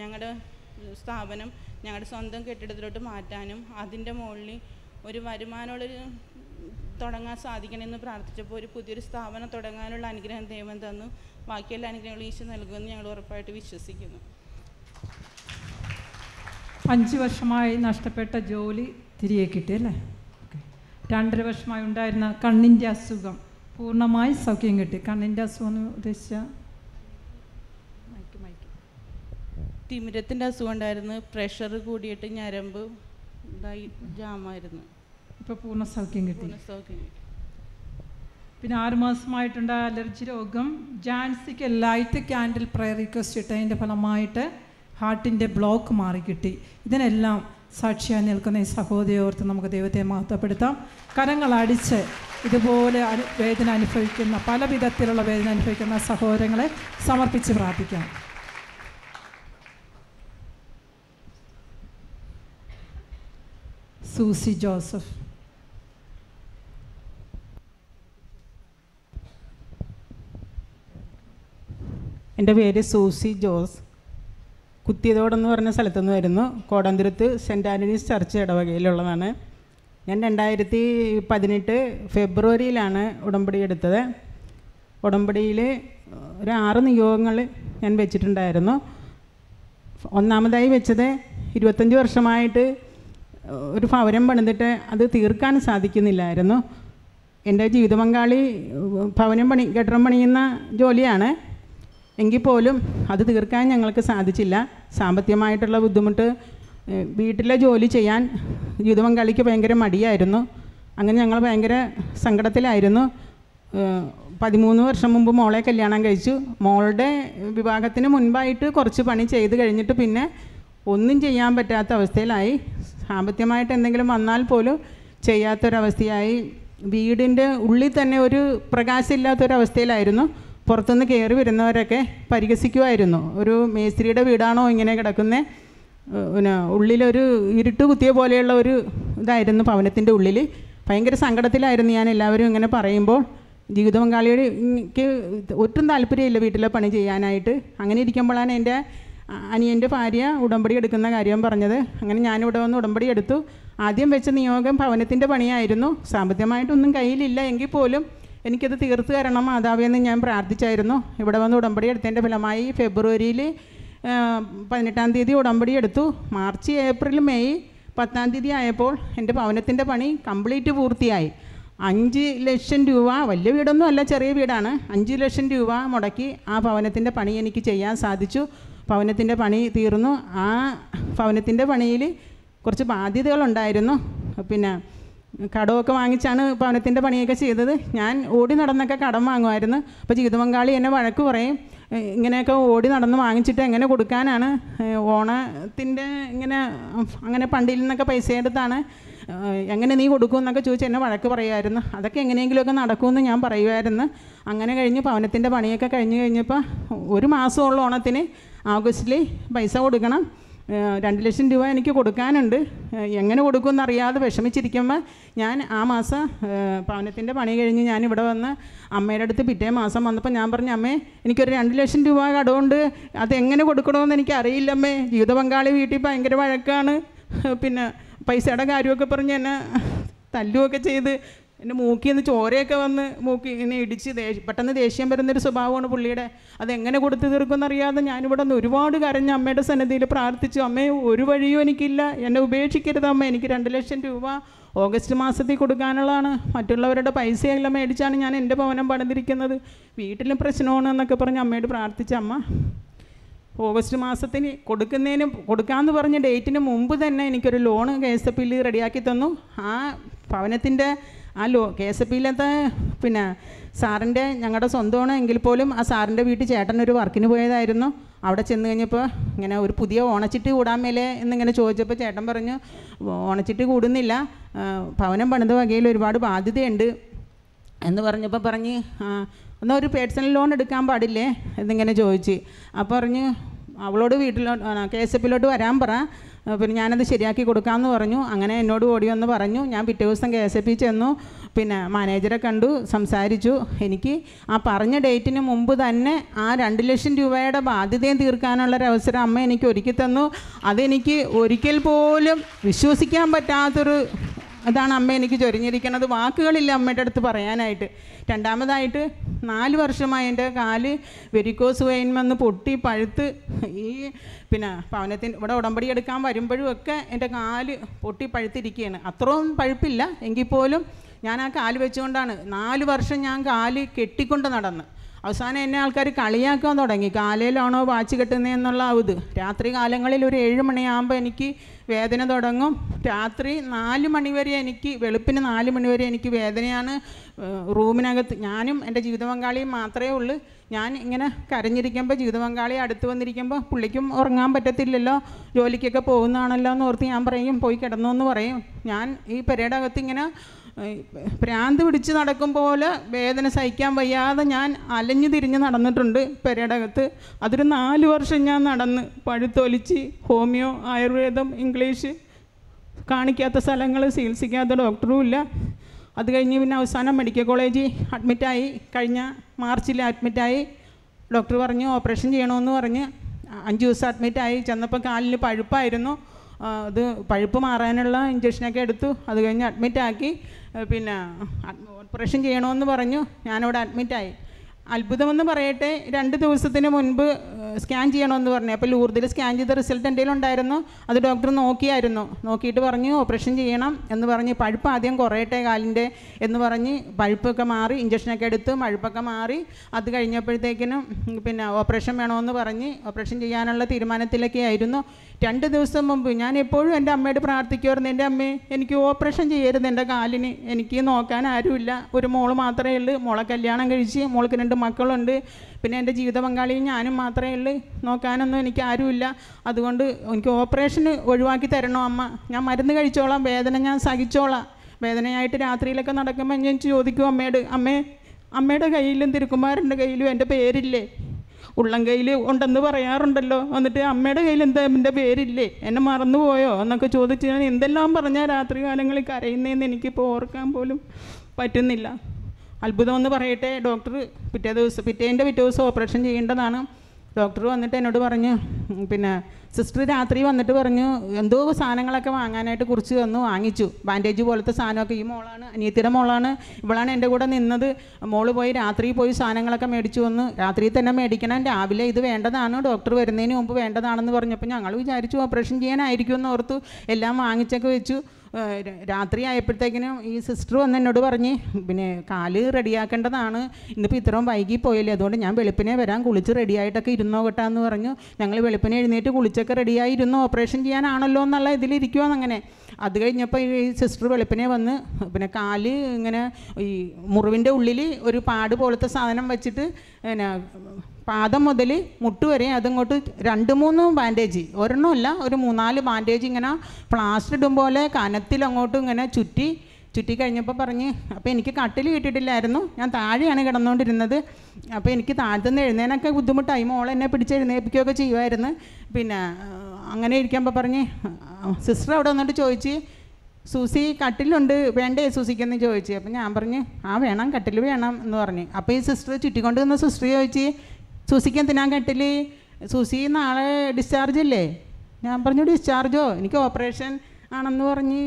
ഞങ്ങളുടെ സ്ഥാപനം ഞങ്ങളുടെ സ്വന്തം കെട്ടിടത്തിലോട്ട് മാറ്റാനും അതിന്റെ മുകളിൽ ഒരു വരുമാനമുള്ളൊരു തുടങ്ങാൻ സാധിക്കണമെന്ന് പ്രാർത്ഥിച്ചപ്പോൾ ഒരു പുതിയൊരു സ്ഥാപനം തുടങ്ങാനുള്ള അനുഗ്രഹം ദൈവം തന്നു. ബാക്കിയെല്ലാ അനുഗ്രഹങ്ങളും ഈശോ നൽകുമെന്ന് ഞങ്ങൾ ഉറപ്പായിട്ട് വിശ്വസിക്കുന്നു. അഞ്ച് വർഷമായി നഷ്ടപ്പെട്ട ജോലി തിരികെ കിട്ടി അല്ലേ? രണ്ടര വർഷമായി ഉണ്ടായിരുന്ന കണ്ണിന്റെ അസുഖം പൂർണമായി സൗഖ്യം കിട്ടി. കണ്ണിന്റെ അസുഖം എന്ന് ഉദ്ദേശിച്ച തിമിരത്തിന്റെ അസുഖം ഉണ്ടായിരുന്നു. പ്രഷർ കൂടിയിട്ട് ഞരമ്പ്. ഇതായി ജാമായിരുന്നു. ഇപ്പോൾ പൂർണ സൗഖ്യം കിട്ടി. സൗഖ്യം കിട്ടി. പിന്നെ ആറുമാസമായിട്ടുണ്ടായ അലർജി രോഗം ജാൻസിക്ക് ലൈറ്റ് ക്യാൻഡിൽ പ്രയർ റിക്വസ്റ്റ് ഇട്ടതിന്റെ ഫലമായിട്ട് ഹാർട്ടിന്റെ ബ്ലോക്ക് മാറി കിട്ടി. ഇതിനെല്ലാം സാക്ഷിയായി നിൽക്കുന്ന ഈ സഹോദരിയോർത്ത് നമുക്ക് ദൈവത്തെ മഹത്വപ്പെടുത്താം. കരങ്ങളടിച്ച് ഇതുപോലെ വേദന അനുഭവിക്കുന്ന പല വിധത്തിലുള്ള വേദന അനുഭവിക്കുന്ന സഹോദരങ്ങളെ സമർപ്പിച്ച് പ്രാർത്ഥിക്കാം. സൂസി ജോസഫ് എന്റെ പേര് സൂസി ജോസ് കുത്തിയതോടെന്ന് പറഞ്ഞ സ്ഥലത്തുനിന്ന് വരുന്നു കോടന്തുരത്ത് സെന്റ് ആന്റണീസ് ചർച്ച് ഇടവകയിലുള്ളതാണ്. ഞാൻ രണ്ടായിരത്തി പതിനെട്ട് ഫെബ്രുവരിയിലാണ് ഉടമ്പടി എടുത്തത്. ഉടമ്പടിയിൽ ഒരു ആറ് നിയോഗങ്ങൾ ഞാൻ വെച്ചിട്ടുണ്ടായിരുന്നു. ഒന്നാമതായി വെച്ചത് ഇരുപത്തഞ്ച് വർഷമായിട്ട് ഒരു ഭവനം പണിതിട്ട് അത് തീർക്കാൻ സാധിക്കുന്നില്ലായിരുന്നു. എന്റെ ജീവിത പങ്കാളി ഭവനം പണി കെട്ടിടം പണിയുന്ന ജോലിയാണ്. എങ്കിൽ പോലും അത് തീർക്കാൻ ഞങ്ങൾക്ക് സാധിച്ചില്ല. സാമ്പത്തികമായിട്ടുള്ള ബുദ്ധിമുട്ട് വീട്ടിലെ ജോലി ചെയ്യാൻ ജീവിത പങ്കാളിക്ക് ഭയങ്കര മടിയായിരുന്നു. അങ്ങനെ ഞങ്ങൾ ഭയങ്കര സങ്കടത്തിലായിരുന്നു. പതിമൂന്ന് വർഷം മുമ്പ് മോളെ കല്യാണം കഴിച്ചു. മോളുടെ വിവാഹത്തിന് മുൻപായിട്ട് കുറച്ച് പണി ചെയ്ത് കഴിഞ്ഞിട്ട് പിന്നെ ഒന്നും ചെയ്യാൻ പറ്റാത്ത അവസ്ഥയിലായി. സാമ്പത്തികമായിട്ട് എന്തെങ്കിലും വന്നാൽ പോലും ചെയ്യാത്തൊരവസ്ഥയായി. വീടിന്റെ ഉള്ളിൽ തന്നെ ഒരു പ്രകാശമില്ലാത്തൊരവസ്ഥയിലായിരുന്നു. പുറത്തുനിന്ന് കയറി വരുന്നവരൊക്കെ പരിഹസിക്കുമായിരുന്നു ഒരു മേസ്ത്രിയുടെ വീടാണോ ഇങ്ങനെ കിടക്കുന്നത് പിന്നെ ഉള്ളിലൊരു ഇരുട്ട് കുത്തിയ പോലെയുള്ള ഒരു ഇതായിരുന്നു ഭവനത്തിന്റെ ഉള്ളിൽ. ഭയങ്കര സങ്കടത്തിലായിരുന്നു ഞാൻ എല്ലാവരും ഇങ്ങനെ പറയുമ്പോൾ. ജീവിത പങ്കാളിയുടെ എനിക്ക് ഒട്ടും താല്പര്യമില്ല വീട്ടിലെ പണി ചെയ്യാനായിട്ട്. അങ്ങനെ ഇരിക്കുമ്പോഴാണ് എന്റെ അനിയന്റെ ഭാര്യ ഉടമ്പടി എടുക്കുന്ന കാര്യം പറഞ്ഞത്. അങ്ങനെ ഞാനിവിടെ വന്ന് ഉടമ്പടി എടുത്തു. ആദ്യം വെച്ച നിയോഗം ഭവനത്തിന്റെ പണിയായിരുന്നു. സാമ്പത്തികമായിട്ടൊന്നും കയ്യിലില്ല എങ്കിൽ പോലും എനിക്കത് തീർത്ത് തരണം മാതാവെന്ന് ഞാൻ പ്രാർത്ഥിച്ചായിരുന്നു. ഇവിടെ വന്ന് ഉടമ്പടി എടുത്തതിന്റെ ഫലമായി ഫെബ്രുവരിയിൽ പതിനെട്ടാം തീയതി ഉടമ്പടി എടുത്തു. മാർച്ച് ഏപ്രിൽ മെയ് പത്താം തീയതി ആയപ്പോൾ എന്റെ ഭവനത്തിന്റെ പണി കംപ്ലീറ്റ് പൂർത്തിയായി. അഞ്ച് ലക്ഷം രൂപ വലിയ വീടൊന്നും അല്ല ചെറിയ വീടാണ്. അഞ്ച് ലക്ഷം രൂപ മുടക്കി ആ ഭവനത്തിന്റെ പണി എനിക്ക് ചെയ്യാൻ സാധിച്ചു. ഭവനത്തിന്റെ പണി തീർന്നു. ആ ഭവനത്തിന്റെ പണിയിൽ കുറച്ച് ബാധ്യതകളുണ്ടായിരുന്നു. പിന്നെ കടമൊക്കെ വാങ്ങിച്ചാണ് ഭവനത്തിന്റെ പണിയൊക്കെ ചെയ്തത്. ഞാൻ ഓടി നടന്നൊക്കെ കടം വാങ്ങുമായിരുന്നു. അപ്പോൾ ജീവിത പങ്കാളി എന്നെ വഴക്ക് പറയും ഇങ്ങനെയൊക്കെ ഓടി നടന്ന് വാങ്ങിച്ചിട്ട് എങ്ങനെ കൊടുക്കാനാണ്? ഓണത്തിന്റെ ഇങ്ങനെ അങ്ങനെ പണ്ടിൽ നിന്നൊക്കെ പൈസ എടുത്താണ് എങ്ങനെ നീ കൊടുക്കും എന്നൊക്കെ ചോദിച്ച് എന്നെ വഴക്ക് പറയുമായിരുന്നു അതൊക്കെ എങ്ങനെയെങ്കിലുമൊക്കെ നടക്കുമെന്ന് ഞാൻ പറയുമായിരുന്നു. അങ്ങനെ കഴിഞ്ഞ് ഭവനത്തിന്റെ പണിയൊക്കെ കഴിഞ്ഞ് കഴിഞ്ഞപ്പോൾ ഒരു മാസമുള്ള ഓണത്തിന് ആഗസ്റ്റിൽ പൈസ കൊടുക്കണം. രണ്ട് ലക്ഷം രൂപ എനിക്ക് കൊടുക്കാനുണ്ട്. എങ്ങനെ കൊടുക്കുമെന്ന് അറിയാതെ വിഷമിച്ചിരിക്കുമ്പോൾ ഞാൻ ആ മാസം ഭവനത്തിന്റെ പണി കഴിഞ്ഞ് ഞാൻ ഇവിടെ വന്ന് അമ്മയുടെ അടുത്ത് പിറ്റേ മാസം വന്നപ്പോൾ ഞാൻ പറഞ്ഞു അമ്മേ എനിക്കൊരു രണ്ട് ലക്ഷം രൂപ കടമുണ്ട്. അതെങ്ങനെ കൊടുക്കണമെന്ന് എനിക്ക് അറിയില്ലമ്മേ ജീവിത പങ്കാളി വീട്ടിൽ ഭയങ്കര വഴക്കാണ്. പിന്നെ പൈസയുടെ കാര്യമൊക്കെ പറഞ്ഞ് എന്നെ തല്ലുമൊക്കെ ചെയ്ത് എന്റെ മൂക്കിൽ നിന്ന് ചോരയൊക്കെ വന്ന് മൂക്കി ഇങ്ങനെ ഇടിച്ച് ദേഷ്യം പെട്ടെന്ന് ദേഷ്യം വരുന്നൊരു സ്വഭാവമാണ് പുള്ളിയുടെ. അതെങ്ങനെ കൊടുത്തു തീർക്കുമെന്നറിയാതെ ഞാനിവിടെ നിന്ന് ഒരുപാട് കരഞ്ഞ് അമ്മയുടെ സന്നിധിയിൽ പ്രാർത്ഥിച്ചു. അമ്മേ ഒരു വഴിയും എനിക്കില്ല. എന്നെ ഉപേക്ഷിക്കരുത് അമ്മ. എനിക്ക് രണ്ട് ലക്ഷം രൂപ ഓഗസ്റ്റ് മാസത്തിൽ കൊടുക്കാനുള്ളതാണ്. മറ്റുള്ളവരുടെ പൈസയെല്ലാം മേടിച്ചാണ് ഞാൻ എന്റെ ഭവനം പണിതിരിക്കുന്നത്. വീട്ടിലും പ്രശ്നമാണ് എന്നൊക്കെ പറഞ്ഞ് അമ്മയോട് പ്രാർത്ഥിച്ച അമ്മ ഓഗസ്റ്റ് മാസത്തിന് കൊടുക്കുന്നതിന് കൊടുക്കാമെന്ന് പറഞ്ഞ ഡേറ്റിന് മുമ്പ് തന്നെ എനിക്കൊരു ലോണ് കെ എസ് എഫ് റെഡിയാക്കി തന്നു. ആ ഭവനത്തിന്റെ ആ ലോ കെ എസ് പിയിലത്തെ പിന്നെ സാറിന്റെ ഞങ്ങളുടെ സ്വന്തമാണ് എങ്കിൽ പോലും ആ സാറിന്റെ വീട്ടിൽ ചേട്ടൻ ഒരു വർക്കിന് പോയതായിരുന്നു. അവിടെ ചെന്ന് കഴിഞ്ഞപ്പോൾ ഇങ്ങനെ ഒരു പുതിയ ഓണച്ചിട്ട് കൂടാൻ മേലെ എന്നിങ്ങനെ ചോദിച്ചപ്പോൾ ചേട്ടൻ പറഞ്ഞു ഓണച്ചിട്ട് കൂടുന്നില്ല. ഭവനം പണിത വകയിൽ ഒരുപാട് ബാധ്യതയുണ്ട്. എന്ന് പറഞ്ഞപ്പോൾ പറഞ്ഞ് എന്നാൽ ഒരു പേഴ്സണൽ ലോൺ എടുക്കാൻ പാടില്ലേ? എന്നിങ്ങനെ ചോദിച്ച്. അപ്പോൾ പറഞ്ഞ് അവളോട് വീട്ടിലോട്ട് കെ എസ് എഫിലോട്ട് വരാൻ പറ. പിന്നെ ഞാനത് ശരിയാക്കി കൊടുക്കാമെന്ന് പറഞ്ഞു. അങ്ങനെ എന്നോട് ഓടി വന്ന് പറഞ്ഞു. ഞാൻ പിറ്റേ ദിവസം കെ എസ് എ പി ചെന്നു. പിന്നെ മാനേജറെ കണ്ടു സംസാരിച്ചു. എനിക്ക് ആ പറഞ്ഞ ഡേറ്റിന് മുമ്പ് തന്നെ ആ രണ്ട് ലക്ഷം രൂപയുടെ ബാധ്യതയും തീർക്കാനുള്ളൊരവസരം അമ്മ എനിക്ക് ഒരുക്കി തന്നു. അതെനിക്ക് ഒരിക്കൽ പോലും വിശ്വസിക്കാൻ പറ്റാത്തൊരു അതാണ് അമ്മ എനിക്ക് ചൊരിഞ്ഞിരിക്കുന്നത് വാക്കുകളില്ല അമ്മയുടെ അടുത്ത് പറയാനായിട്ട്. രണ്ടാമതായിട്ട് നാല് വർഷമായി എന്റെ കാൽ വെരിക്കോസ് വെയിൻ വന്ന് പൊട്ടി പഴുത്ത് ഈ പിന്നെ ഭവനത്തിന് ഇവിടെ ഉടമ്പടി എടുക്കാൻ വരുമ്പോഴും ഒക്കെ എന്റെ കാൽ പൊട്ടി പഴുത്തിരിക്കുകയാണ്. അത്രയും പഴുപ്പില്ല. എങ്കിൽ പോലും ഞാൻ ആ കാൽ വെച്ചുകൊണ്ടാണ് നാല് വർഷം ഞാൻ കാൽ കെട്ടിക്കൊണ്ട് നടന്ന്. അവസാനം എന്നെ ആൾക്കാർ കളിയാക്കാൻ തുടങ്ങി. കാലയിലാണോ വാച്ച് കെട്ടുന്നതെന്നുള്ള ഇത്. രാത്രി കാലങ്ങളിൽ ഒരു ഏഴ് മണിയാകുമ്പോൾ എനിക്ക് വേദന തുടങ്ങും. രാത്രി നാല് മണിവരെ എനിക്ക് വെളുപ്പിന് നാല് മണിവരെ എനിക്ക് വേദനയാണ് റൂമിനകത്ത്. ഞാനും എന്റെ ജീവിത പങ്കാളിയും മാത്രമേ ഉള്ളൂ. ഞാൻ ഇങ്ങനെ കരഞ്ഞിരിക്കുമ്പോൾ ജീവിത പങ്കാളി അടുത്ത് വന്നിരിക്കുമ്പോൾ പുള്ളിക്കും ഉറങ്ങാൻ പറ്റത്തില്ലല്ലോ ജോലിക്കൊക്കെ പോകുന്നതാണല്ലോ എന്ന് ഓർത്ത് ഞാൻ പറയും പോയി കിടന്നു എന്ന് പറയും. ഞാൻ ഈ പെരയുടെ അകത്ത് ഇങ്ങനെ പ്രാന്ത് പിടിച്ച് നടക്കും പോലെ വേദന സഹിക്കാൻ വയ്യാതെ ഞാൻ അലഞ്ഞു തിരിഞ്ഞ് നടന്നിട്ടുണ്ട് പെരയുടെ അകത്ത്. അതൊരു നാല് വർഷം ഞാൻ നടന്ന് പഴുത്തൊലിച്ച് ഹോമിയോ ആയുർവേദം ഇംഗ്ലീഷ് കാണിക്കാത്ത സ്ഥലങ്ങൾ ചികിത്സിക്കാത്ത ഡോക്ടറും ഇല്ല. അത് കഴിഞ്ഞ് പിന്നെ അവസാനം മെഡിക്കൽ കോളേജിൽ അഡ്മിറ്റായി കഴിഞ്ഞ മാർച്ചിൽ അഡ്മിറ്റായി. ഡോക്ടർ പറഞ്ഞു ഓപ്പറേഷൻ ചെയ്യണമെന്ന് പറഞ്ഞ് അഞ്ച് ദിവസം അഡ്മിറ്റായി. ചെന്നപ്പോൾ കാലിന് പഴുപ്പായിരുന്നു. അത് പഴുപ്പ് മാറാനുള്ള ഇഞ്ചക്ഷനൊക്കെ എടുത്തു. അത് കഴിഞ്ഞ് അഡ്മിറ്റാക്കി. പിന്നെ ഓപ്പറേഷൻ ചെയ്യണമെന്ന് പറഞ്ഞു. ഞാനവിടെ അഡ്മിറ്റായി. അത്ഭുതമെന്ന് പറയട്ടെ രണ്ട് ദിവസത്തിന് മുൻപ് സ്കാൻ ചെയ്യണമെന്ന് പറഞ്ഞു. അപ്പോൾ ലൂർദിൽ സ്കാൻ ചെയ്ത റിസൾട്ട് എന്തെങ്കിലും ഉണ്ടായിരുന്നു? അത് ഡോക്ടർ നോക്കിയായിരുന്നു. നോക്കിയിട്ട് പറഞ്ഞു ഓപ്പറേഷൻ ചെയ്യണം എന്ന് പറഞ്ഞ് പഴുപ്പ് ആദ്യം കുറയട്ടെ കാലിന്റെ എന്ന് പറഞ്ഞ് പഴുപ്പൊക്കെ മാറി ഇഞ്ചക്ഷനൊക്കെ എടുത്ത് പഴുപ്പൊക്കെ മാറി. അത് കഴിഞ്ഞപ്പോഴത്തേക്കിനും പിന്നെ ഓപ്പറേഷൻ വേണമെന്ന് പറഞ്ഞ് ഓപ്പറേഷൻ ചെയ്യാനുള്ള തീരുമാനത്തിലൊക്കെ ആയിരുന്നു രണ്ട് ദിവസം മുമ്പ് ഞാൻ എപ്പോഴും എന്റെ അമ്മയോട് പ്രാർത്ഥിക്കുമായിരുന്നു എന്റെ അമ്മേ എനിക്ക് ഓപ്പറേഷൻ ചെയ്യരുത് എന്റെ കാലിന്. എനിക്ക് നോക്കാൻ ആരുമില്ല. ഒരു മോൾ മാത്രമേ ഉള്ളൂ. മോളെ കല്യാണം കഴിച്ച് മോൾക്ക് രണ്ട് മക്കളുണ്ട്. പിന്നെ എന്റെ ജീവിത പങ്കാളിയും ഞാനും മാത്രമേ ഉള്ളൂ. നോക്കാനൊന്നും എനിക്ക് ആരുമില്ല. അതുകൊണ്ട് എനിക്ക് ഓപ്പറേഷന് ഒഴിവാക്കി തരണോ അമ്മ? ഞാൻ മരുന്ന് കഴിച്ചോളാം. വേദന ഞാൻ സഹിച്ചോളാം. വേദനയായിട്ട് രാത്രിയിലൊക്കെ നടക്കുമ്പോൾ ഞാൻ ചോദിക്കും അമ്മയോട് അമ്മേ അമ്മയുടെ കയ്യിലും തിരുക്കുമാരന്റെ കയ്യിലും എന്റെ പേരില്ലേ? ഉള്ളം കയ്യിൽ ഉണ്ടെന്ന് പറയാറുണ്ടല്ലോ. എന്നിട്ട് അമ്മയുടെ കയ്യിൽ എന്താ എന്റെ പേരില്ലേ? എന്നെ മറന്നുപോയോ? എന്നൊക്കെ ചോദിച്ച് ഞാൻ എന്തെല്ലാം പറഞ്ഞാൽ രാത്രി കാലങ്ങളിൽ കരയുന്നതെന്ന് എനിക്കിപ്പോൾ ഓർക്കാൻ പോലും പറ്റുന്നില്ല. അത്ഭുതമെന്ന് പറയട്ടെ ഡോക്ടർ പിറ്റേ ദിവസം പിറ്റേന്റെ പിറ്റേ ദിവസം ഓപ്പറേഷൻ ചെയ്യേണ്ടതാണ്. ഡോക്ടർ വന്നിട്ട് എന്നോട് പറഞ്ഞു പിന്നെ സിസ്റ്റർ രാത്രി വന്നിട്ട് പറഞ്ഞു എന്തോ സാധനങ്ങളൊക്കെ വാങ്ങാനായിട്ട് കുറിച്ച് തന്നു വാങ്ങിച്ചു. ബാൻഡേജ് പോലത്തെ സാധനമൊക്കെ ഈ മോളാണ് അനിയത്തിയുടെ മോളാണ്. ഇവളാണ് എന്റെ കൂടെ നിന്നത്. മോൾ പോയി രാത്രി പോയി സാധനങ്ങളൊക്കെ മേടിച്ചു വന്നു. രാത്രി തന്നെ മേടിക്കണം. രാവിലെ ഇത് വേണ്ടതാണ്. ഡോക്ടർ വരുന്നതിന് മുമ്പ് വേണ്ടതാണെന്ന് പറഞ്ഞപ്പോൾ ഞങ്ങൾ വിചാരിച്ചു ഓപ്പറേഷൻ ചെയ്യാനായിരിക്കും എന്ന് ഓർത്തു. എല്ലാം വാങ്ങിച്ചൊക്കെ വെച്ചു. രാത്രി ആയപ്പോഴത്തേക്കിനും ഈ സിസ്റ്റർ വന്ന് എന്നോട് പറഞ്ഞ് പിന്നെ കാൽ റെഡിയാക്കേണ്ടതാണ്. ഇന്നിപ്പോൾ ഇത്രയും വൈകി പോയല്ലേ അതുകൊണ്ട് ഞാൻ വെളുപ്പിനെ വരാൻ കുളിച്ച് റെഡിയായിട്ടൊക്കെ ഇരുന്നോ കേട്ടാന്ന് പറഞ്ഞു. ഞങ്ങൾ വെളുപ്പിനെ എഴുന്നേറ്റ് കുളിച്ചൊക്കെ റെഡിയായി ഇരുന്നു ഓപ്പറേഷൻ ചെയ്യാനാണല്ലോ എന്നുള്ള ഇതിലിരിക്കുവാന്ന് അങ്ങനെ അത് കഴിഞ്ഞപ്പോൾ ഈ സിസ്റ്റർ വെളുപ്പിനെ വന്ന് പിന്നെ കാൽ ഇങ്ങനെ ഈ മുറിവിന്റെ ഉള്ളിൽ ഒരു പാട് പോലത്തെ സാധനം വെച്ചിട്ട് പിന്നെ പാദം മുതൽ മുട്ട് വരെ അതങ്ങോട്ട് രണ്ട് മൂന്ന് ബാൻഡേജ് ഒരെണ്ണമല്ല ഒരു മൂന്നാൽ ബാൻഡേജ് ഇങ്ങനെ പ്ലാസ്റ്റർ ഇടും പോലെ കനത്തിൽ അങ്ങോട്ടും ഇങ്ങനെ ചുറ്റി ചുറ്റി കഴിഞ്ഞപ്പോൾ പറഞ്ഞ് അപ്പോൾ എനിക്ക് കട്ടിൽ കിട്ടിയിട്ടില്ലായിരുന്നു ഞാൻ താഴെയാണ് കിടന്നുകൊണ്ടിരുന്നത് അപ്പോൾ എനിക്ക് താഴ്ത്തുനിന്ന് എഴുന്നേനൊക്കെ ബുദ്ധിമുട്ടായി മോൾ എന്നെ പിടിച്ച് എഴുന്നേൽപ്പിക്കുകയൊക്കെ ചെയ്യുമായിരുന്നു പിന്നെ അങ്ങനെ ഇരിക്കുമ്പോൾ പറഞ്ഞ് സിസ്റ്റർ അവിടെ വന്നിട്ട് ചോദിച്ച് സൂസി കട്ടിലുണ്ട് വേണ്ടേ സൂസിക്കെന്ന് ചോദിച്ചു. അപ്പം ഞാൻ പറഞ്ഞു ആ വേണം കട്ടിൽ വേണം എന്ന് പറഞ്ഞു. അപ്പോൾ ഈ സിസ്റ്റർ ചുറ്റിക്കൊണ്ട് നിന്ന സിസ്റ്റർ ചോദിച്ച് സൂസിക്ക് എന്തിനാ കട്ടിൽ സൂസി നാളെ ഡിസ്ചാർജ് ഇല്ലേ? ഞാൻ പറഞ്ഞു ഡിസ്ചാർജോ എനിക്ക് ഓപ്പറേഷൻ ആണെന്ന് പറഞ്ഞ്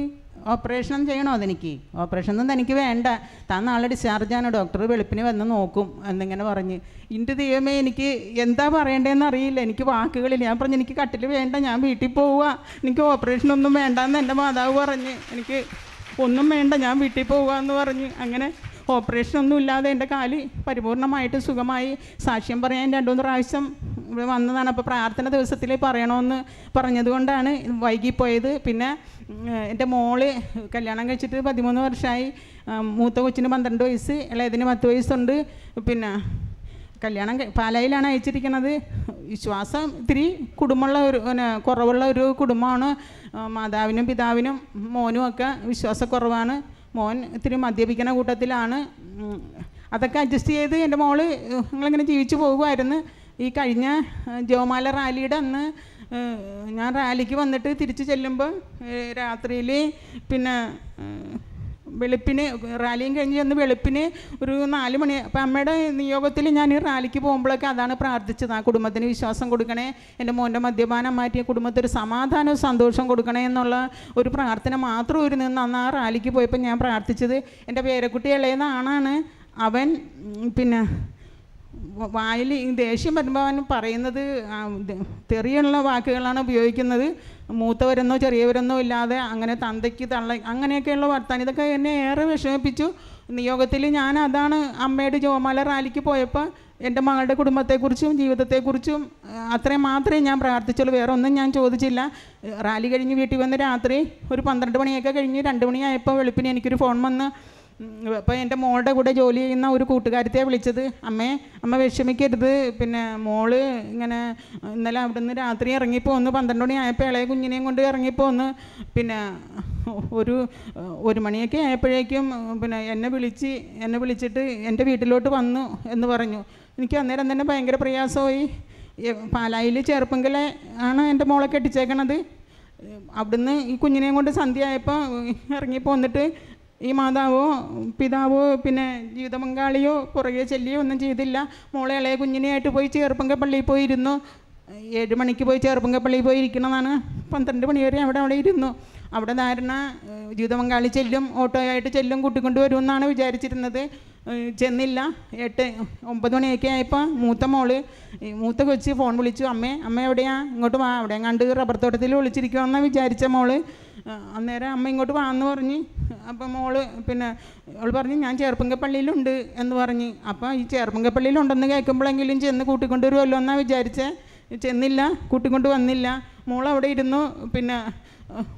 ഓപ്പറേഷൻ ചെയ്യണോ അതെനിക്ക്? ഓപ്പറേഷൻ ഒന്നും തനിക്ക് വേണ്ട. താൻ നാളെ ഡിസ്ചാർജാണ് ഡോക്ടർ വെളുപ്പിന് വന്ന് നോക്കും എന്നിങ്ങനെ പറഞ്ഞ്. എന്റെ ദൈവമേ എനിക്ക് എന്താ പറയേണ്ടതെന്ന് അറിയില്ല. എനിക്ക് വാക്കുകളില്ല. ഞാൻ പറഞ്ഞു എനിക്ക് കട്ടിൽ വേണ്ട. ഞാൻ വീട്ടിൽ പോവുക. എനിക്ക് ഓപ്പറേഷൻ ഒന്നും വേണ്ടെന്ന് എന്റെ മാതാവ് പറഞ്ഞ്. എനിക്ക് ഒന്നും വേണ്ട. ഞാൻ വീട്ടിൽ പോവുക എന്ന് പറഞ്ഞ്. അങ്ങനെ ഓപ്പറേഷൻ ഒന്നും ഇല്ലാതെ എന്റെ കാൽ പരിപൂർണമായിട്ട് സുഖമായി. സാക്ഷ്യം പറയാൻ രണ്ടു മൂന്ന് പ്രാവശ്യം വന്നതാണ്. അപ്പോൾ പ്രാർത്ഥന ദിവസത്തിൽ പറയണമെന്ന് പറഞ്ഞതുകൊണ്ടാണ് വൈകിപ്പോയത്. പിന്നെ എന്റെ മോൾ കല്യാണം കഴിച്ചിട്ട് പതിമൂന്ന് വർഷമായി. മൂത്ത കൊച്ചിന് പന്ത്രണ്ട് വയസ്സ് ഇളയതിന് പത്ത് വയസ്സുണ്ട്. പിന്നെ കല്യാണം പാലയിലാണ് അയച്ചിരിക്കുന്നത് വിശ്വാസം ഇത്തിരി കുടുംബമുള്ള ഒരു കുറവുള്ള ഒരു കുടുംബമാണ്. മാതാവിനും പിതാവിനും മോനും ഒക്കെ വിശ്വാസക്കുറവാണ്. മോൻ ഇത്തിരി മദ്യപിക്കുന്ന കൂട്ടത്തിലാണ്. അതൊക്കെ അഡ്ജസ്റ്റ് ചെയ്ത് എന്റെ മോൾ ഞങ്ങളിങ്ങനെ ജീവിച്ചു പോകുമായിരുന്നു ഈ കഴിഞ്ഞ ജോമാല റാലിയുടെ അന്ന് ഞാൻ റാലിക്ക് വന്നിട്ട് തിരിച്ചു ചെല്ലുമ്പോൾ രാത്രിയിൽ പിന്നെ വെളുപ്പിന് റാലിയും കഴിഞ്ഞ് ചെന്ന് വെളുപ്പിന് ഒരു നാല് മണി. അപ്പം അമ്മയുടെ നിയോഗത്തിൽ ഞാൻ ഈ റാലിക്ക് പോകുമ്പോഴൊക്കെ അതാണ് പ്രാർത്ഥിച്ചത്. ആ കുടുംബത്തിന് വിശ്വാസം കൊടുക്കണേ എന്റെ മോന്റെ മദ്യപാനം മാറ്റിയ കുടുംബത്തിന് സമാധാനവും സന്തോഷം കൊടുക്കണേ എന്നുള്ള ഒരു പ്രാർത്ഥന മാത്രം ഒരു നിന്ന് അന്ന് ആ റാലിക്ക് പോയപ്പോൾ ഞാൻ പ്രാർത്ഥിച്ചത് എന്റെ പേരക്കുട്ടി ഇളയുന്ന ആണാണ് അവൻ പിന്നെ വായിൽ ഈ ദേഷ്യം വരുമ്പോൾ അവൻ പറയുന്നത് തെറിയുള്ള വാക്കുകളാണ് ഉപയോഗിക്കുന്നത്. മൂത്തവരെന്നോ ചെറിയവരെന്നോ ഇല്ലാതെ അങ്ങനെ തന്തയ്ക്ക് തള്ള അങ്ങനെയൊക്കെയുള്ള വർത്താനം. ഇതൊക്കെ എന്നെ ഏറെ വിഷമിപ്പിച്ചു. നിയോഗത്തിൽ ഞാൻ അതാണ് അമ്മയുടെ ജോമാല റാലിക്ക് പോയപ്പോൾ എന്റെ മകളുടെ കുടുംബത്തെക്കുറിച്ചും ജീവിതത്തെക്കുറിച്ചും അത്രയും മാത്രമേ ഞാൻ പ്രാർത്ഥിച്ചുള്ളൂ. വേറെ ഒന്നും ഞാൻ ചോദിച്ചില്ല. റാലി കഴിഞ്ഞ് വീട്ടിൽ വന്ന് രാത്രി ഒരു പന്ത്രണ്ട് മണിയൊക്കെ കഴിഞ്ഞ് രണ്ട് മണിയായപ്പോൾ വെളുപ്പിന് എനിക്കൊരു ഫോൺ വന്ന് അപ്പോൾ എന്റെ മോളുടെ കൂടെ ജോലി ചെയ്യുന്ന ഒരു കൂട്ടുകാരത്തെയാണ് വിളിച്ചത് അമ്മേ അമ്മ വിഷമിക്കരുത്. പിന്നെ മോൾ ഇങ്ങനെ ഇന്നലെ അവിടുന്ന് രാത്രി ഇറങ്ങിപ്പോന്ന് പന്ത്രണ്ട് മണി ആയപ്പോൾ ഇളയ കുഞ്ഞിനെയും കൊണ്ട് ഇറങ്ങിപ്പോന്ന്. പിന്നെ ഒരു ഒരു മണിയൊക്കെ ആയപ്പോഴേക്കും പിന്നെ എന്നെ വിളിച്ച് എന്നെ വിളിച്ചിട്ട് എന്റെ വീട്ടിലോട്ട് വന്നു എന്ന് പറഞ്ഞു. എനിക്ക് അന്നേരം തന്നെ ഭയങ്കര പ്രയാസമായി. പാലായിൽ ചെറുപ്പങ്കലെ ആണ് എന്റെ മോളെ കെട്ടിച്ചേക്കണത്. അവിടുന്ന് ഈ കുഞ്ഞിനെയും കൊണ്ട് സന്ധ്യ ആയപ്പോൾ ഇറങ്ങി പോന്നിട്ട് ഈ മാതാവോ പിതാവോ പിന്നെ ജീവിത പങ്കാളിയോ പുറകെ ചെല്ലിയോ ഒന്നും ചെയ്തില്ല. മോളെ ഇളയ കുഞ്ഞിനെയായിട്ട് പോയി ചേർപ്പങ്ക പള്ളിയിൽ പോയി ഇരുന്നു ഏഴ് മണിക്ക് പോയി ചേർപ്പങ്ക പള്ളിയിൽ പോയി ഇരിക്കണതാണ് പന്ത്രണ്ട് മണി വരെ അവിടെ അവിടെ ഇരുന്നു. അവിടെ ധാരണ ജീവിതപങ്കാളി ജീവിത പങ്കാളി ചെല്ലും ഓട്ടോയായിട്ട് ചെല്ലും കൂട്ടിക്കൊണ്ട് വരുമെന്നാണ് വിചാരിച്ചിരുന്നത്. ചെന്നില്ല. എട്ട് ഒമ്പത് മണിയൊക്കെ ആയപ്പോൾ മൂത്ത മോൾ മൂത്ത കൊച്ച് ഫോൺ വിളിച്ചു. അമ്മേ അമ്മ എവിടെയാ? ഇങ്ങോട്ട് വാ. അവിടെ കണ്ട് റബ്ബർ തോട്ടത്തിൽ വിളിച്ചിരിക്കുമെന്നാണ് വിചാരിച്ച മോൾ. അന്നേരം അമ്മ ഇങ്ങോട്ട് വാന്ന് പറഞ്ഞ്. അപ്പം മോൾ പിന്നെ അവൾ പറഞ്ഞ് ഞാൻ ചേർപ്പുങ്കപ്പള്ളിയിലുണ്ട് എന്ന് പറഞ്ഞ്. അപ്പോൾ ഈ ചേർപ്പുങ്കപ്പള്ളിയിലുണ്ടെന്ന് കേൾക്കുമ്പോഴെങ്കിലും ചെന്ന് കൂട്ടിക്കൊണ്ട് വരുമല്ലോ എന്നാണ് വിചാരിച്ചേ. ചെന്നില്ല കൂട്ടിക്കൊണ്ട് വന്നില്ല. മോൾ അവിടെ ഇരുന്നു. പിന്നെ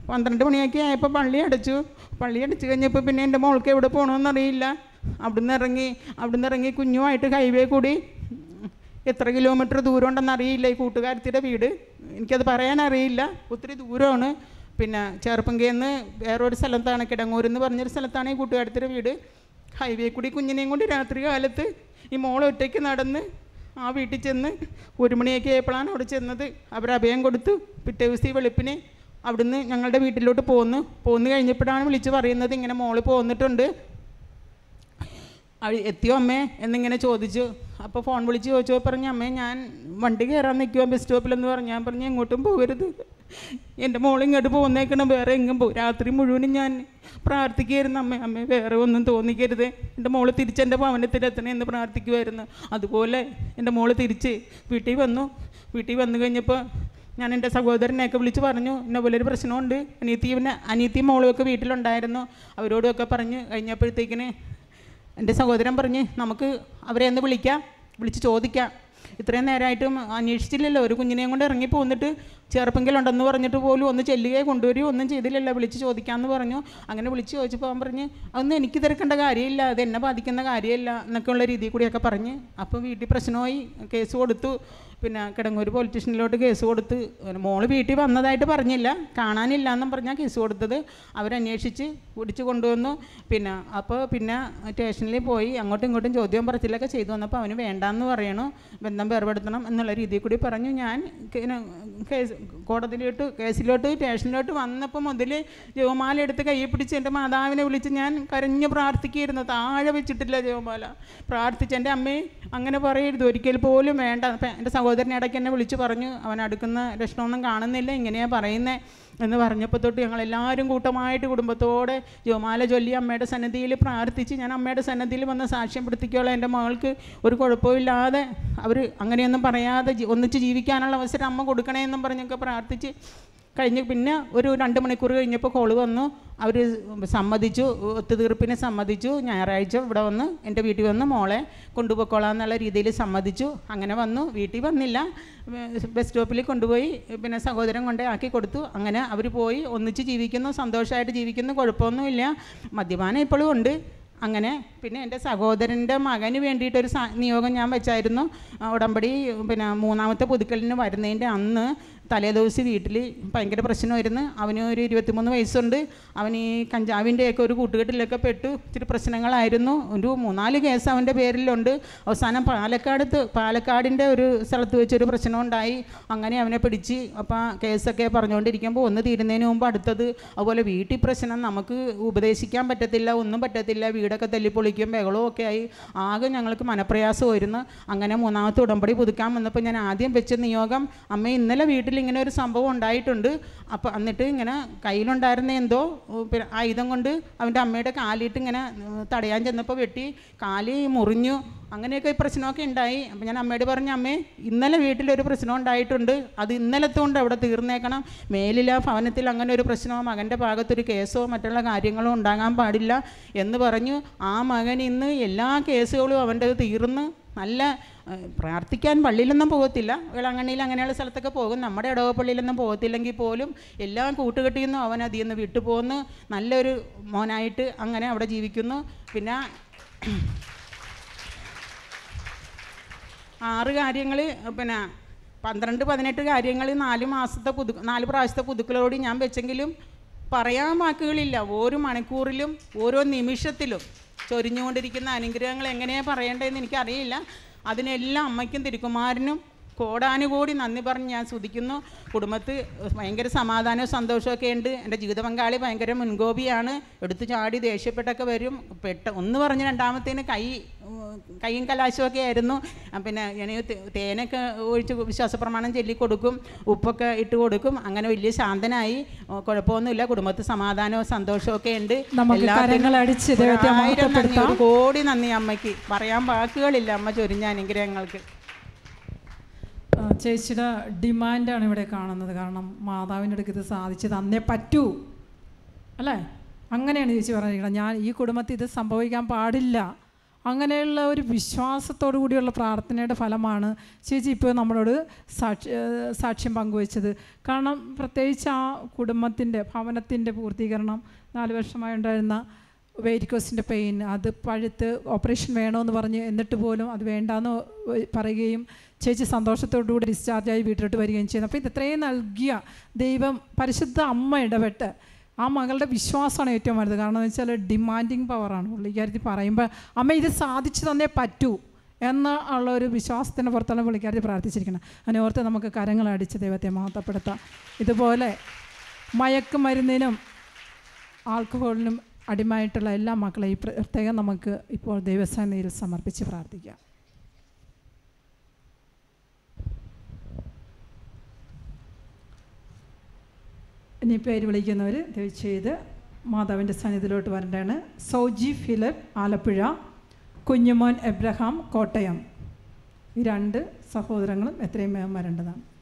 പന്ത്രണ്ട് മണിയൊക്കെ ആയപ്പോൾ പള്ളി അടച്ചു. പള്ളി അടച്ചു കഴിഞ്ഞപ്പോൾ പിന്നെ എന്റെ മോൾക്ക് എവിടെ പോകണമെന്നറിയില്ല അവിടുന്ന് ഇറങ്ങി അവിടുന്ന് ഇറങ്ങി കുഞ്ഞുമായിട്ട് ഹൈവേ കൂടി. എത്ര കിലോമീറ്റർ ദൂരം ഉണ്ടെന്ന് അറിയില്ല ഈ കൂട്ടുകാരത്തിയുടെ വീട്. എനിക്കത് പറയാൻ അറിയില്ല ഒത്തിരി ദൂരമാണ്. പിന്നെ ചേർപ്പങ്കയെന്ന് വേറൊരു സ്ഥലത്താണ് കിടങ്ങൂർ എന്ന് പറഞ്ഞൊരു സ്ഥലത്താണ് ഈ കൂട്ടുകാരത്തിയുടെ വീട്. ഹൈവേ കൂടി കുഞ്ഞിനെയും കൊണ്ട് രാത്രി കാലത്ത് ഈ മോൾ ഒറ്റയ്ക്ക് നടന്ന് ആ വീട്ടിൽ ചെന്ന് ഒരു മണിയൊക്കെ ആയപ്പോഴാണ് അവിടെ ചെന്നത്. അവർ അഭയം കൊടുത്തു. പിറ്റേ ദിവസം വെളുപ്പിന് അവിടുന്ന് ഞങ്ങളുടെ വീട്ടിലോട്ട് പോന്നു പോന്നു കഴിഞ്ഞപ്പോഴാണ് വിളിച്ച് പറയുന്നത് ഇങ്ങനെ മോൾ പോന്നിട്ടുണ്ട്. എത്തിയോ അമ്മേ? എന്നിങ്ങനെ ചോദിച്ചു. അപ്പോൾ ഫോൺ വിളിച്ച് ചോദിച്ചപ്പോൾ പറഞ്ഞു അമ്മേ ഞാൻ വണ്ടി കയറാൻ നിൽക്കുവാൻ ബസ് സ്റ്റോപ്പിലെന്ന് പറഞ്ഞു. ഞാൻ പറഞ്ഞു എങ്ങോട്ടും പോകരുത് എന്റെ മോൾ ഇങ്ങോട്ട് പോകുന്നേക്കണം വേറെ എങ്ങും പോകും രാത്രി മുഴുവനും ഞാൻ പ്രാർത്ഥിക്കുകയായിരുന്നു അമ്മേ അമ്മേ വേറെ ഒന്നും തോന്നിക്കരുത്. എന്റെ മോൾ തിരിച്ച് എന്റെ ഭവനത്തിലെത്തണേ എന്ന് പ്രാർത്ഥിക്കുമായിരുന്നു അതുപോലെ എന്റെ മോൾ തിരിച്ച് വീട്ടിൽ വന്നു. വീട്ടിൽ വന്നു കഴിഞ്ഞപ്പോൾ ഞാൻ എന്റെ സഹോദരനെയൊക്കെ വിളിച്ച് പറഞ്ഞു എന്നെ പോലെ ഒരു പ്രശ്നമുണ്ട്. അനിയത്തിനെ അനിയത്തിയും മോളും ഒക്കെ വീട്ടിലുണ്ടായിരുന്നു. അവരോടൊക്കെ പറഞ്ഞ് കഴിഞ്ഞപ്പോഴത്തേക്കിന് എന്റെ സഹോദരൻ പറഞ്ഞ് നമുക്ക് അവരെ ഒന്ന് വിളിക്കാം വിളിച്ച് ചോദിക്കാം. ഇത്രയും നേരമായിട്ടും അന്വേഷിച്ചില്ലല്ലോ. ഒരു കുഞ്ഞിനെയും കൊണ്ട് ഇറങ്ങി പോന്നിട്ട് ചെറുപ്പെങ്കിലുണ്ടെന്ന് പറഞ്ഞിട്ട് പോലും ഒന്ന് ചെല്ലുകയോ കൊണ്ടുവരികയോ ഒന്നും ചെയ്തില്ലല്ലോ. വിളിച്ച് ചോദിക്കാമെന്ന് പറഞ്ഞു. അങ്ങനെ വിളിച്ച് ചോദിച്ചപ്പോൾ അവൻ പറഞ്ഞ് അതൊന്നും എനിക്ക് തിരക്കേണ്ട കാര്യമില്ല. അത് എന്നെ ബാധിക്കുന്ന കാര്യമില്ല എന്നൊക്കെയുള്ള രീതിയിൽ കൂടിയൊക്കെ പറഞ്ഞ് അപ്പോൾ വീട്ടിൽ പ്രശ്നമായി കേസ് കൊടുത്തു. പിന്നെ കിടങ്ങൂർ പോലീസ് സ്റ്റേഷനിലോട്ട് കേസ് കൊടുത്ത് മോൾ വീട്ടിൽ വന്നതായിട്ട് പറഞ്ഞില്ല. കാണാനില്ല എന്നും പറഞ്ഞാൽ കേസ് കൊടുത്തത് അവരന്വേഷിച്ച് പിടിച്ചു കൊണ്ടുവന്നു. പിന്നെ അപ്പോൾ പിന്നെ സ്റ്റേഷനിൽ പോയി അങ്ങോട്ടും ഇങ്ങോട്ടും ചോദ്യം പറച്ചിലൊക്കെ ചെയ്തു. വന്നപ്പോൾ അവന് വേണ്ടാന്ന് പറയണു. ബന്ധം വേർപെടുത്തണം എന്നുള്ള രീതിയിൽ കൂടി പറഞ്ഞു. ഞാൻ കേസ് കോടതിയിലോട്ട് കേസിലോട്ട് സ്റ്റേഷനിലോട്ട് വന്നപ്പോൾ മുതൽ ജോമാല എടുത്ത് കൈ പിടിച്ച് എന്റെ മാതാവിനെ വിളിച്ച് ഞാൻ കരഞ്ഞ് പ്രാർത്ഥിക്കുകയായിരുന്നു. താഴെ വെച്ചിട്ടില്ല ജോമാല പ്രാർത്ഥിച്ച് എന്റെ അമ്മയെ അങ്ങനെ പറയരുത്. ഒരിക്കൽ പോലും വേണ്ട. എന്റെ സഹോദരൻ ഇടയ്ക്ക് എന്നെ വിളിച്ച് പറഞ്ഞു അവൻ അടുക്കുന്ന ലക്ഷണമൊന്നും കാണുന്നില്ല ഇങ്ങനെയാണ് പറയുന്നത് എന്ന് പറഞ്ഞപ്പോൾ തൊട്ട് ഞങ്ങളെല്ലാവരും കൂട്ടമായിട്ട് കുടുംബത്തോടെ ജോമാല ചൊല്ലി അമ്മയുടെ സന്നദ്ധിയിൽ പ്രാർത്ഥിച്ച് ഞാൻ അമ്മയുടെ സന്നദ്ധിയിൽ വന്ന് സാക്ഷ്യം പിടിപ്പിക്കോളാം എന്റെ മകൾക്ക് ഒരു കുഴപ്പമില്ലാതെ അവർ അങ്ങനെയൊന്നും പറയാതെ ഒന്നിച്ച് ജീവിക്കാനുള്ള അവസരം അമ്മ കൊടുക്കണേ എന്നും പറഞ്ഞൊക്കെ പ്രാർത്ഥിച്ച് കഴിഞ്ഞ് പിന്നെ ഒരു രണ്ട് മണിക്കൂർ കഴിഞ്ഞപ്പോൾ കോൾ വന്നു. അവർ സമ്മതിച്ചു ഒത്തുതീർപ്പിന് സമ്മതിച്ചു. ഞായറാഴ്ച ഇവിടെ വന്ന് എന്റെ വീട്ടിൽ വന്ന് മോളെ കൊണ്ടുപോയിക്കോളാം എന്നുള്ള രീതിയിൽ സമ്മതിച്ചു. അങ്ങനെ വന്നു. വീട്ടിൽ വന്നില്ല. ബസ് സ്റ്റോപ്പിൽ കൊണ്ടുപോയി പിന്നെ സഹോദരൻ കൊണ്ടേ ആക്കി കൊടുത്തു. അങ്ങനെ അവർ പോയി ഒന്നിച്ച് ജീവിക്കുന്നു സന്തോഷമായിട്ട് ജീവിക്കുന്നു കുഴപ്പമൊന്നുമില്ല. മദ്യപാനം ഇപ്പോഴും ഉണ്ട്. അങ്ങനെ പിന്നെ എന്റെ സഹോദരന്റെ മകന് വേണ്ടിയിട്ടൊരു നിയോഗം ഞാൻ വെച്ചായിരുന്നു. ഉടമ്പടി പിന്നെ മൂന്നാമത്തെ പുതുക്കലിന് വരുന്നതിന്റെ അന്ന് തലേദിവസം വീട്ടിൽ ഭയങ്കര പ്രശ്നമായിരുന്നു. അവന് ഒരു ഇരുപത്തിമൂന്ന് വയസ്സുണ്ട്. അവൻ ഈ കഞ്ചാവിന്റെയൊക്കെ ഒരു കൂട്ടുകെട്ടിലൊക്കെ പെട്ടു. ഇച്ചിരി പ്രശ്നങ്ങളായിരുന്നു. ഒരു മൂന്നാൽ കേസ് അവന്റെ പേരിലുണ്ട്. അവസാനം പാലക്കാടത്ത് പാലക്കാടിന്റെ ഒരു സ്ഥലത്ത് വെച്ചൊരു പ്രശ്നം ഉണ്ടായി അങ്ങനെ അവനെ പിടിച്ച് അപ്പോൾ കേസൊക്കെ പറഞ്ഞുകൊണ്ടിരിക്കുമ്പോൾ ഒന്ന് തീരുന്നതിന് മുമ്പ് അടുത്തത് അതുപോലെ വീട്ടിൽ പ്രശ്നം നമുക്ക് ഉപദേശിക്കാൻ പറ്റത്തില്ല ഒന്നും പറ്റത്തില്ല. വീടൊക്കെ തല്ലിപ്പൊളിക്കും ബഹളവും ഒക്കെ ആയി. ആകെ ഞങ്ങൾക്ക് മനപ്രയാസം മനപ്രയാസമായിരുന്നു. അങ്ങനെ മൂന്നാമത്തെ ഉടമ്പടി പുതുക്കാൻ വന്നപ്പോൾ ഞാൻ ആദ്യം വെച്ച നിയോഗം അമ്മ ഇന്നലെ വീട്ടിൽ ഇങ്ങനെ ഒരു സംഭവം ഉണ്ടായിട്ടുണ്ട്. അപ്പോൾ എന്നിട്ട് ഇങ്ങനെ കയ്യിലുണ്ടായിരുന്ന എന്തോ ആയുധം കൊണ്ട് അവന്റെ അമ്മയുടെ കാലിട്ട് ഇങ്ങനെ തടയാൻ ചെന്നപ്പോൾ വെട്ടി കാൽ മുറിഞ്ഞു അങ്ങനെയൊക്കെ ഈ പ്രശ്നമൊക്കെ ഉണ്ടായി. അപ്പോൾ ഞാൻ അമ്മയോട് പറഞ്ഞു അമ്മേ ഇന്നലെ വീട്ടിലൊരു പ്രശ്നം ഉണ്ടായിട്ടുണ്ട്. അത് ഇന്നലത്തെ കൊണ്ട് അവിടെ തീർന്നേക്കണം. മേലില ഭവനത്തിൽ അങ്ങനെ ഒരു പ്രശ്നമോ മകന്റെ ഭാഗത്തൊരു കേസോ മറ്റുള്ള കാര്യങ്ങളോ ഉണ്ടാകാൻ പാടില്ല. എന്ന് പറഞ്ഞു. ആ മകൻ ഇന്ന് എല്ലാ കേസുകളും അവന്റെ തീർന്ന് നല്ല പ്രാർത്ഥിക്കാൻ പള്ളിയിലൊന്നും പോകത്തില്ല. വേളാങ്കണ്ണിയിൽ അങ്ങനെയുള്ള സ്ഥലത്തൊക്കെ പോകും. നമ്മുടെ ഇടവ പള്ളിയിലൊന്നും പോകത്തില്ലെങ്കിൽ പോലും എല്ലാം കൂട്ടുകെട്ടിയെന്നും അവൻ അതിൽ നിന്ന് വിട്ടുപോകുന്നു നല്ലൊരു മോനായിട്ട് അങ്ങനെ അവിടെ ജീവിക്കുന്നു. പിന്നെ ആറ് കാര്യങ്ങൾ പിന്നെ പന്ത്രണ്ട് പതിനെട്ട് കാര്യങ്ങൾ നാല് മാസത്തെ പുതു നാല് പ്രാവശ്യത്തെ പുതുക്കളോട് ഞാൻ വെച്ചെങ്കിലും പറയാൻ വാക്കുകളില്ല. ഓരോ മണിക്കൂറിലും ഓരോ നിമിഷത്തിലും ചൊരിഞ്ഞുകൊണ്ടിരിക്കുന്ന അനുഗ്രഹങ്ങൾ എങ്ങനെയാണ് പറയേണ്ടതെന്ന് എനിക്കറിയില്ല. അതിനെല്ലാം അമ്മയ്ക്കും തിരുക്കുമാരനും കോടാനുകോടി നന്ദി പറഞ്ഞ് ഞാൻ സ്തുതിക്കുന്നു. കുടുംബത്ത് ഭയങ്കര സമാധാനവും സന്തോഷമൊക്കെ ഉണ്ട്. എന്റെ ജീവിത പങ്കാളി ഭയങ്കര മുൻകോപിയാണ്. എടുത്തു ചാടി ദേഷ്യപ്പെട്ടൊക്കെ വരും. പെട്ട ഒന്ന് പറഞ്ഞ് രണ്ടാമത്തേന് കൈ കൈയും കലാശമൊക്കെ ആയിരുന്നു. പിന്നെ ഞാൻ തേനൊക്കെ ഒഴിച്ച് വിശ്വാസപ്രമാണം ചൊല്ലിക്കൊടുക്കും ഉപ്പൊക്കെ ഇട്ട് കൊടുക്കും. അങ്ങനെ വലിയ ശാന്തനായി. കുഴപ്പമൊന്നുമില്ല. കുടുംബത്തിൽ സമാധാനവും സന്തോഷമൊക്കെ ഉണ്ട്. നന്ദി, ഒരു കോടി നന്ദി അമ്മയ്ക്ക്. പറയാൻ വാക്കുകളില്ല അമ്മ ചൊരിഞ്ഞ അനുഗ്രഹങ്ങൾക്ക്. ചേച്ചിയുടെ ഡിമാൻഡാണ് ഇവിടെ കാണുന്നത്. കാരണം മാതാവിന്റെ അടുക്ക് ഇത് സാധിച്ചു തന്നേ പറ്റൂ. അല്ലേ? അങ്ങനെയാണ് ചേച്ചി പറഞ്ഞിരിക്കുന്നത്. ഞാൻ ഈ കുടുംബത്തിൽ ഇത് സംഭവിക്കാൻ പാടില്ല. അങ്ങനെയുള്ള ഒരു വിശ്വാസത്തോടു കൂടിയുള്ള പ്രാർത്ഥനയുടെ ഫലമാണ് ചേച്ചി ഇപ്പോൾ നമ്മളോട് സാക്ഷി സാക്ഷ്യം പങ്കുവച്ചത്. കാരണം പ്രത്യേകിച്ച് ആ കുടുംബത്തിന്റെ ഭവനത്തിന്റെ പൂർത്തീകരണം നാല് വർഷമായി ഉണ്ടായിരുന്ന വെരിക്കോസിന്റെ പെയിൻ അത് പഴുത്ത് ഓപ്പറേഷൻ വേണമെന്ന് പറഞ്ഞ് എന്നിട്ട് പോലും അത് വേണ്ടാന്ന് പറയുകയും ചേച്ചി സന്തോഷത്തോടുകൂടി ഡിസ്ചാർജായി വീട്ടിലോട്ട് വരികയും ചെയ്യുന്നു. അപ്പോൾ ഇത് ഇത്രയും നൽകിയ ദൈവം പരിശുദ്ധ അമ്മ ഇടപെട്ട് ആ മകളുടെ വിശ്വാസമാണ് ഏറ്റവും വലുത്. കാരണം എന്ന് വെച്ചാൽ ഡിമാൻഡിങ് പവറാണ് പുള്ളിക്കാരത്തി പറയുമ്പോൾ അമ്മ ഇത് സാധിച്ചു തന്നേ പറ്റൂ എന്ന ഉള്ള ഒരു വിശ്വാസത്തിന്റെ പുറത്തുള്ള പുള്ളിക്കാരത്തി പ്രാർത്ഥിച്ചിരിക്കണം അതിനെ ഓർത്ത് നമുക്ക് കരങ്ങളടിച്ച് ദൈവത്തെ മഹത്വപ്പെടുത്താം. ഇതുപോലെ മയക്കുമരുന്നിനും ആൽക്കഹോളിനും അടിമായിട്ടുള്ള എല്ലാ മക്കളെയും പ്രത്യേകം നമുക്ക് ഇപ്പോൾ ദൈവസേനയിൽ സമർപ്പിച്ച് പ്രാർത്ഥിക്കാം. ഇനി പേര് വിളിക്കുന്നവർ ദയവചെയ്ത് മാതാവിന്റെ സന്നിധിയിലോട്ട് വരേണ്ടതാണ്. Sauji Philip Alappuzha Kunjumon Abraham Kottayam. ഈ രണ്ട് സഹോദരങ്ങളും എത്രയും വേഗം വരേണ്ടതാണ്.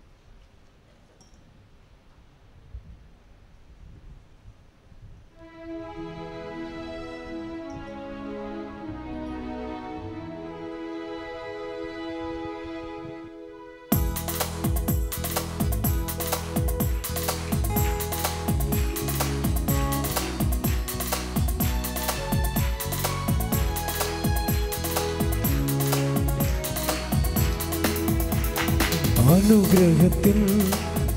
അനുഗ്രഹത്തിൻ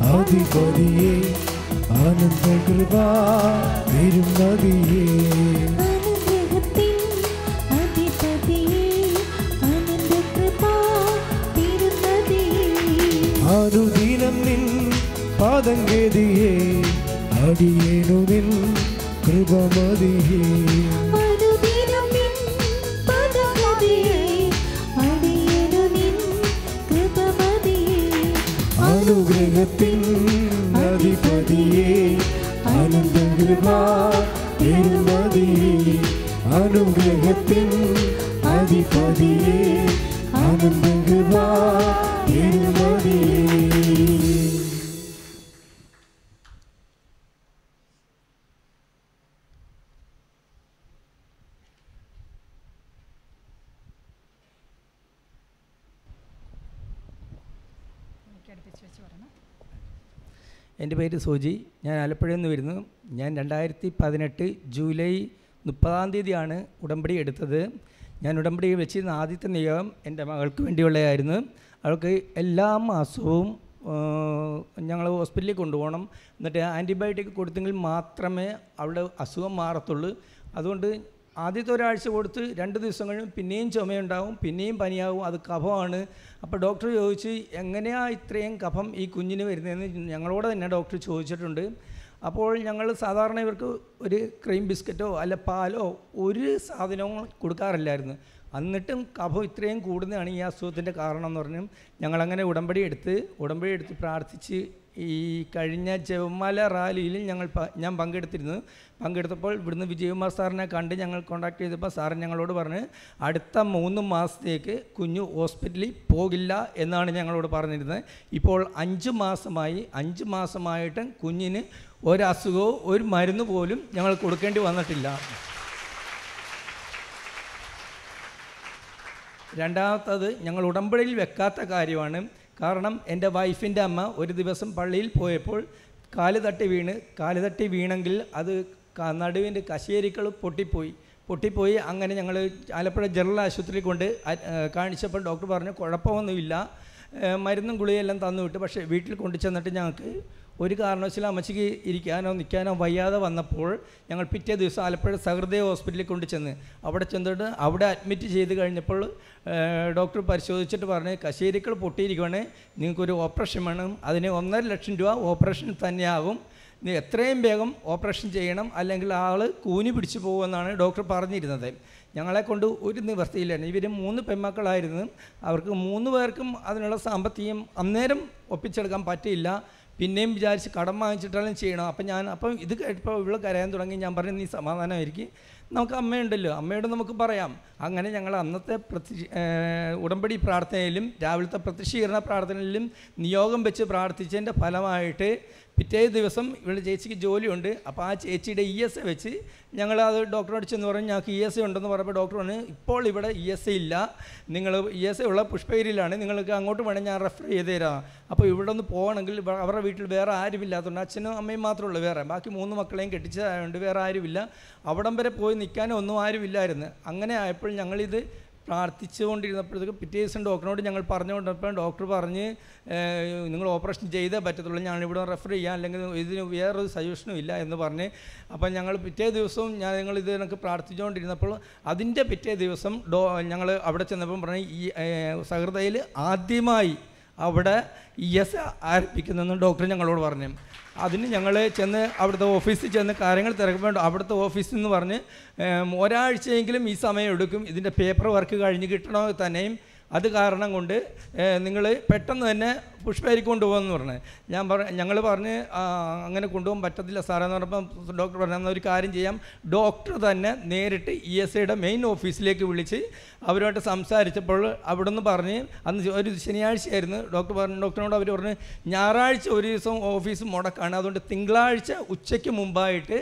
അധിപതിയെ ആനന്ദ കൃപ തിരുനദിയേ. അനുദിനം നിൻ പാദങ്കേതിയേ അടിയേനു നിൻ കൃപമതിയേ. അനുദിനം നിൻ പദമതിയേ അടിയനു അനുഗ്രഹത്തിൻ അധിപതിയേ അനന്ത കൃപ പെരുമതിയേ അനുഗ്രഹത്തിൻ അധിപതിയേ എന്റെ പേര് സോജി ഞാൻ ആലപ്പുഴയിൽ നിന്ന് വരുന്നു. ഞാൻ രണ്ടായിരത്തി പതിനെട്ട് ജൂലൈ മുപ്പതാം തീയതിയാണ് ഉടമ്പടി എടുത്തത്. ഞാൻ ഉടമ്പടി വെച്ചിരുന്ന ആദ്യത്തെ നിയമം എന്റെ മകൾക്ക് വേണ്ടിയുള്ളതായിരുന്നു. അവൾക്ക് എല്ലാ മാസവും ഞങ്ങൾ ഹോസ്പിറ്റലിൽ കൊണ്ടുപോകണം. എന്നിട്ട് ആന്റിബയോട്ടിക് കൊടുത്തെങ്കിൽ മാത്രമേ അവളുടെ അസുഖം മാറത്തുള്ളൂ. അതുകൊണ്ട് ആദ്യത്തെ ഒരാഴ്ച കൊടുത്ത് രണ്ട് ദിവസം കഴിഞ്ഞ് പിന്നെയും ചുമയുണ്ടാവും പിന്നെയും പനിയാവും. അത് കഫമാണ്. അപ്പോൾ ഡോക്ടർ ചോദിച്ച് എങ്ങനെയാണ് ഇത്രയും കഫം ഈ കുഞ്ഞിന് വരുന്നതെന്ന് ഞങ്ങളോട് തന്നെ ഡോക്ടർ ചോദിച്ചിട്ടുണ്ട്. അപ്പോൾ ഞങ്ങൾ സാധാരണ ഇവർക്ക് ഒരു ക്രീം ബിസ്ക്കറ്റോ അല്ല പാലോ ഒരു സാധനവും കൊടുക്കാറില്ലായിരുന്നു. എന്നിട്ടും കഫം ഇത്രയും കൂടുന്നതാണ് ഈ അസുഖത്തിന്റെ കാരണം എന്ന് പറഞ്ഞു ഞങ്ങളങ്ങനെ ഉടമ്പടി എടുത്ത് ഉടമ്പടി എടുത്ത് പ്രാർത്ഥിച്ച് ഈ കഴിഞ്ഞ ചെവ്മല റാലിയിൽ ഞങ്ങൾ ഞാൻ പങ്കെടുത്തിരുന്നു. പങ്കെടുത്തപ്പോൾ ഇവിടുന്ന് വിജയകുമാർ സാറിനെ കണ്ട് ഞങ്ങൾ കോൺടാക്ട് ചെയ്തപ്പോൾ സാറ് ഞങ്ങളോട് പറഞ്ഞ് അടുത്ത മൂന്ന് മാസത്തേക്ക് കുഞ്ഞു ഹോസ്പിറ്റലിൽ പോകില്ല എന്നാണ് ഞങ്ങളോട് പറഞ്ഞിരുന്നത്. ഇപ്പോൾ അഞ്ച് മാസമായി അഞ്ച് മാസമായിട്ടും കുഞ്ഞിന് ഒരസുഖവും ഒരു മരുന്ന് പോലും ഞങ്ങൾ കൊടുക്കേണ്ടി വന്നിട്ടില്ല. രണ്ടാമത്തത് ഞങ്ങൾ ഉടമ്പടിയിൽ വെക്കാത്ത കാര്യമാണ്. കാരണം എന്റെ വൈഫിന്റെ അമ്മ ഒരു ദിവസം പള്ളിയിൽ പോയപ്പോൾ കാൽ തട്ടി വീണ്. കാൽ തട്ടി വീണെങ്കിൽ അത് നടുവിന്റെ കശേരിക്കൾ പൊട്ടിപ്പോയി. പൊട്ടിപ്പോയി അങ്ങനെ ഞങ്ങൾ ആലപ്പുഴ ജനറൽ ആശുപത്രി കൊണ്ട് കാണിച്ചപ്പോൾ ഡോക്ടർ പറഞ്ഞു കുഴപ്പമൊന്നുമില്ല. മരുന്നും ഗുളികയെല്ലാം തന്നു വിട്ടു. പക്ഷേ വീട്ടിൽ കൊണ്ടു ചെന്നിട്ട് ഞങ്ങൾക്ക് ഒരു കാരണവശാലും അമ്മച്ചിക്ക് ഇരിക്കാനോ നിൽക്കാനോ വയ്യാതെ വന്നപ്പോൾ ഞങ്ങൾ പിറ്റേ ദിവസം ആലപ്പുഴ സഹൃദയ ഹോസ്പിറ്റലിൽ കൊണ്ട് ചെന്ന് അവിടെ ചെന്നിട്ട് അവിടെ അഡ്മിറ്റ് ചെയ്ത് കഴിഞ്ഞപ്പോൾ ഡോക്ടർ പരിശോധിച്ചിട്ട് പറഞ്ഞ് കശേരിക്കൾ പൊട്ടിയിരിക്കുകയാണ് നിങ്ങൾക്കൊരു ഓപ്പറേഷൻ വേണം. അതിന് ഒന്നര ലക്ഷം രൂപ ഓപ്പറേഷൻ തന്നെയാകും. നീ എത്രയും വേഗം ഓപ്പറേഷൻ ചെയ്യണം. അല്ലെങ്കിൽ ആൾ കൂനി പിടിച്ചു പോകുമെന്നാണ് ഡോക്ടർ പറഞ്ഞിരുന്നത്. ഞങ്ങളെ കൊണ്ട് ഒരു നിവർത്തിയില്ലായിരുന്നു ഇവർ മൂന്ന് പെൺമക്കളായിരുന്നു. അവർക്ക് മൂന്ന് പേർക്കും അതിനുള്ള സാമ്പത്തികം അന്നേരം ഒപ്പിച്ചെടുക്കാൻ പറ്റിയില്ല. പിന്നെയും വിചാരിച്ച് കടം വാങ്ങിച്ചിട്ടെല്ലാം ചെയ്യണം അപ്പം ഞാൻ അപ്പം ഇത് കേട്ടപ്പോൾ ഇവിടെ കരയാൻ തുടങ്ങി. ഞാൻ പറഞ്ഞു നീ സമാധാനമായിരിക്കും. നമുക്ക് അമ്മയുണ്ടല്ലോ. അമ്മയോട് നമുക്ക് പറയാം. അങ്ങനെ ഞങ്ങൾ അന്നത്തെ പ്രതി ഉടമ്പടി പ്രാർത്ഥനയിലും രാവിലത്തെ പ്രതിഷീകരണ പ്രാർത്ഥനയിലും നിയോഗം വെച്ച് പ്രാർത്ഥിച്ചതിന്റെ ഫലമായിട്ട് പിറ്റേ ദിവസം ഇവിടെ ചേച്ചിക്ക് ജോലിയുണ്ട്. അപ്പോൾ ആ ചേച്ചിയുടെ ഇ എസ് എ വെച്ച് ഞങ്ങൾ അത് ഡോക്ടറോട് ചെന്ന് പറഞ്ഞു ഞങ്ങൾക്ക് ഇ എസ് എ ഉണ്ടെന്ന് പറഞ്ഞപ്പോൾ ഡോക്ടർ പറഞ്ഞു ഇപ്പോൾ ഇവിടെ ഇ എസ് എ ഇല്ല. നിങ്ങൾ ഇ എസ് എ ഉള്ള പുഷ്പഗിരിയിലാണ്. നിങ്ങൾക്ക് അങ്ങോട്ട് വേണേൽ ഞാൻ റെഫർ ചെയ്ത് തരാം. അപ്പോൾ ഇവിടെ ഒന്ന് പോകണമെങ്കിൽ അവരുടെ വീട്ടിൽ വേറെ ആരുമില്ലാത്തതുകൊണ്ട് അച്ഛനും അമ്മയും മാത്രമേ ഉള്ളൂ വേറെ. ബാക്കി മൂന്ന് മക്കളെയും കെട്ടിച്ചതായതുകൊണ്ട് വേറെ ആരുമില്ല. അവിടം വരെ പോയി നിൽക്കാനും ഒന്നും ആരുമില്ലായിരുന്നു. അങ്ങനെ ആയപ്പോൾ ഞങ്ങളിത് പ്രാർത്ഥിച്ചുകൊണ്ടിരുന്നപ്പോഴത്തേക്ക് പിറ്റേ ദിവസം ഡോക്ടറിനോട് ഞങ്ങൾ പറഞ്ഞുകൊണ്ടപ്പോൾ ഡോക്ടർ പറഞ്ഞ് നിങ്ങൾ ഓപ്പറേഷൻ ചെയ്തേ പറ്റത്തുള്ളൂ. ഞാൻ ഇവിടെ റെഫർ ചെയ്യാം. അല്ലെങ്കിൽ ഇതിന് വേറൊരു സജഷനും ഇല്ല എന്ന് പറഞ്ഞ് അപ്പം ഞങ്ങൾ പിറ്റേ ദിവസവും ഞാൻ നിങ്ങൾ ഇത് എനിക്ക് പ്രാർത്ഥിച്ചുകൊണ്ടിരുന്നപ്പോൾ അതിന്റെ പിറ്റേ ദിവസം ഡോ ഞങ്ങൾ അവിടെ ചെന്നപ്പം പറഞ്ഞ് ഈ സഹൃദയിൽ ആദ്യമായി അവിടെ എസ് ആരംഭിക്കുന്നെന്ന് ഡോക്ടർ ഞങ്ങളോട് പറഞ്ഞു. അതിന് ഞങ്ങൾ ചെന്ന് അവിടുത്തെ ഓഫീസിൽ ചെന്ന് കാര്യങ്ങൾ തിരക്കുമ്പോൾ അവിടുത്തെ ഓഫീസിൽ നിന്ന് പറഞ്ഞ് ഒരാഴ്ചയെങ്കിലും ഈ സമയം എടുക്കും. ഇതിന്റെ പേപ്പർ വർക്ക് കഴിഞ്ഞ് കിട്ടണമെങ്കിൽ തന്നെയും അത് കാരണം കൊണ്ട് നിങ്ങൾ പെട്ടെന്ന് തന്നെ പുഷ്പരി കൊണ്ടുപോകുമെന്ന് പറഞ്ഞു. ഞാൻ പറ ഞങ്ങൾ പറഞ്ഞ് അങ്ങനെ കൊണ്ടുപോകാൻ പറ്റത്തില്ല സാറേ എന്ന് പറഞ്ഞപ്പം ഡോക്ടർ പറഞ്ഞു "എന്നാ ഒരു കാര്യം ചെയ്യാം. ഡോക്ടർ തന്നെ നേരിട്ട് ഇ എസ് ഐയുടെ മെയിൻ ഓഫീസിലേക്ക് വിളിച്ച് അവരുമായിട്ട് സംസാരിച്ചപ്പോൾ അവിടെ നിന്ന് പറഞ്ഞ് അന്ന് ഒരു ശനിയാഴ്ചയായിരുന്നു. ഡോക്ടർ പറഞ്ഞു ഡോക്ടറിനോട് അവർ പറഞ്ഞു ഞായറാഴ്ച ഒരു ദിവസം ഓഫീസ് മുടക്കാണ്. അതുകൊണ്ട് തിങ്കളാഴ്ച ഉച്ചയ്ക്ക് മുമ്പായിട്ട്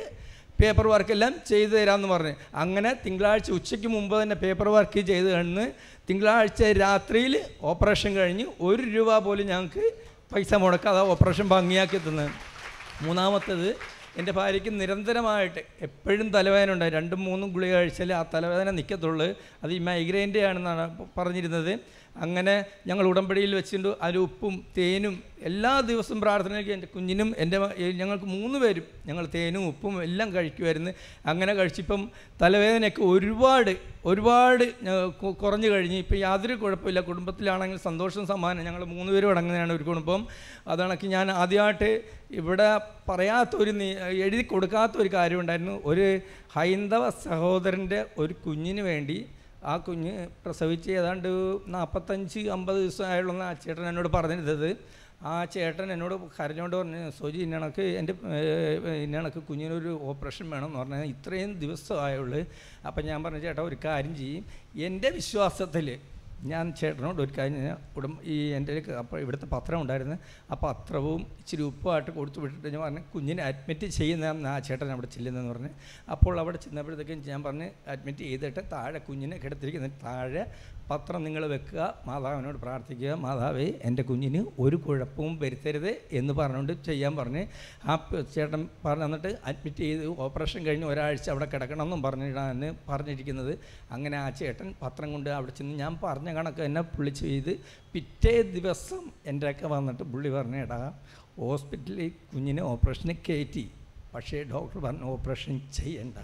പേപ്പർ വർക്കെല്ലാം ചെയ്തു തരാമെന്ന് പറഞ്ഞു. അങ്ങനെ തിങ്കളാഴ്ച ഉച്ചയ്ക്ക് മുമ്പ് തന്നെ പേപ്പർ വർക്ക് ചെയ്ത് കഴിഞ്ഞ് തിങ്കളാഴ്ച രാത്രിയിൽ ഓപ്പറേഷൻ കഴിഞ്ഞ് ഒരു രൂപ പോലും ഞങ്ങൾക്ക് പൈസ മുടക്കാതെ ഓപ്പറേഷൻ ഭംഗിയാക്കി തന്നത് മൂന്നാമത്തത് എന്റെ ഭാര്യയ്ക്ക് നിരന്തരമായിട്ട് എപ്പോഴും തലവേദന ഉണ്ട് രണ്ടും മൂന്നും ഗുളിക കഴിച്ചാൽ ആ തലവേദന നിൽക്കത്തുള്ളൂ അത് ഈ മൈഗ്രെയിന്റെ ആണെന്നാണ് പറഞ്ഞിരുന്നത്. അങ്ങനെ ഞങ്ങൾ ഉടമ്പടിയിൽ വെച്ചിട്ടുണ്ട്. അതിൽ ഉപ്പും തേനും എല്ലാ ദിവസവും പ്രാർത്ഥനയ്ക്ക് എന്റെ കുഞ്ഞിനും എന്റെ ഞങ്ങൾക്ക് മൂന്ന് പേരും ഞങ്ങൾ തേനും ഉപ്പും എല്ലാം കഴിക്കുമായിരുന്നു. അങ്ങനെ കഴിച്ചിപ്പം തലവേദനയൊക്കെ ഒരുപാട് ഒരുപാട് കുറഞ്ഞു കഴിഞ്ഞ്. ഇപ്പം യാതൊരു കുഴപ്പമില്ല. കുടുംബത്തിലാണെങ്കിൽ സന്തോഷം സമ്മാനം ഞങ്ങൾ മൂന്ന് പേരും അടങ്ങുന്നതാണ് ഒരു കുടുംബം. അതണക്ക് ഞാൻ ആദ്യമായിട്ട് ഇവിടെ പറയാത്തൊരു എഴുതി കൊടുക്കാത്ത ഒരു കാര്യം ഉണ്ടായിരുന്നു. ഒരു ഹൈന്ദവ സഹോദരന്റെ ഒരു കുഞ്ഞിന് വേണ്ടി ആ കുഞ്ഞ് പ്രസവിച്ച് ഏതാണ്ട് നാൽപ്പത്തഞ്ച് അമ്പത് ദിവസമായുള്ള ആ ചേട്ടൻ എന്നോട് പറഞ്ഞിരുന്നത്. ആ ചേട്ടൻ എന്നോട് കരഞ്ഞോണ്ട് പറഞ്ഞു സോജി ഇന്നണക്ക് എന്റെ ഇന്നണക്ക് കുഞ്ഞിനൊരു ഓപ്പറേഷൻ വേണം എന്ന് പറഞ്ഞാൽ ഇത്രയും ദിവസമായുള്ളൂ അപ്പം ഞാൻ പറഞ്ഞു ചേട്ടാ ഒരു കാര്യം ചെയ്യും. എന്റെ വിശ്വാസത്തിൽ ഞാൻ ചേട്ടനോട് ഒരു കാര്യം ഞാൻ ഉടം ഈ എന്റെ അപ്പോൾ ഇവിടുത്തെ പത്രം ഉണ്ടായിരുന്നു. ആ പത്രവും ഇച്ചിരി ഉപ്പുമായിട്ട് കൊടുത്തു വിട്ടിട്ട് ഞാൻ പറഞ്ഞു കുഞ്ഞിനെ അഡ്മിറ്റ് ചെയ്യുന്നതാണ് ആ ചേട്ടൻ അവിടെ ചെല്ലുന്നതെന്ന് പറഞ്ഞ്. അപ്പോൾ അവിടെ ചെന്നപ്പോഴത്തേക്കും ഞാൻ പറഞ്ഞ് അഡ്മിറ്റ് ചെയ്തിട്ട് താഴെ കുഞ്ഞിനെ കിടത്തിരിക്കുന്ന താഴെ പത്രം നിങ്ങൾ വെക്കുക. മാതാവിനോട് പ്രാർത്ഥിക്കുക. മാതാവേ എന്റെ കുഞ്ഞിന് ഒരു കുഴപ്പവും വരുത്തരുത് എന്ന് പറഞ്ഞുകൊണ്ട് ചെയ്യാൻ പറഞ്ഞ് ആ ചേട്ടൻ പറഞ്ഞു എന്നിട്ട് അഡ്മിറ്റ് ചെയ്ത് ഓപ്പറേഷൻ കഴിഞ്ഞ് ഒരാഴ്ച അവിടെ കിടക്കണമെന്നും പറഞ്ഞിട്ടാണ് പറഞ്ഞിരിക്കുന്നത്. അങ്ങനെ ആ ചേട്ടൻ പത്രം കൊണ്ട് അവിടെ ചെന്ന് ഞാൻ പറഞ്ഞ കണക്ക് എന്നെ പുള്ളി ചെയ്ത് പിറ്റേ ദിവസം എന്റെയൊക്കെ വന്നിട്ട് പുള്ളി പറഞ്ഞിടാ ഹോസ്പിറ്റലിൽ കുഞ്ഞിനെ ഓപ്പറേഷന് കയറ്റി. പക്ഷേ ഡോക്ടർ പറഞ്ഞു ഓപ്പറേഷൻ ചെയ്യേണ്ട.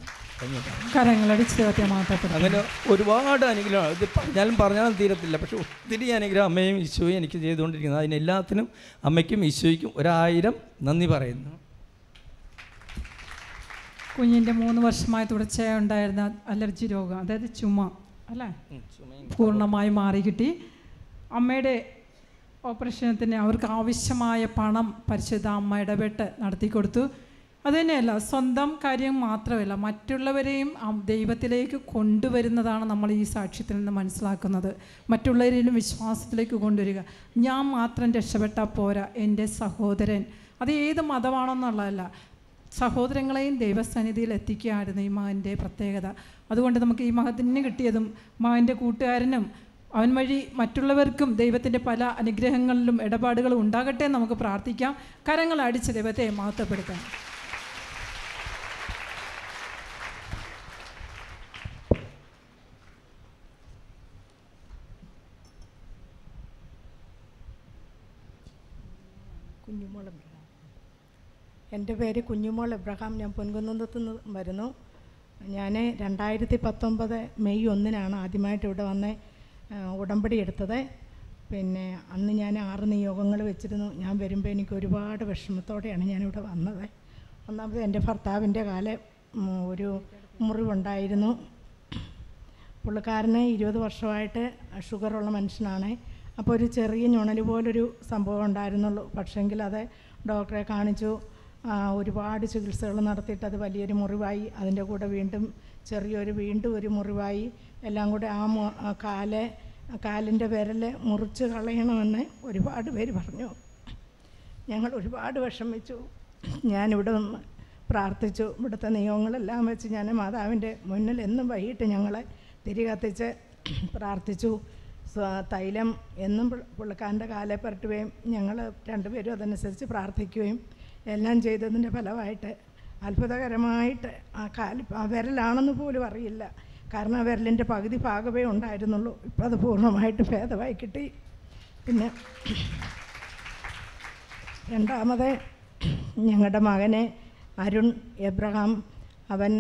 അങ്ങനെ ഒരുപാട് അനുഗ്രഹം. ഇത് പറഞ്ഞാലും പറഞ്ഞാലും തീരത്തില്ല. പക്ഷെ ഒത്തിരി അനുഗ്രഹം അമ്മയും ഈശോയും എനിക്ക് ചെയ്തുകൊണ്ടിരിക്കുന്നത് അതിനെല്ലാത്തിനും അമ്മയ്ക്കും ഈശോയ്ക്കും ഒരായിരം നന്ദി പറയുന്നു. കുഞ്ഞിന്റെ മൂന്ന് വർഷമായി തുടർച്ചയായി ഉണ്ടായിരുന്ന അലർജി രോഗം അതായത് ചുമ അല്ലേ? പൂർണമായി മാറി കിട്ടി അമ്മയുടെ ഓപ്പറേഷനത്തിന് അവർക്ക് ആവശ്യമായ പണം പരിശുദ്ധ അമ്മ ഇടപെട്ട് നടത്തി കൊടുത്തു അതുതന്നെയല്ല സ്വന്തം കാര്യം മാത്രമല്ല മറ്റുള്ളവരെയും ദൈവത്തിലേക്ക് കൊണ്ടുവരുന്നതാണ് നമ്മൾ ഈ സാക്ഷ്യത്തിൽ നിന്ന് മനസ്സിലാക്കുന്നത്. മറ്റുള്ളവരെയും വിശ്വാസത്തിലേക്ക് കൊണ്ടുവരിക. ഞാൻ മാത്രം രക്ഷപ്പെട്ടാൽ പോരാ എന്റെ സഹോദരൻ. അത് ഏത് മതമാണെന്നുള്ളതല്ല സഹോദരങ്ങളെയും ദൈവസന്നിധിയിൽ എത്തിക്കുകയായിരുന്നു ഈ മകന്റെ പ്രത്യേകത. അതുകൊണ്ട് നമുക്ക് ഈ മകത്തിന് കിട്ടിയതും മകന്റെ കൂട്ടുകാരനും അവൻ വഴി മറ്റുള്ളവർക്കും ദൈവത്തിന്റെ പല അനുഗ്രഹങ്ങളിലും ഇടപാടുകളും ഉണ്ടാകട്ടെ നമുക്ക് പ്രാർത്ഥിക്കാം. കരങ്ങൾ അടിച്ച് ദൈവത്തെ മഹത്വപ്പെടുത്താം. കുഞ്ഞുമോൾ എബ്രഹാം എന്റെ പേര് കുഞ്ഞുമോൾ എബ്രഹാം ഞാൻ പൊൻകുന്നത്ത് നിന്ന് വരുന്നു. ഞാൻ രണ്ടായിരത്തി പത്തൊമ്പത് മെയ് ഒന്നിനാണ് ആദ്യമായിട്ട് ഇവിടെ വന്ന് ഉടമ്പടി എടുത്തത്. പിന്നെ അന്ന് ഞാൻ ആറ് നിയോഗങ്ങൾ വെച്ചിരുന്നു. ഞാൻ വരുമ്പോൾ എനിക്ക് ഒരുപാട് വിഷമത്തോടെയാണ് ഞാനിവിടെ വന്നത്. ഒന്നാമത് എന്റെ ഭർത്താവിന്റെ കാല ഒരു മുറിവുണ്ടായിരുന്നു. പുള്ളിക്കാരന് ഇരുപത് വർഷമായിട്ട് ഷുഗറുള്ള മനുഷ്യനാണ്. അപ്പോൾ ഒരു ചെറിയ ഞുണൽ പോലൊരു സംഭവം ഉണ്ടായിരുന്നുള്ളൂ. പക്ഷേങ്കിൽ അത് ഡോക്ടറെ കാണിച്ചു. ഒരുപാട് ചികിത്സകൾ നടത്തിയിട്ട് അത് വലിയൊരു മുറിവായി. അതിന്റെ കൂടെ വീണ്ടും ചെറിയൊരു വീണ്ടും ഒരു മുറിവായി. എല്ലാം കൂടെ ആ കാൽ കാലിന്റെ വിരൽ മുറിച്ച് കളയണമെന്ന് ഒരുപാട് പേര് പറഞ്ഞു. ഞങ്ങൾ ഒരുപാട് വിഷമിച്ചു. ഞാനിവിടെ നിന്ന് പ്രാർത്ഥിച്ചു. ഇവിടുത്തെ നിയമങ്ങളെല്ലാം വെച്ച് ഞാൻ മാതാവിന്റെ മുന്നിൽ എന്നും വൈകിട്ട് ഞങ്ങളെ തിരി കത്തിച്ച് പ്രാർത്ഥിച്ചു. തൈലം എന്നും പുള്ള- പുള്ളിക്കാരന്റെ കാലെ പുരട്ടുകയും ഞങ്ങൾ രണ്ടുപേരും അതനുസരിച്ച് പ്രാർത്ഥിക്കുകയും എല്ലാം ചെയ്തതിന്റെ ഫലമായിട്ട് അത്ഭുതകരമായിട്ട് ആ കാൽ ആ വിരലാണെന്ന് പോലും അറിയില്ല. കാരണം ആ വിരലിന്റെ പകുതി ഭാഗമേ ഉണ്ടായിരുന്നുള്ളൂ. ഇപ്പം അത് പൂർണമായിട്ട് ഭേദമായി കിട്ടി. പിന്നെ രണ്ടാമത് ഞങ്ങളുടെ മകനെ അരുൺ എബ്രഹാം അവൻ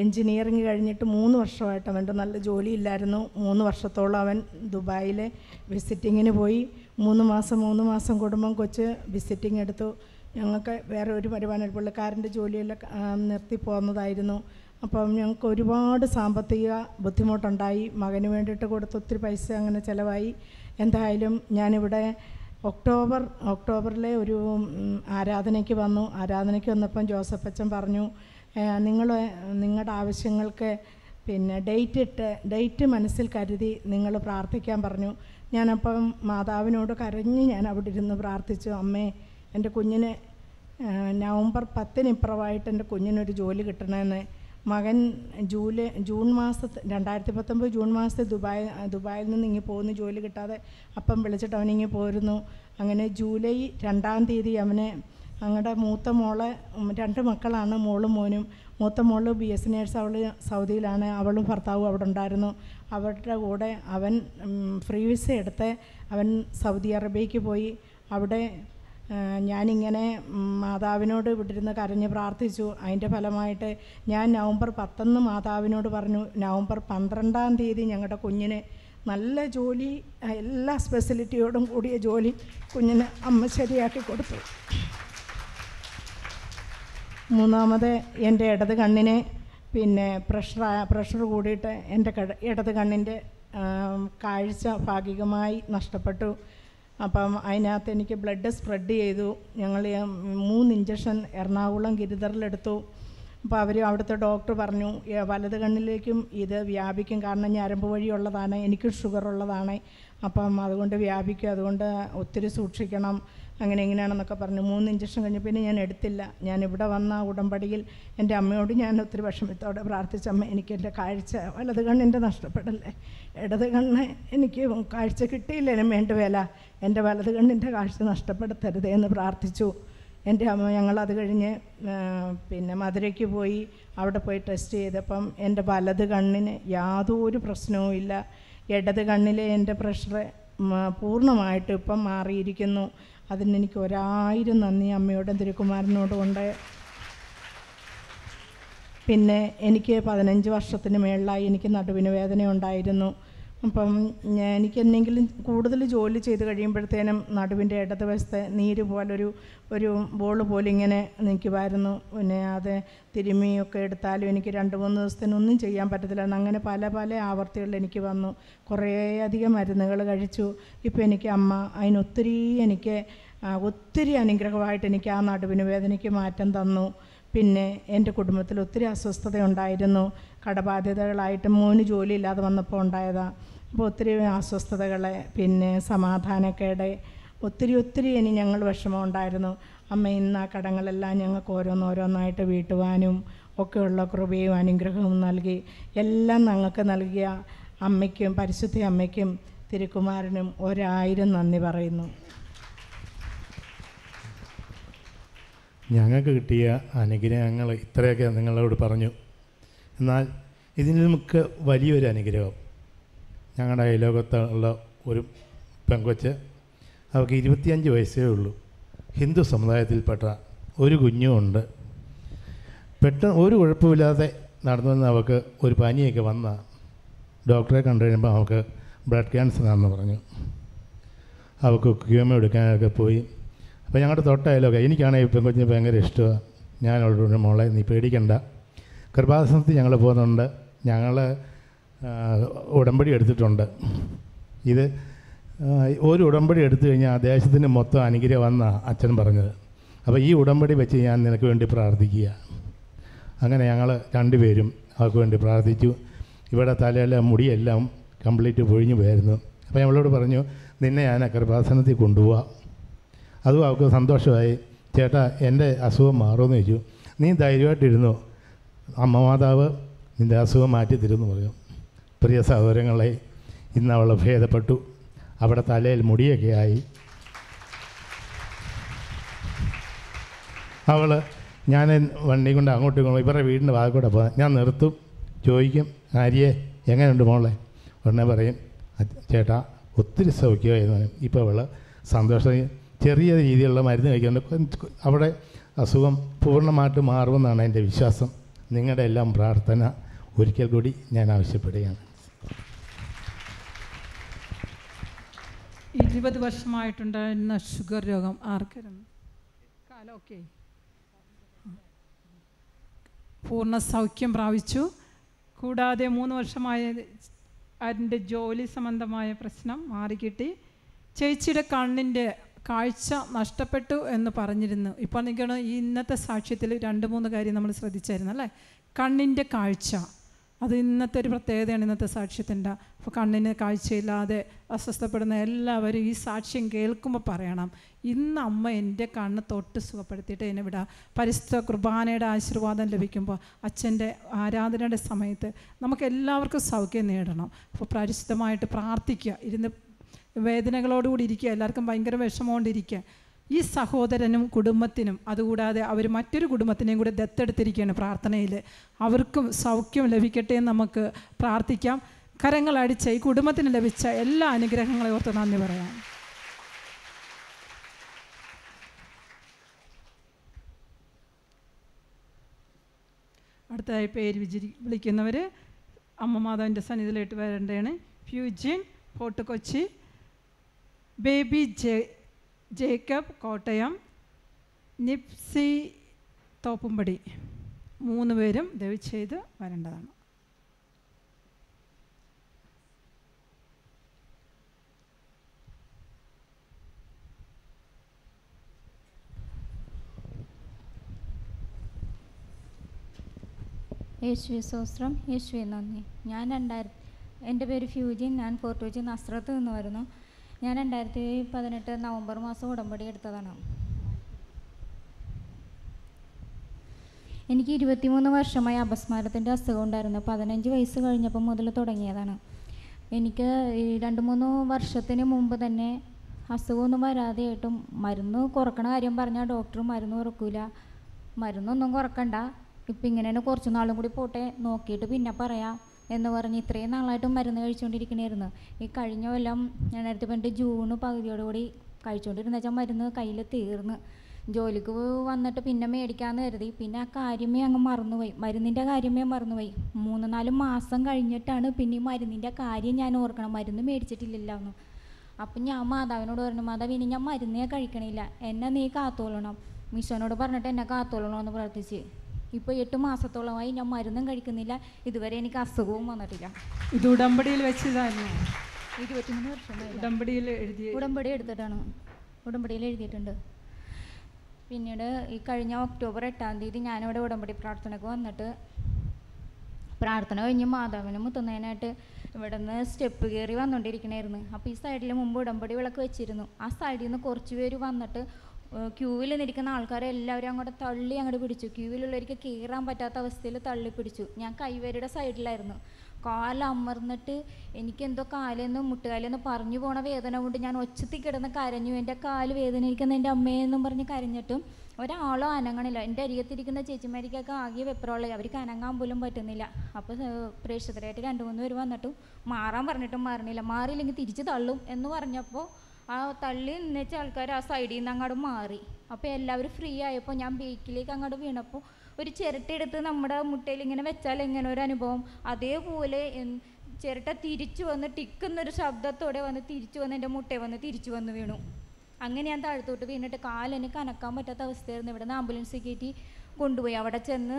എൻജിനീയറിങ് കഴിഞ്ഞിട്ട് മൂന്ന് വർഷമായിട്ട് അവന്റെ നല്ല ജോലിയില്ലായിരുന്നു. മൂന്ന് വർഷത്തോളം അവൻ ദുബായിലെ വിസിറ്റിങ്ങിന് പോയി. മൂന്ന് മാസം മൂന്ന് മാസം കുടുംബം കൊച്ച് വിസിറ്റിംഗ് എടുത്തു. ഞങ്ങൾക്ക് വേറെ ഒരു വരുമാനം പുള്ളിക്കാരന്റെ ജോലിയെല്ലാം നിർത്തി പോകുന്നതായിരുന്നു അപ്പം ഞങ്ങൾക്ക് ഒരുപാട് സാമ്പത്തിക ബുദ്ധിമുട്ടുണ്ടായി. മകന് വേണ്ടിയിട്ട് കൊടുത്ത് ഒത്തിരി പൈസ അങ്ങനെ ചിലവായി. എന്തായാലും ഞാനിവിടെ ഒക്ടോബർ ഒക്ടോബറിലെ ഒരു ആരാധനയ്ക്ക് വന്നു. ആരാധനയ്ക്ക് വന്നപ്പം ജോസഫ് അച്ഛൻ പറഞ്ഞു നിങ്ങൾ നിങ്ങളുടെ ആവശ്യങ്ങൾക്ക് പിന്നെ ഡേറ്റ് ഇട്ട് ഡേറ്റ് മനസ്സിൽ കരുതി നിങ്ങൾ പ്രാർത്ഥിക്കാൻ പറഞ്ഞു. ഞാനപ്പം മാതാവിനോട് കരഞ്ഞ് ഞാൻ അവിടെ ഇരുന്ന് പ്രാർത്ഥിച്ചു അമ്മേ എന്റെ കുഞ്ഞിന് നവംബർ പത്തിന് ഇപ്പുറമായിട്ട് എന്റെ കുഞ്ഞിനൊരു ജോലി കിട്ടണമെന്ന് മകൻ ജൂലൈ ജൂൺ മാസത്തിൽ രണ്ടായിരത്തി പത്തൊമ്പത് ജൂൺ മാസത്തിൽ ദുബായ് ദുബായിൽ നിന്ന് ഇങ്ങ് പോകുന്നു ജോലി കിട്ടാതെ അപ്പം വിളിച്ചിട്ട് അവനിങ്ങി പോരുന്നു. അങ്ങനെ ജൂലൈ രണ്ടാം തീയതി അവനെ ഞങ്ങളുടെ മൂത്ത മോളെ രണ്ട് മക്കളാണ് മോളും മോനും. മൂത്ത മോൾ ബി എസ് നേഴ്സ് അവൾ സൗദിയിലാണ്. അവളും ഭർത്താവും അവിടെ ഉണ്ടായിരുന്നു. അവരുടെ കൂടെ അവൻ ഫ്രീ വിസ എടുത്ത് അവൻ സൗദി അറേബ്യയ്ക്ക് പോയി. അവിടെ ഞാനിങ്ങനെ മാതാവിനോട് ഇവിടിരുന്ന് കരഞ്ഞ് പ്രാർത്ഥിച്ചു. അതിന്റെ ഫലമായിട്ട് ഞാൻ നവംബർ പത്തൊന്ന് മാതാവിനോട് പറഞ്ഞു നവംബർ പന്ത്രണ്ടാം തീയതി ഞങ്ങളുടെ കുഞ്ഞിന് നല്ല ജോലി എല്ലാ സ്പെസിലിറ്റിയോടും കൂടിയ ജോലി കുഞ്ഞിന് അമ്മ ശരിയാക്കി കൊടുത്തു. മൂന്നാമത് എന്റെ ഇടത് കണ്ണിനെ പിന്നെ പ്രഷർ പ്രഷർ കൂടിയിട്ട് എന്റെ കട ഇടത് കണ്ണിന്റെ കാഴ്ച ഭാഗികമായി നഷ്ടപ്പെട്ടു. അപ്പം അതിനകത്ത് എനിക്ക് ബ്ലഡ് സ്പ്രെഡ് ചെയ്തു. ഞങ്ങൾ മൂന്ന് ഇഞ്ചക്ഷൻ എറണാകുളം ഗിരിധറിലെടുത്തു. അപ്പോൾ അവർ അവിടുത്തെ ഡോക്ടർ പറഞ്ഞു "ഏ, വലത് കണ്ണിലേക്കും ഇത് വ്യാപിക്കും. കാരണം ഞരമ്പ് വഴിയുള്ളതാണ് എനിക്ക് ഷുഗർ ഉള്ളതാണ് അപ്പം അതുകൊണ്ട് വ്യാപിക്കും. അതുകൊണ്ട് ഒത്തിരി സൂക്ഷിക്കണം. അങ്ങനെ ഇങ്ങനെയാണെന്നൊക്കെ പറഞ്ഞു. മൂന്ന് ഇഞ്ചക്ഷൻ കഴിഞ്ഞ് പിന്നെ ഞാൻ എടുത്തില്ല. ഞാൻ ഇവിടെ വന്ന ഉടമ്പടിയിൽ എന്റെ അമ്മയോട് ഞാൻ ഒത്തിരി വിഷമത്തോടെ പ്രാർത്ഥിച്ച അമ്മ എനിക്ക് എന്റെ കാഴ്ച വലത് കണ്ണിന്റെ നഷ്ടപ്പെടല്ലേ? ഇടത് കണ്ണ് എനിക്ക് കാഴ്ച കിട്ടിയില്ലേനും വേണ്ട വേല. എന്റെ വലത് കണ്ണിന്റെ കാഴ്ച നഷ്ടപ്പെടുത്തരുതേ എന്ന് പ്രാർത്ഥിച്ചു. എന്റെ അമ്മ ഞങ്ങളത് കഴിഞ്ഞ് പിന്നെ മധുരയ്ക്ക് പോയി. അവിടെ പോയി ടെസ്റ്റ് ചെയ്തപ്പം എന്റെ വലത് കണ്ണിന് യാതൊരു പ്രശ്നവും ഇല്ല. ഇടത് കണ്ണിലെ എന്റെ പ്രഷർ പൂർണമായിട്ട് ഇപ്പം മാറിയിരിക്കുന്നു. അതിന് എനിക്ക് ഒരായിരം നന്ദി അമ്മയോടും തിരുക്കുമാരനോടും ഉണ്ട്. പിന്നെ എനിക്ക് പതിനഞ്ച് വർഷത്തിന് മേളിലായി എനിക്ക് നടുവിന് വേദന ഉണ്ടായിരുന്നു അപ്പം എനിക്കെന്തെങ്കിലും കൂടുതൽ ജോലി ചെയ്ത് കഴിയുമ്പോഴത്തേനും നടുവിന്റെ ഇടതുവശത്തെ നീര് പോലൊരു ഒരു ബോൾ പോലെ ഇങ്ങനെ നിൽക്കുമായിരുന്നു. പിന്നെ അത് തിരുമിയൊക്കെ എടുത്താലും എനിക്ക് രണ്ട് മൂന്ന് ദിവസത്തിനൊന്നും ചെയ്യാൻ പറ്റത്തില്ലായിരുന്നു അങ്ങനെ പല പല ആവർത്തികളിൽ എനിക്ക് വന്നു. കുറേയധികം മരുന്നുകൾ കഴിച്ചു. ഇപ്പോൾ എനിക്ക് അമ്മ അതിനൊത്തിരി എനിക്ക് ഒത്തിരി അനുഗ്രഹമായിട്ട് എനിക്ക് ആ നടുവിന് വേദനയ്ക്ക് മാറ്റം തന്നു. പിന്നെ എന്റെ കുടുംബത്തിൽ ഒത്തിരി അസ്വസ്ഥത ഉണ്ടായിരുന്നു കടബാധ്യതകളായിട്ട് മോന് ജോലിയില്ലാതെ വന്നപ്പോൾ ഉണ്ടായതാണ് അപ്പോൾ ഒത്തിരി അസ്വസ്ഥതകളെ പിന്നെ സമാധാനക്കേട് ഒത്തിരി ഒത്തിരി ഇനി ഞങ്ങൾ വിഷമം ഉണ്ടായിരുന്നു അമ്മ ഇന്ന് ആ കടങ്ങളെല്ലാം ഞങ്ങൾക്ക് ഓരോന്നോരോന്നായിട്ട് വീട്ടുവാനും ഒക്കെയുള്ള കൃപയും അനുഗ്രഹവും നൽകി. എല്ലാം ഞങ്ങൾക്ക് നൽകിയ അമ്മയ്ക്കും പരിശുദ്ധ അമ്മയ്ക്കും തിരുക്കുമാരനും ഒരായിരം നന്ദി പറയുന്നു. ഞങ്ങൾക്ക് കിട്ടിയ അനുഗ്രഹങ്ങൾ ഇത്രയൊക്കെ നിങ്ങളോട് പറഞ്ഞു. എന്നാൽ ഇതിന് നമുക്ക് വലിയൊരു അനുഗ്രഹം. ഞങ്ങളുടെ അയലോകത്തുള്ള ഒരു പെങ്കൊച്ച് അവർക്ക് ഇരുപത്തിയഞ്ച് വയസ്സേ ഉള്ളൂ. ഹിന്ദു സമുദായത്തിൽപ്പെട്ട ഒരു കുഞ്ഞുമുണ്ട് പെട്ടെന്ന് ഒരു കുഴപ്പമില്ലാതെ നടന്നു വന്ന് അവൾക്ക് ഒരു പനിയൊക്കെ വന്ന ഡോക്ടറെ കണ്ടു കഴിയുമ്പോൾ അവൾക്ക് ബ്ലഡ് ക്യാൻസർ ആണെന്ന് പറഞ്ഞു. അവൾക്ക് ക്യൂമ എടുക്കാനൊക്കെ പോയി. അപ്പോൾ ഞങ്ങളുടെ തൊട്ടായാലൊക്കെ എനിക്കാണെങ്കിൽ കുഞ്ഞിന് ഭയങ്കര ഇഷ്ടമാണ് ഞാൻ അവളോട് മോളെ നീ പേടിക്കണ്ട. കൃപാസനത്തിൽ ഞങ്ങൾ പോകുന്നുണ്ട്. ഞങ്ങൾ ഉടമ്പടി എടുത്തിട്ടുണ്ട്. ഇത് ഒരു ഉടമ്പടി എടുത്തു കഴിഞ്ഞാൽ ദേശത്തിന് മൊത്തം അനുഗ്രഹം വന്ന അച്ഛൻ പറഞ്ഞത്. അപ്പോൾ ഈ ഉടമ്പടി വെച്ച് ഞാൻ നിനക്ക് വേണ്ടി പ്രാർത്ഥിക്കുക. അങ്ങനെ ഞങ്ങൾ രണ്ടുപേരും അവർക്ക് വേണ്ടി പ്രാർത്ഥിച്ചു. ഇവിടെ തലയിലെ മുടിയെല്ലാം കംപ്ലീറ്റ് പൊഴിഞ്ഞു പോയായിരുന്നു അപ്പോൾ ഞങ്ങളോട് പറഞ്ഞു നിന്നെ ഞാൻ കൃപാസനത്തിൽ കൊണ്ടുപോവാം. അതും അവൾക്ക് സന്തോഷമായി. ചേട്ടാ എന്റെ അസുഖം മാറുമെന്ന് ചോദിച്ചു. നീ ധൈര്യമായിട്ടിരുന്നു? അമ്മ മാതാവ് നിന്റെ അസുഖം മാറ്റി തരുമെന്ന് പറയും പ്രിയ സഹോദരങ്ങളെ ഇന്ന് അവൾ ഭേദപ്പെട്ടു. അവിടെ തലയിൽ മുടിയൊക്കെ ആയി. അവൾ ഞാൻ വണ്ടി കൊണ്ട് അങ്ങോട്ടും ഇങ്ങോട്ടും ഇവരുടെ വീടിന്റെ ഭാഗക്കൂടെ പോകാൻ പോകാം. ഞാൻ നിർത്തും. ചോദിക്കും. ആര്യേ എങ്ങനെയുണ്ട് മോളെ? ഉടനെ പറയും. "അച്ഛ- ചേട്ടാ ഒത്തിരി സൗഖ്യമായിരുന്നു. ഇപ്പോൾ അവൾ സന്തോഷം ചെറിയ രീതിയിലുള്ള മരുന്ന് കഴിക്കുന്നുണ്ട്. അവിടെ അസുഖം പൂർണമായിട്ട് മാറുമെന്നാണ് എന്റെ വിശ്വാസം. നിങ്ങളുടെ എല്ലാം പ്രാർത്ഥന ഒരിക്കൽ കൂടി ഞാൻ ആവശ്യപ്പെടുകയാണ്. ഇരുപത് വർഷമായിട്ടുണ്ടായിരുന്ന ഷുഗർ രോഗം. ആർക്കായിരുന്നു കാലമൊക്കെ പൂർണ സൗഖ്യം പ്രാപിച്ചു. കൂടാതെ മൂന്ന് വർഷമായ അതിന്റെ ജോലി സംബന്ധമായ പ്രശ്നം മാറിക്കിട്ടി. ചേച്ചിയുടെ കണ്ണിന്റെ കാഴ്ച നഷ്ടപ്പെട്ടു എന്ന് പറഞ്ഞിരുന്നു. ഇപ്പോൾ നിൽക്കണം ഈ ഇന്നത്തെ സാക്ഷ്യത്തിൽ രണ്ട് മൂന്ന് കാര്യം നമ്മൾ ശ്രദ്ധിച്ചായിരുന്നു അല്ലേ? കണ്ണിന്റെ കാഴ്ച. അത് ഇന്നത്തെ ഒരു പ്രത്യേകതയാണ് ഇന്നത്തെ സാക്ഷ്യത്തിന്റെ. അപ്പോൾ കണ്ണിന് കാഴ്ചയില്ലാതെ അസ്വസ്ഥപ്പെടുന്ന എല്ലാവരും ഈ സാക്ഷ്യം കേൾക്കുമ്പോൾ പറയണം ഇന്ന് അമ്മ എന്റെ കണ്ണ് തൊട്ട് സുഖപ്പെടുത്തിയിട്ട് എന്നെ വിടാം. പരിശുദ്ധ കുർബാനയുടെ ആശീർവാദം ലഭിക്കുമ്പോൾ അച്ഛന്റെ ആരാധനയുടെ സമയത്ത് നമുക്ക് എല്ലാവർക്കും സൗഖ്യം നേടണം. അപ്പോൾ പരിശുദ്ധമായിട്ട് പ്രാർത്ഥിക്കുക. ഇരുന്ന് വേദനകളോടുകൂടി ഇരിക്കുക എല്ലാവർക്കും ഭയങ്കര വിഷമമുകൊണ്ടിരിക്കുക. ഈ സഹോദരനും കുടുംബത്തിനും അതുകൂടാതെ അവർ മറ്റൊരു കുടുംബത്തിനെയും കൂടെ ദത്തെടുത്തിരിക്കുകയാണ് പ്രാർത്ഥനയിൽ. അവർക്കും സൗഖ്യം ലഭിക്കട്ടെ എന്ന് നമുക്ക് പ്രാർത്ഥിക്കാം. കരങ്ങളടിച്ച ഈ കുടുംബത്തിന് ലഭിച്ച എല്ലാ അനുഗ്രഹങ്ങളെ ഓർത്ത് നന്ദി പറയാം. അടുത്തതായി പേര് വിചരി വിളിക്കുന്നവർ അമ്മ മാതാവിന്റെ സന്നിധിയിലായിട്ട് വരേണ്ടതാണ്. ഫ്യൂജിൻ Fort Kochi baby J Jacob Kottayam നിപ്സി Thoppumpady. മൂന്ന് പേരും ദയവ് ചെയ്ത് വരേണ്ടതാണ്. യേശുവെ സ്വസ്ത്രം യേശുവെ നന്ദി. ഞാൻ രണ്ടായിരത്തി എന്റെ പേര് ഫ്യൂജിൻ ഞാൻ ഫോർട്ട് കൊച്ചി നസ്രത്ത് നിന്ന് വരുന്നു. ഞാൻ രണ്ടായിരത്തി പതിനെട്ട് നവംബർ മാസം ഉടമ്പടി എടുത്തതാണ്. എനിക്ക് ഇരുപത്തിമൂന്ന് വർഷമായി അപസ്മാരത്തിന്റെ അസുഖം ഉണ്ടായിരുന്നു. പതിനഞ്ച് വയസ്സ് കഴിഞ്ഞപ്പോൾ മുതൽ തുടങ്ങിയതാണ്. എനിക്ക് രണ്ട് മൂന്ന് വർഷത്തിന് മുമ്പ് തന്നെ അസുഖമൊന്നും വരാതെയായിട്ടും മരുന്ന് കുറക്കണ കാര്യം പറഞ്ഞാൽ ഡോക്ടർ മരുന്ന് കുറക്കൂല. മരുന്നൊന്നും കുറക്കണ്ട. ഇപ്പം ഇങ്ങനെ തന്നെ കുറച്ച് നാളും കൂടി പോട്ടെ നോക്കിയിട്ട് പിന്നെ പറയാം. എന്ന് പറഞ്ഞ് ഇത്രയും നാളായിട്ടും മരുന്ന് കഴിച്ചുകൊണ്ടിരിക്കണമായിരുന്നു ഈ കഴിഞ്ഞ കൊല്ലം രണ്ടായിരത്തി പതിനെട്ട് ജൂണ് പകുതിയോടുകൂടി കഴിച്ചുകൊണ്ടിരുന്ന വെച്ചാൽ മരുന്ന് കയ്യിൽ തീർന്ന്. ജോലിക്ക് വന്നിട്ട് പിന്നെ മേടിക്കാമെന്ന് കരുതി. പിന്നെ ആ കാര്യമേ അങ്ങ് മറന്നുപോയി. മരുന്നിന്റെ കാര്യമേ മറന്നുപോയി. മൂന്ന് നാല് മാസം കഴിഞ്ഞിട്ടാണ് പിന്നെ ഈ മരുന്നിന്റെ കാര്യം ഞാൻ ഓർക്കണം. മരുന്ന് മേടിച്ചിട്ടില്ലല്ലോ എന്ന് അപ്പം ഞാൻ മാതാവിനോട് പറഞ്ഞു മാതാവ് ഇനി ഞാൻ മരുന്നേ കഴിക്കണില്ല. എന്നെ നീ കാത്തോളണം. മിഷനോട് പറഞ്ഞിട്ട് എന്നെ കാത്തോളണം എന്ന് പ്രാർത്ഥിച്ച്. ഇപ്പോൾ എട്ട് മാസത്തോളമായി ഞാൻ മരുന്നും കഴിക്കുന്നില്ല. ഇതുവരെ എനിക്ക് അസുഖവും വന്നിട്ടില്ല. ഇത് ഉടമ്പടിയിൽ വെച്ചതായിരുന്നു. ഇരുപത്തിമൂന്ന് വർഷമായി ഉടമ്പടിയിൽ എഴുതി ഉടമ്പടി എടുത്തിട്ടാണ്. ഉടമ്പടിയിൽ എഴുതിയിട്ടുണ്ട്. പിന്നീട് ഈ കഴിഞ്ഞ ഒക്ടോബർ എട്ടാം തീയതി ഞാനിവിടെ ഉടമ്പടി പ്രാർത്ഥനയ്ക്ക് വന്നിട്ട് പ്രാർത്ഥന കഴിഞ്ഞ് മാതാവിനെ മുത്തുന്നതിനായിട്ട് ഇവിടെ നിന്ന് സ്റ്റെപ്പ് കയറി വന്നുകൊണ്ടിരിക്കണമായിരുന്നു അപ്പോൾ ഈ സൈഡിൽ മുമ്പ് ഉടമ്പടി വിളക്ക് വെച്ചിരുന്നു. ആ സൈഡിൽ നിന്ന് കുറച്ച് പേര് വന്നിട്ട് ക്യൂവിൽ നിൽക്കുന്ന ആൾക്കാരെ എല്ലാവരും അങ്ങോട്ട് തള്ളി അങ്ങോട്ട് പിടിച്ചു. ക്യൂവിലുള്ളവർക്ക് കയറാൻ പറ്റാത്ത അവസ്ഥയിൽ തള്ളി പിടിച്ചു ഞാൻ കൈവരിയുടെ സൈഡിലായിരുന്നു. കാലമർന്നിട്ട് എനിക്കെന്തോ കാലെന്ന് മുട്ടുകാലെന്ന് പറഞ്ഞു പോണ വേദന കൊണ്ട് ഞാൻ ഒച്ചത്തി കിടന്ന് കരഞ്ഞു. എന്റെ കാൽ വേദനിക്കുന്ന എന്റെ അമ്മയെന്നും പറഞ്ഞ് കരഞ്ഞിട്ടും ഒരാളോ അനങ്ങണില്ല. എന്റെ അരികത്തിരിക്കുന്ന ചേച്ചിമാരിക്കൊക്കെ ആകെ വെപ്രോളായി അവർക്ക് അനങ്ങാൻ പോലും പറ്റുന്നില്ല. അപ്പോൾ പ്രേക്ഷകരായിട്ട് രണ്ട് മൂന്ന് പേര് വന്നിട്ടും മാറാൻ പറഞ്ഞിട്ടും മാറണില്ല. മാറിയില്ലെങ്കിൽ തിരിച്ച് തള്ളും എന്ന് പറഞ്ഞപ്പോൾ ആ തള്ളി നിന്നിച്ച ആൾക്കാർ ആ സൈഡിൽ നിന്ന് അങ്ങോട്ട് മാറി. അപ്പോൾ എല്ലാവരും ഫ്രീ ആയപ്പോൾ ഞാൻ ബേക്കിലേക്ക് അങ്ങോട്ട് വീണപ്പോൾ ഒരു ചിരട്ടെടുത്ത് നമ്മുടെ മുട്ടയിൽ ഇങ്ങനെ വെച്ചാൽ എങ്ങനെ ഒരു അനുഭവം? അതേപോലെ ചിരട്ട തിരിച്ചു വന്ന് ടിക്കുന്നൊരു ശബ്ദത്തോടെ വന്ന് തിരിച്ചു വന്ന് എന്റെ മുട്ടയിൽ വന്ന് തിരിച്ചു വന്ന് വീണു. അങ്ങനെ ഞാൻ താഴത്തോട്ട് വീണിട്ട് കാലിന് കനക്കാൻ പറ്റാത്ത അവസ്ഥയായിരുന്നു. ഇവിടെ നിന്ന് ആംബുലൻസ് കയറ്റി കൊണ്ടുപോയി. അവിടെ ചെന്ന്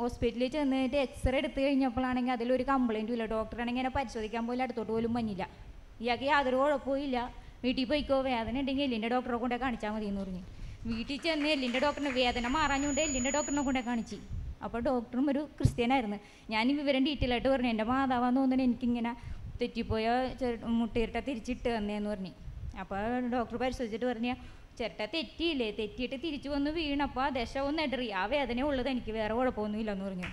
ഹോസ്പിറ്റലിൽ ചെന്നിട്ട് എക്സ്റേ എടുത്ത് കഴിഞ്ഞപ്പോഴാണെങ്കിൽ അതിലൊരു കംപ്ലയിന്റും ഇല്ല. ഡോക്ടറാണെങ്കിൽ എന്നെ പരിശോധിക്കാൻ പോലും അടുത്തോട്ട് പോലും വന്നില്ല. ഇയാൾക്ക് യാതൊരു കുഴപ്പമില്ല വീട്ടിൽ പോയിക്കോ വേദന ഉണ്ടെങ്കിൽ എല്ലിന്റെ ഡോക്ടറെ കൊണ്ടേ കാണിച്ചാൽ മതി എന്ന് പറഞ്ഞു. വീട്ടിൽ ചെന്ന് എല്ലിന്റെ ഡോക്ടറിന് വേദന മാറാഞ്ഞുകൊണ്ട് എല്ലിന്റെ ഡോക്ടറിനെ കൊണ്ടേ കാണിച്ചു. അപ്പോൾ ഡോക്ടറും ഒരു ക്രിസ്ത്യനായിരുന്നു. ഞാൻ വിവരം ഡീറ്റെയിൽ ആയിട്ട് പറഞ്ഞു. എന്റെ മാതാവാന്ന് തോന്നുന്നു എനിക്കിങ്ങനെ തെറ്റിപ്പോയ മുട്ടയിട്ട തിരിച്ചിട്ട് വന്നേന്ന് പറഞ്ഞു. അപ്പോൾ ഡോക്ടർ പരിശോധിച്ചിട്ട് പറഞ്ഞ ചിരട്ട തെറ്റിയില്ലേ? തെറ്റിയിട്ട് തിരിച്ചു വന്ന് വീണപ്പോൾ ദശ ഒന്ന് ഇടറി ആ വേദന ഉള്ളത് എനിക്ക് വേറെ കുഴപ്പമൊന്നുമില്ല എന്ന് പറഞ്ഞു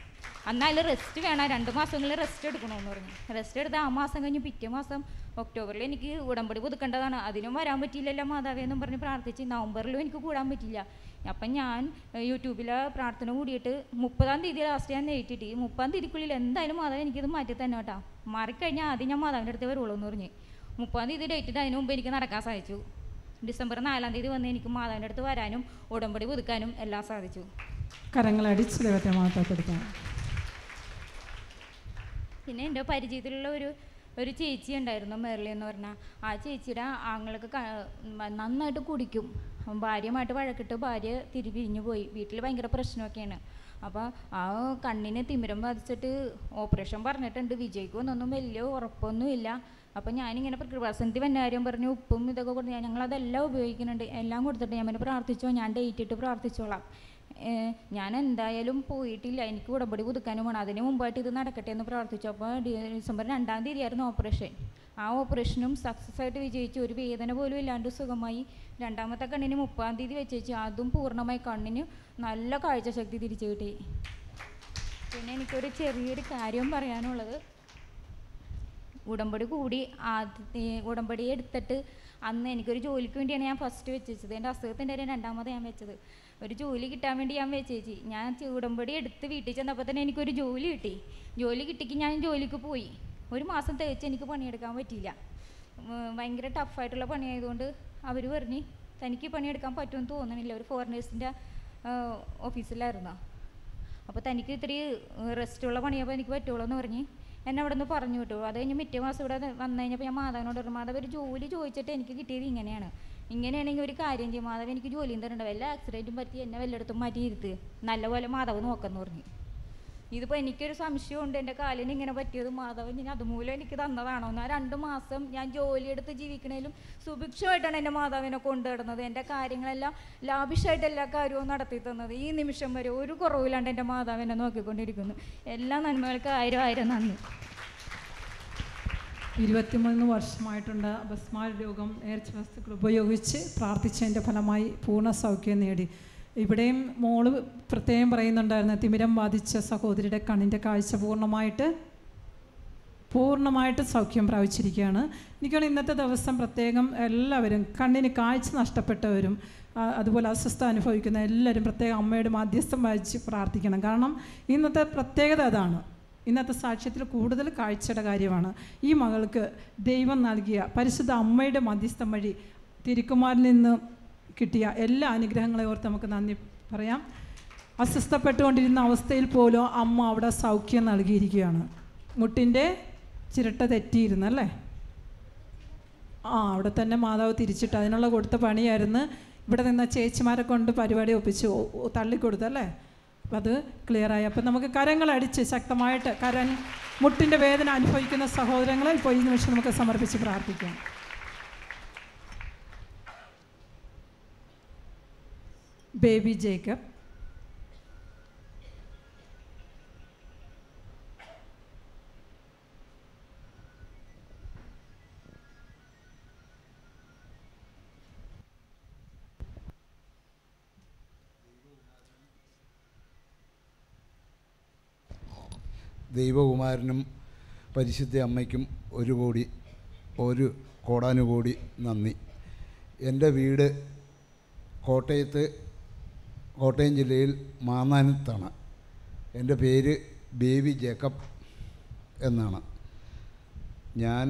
എന്നാലും റെസ്റ്റ് വേണം. രണ്ട് മാസങ്ങളിൽ റെസ്റ്റ് എടുക്കണമെന്ന് പറഞ്ഞു. റെസ്റ്റ് എടുത്ത് ആ മാസം കഴിഞ്ഞ് പിറ്റേ മാസം ഒക്ടോബറിൽ എനിക്ക് ഉടമ്പടി പുതുക്കേണ്ടതാണ്. അതിനും വരാൻ പറ്റിയില്ലല്ലോ മാതാവേ എന്നും പറഞ്ഞ് പ്രാർത്ഥിച്ച്. നവംബറിലും എനിക്ക് കൂടാൻ പറ്റില്ല. അപ്പം ഞാൻ യൂട്യൂബിലെ പ്രാർത്ഥന കൂടിയിട്ട് മുപ്പതാം തീയതി ലാസ്റ്റ് ഞാൻ നേരിട്ടിട്ട് ഈ മുപ്പതാം തീയതിക്കുള്ളിൽ എന്തായാലും മാതാവ് എനിക്കിത് മാറ്റി തന്നെ കേട്ടോ. മാറിക്കഴിഞ്ഞാൽ ആദ്യം ഞാൻ മാതാവിന്റെ അടുത്ത് വരുള്ളൂ എന്ന് പറഞ്ഞ്. മുപ്പതാം തീയതി ഡേറ്റ് ഇട്ട് അതിന് മുമ്പ് എനിക്ക് നടക്കാൻ സാധിച്ചു. ഡിസംബർ നാലാം തീയതി വന്ന് എനിക്ക് മാതാവിന്റെ അടുത്ത് വരാനും ഉടമ്പടി പുതുക്കാനും എല്ലാം സാധിച്ചു. കരങ്ങളടിച്ച് ദൈവത്തെ പിന്നെ എന്റെ പരിചയത്തിലുള്ള ഒരു ഒരു ചേച്ചി ഉണ്ടായിരുന്നു മെർലി എന്ന് പറഞ്ഞാൽ. ആ ചേച്ചിയുടെ ആങ്ങൾക്ക് നന്നായിട്ട് കുടിക്കും. ഭാര്യയുമായിട്ട് വഴക്കിട്ട് ഭാര്യ തിരിപിരിഞ്ഞു പോയി. വീട്ടിൽ ഭയങ്കര പ്രശ്നമൊക്കെയാണ്. അപ്പോൾ ആ കണ്ണിനെ തിമിരം ബാധിച്ചിട്ട് ഓപ്പറേഷൻ പറഞ്ഞിട്ടുണ്ട്. വിജയിക്കുമെന്നൊന്നും വലിയ ഉറപ്പൊന്നുമില്ല. അപ്പോൾ ഞാനിങ്ങനെ കൃപാസനത്തി വന്ന കാര്യം പറഞ്ഞു ഉപ്പും ഇതൊക്കെ കൊടുത്ത് ഞാൻ ഞങ്ങളതെല്ലാം ഉപയോഗിക്കുന്നുണ്ട് എല്ലാം കൊടുത്തിട്ട് ഞാൻ പിന്നെ പ്രാർത്ഥിച്ചോ ഞാൻ ഡേറ്റ് ഇട്ട് പ്രാർത്ഥിച്ചോളാം. ഞാൻ എന്തായാലും പോയിട്ടില്ല. എനിക്ക് ഉടമ്പടി പുതുക്കാനും വേണം അതിന് മുമ്പായിട്ട് ഇത് നടക്കട്ടെ എന്ന് പ്രാർത്ഥിച്ചു. അപ്പോൾ ഡിസംബർ രണ്ടാം തീയതി ആയിരുന്നു ഓപ്പറേഷൻ. ആ ഓപ്പറേഷനും സക്സസ് ആയിട്ട് വിജയിച്ചു. ഒരു വേദന പോലും ഇല്ലാണ്ട് സുഖമായി. രണ്ടാമത്തെ കണ്ണിന് മുപ്പതാം തീയതി വെച്ചേച്ചു. അതും പൂർണമായി കണ്ണിന് നല്ല കാഴ്ച ശക്തി തിരിച്ചു കിട്ടി. പിന്നെ എനിക്കൊരു ചെറിയൊരു കാര്യം പറയാനുള്ളത്. ഉടമ്പടി കൂടി ആദ്യ ഉടമ്പടി എടുത്തിട്ട് അന്ന് എനിക്കൊരു ജോലിക്ക് വേണ്ടിയാണ് ഞാൻ ഫസ്റ്റ് വെച്ചത് എന്റെ അസുഖത്തിന്റെ കാര്യം രണ്ടാമത് ഞാൻ വെച്ചത്. ഒരു ജോലി കിട്ടാൻ വേണ്ടി ഞാൻ വെച്ചേച്ചി. ഞാൻ ഉടമ്പടി എടുത്ത് വീട്ടിൽ ചെന്നപ്പോൾ തന്നെ എനിക്കൊരു ജോലി കിട്ടി. ജോലി കിട്ടിക്ക് ഞാൻ ജോലിക്ക് പോയി. ഒരു മാസം തേച്ച് എനിക്ക് പണിയെടുക്കാൻ പറ്റിയില്ല. ഭയങ്കര ടഫായിട്ടുള്ള പണിയായതുകൊണ്ട് അവർ പറഞ്ഞ് തനിക്ക് പണിയെടുക്കാൻ പറ്റുമെന്ന് തോന്നണില്ല ഒരു ഫോറിനേഴ്സിന്റെ ഓഫീസിലായിരുന്നു അപ്പോൾ തനിക്ക് ഇത്തിരി റെസ്റ്റുള്ള പണിയപ്പോൾ എനിക്ക് പറ്റുള്ളൂ എന്ന് പറഞ്ഞ് എന്നെ അവിടെ നിന്ന് പറഞ്ഞു വിട്ടു. അത് കഴിഞ്ഞ് മിറ്റേ മാസം ഇവിടെ വന്നു കഴിഞ്ഞപ്പോൾ ഞാൻ മാധവനോട് പറഞ്ഞു മാധവ് ഒരു ജോലി ചോദിച്ചിട്ട് എനിക്ക് കിട്ടിയത് ഇങ്ങനെയാണ്. ഇങ്ങനെയാണെങ്കിൽ ഒരു കാര്യം ചെയ്യും മാധവ് എനിക്ക് ജോലിയും തരണ്ട വല്ല ആക്സിഡന്റും പറ്റി എന്നെ വല്ലയിടത്തും മാറ്റി ഇരുത്ത്. നല്ലപോലെ മാധവ് നോക്കെന്ന് പറഞ്ഞു. ഇതിപ്പോൾ എനിക്കൊരു സംശയമുണ്ട്. എന്റെ കാലിന് ഇങ്ങനെ പറ്റിയത് മാധവൻ ഇനി അതുമൂലം എനിക്ക് തന്നതാണോ? എന്നാൽ രണ്ടു മാസം ഞാൻ ജോലിയെടുത്ത് ജീവിക്കണേലും സുഭിക്ഷമായിട്ടാണ് എന്റെ മാതാവിനെ കൊണ്ടുവരുന്നത് എന്റെ കാര്യങ്ങളെല്ലാം ലാഭിഷായിട്ട് എല്ലാ കാര്യവും നടത്തി തന്നത്. ഈ നിമിഷം വരെ ഒരു കുറവില്ലാണ്ട് എന്റെ മാതാവിനെ നോക്കിക്കൊണ്ടിരിക്കുന്നു. എല്ലാ നന്മകൾക്കും ആയിരം ആയിരം നന്ദി. ഇരുപത്തിമൂന്ന് വർഷമായിട്ടുണ്ട് അപസ്മാര രോഗം നേർച്ച വസ്തുക്കൾ ഉപയോഗിച്ച് പ്രാർത്ഥിച്ചതിന്റെ ഫലമായി പൂർണ സൗഖ്യം നേടി. ഇവിടെയും മോൾ പ്രത്യേകം പറയുന്നുണ്ടായിരുന്നു തിമിരം ബാധിച്ച സഹോദരിയുടെ കണ്ണിന്റെ കാഴ്ച പൂർണമായിട്ട് പൂർണമായിട്ട് സൗഖ്യം പ്രാപിച്ചിരിക്കുകയാണ്. എനിക്കാണ് ഇന്നത്തെ ദിവസം പ്രത്യേകം എല്ലാവരും കണ്ണിന് കാഴ്ച നഷ്ടപ്പെട്ടവരും അതുപോലെ അസ്വസ്ഥ അനുഭവിക്കുന്ന എല്ലാവരും പ്രത്യേകം അമ്മയുടെ മാധ്യസ്ഥം വായിച്ച് പ്രാർത്ഥിക്കണം. കാരണം ഇന്നത്തെ പ്രത്യേകത അതാണ്. ഇന്നത്തെ സാക്ഷ്യത്തിൽ കൂടുതൽ കാഴ്ചയുടെ കാര്യമാണ്. ഈ മകൾക്ക് ദൈവം നൽകിയ പരിശുദ്ധ അമ്മയുടെ മധ്യസ്ഥം വഴി തിരുക്കുമാരിൽ നിന്ന് കിട്ടിയ എല്ലാ അനുഗ്രഹങ്ങളെ ഓർത്ത് നമുക്ക് നന്ദി പറയാം. അസ്വസ്ഥപ്പെട്ടുകൊണ്ടിരുന്ന അവസ്ഥയിൽ പോലും അമ്മ അവിടെ സൗഖ്യം നൽകിയിരിക്കുകയാണ്. മുട്ടിന്റെ ചിരട്ട തെറ്റിയിരുന്നു അല്ലേ? ആ അവിടെ തന്നെ മാതാവ് തിരിച്ചിട്ട് അതിനുള്ള കൊടുത്ത പണിയായിരുന്നു. ഇവിടെ നിന്ന ചേച്ചിമാരെ കൊണ്ട് പരിപാടി ഒപ്പിച്ച് തള്ളിക്കൊടുത്തല്ലേ അപ്പം അത് ക്ലിയറായി അപ്പം നമുക്ക് കരങ്ങൾ അടിച്ച് ശക്തമായിട്ട് കരൻ മുട്ടിന്റെ വേദന അനുഭവിക്കുന്ന സഹോദരങ്ങളെ ഇപ്പോൾ ഈ നിമിഷം നമുക്ക് സമർപ്പിച്ച് പ്രാർത്ഥിക്കാം. Baby Jacob. ദൈവകുമാരനും പരിശുദ്ധ അമ്മയ്ക്കും ഒരു കോടി ഒരു കോടാനുകോടി നന്ദി. എന്റെ വീട് കോട്ടയത്ത് കോട്ടയം ജില്ലയിൽ മാന്നാനത്താണ്. എന്റെ പേര് ബേബി ജേക്കബ് എന്നാണ്. ഞാൻ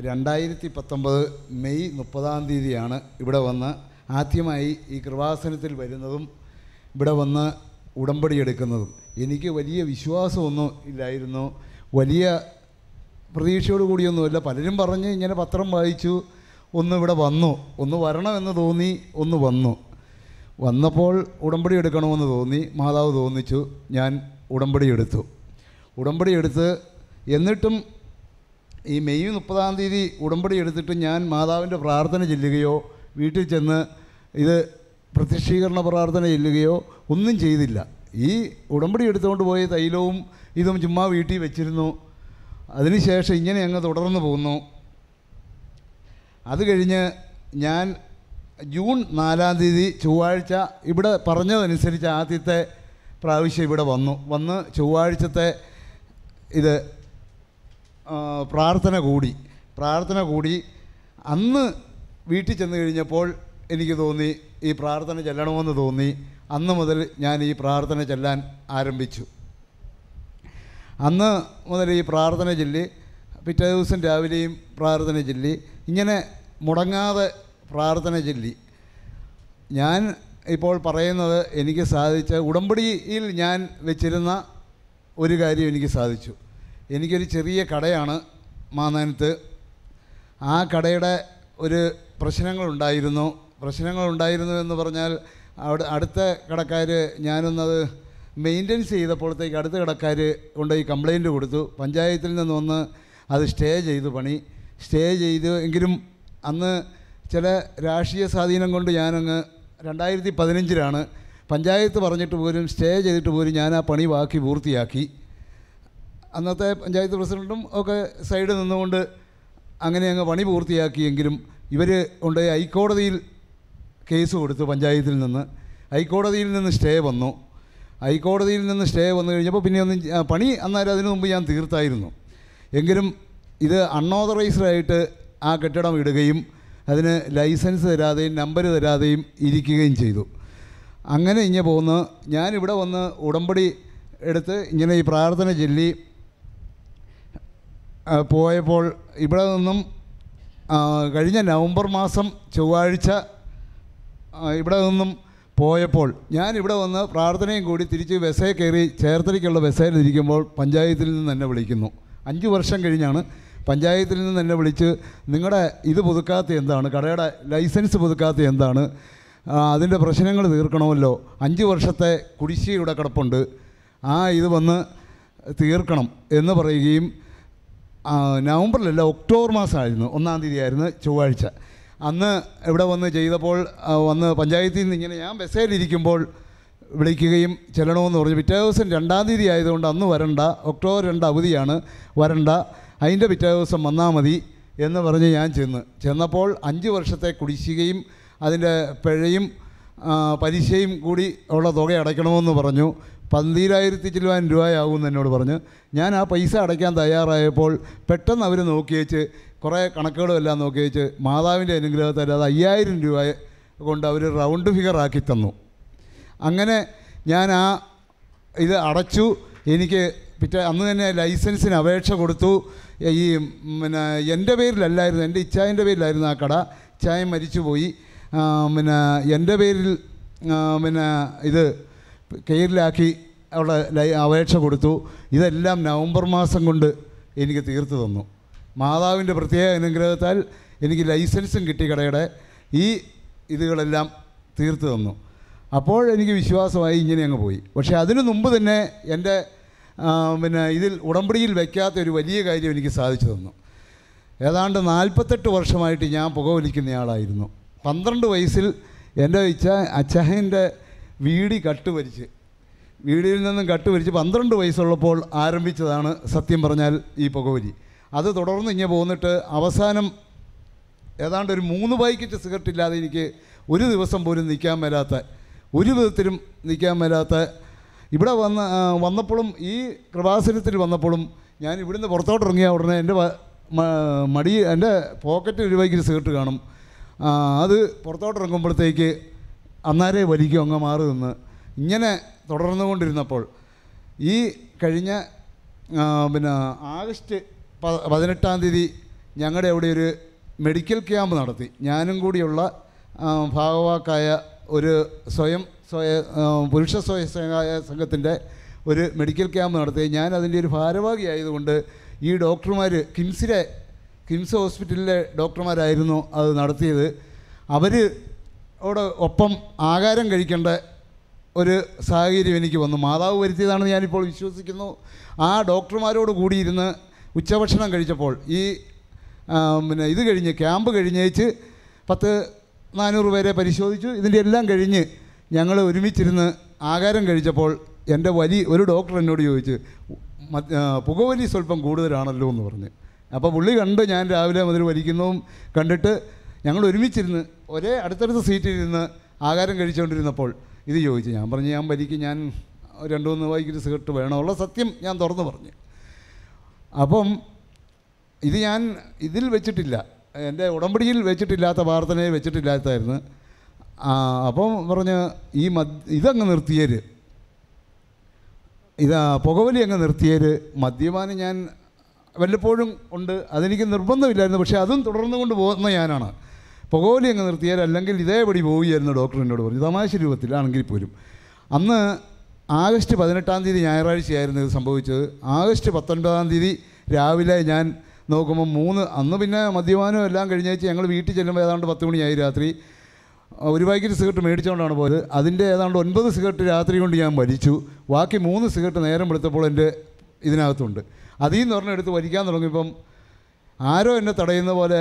രണ്ടായിരത്തി പത്തൊമ്പത് മെയ് മുപ്പതാം തീയതിയാണ് ഇവിടെ വന്ന് ആദ്യമായി ഈ കൃപാസനത്തിൽ വരുന്നതും ഇവിടെ വന്ന് ഉടമ്പടി എടുക്കുന്നതും. എനിക്ക് വലിയ വിശ്വാസമൊന്നും ഇല്ലായിരുന്നു. വലിയ പ്രതീക്ഷയോട് കൂടിയൊന്നുമല്ല. പലരും പറഞ്ഞ് ഇങ്ങനെ പത്രം വായിച്ചു ഒന്ന് ഇവിടെ വന്നു ഒന്ന് വരണമെന്ന് തോന്നി ഒന്ന് വന്നു. വന്നപ്പോൾ ഉടമ്പടി എടുക്കണമെന്ന് തോന്നി മാതാവ് തോന്നിച്ചു ഞാൻ ഉടമ്പടി എടുത്തു. ഉടമ്പടി എടുത്ത് എന്നിട്ടും ഈ മെയ് മുപ്പതാം തീയതി ഉടമ്പടി എടുത്തിട്ട് ഞാൻ മാതാവിന്റെ പ്രാർത്ഥന ചെല്ലുകയോ വീട്ടിൽ ചെന്ന് ഇത് പ്രത്യക്ഷീകരണ പ്രാർത്ഥന ചെല്ലുകയോ ഒന്നും ചെയ്തില്ല. ഈ ഉടമ്പടി എടുത്തുകൊണ്ട് പോയ തൈലവും ഇതും ചുമ്മാ വീട്ടിൽ വെച്ചിരുന്നു. അതിനുശേഷം ഇങ്ങനെ അങ്ങ് തുടർന്ന് പോകുന്നു അത് കഴിഞ്ഞ് ഞാൻ ജൂൺ നാലാം തീയതി ചൊവ്വാഴ്ച ഇവിടെ പറഞ്ഞതനുസരിച്ച് ആദ്യത്തെ പ്രാവശ്യം ഇവിടെ വന്നു. വന്ന് ചൊവ്വാഴ്ചത്തെ ഇത് പ്രാർത്ഥന കൂടി. പ്രാർത്ഥന കൂടി. അന്ന് വീട്ടിൽ ചെന്ന് കഴിഞ്ഞപ്പോൾ എനിക്ക് തോന്നി ഈ പ്രാർത്ഥന ചെല്ലണമെന്ന് തോന്നി. അന്ന് മുതൽ ഞാൻ ഈ പ്രാർത്ഥന ചെല്ലാൻ ആരംഭിച്ചു. അന്ന് മുതൽ ഈ പ്രാർത്ഥന ചൊല്ലി പിറ്റേ ദിവസം രാവിലെയും പ്രാർത്ഥന ചൊല്ലി. ഇങ്ങനെ മുടങ്ങാതെ പ്രാർത്ഥന ചൊല്ലി. ഞാൻ ഇപ്പോൾ പറയുന്നത് എനിക്ക് സാധിച്ച ഉടമ്പടിയിൽ ഞാൻ വെച്ചിരുന്ന ഒരു കാര്യം എനിക്ക് സാധിച്ചു. എനിക്കൊരു ചെറിയ കടയാണ് മാന്നാനത്ത്. ആ കടയുടെ ഒരു പ്രശ്നങ്ങളുണ്ടായിരുന്നു. പ്രശ്നങ്ങളുണ്ടായിരുന്നു എന്ന് പറഞ്ഞാൽ അവിടെ അടുത്ത കടക്കാർ ഞാനൊന്നത് മെയിന്റനൻസ് ചെയ്തപ്പോഴത്തേക്ക് അടുത്ത കടക്കാർ കൊണ്ടുപോയി കംപ്ലൈന്റ് കൊടുത്തു. പഞ്ചായത്തിൽ നിന്ന് വന്ന് അത് സ്റ്റേ ചെയ്തു പണി. സ്റ്റേ ചെയ്തു എങ്കിലും അന്ന് ചില രാഷ്ട്രീയ സ്വാധീനം കൊണ്ട് ഞാനങ്ങ് രണ്ടായിരത്തി പതിനഞ്ചിലാണ് പഞ്ചായത്ത് പറഞ്ഞിട്ട് പോലും സ്റ്റേ ചെയ്തിട്ട് പോലും ഞാൻ ആ പണി ബാക്കി പൂർത്തിയാക്കി. അന്നത്തെ പഞ്ചായത്ത് പ്രസിഡന്റും ഒക്കെ സൈഡ് നിന്നുകൊണ്ട് അങ്ങനെ അങ്ങ് പണി പൂർത്തിയാക്കിയെങ്കിലും ഇവർ കൊണ്ട് ഹൈക്കോടതിയിൽ കേസ് കൊടുത്തു പഞ്ചായത്തിൽ നിന്ന്. ഹൈക്കോടതിയിൽ നിന്ന് സ്റ്റേ വന്നു. ഹൈക്കോടതിയിൽ നിന്ന് സ്റ്റേ വന്നു കഴിഞ്ഞപ്പോൾ പിന്നെ ഒന്നും പണി അന്നേരം അതിനു മുമ്പ് ഞാൻ തീർത്തായിരുന്നു. എങ്കിലും ഇത് അൺഓതറൈസ്ഡ് ആയിട്ട് ആ കെട്ടിടം ഇടുകയും അതിന് ലൈസൻസ് തരാതെയും നമ്പർ തരാതെയും ഇരിക്കുകയും ചെയ്തു. അങ്ങനെ ഇങ്ങനെ പോകുന്നു ഞാനിവിടെ വന്ന് ഉടമ്പടി എടുത്ത് ഇങ്ങനെ ഈ പ്രാർത്ഥന ചൊല്ലി പോയപ്പോൾ ഇവിടെ നിന്നും കഴിഞ്ഞ നവംബർ മാസം ചൊവ്വാഴ്ച ഇവിടെ നിന്നും പോയപ്പോൾ ഞാൻ വന്ന് പ്രാർത്ഥനയും കൂടി തിരിച്ച് ബസ്സേ കയറി ചേർത്തലയ്ക്കുള്ള വെസയിലിരിക്കുമ്പോൾ പഞ്ചായത്തിൽ നിന്ന് എന്നെ വിളിക്കുന്നു. അഞ്ച് വർഷം കഴിഞ്ഞാണ് പഞ്ചായത്തിൽ നിന്ന് എന്നെ വിളിച്ച് നിങ്ങളുടെ ഇത് പുതുക്കാത്ത എന്താണ്? കടയുടെ ലൈസൻസ് പുതുക്കാത്ത എന്താണ്? അതിന്റെ പ്രശ്നങ്ങൾ തീർക്കണമല്ലോ. അഞ്ച് വർഷത്തെ കുടിശ്ശിയുടെ കിടപ്പുണ്ട്. ആ ഇത് വന്ന് തീർക്കണം എന്ന് പറയുകയും നവംബറിലല്ല ഒക്ടോബർ മാസമായിരുന്നു. ഒന്നാം തീയതി ആയിരുന്നു ചൊവ്വാഴ്ച. അന്ന് ഇവിടെ വന്ന് ചെയ്തപ്പോൾ വന്ന് പഞ്ചായത്തിൽ നിന്ന് ഇങ്ങനെ ഞാൻ ബസ്സേലിരിക്കുമ്പോൾ വിളിക്കുകയും ചെല്ലണമെന്ന് പറഞ്ഞു. പിറ്റേ ദിവസം രണ്ടാം തീയതി ആയതുകൊണ്ട് അന്ന് വരണ്ട. ഒക്ടോബർ രണ്ട് അവധിയാണ് വരണ്ട. അതിന്റെ പിറ്റേ ദിവസം വന്നാൽ മതി എന്ന് പറഞ്ഞ് ഞാൻ ചെന്ന്. ചെന്നപ്പോൾ അഞ്ച് വർഷത്തെ കുടിശ്ശികയും അതിന്റെ പിഴയും പലിശയും കൂടി ഉള്ള തുക അടയ്ക്കണമെന്ന് പറഞ്ഞു. പന്തീരായിരത്തി ചില്ലുവാൻ രൂപയാകുമെന്ന് എന്നോട് പറഞ്ഞു. ഞാൻ ആ പൈസ അടയ്ക്കാൻ തയ്യാറായപ്പോൾ പെട്ടെന്ന് അവർ നോക്കി വെച്ച് കുറേ കണക്കുകളും എല്ലാം നോക്കി വെച്ച് മാതാവിന്റെ അനുഗ്രഹത്തിൽ അത് അയ്യായിരം രൂപ കൊണ്ട് അവർ റൗണ്ട് ഫിഗർ ആക്കി തന്നു. അങ്ങനെ ഞാൻ ആ ഇത് അടച്ചു. എനിക്ക് പിറ്റേ അന്ന് തന്നെ ലൈസൻസിന് അപേക്ഷ കൊടുത്തു. ഈ പിന്നെ എന്റെ പേരിലല്ലായിരുന്നു എന്റെ ഇച്ചായന്റെ പേരിലായിരുന്നു ആ കട. ഇച്ചായൻ മരിച്ചുപോയി. പിന്നെ എന്റെ പേരിൽ പിന്നെ ഇത് കെയറിലാക്കി അവിടെ അപേക്ഷ കൊടുത്തു. ഇതെല്ലാം നവംബർ മാസം കൊണ്ട് എനിക്ക് തീർത്തു തന്നു. മാതാവിന്റെ പ്രത്യേക അനുഗ്രഹത്താൽ എനിക്ക് ലൈസൻസും കിട്ടി കടയുടെ. ഈ ഇതുകളെല്ലാം തീർത്തു തന്നു. അപ്പോൾ എനിക്ക് വിശ്വാസമായി ഇങ്ങനെ അങ്ങ് പോയി. പക്ഷേ അതിനു മുമ്പ് തന്നെ എന്റെ പിന്നെ ഇതിൽ ഉടമ്പടിയിൽ വയ്ക്കാത്ത ഒരു വലിയ കാര്യം എനിക്ക് സാധിച്ചു തന്നു. ഏതാണ്ട് നാൽപ്പത്തെട്ട് വർഷമായിട്ട് ഞാൻ പുകവലിക്കുന്നയാളായിരുന്നു പന്ത്രണ്ട് വയസ്സിൽ എന്റെ ഇച്ച അച്ഛന്റെ വീടി കട്ടുവരിച്ച് വീടിയിൽ നിന്നും കട്ടുവരിച്ച് പന്ത്രണ്ട് വയസ്സുള്ളപ്പോൾ ആരംഭിച്ചതാണ് സത്യം പറഞ്ഞാൽ ഈ പുകവലി. അത് തുടർന്ന് ഇങ്ങനെ പോന്നിട്ട് അവസാനം ഏതാണ്ട് ഒരു മൂന്ന് പായ്ക്കറ്റ് സിഗരറ്റ് ഇല്ലാതെ എനിക്ക് ഒരു ദിവസം പോലും നിൽക്കാൻ മേലാത്ത ഒരു വിധത്തിലും നിൽക്കാൻ മേലാത്ത ഇവിടെ വന്ന വന്നപ്പോഴും ഈ കൃപാസനത്തിൽ വന്നപ്പോഴും ഞാൻ ഇവിടുന്ന് പുറത്തോട്ട് ഇറങ്ങിയ ഉടനെ എന്റെ മടി എന്റെ പോക്കറ്റ് ഒരു സീർട്ട് കാണും. അത് പുറത്തോട്ട് ഇറങ്ങുമ്പോഴത്തേക്ക് അന്നാരെ വലിക്കും അങ്ങ് മാറി നിന്ന്. ഇങ്ങനെ തുടർന്നുകൊണ്ടിരുന്നപ്പോൾ ഈ കഴിഞ്ഞ പിന്നെ ആഗസ്റ്റ് പതിനെട്ടാം തീയതി ഞങ്ങളുടെ അവിടെ ഒരു മെഡിക്കൽ ക്യാമ്പ് നടത്തി. ഞാനും കൂടിയുള്ള ഭാഗവാക്കായ ഒരു സ്വയം സ്വയ പുരുഷ സ്വയ സഹായ സംഘത്തിന്റെ ഒരു മെഡിക്കൽ ക്യാമ്പ് നടത്തി. ഞാൻ അതിന്റെ ഒരു ഭാരവാഹിയായതുകൊണ്ട് ഈ ഡോക്ടർമാർ കിംസിലെ കിംസ് ഹോസ്പിറ്റലിലെ ഡോക്ടർമാരായിരുന്നു അത് നടത്തിയത്. അവർ അവിടെ ഒപ്പം ആഹാരം കഴിക്കേണ്ട ഒരു സാഹചര്യം എനിക്ക് വന്നു. മാതാവ് വരുത്തിയതാണെന്ന് ഞാനിപ്പോൾ വിശ്വസിക്കുന്നു. ആ ഡോക്ടർമാരോട് കൂടിയിരുന്ന് ഉച്ചഭക്ഷണം കഴിച്ചപ്പോൾ ഈ പിന്നെ ഇത് കഴിഞ്ഞ് ക്യാമ്പ് കഴിഞ്ഞേച്ച് പത്ത് നാനൂറ് പേരെ പരിശോധിച്ചു. ഇതിന്റെ എല്ലാം കഴിഞ്ഞ് ഞങ്ങൾ ഒരുമിച്ചിരുന്ന് ആഹാരം കഴിച്ചപ്പോൾ എന്റെ വലി ഒരു ഡോക്ടർ എന്നോട് ചോദിച്ച് പുകവലി സ്വല്പം കൂടുതലാണല്ലോ എന്ന് പറഞ്ഞ്. അപ്പോൾ പുള്ളി കണ്ട് ഞാൻ രാവിലെ മുതൽ വലിക്കുന്നതും കണ്ടിട്ട് ഞങ്ങൾ ഒരുമിച്ചിരുന്ന് ഒരേ അടുത്തടുത്ത സീറ്റിൽ ഇരുന്ന് ആഹാരം കഴിച്ചുകൊണ്ടിരുന്നപ്പോൾ ഇത് ചോദിച്ചു. ഞാൻ പറഞ്ഞു ഞാൻ വലിക്കും ഞാൻ രണ്ട് മൂന്ന് വൈകിട്ട് സിഗരറ്റ് വേണമുള്ള സത്യം ഞാൻ തുറന്നു പറഞ്ഞു. അപ്പം ഇത് ഞാൻ ഇതിൽ വെച്ചിട്ടില്ല എന്റെ ഉടമ്പടിയിൽ വെച്ചിട്ടില്ലാത്ത പ്രാർത്ഥനയിൽ വെച്ചിട്ടില്ലാത്തതായിരുന്നു ആ, അപ്പം പറഞ്ഞ് ഈ മദ് ഇതങ്ങ് നിർത്തിയേര്. ഇതാ പുകവലി അങ്ങ് നിർത്തിയേര്. മദ്യപാനം ഞാൻ വല്ലപ്പോഴും ഉണ്ട്. അതെനിക്ക് നിർബന്ധമില്ലായിരുന്നു. പക്ഷേ അതും തുടർന്നു കൊണ്ട് പോകുന്ന ഞാനാണ്. പുകവലി അങ്ങ് നിർത്തിയാൽ അല്ലെങ്കിൽ ഇതേപടി പോവുകയായിരുന്നു ഡോക്ടർ എന്നോട് പറഞ്ഞു. തമാശ രൂപത്തിലാണെങ്കിൽ പോലും. അന്ന് ആഗസ്റ്റ് പതിനെട്ടാം തീയതി ഞായറാഴ്ചയായിരുന്നു ഇത് സംഭവിച്ചത്. ആഗസ്റ്റ് പത്തൊൻപതാം തീയതി രാവിലെ ഞാൻ നോക്കുമ്പോൾ മൂന്ന് അന്ന് പിന്നെ മദ്യപാനം എല്ലാം കഴിഞ്ഞേച്ച് ഞങ്ങൾ വീട്ടിൽ ചെല്ലുമ്പോൾ ഏതാണ്ട് പത്ത് മണിയായി രാത്രി. ഒരു പാക്കറ്റ് സിഗരറ്റ് മേടിച്ചുകൊണ്ടാണ് പോയത്. അതിന്റെ ഏതാണ്ട് ഒൻപത് സിഗരറ്റ് രാത്രി കൊണ്ട് ഞാൻ വലിച്ചു. ബാക്കി മൂന്ന് സിഗരറ്റ് നേരം വെളുത്തപ്പോൾ എന്റെ ഇതിനകത്തുണ്ട്. അതിൽ നിന്ന് പറഞ്ഞ എടുത്ത് വലിക്കാൻ തുടങ്ങിയപ്പം ആരോ എന്നെ തടയുന്ന പോലെ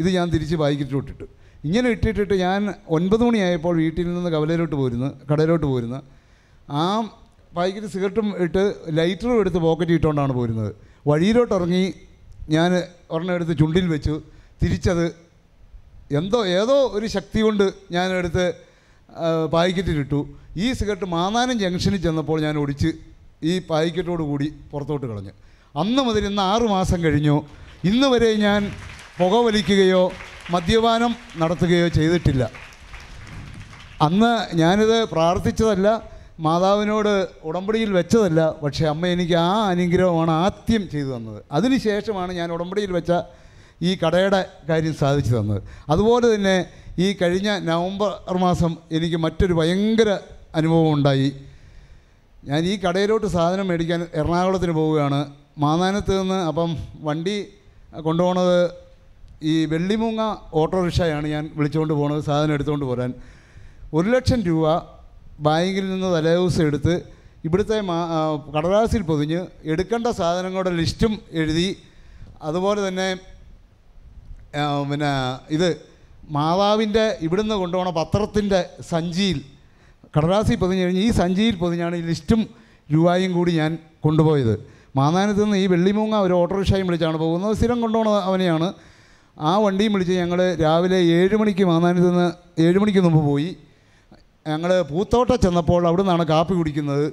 ഇത് ഞാൻ തിരിച്ച് പാക്കറ്റിൽ ഇട്ടിട്ട് ഇങ്ങനെ ഇട്ടിട്ടിട്ട് ഞാൻ ഒൻപത് മണിയായപ്പോൾ വീട്ടിൽ നിന്ന് കവലയിലോട്ട് പോരുന്നു കടയിലോട്ട് പോരുന്നു. ആ പാക്കറ്റ് സിഗരറ്റും ഇട്ട് ലൈറ്ററും എടുത്ത് പോക്കറ്റ് ഇട്ടുകൊണ്ടാണ് പോരുന്നത്. വഴിയിലോട്ട് ഇറങ്ങി ഞാൻ ഒരെണ്ണം എടുത്ത് ചുണ്ടിൽ വെച്ചു. തിരിച്ചത് എന്തോ ഏതോ ഒരു ശക്തി കൊണ്ട് ഞാനെടുത്ത് പായ്ക്കറ്റിലിട്ടു. ഈ സിഗരറ്റ് മാന്നാനം ജംഗ്ഷനിൽ ചെന്നപ്പോൾ ഞാൻ ഒടിച്ച് ഈ പായ്ക്കറ്റോട് കൂടി പുറത്തോട്ട് കളഞ്ഞു. അന്ന് മുതൽ ഇന്ന് ആറ് മാസം കഴിഞ്ഞു. ഇന്ന് വരെ ഞാൻ പുക വലിക്കുകയോ മദ്യപാനം നടത്തുകയോ ചെയ്തിട്ടില്ല. അന്ന് ഞാനിത് പ്രാർത്ഥിച്ചതല്ല മാതാവിനോട് ഉടമ്പടിയിൽ വെച്ചതല്ല പക്ഷേ അമ്മ എനിക്ക് ആ അനുഗ്രഹമാണ് ആദ്യം ചെയ്തു തന്നത്. അതിനുശേഷമാണ് ഞാൻ ഉടമ്പടിയിൽ വെച്ച ഈ കടയുടെ കാര്യം സാധിച്ചു തന്നത്. അതുപോലെ തന്നെ ഈ കഴിഞ്ഞ നവംബർ മാസം എനിക്ക് മറ്റൊരു ഭയങ്കര അനുഭവം ഉണ്ടായി. ഞാൻ ഈ കടയിലോട്ട് സാധനം മേടിക്കാൻ എറണാകുളത്തിന് പോവുകയാണ്. മാന്നാനത്ത് നിന്ന് അപ്പം വണ്ടി കൊണ്ടുപോണത് ഈ വെള്ളിമൂങ്ങ ഓട്ടോറിക്ഷയാണ് ഞാൻ വിളിച്ചുകൊണ്ട് പോണത് സാധനം എടുത്തുകൊണ്ട് പോരാൻ. ഒരു ലക്ഷം രൂപ ബാങ്കിൽ നിന്ന് തലേദിവസം എടുത്ത് ഇവിടുത്തെ മാ കടലാസിൽ പൊതിഞ്ഞ് എടുക്കേണ്ട സാധനങ്ങളുടെ ലിസ്റ്റും എഴുതി. അതുപോലെ തന്നെ പിന്നെ ഇത് മാതാവിന്റെ ഇവിടുന്ന് കൊണ്ടുപോകണ പത്രത്തിന്റെ സഞ്ചിയിൽ കടലാസിൽ പൊതിഞ്ഞ് കഴിഞ്ഞ് ഈ സഞ്ചിയിൽ പൊതിഞ്ഞാണ് ഈ ലിസ്റ്റും രൂപയും കൂടി ഞാൻ കൊണ്ടുപോയത്. മാന്നാനത്ത് നിന്ന് ഈ വെള്ളിമൂങ്ങ ഒരു ഓട്ടോറിക്ഷയും വിളിച്ചാണ് പോകുന്നത്. സ്ഥിരം കൊണ്ടുപോകുന്നത് അവനെയാണ്. ആ വണ്ടിയും വിളിച്ച് ഞങ്ങൾ രാവിലെ ഏഴ് മണിക്ക് മാന്നാനത്ത് നിന്ന് ഏഴ് മണിക്ക് മുമ്പ് പോയി. ഞങ്ങൾ പൂത്തോട്ട ചെന്നപ്പോൾ അവിടെ നിന്നാണ് കാപ്പി കുടിക്കുന്നത്.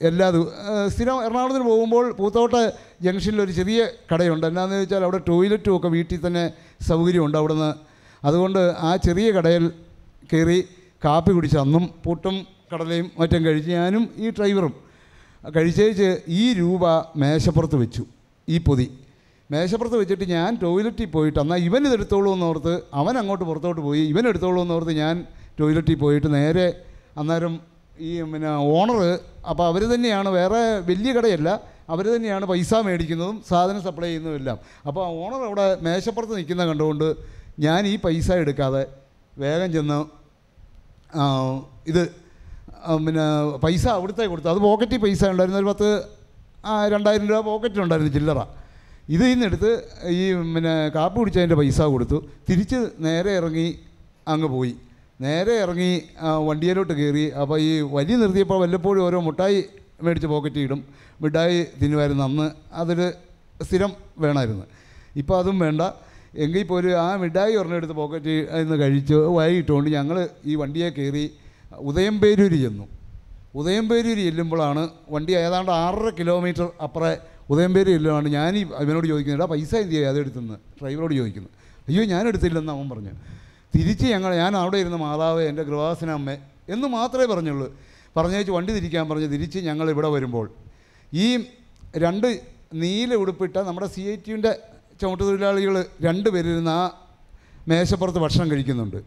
എല്ലാ സ്ഥിരം എറണാകുളത്തിന് പോകുമ്പോൾ പൂത്തോട്ട ജംഗ്ഷനിൽ ഒരു ചെറിയ കടയുണ്ട്. എന്നാന്ന് വെച്ചാൽ അവിടെ ടോയ്ലറ്റും ഒക്കെ വീട്ടിൽ തന്നെ സൗകര്യമുണ്ട് അവിടുന്ന്. അതുകൊണ്ട് ആ ചെറിയ കടയിൽ കയറി കാപ്പി കുടിച്ച് അന്നും പുട്ടും കടലയും മറ്റും കഴിച്ച് ഞാനും ഈ ഡ്രൈവറും കഴിച്ചേച്ച് ഈ രൂപ മേശപ്പുറത്ത് വെച്ചു ഈ പൊതി. മേശപ്പുറത്ത് വെച്ചിട്ട് ഞാൻ ടോയ്ലറ്റിൽ പോയിട്ട് എന്നാൽ ഇവൻ ഇതെടുത്തോളൂ എന്നോർത്ത് അവൻ അങ്ങോട്ട് പുറത്തോട്ട് പോയി ഇവൻ എടുത്തോളൂ എന്നോർത്ത് ഞാൻ ടോയ്ലറ്റിൽ പോയിട്ട് നേരെ അന്നേരം ഈ പിന്നെ ഓണർ അപ്പോൾ അവർ തന്നെയാണ് വേറെ വലിയ കടയല്ല അവർ തന്നെയാണ് പൈസ മേടിക്കുന്നതും സാധനം സപ്ലൈ ചെയ്യുന്നതും എല്ലാം. അപ്പോൾ ആ ഓണർ അവിടെ മേശപ്പുറത്ത് നിൽക്കുന്ന കണ്ടുകൊണ്ട് ഞാൻ ഈ പൈസ എടുക്കാതെ വേഗം ചെന്ന് ഇത് പിന്നെ പൈസ അവിടുത്തെ കൊടുത്തു. അത് പോക്കറ്റിൽ പൈസ ഉണ്ടായിരുന്നു. ഒരു പത്ത് രണ്ടായിരം രൂപ പോക്കറ്റിലുണ്ടായിരുന്നു ചില്ലറ. ഇത് ഇന്നെടുത്ത് ഈ പിന്നെ കാപ്പ് കുടിച്ചതിന്റെ പൈസ കൊടുത്തു. തിരിച്ച് നേരെ ഇറങ്ങി അങ്ങ് പോയി. നേരെ ഇറങ്ങി വണ്ടിയിലോട്ട് കയറി. അപ്പോൾ ഈ വലിയ നിർത്തിയപ്പോൾ വല്ലപ്പോഴും ഓരോ മുട്ടായി മേടിച്ച് പോക്കറ്റ് ഇടും. മിഠായി തിന്നുമായിരുന്നു. അന്ന് അതൊരു സ്ഥിരം വേണമായിരുന്നു. ഇപ്പോൾ അതും വേണ്ട. എങ്കിൽ ഒരു ആ മിഠായി ഒരെണ്ണെടുത്ത് പോക്കറ്റ് ഇന്ന് കഴിച്ച് വൈകിട്ടുകൊണ്ട് ഞങ്ങൾ ഈ വണ്ടിയെ കയറി ഉദയംപേരൂരി ചെന്നു. ഉദയംപേരൂരി ചെല്ലുമ്പോഴാണ് വണ്ടി ഏതാണ്ട് ആറര കിലോമീറ്റർ അപ്പുറേ ഉദയംപേരി ചെല്ലുമാണ് ഞാൻ ഇവനോട് എടാ പൈസ എന്ത് ചെയ്യുക അതെടുത്തെന്ന് ഡ്രൈവറോട് ചോദിക്കുന്നു. അയ്യോ ഞാൻ എടുത്തില്ലെന്ന് അവൻ പറഞ്ഞു തിരിച്ച് ഞങ്ങൾ ഞാൻ അവിടെ ഇരുന്ന മാതാവ് എന്റെ ഗൃഹവാസന അമ്മ എന്ന് മാത്രമേ പറഞ്ഞുള്ളൂ. പറഞ്ഞേച്ച് വണ്ടി തിരിക്കാൻ പറഞ്ഞ് തിരിച്ച് ഞങ്ങൾ ഇവിടെ വരുമ്പോൾ ഈ രണ്ട് നീല ഉടുപ്പിട്ട നമ്മുടെ സി ഐ ടിയുടെ ചുമട്ടുതൊഴിലാളികൾ രണ്ട് പേരിരുന്ന് ആ മേശപ്പുറത്ത് ഭക്ഷണം കഴിക്കുന്നുണ്ട്.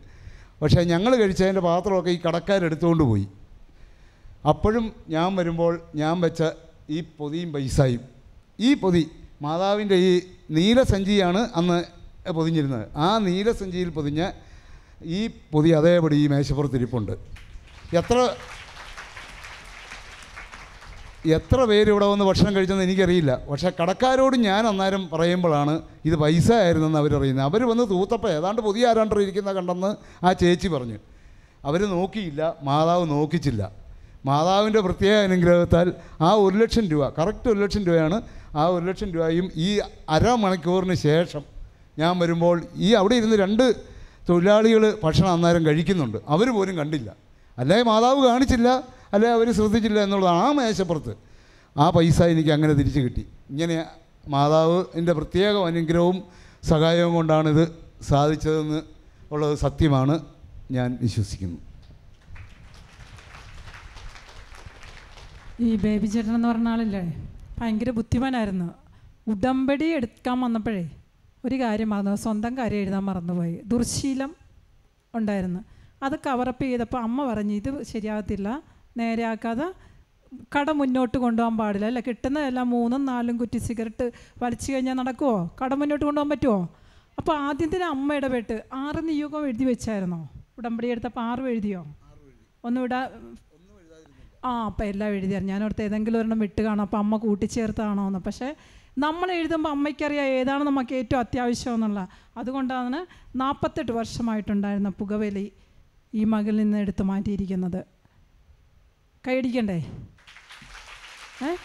പക്ഷേ ഞങ്ങൾ കഴിച്ചതിന്റെ പാത്രമൊക്കെ ഈ കടക്കാരെടുത്തുകൊണ്ട് പോയി. അപ്പോഴും ഞാൻ വരുമ്പോൾ ഞാൻ വെച്ച ഈ പൊതിയും പൈസയും ഈ പൊതി മാതാവിന്റെ ഈ നീലസഞ്ചിയാണ് അന്ന് പൊതിഞ്ഞിരുന്നത്. ആ നീലസഞ്ചിയിൽ പൊതിഞ്ഞ ഈ പൊതി അതേപടി ഈ മേശപ്പുറത്ത് ഇരിപ്പുണ്ട്. എത്ര എത്ര പേര് ഇവിടെ വന്ന് ഭക്ഷണം കഴിച്ചെന്ന് എനിക്കറിയില്ല. പക്ഷേ കടക്കാരോട് ഞാൻ അന്നേരം പറയുമ്പോഴാണ് ഇത് പൈസ ആയിരുന്നെന്ന് അവരറിയുന്നത്. അവർ വന്ന് തൂത്തപ്പോൾ ഏതാണ്ട് പുതിയ ആരാണ്ടർ ഇരിക്കുന്ന കണ്ടെന്ന് ആ ചേച്ചി പറഞ്ഞു. അവർ നോക്കിയില്ല മാതാവ് നോക്കിച്ചില്ല. മാതാവിന്റെ പ്രത്യേക അനുഗ്രഹത്താൽ ആ ഒരു ലക്ഷം രൂപ കറക്റ്റ് ഒരു ലക്ഷം രൂപയാണ് ആ ഒരു ലക്ഷം രൂപയും ഈ അരമണിക്കൂറിന് ശേഷം ഞാൻ വരുമ്പോൾ ഈ അവിടെ ഇരുന്ന് രണ്ട് തൊഴിലാളികൾ ഭക്ഷണം അന്നേരം കഴിക്കുന്നുണ്ട്. അവർ പോലും കണ്ടില്ല. അല്ലേ മാതാവ് കാണിച്ചില്ല. അല്ലെ അവർ ശ്രദ്ധിച്ചില്ല എന്നുള്ളത് ആ മേശപ്പുറത്ത്. ആ പൈസ എനിക്ക് അങ്ങനെ തിരിച്ചു കിട്ടി. ഇങ്ങനെ മാതാവിന്റെ പ്രത്യേക അനുഗ്രഹവും സഹായവും കൊണ്ടാണിത് സാധിച്ചതെന്ന് ഉള്ളത് സത്യമാണ്. ഞാൻ വിശ്വസിക്കുന്നു. ഈ ബേബി ചേട്ടൻ എന്ന് പറഞ്ഞ ആളില്ലേ? ഭയങ്കര ബുദ്ധിമാനായിരുന്നു. ഉടമ്പടി എടുക്കാൻ വന്നപ്പോഴേ ഒരു കാര്യം മറന്നു. സ്വന്തം കാര്യം എഴുതാൻ മറന്നുപോയി. ദുർശീലം ഉണ്ടായിരുന്നു. അത് കവറപ്പ് ചെയ്തപ്പോൾ അമ്മ പറഞ്ഞു ഇത് ശരിയാകത്തില്ല. നേരെയാക്കാതെ കട മുന്നോട്ട് കൊണ്ടുപോകാൻ പാടില്ല. അല്ല? കിട്ടുന്നതെല്ലാം മൂന്നും നാലും കുറ്റി സിഗരറ്റ് വലിച്ചു കഴിഞ്ഞാൽ നടക്കുമോ കട മുന്നോട്ട് കൊണ്ടുപോകാൻ പറ്റുമോ അപ്പോൾ ആദ്യത്തിന് അമ്മ ഇടപെട്ട് ആറ് നിയോഗം എഴുതി വെച്ചായിരുന്നോ? ഉടമ്പടി എടുത്തപ്പോൾ ആറും എഴുതിയോ? ഒന്നും ഇടാ ആ അപ്പം എല്ലാം എഴുതിയായിരുന്നു ഞാനോർത്ത് ഏതെങ്കിലും ഒരെണ്ണം വിട്ട് കാണാം. അപ്പം അമ്മ കൂട്ടിച്ചേർത്താണോ എന്ന് പക്ഷേ നമ്മൾ എഴുതുമ്പോൾ അമ്മയ്ക്കറിയാം ഏതാണ് നമുക്ക് ഏറ്റവും അത്യാവശ്യം എന്നുള്ള. അതുകൊണ്ടാണ് നാൽപ്പത്തെട്ട് വർഷമായിട്ടുണ്ടായിരുന്ന പുകവലി ഈ മകളിൽ നിന്ന് എടുത്തു മാറ്റിയിരിക്കുന്നത്. കൈയടിക്കണ്ടേ? ഏ?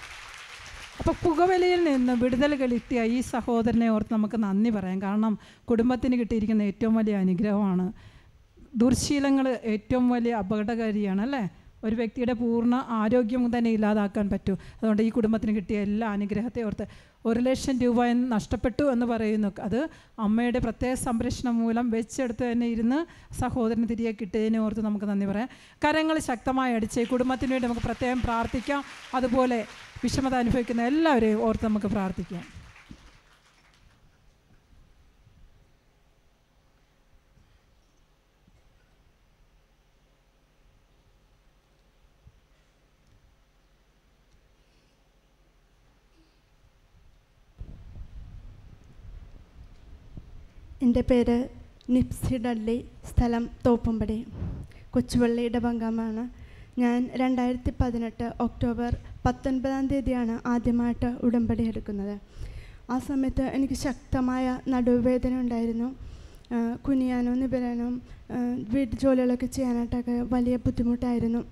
അപ്പോൾ പുകവലിയിൽ നിന്ന് വിടുതൽ കളിത്തിയ ഈ സഹോദരനെ ഓർത്ത് നമുക്ക് നന്ദി പറയാം. കാരണം കുടുംബത്തിന് കിട്ടിയിരിക്കുന്ന ഏറ്റവും വലിയ അനുഗ്രഹമാണ്. ദുർശീലങ്ങൾ ഏറ്റവും വലിയ അപകടകാരിയാണ് അല്ലേ? ഒരു വ്യക്തിയുടെ പൂർണ ആരോഗ്യം തന്നെ ഇല്ലാതാക്കാൻ പറ്റൂ. അതുകൊണ്ട് ഈ കുടുംബത്തിന് കിട്ടിയ എല്ലാ അനുഗ്രഹത്തെ ഓർത്ത് ഒരു ലക്ഷം രൂപ നഷ്ടപ്പെട്ടു എന്ന് പറയുന്നു. അത് അമ്മയുടെ പ്രത്യേക സംരക്ഷണം മൂലം വെച്ചെടുത്ത് തന്നെ ഇരുന്ന് സഹോദരന് തിരികെ കിട്ടിയതിനെ ഓർത്ത് നമുക്ക് നന്ദി പറയാം. കരങ്ങൾ ശക്തമായി അടിച്ച് കുടുംബത്തിന് വേണ്ടി നമുക്ക് പ്രത്യേകം പ്രാർത്ഥിക്കാം. അതുപോലെ വിഷമത അനുഭവിക്കുന്ന എല്ലാവരെയും ഓർത്ത് നമുക്ക് പ്രാർത്ഥിക്കാം. എന്റെ പേര് നിപ്സി ഡള്ളി സ്ഥലം തോപ്പുംപടി. കൊച്ചുവള്ളിയുടെ ഇടവങ്കമാണ് ഞാൻ രണ്ടായിരത്തി പതിനെട്ട് ഒക്ടോബർ പത്തൊൻപതാം തീയതിയാണ് ആദ്യമായിട്ട് ഉടമ്പടി എടുക്കുന്നത്. ആ സമയത്ത് എനിക്ക് ശക്തമായ നടുവേദന ഉണ്ടായിരുന്നു. കുനിയാനോ നിബരാനോ വീട്ടു ജോലികളൊക്കെ ചെയ്യാനായിട്ടൊക്കെ വലിയ ബുദ്ധിമുട്ടായിരുന്നു.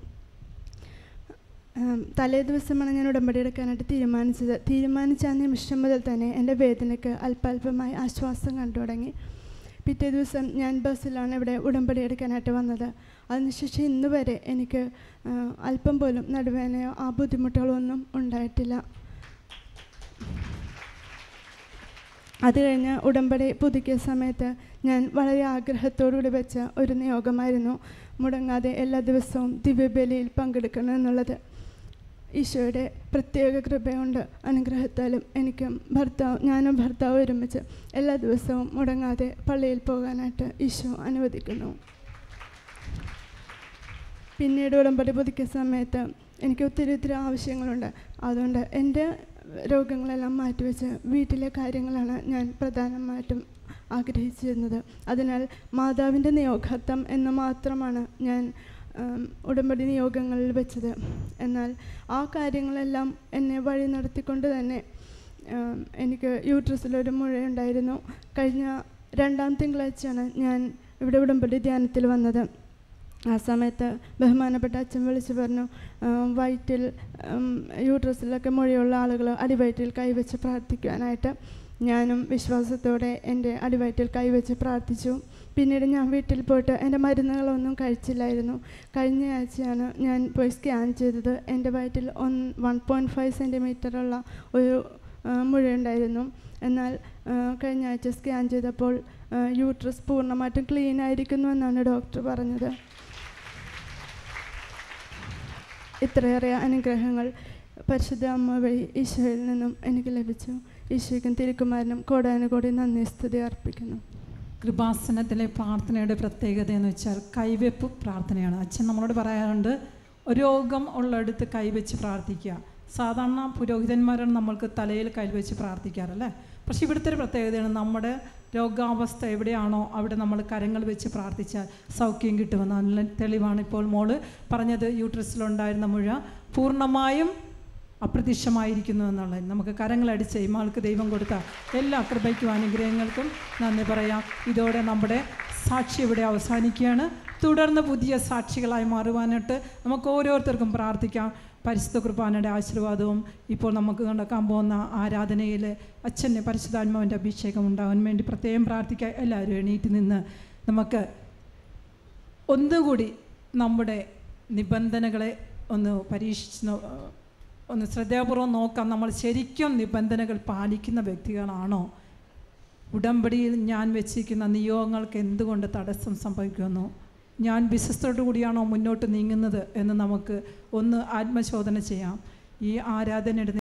തലേ ദിവസമാണ് ഞാൻ ഉടമ്പടി എടുക്കാനായിട്ട് തീരുമാനിച്ചത്. തീരുമാനിച്ച നിമിഷം മുതൽ തന്നെ എന്റെ വേദനയ്ക്ക് അല്പാൽപമായി ആശ്വാസം കണ്ടു തുടങ്ങി. പിറ്റേ ദിവസം ഞാൻ ബസ്സിലാണ് ഇവിടെ ഉടമ്പടി എടുക്കാനായിട്ട് വന്നത്. അതിനുശേഷം ഇന്ന് വരെ എനിക്ക് അല്പം പോലും നടുവേദനയോ ആ ബുദ്ധിമുട്ടുകളൊന്നും ഉണ്ടായിട്ടില്ല. അത് കഴിഞ്ഞ് ഉടമ്പടി പുതുക്കിയ സമയത്ത് ഞാൻ വളരെ ആഗ്രഹത്തോടുകൂടി വെച്ച ഒരു നിയോഗമായിരുന്നു. മുടങ്ങാതെ എല്ലാ ദിവസവും ദിവ്യബലിയിൽ പങ്കെടുക്കണം എന്നുള്ളത്. ഈശോയുടെ പ്രത്യേക കൃപയുണ്ട്. അനുഗ്രഹത്താലും എനിക്കും ഭർത്താവ് ഞാനും ഭർത്താവ് ഒരുമിച്ച് എല്ലാ ദിവസവും മുടങ്ങാതെ പള്ളിയിൽ പോകാനായിട്ട് ഈശോ അനുവദിക്കുന്നു. പിന്നീട് ഉടമ്പടി പുതുക്കിയ സമയത്ത് എനിക്ക് ഒത്തിരി ഒത്തിരി ആവശ്യങ്ങളുണ്ട്. അതുകൊണ്ട് എന്റെ രോഗങ്ങളെല്ലാം മാറ്റിവെച്ച് വീട്ടിലെ കാര്യങ്ങളാണ് ഞാൻ പ്രധാനമായിട്ടും ആഗ്രഹിച്ചിരുന്നത്. അതിനാൽ മാതാവിന്റെ നിയോഗത്വം എന്ന് മാത്രമാണ് ഞാൻ ഉടമ്പടി നിയോഗങ്ങളിൽ വെച്ചത്. എന്നാൽ ആ കാര്യങ്ങളെല്ലാം എന്നെ വഴി നടത്തിക്കൊണ്ട് തന്നെ എനിക്ക് യൂട്രസിലൊരു മുഴയുണ്ടായിരുന്നു കഴിഞ്ഞ രണ്ടാം തിങ്കളാഴ്ചയാണ് ഞാൻ ഇവിടെ ഉടമ്പടി ധ്യാനത്തിൽ വന്നത്. ആ സമയത്ത് ബഹുമാനപ്പെട്ട അച്ഛൻ വിളിച്ചു പറഞ്ഞു വയറ്റിൽ യൂട്രസിലൊക്കെ മുഴയുള്ള ആളുകൾ അടിവയറ്റിൽ കൈവച്ച് പ്രാർത്ഥിക്കാനായിട്ട് ഞാനും വിശ്വാസത്തോടെ എന്റെ അടിവയറ്റിൽ കൈവച്ച് പ്രാർത്ഥിച്ചു. പിന്നീട് ഞാൻ വീട്ടിൽ പോയിട്ട് എന്റെ മരുന്നുകളൊന്നും കഴിച്ചില്ലായിരുന്നു. കഴിഞ്ഞ ആഴ്ചയാണ് ഞാൻ പോയി സ്കാൻ ചെയ്തത്. എന്റെ വയറ്റിൽ ഒൻ വൺ പോയിന്റ് ഫൈവ് സെന്റിമീറ്ററുള്ള ഒരു മുഴയുണ്ടായിരുന്നു എന്നാൽ കഴിഞ്ഞ ആഴ്ച സ്കാൻ ചെയ്തപ്പോൾ യൂട്രസ് പൂർണമായിട്ടും ക്ലീൻ ആയിരിക്കുന്നു എന്നാണ് ഡോക്ടർ പറഞ്ഞത്. ഇത്രയേറെ അനുഗ്രഹങ്ങൾ പരിശുദ്ധ അമ്മ വഴി ഈശോയിൽ നിന്നും എനിക്ക് ലഭിച്ചു. ഈശോയ്ക്കും തിരുക്കുമാരനും കോടാനുകോടി നന്ദി സ്തുതി അർപ്പിക്കുന്നു. കൃപാസനത്തിലെ പ്രാർത്ഥനയുടെ പ്രത്യേകത എന്ന് വെച്ചാൽ കൈവെപ്പ് പ്രാർത്ഥനയാണ്. അച്ഛൻ നമ്മളോട് പറയാറുണ്ട് രോഗം ഉള്ളിടത്ത് കൈവച്ച് പ്രാർത്ഥിക്കുക. സാധാരണ പുരോഹിതന്മാരാണ് നമ്മൾക്ക് തലയിൽ കൈവച്ച് പ്രാർത്ഥിക്കാറല്ലേ? പക്ഷേ ഇവിടുത്തെ ഒരു പ്രത്യേകതയാണ് നമ്മുടെ രോഗാവസ്ഥ എവിടെയാണോ അവിടെ നമ്മൾ കരങ്ങൾ വെച്ച് പ്രാർത്ഥിച്ചാൽ സൗഖ്യം കിട്ടുമെന്ന്. നല്ല തെളിവാണ് ഇപ്പോൾ മോൾ പറഞ്ഞത് യൂട്രസിലുണ്ടായിരുന്ന മുഴ. പൂർണമായും അപ്രത്യക്ഷമായിരിക്കുന്നു എന്നുള്ളത് നമുക്ക് കരങ്ങളടിച്ച് ഇമാൾക്ക് ദൈവം കൊടുത്ത എല്ലാ കൃപയ്ക്കും അനുഗ്രഹങ്ങൾക്കും നന്ദി പറയാം. ഇതോടെ നമ്മുടെ സാക്ഷി ഇവിടെ അവസാനിക്കുകയാണ്. തുടർന്ന് പുതിയ സാക്ഷികളായി മാറുവാനായിട്ട് നമുക്ക് ഓരോരുത്തർക്കും പ്രാർത്ഥിക്കാം. പരിശുദ്ധ കുർബാനയുടെ ആശീർവാദവും ഇപ്പോൾ നമുക്ക് നടക്കാൻ പോകുന്ന ആരാധനയിൽ അച്ഛന്റെ പരിശുദ്ധാത്മാവിന്റെ അഭിഷേകം ഉണ്ടാകാൻ വേണ്ടി പ്രത്യേകം പ്രാർത്ഥിക്കുക എല്ലാവരും എണീറ്റ് നിന്ന് നമുക്ക് ഒന്നുകൂടി നമ്മുടെ നിബന്ധനകളെ ഒന്ന് പരീക്ഷിച്ച് ഒന്ന് ശ്രദ്ധാപൂർവം നോക്കാം. നമ്മൾ ശരിക്കും നിബന്ധനകൾ പാലിക്കുന്ന വ്യക്തികളാണോ? ഉടമ്പടിയിൽ ഞാൻ വെച്ചിരിക്കുന്ന നിയോഗങ്ങൾക്ക് എന്തുകൊണ്ട് തടസ്സം സംഭവിക്കുന്നു? ഞാൻ വിശ്വസ്തയോടു കൂടിയാണോ മുന്നോട്ട് നീങ്ങുന്നത് എന്ന് നമുക്ക് ഒന്ന് ആത്മശോധന ചെയ്യാം. ഈ ആരാധനയുടെ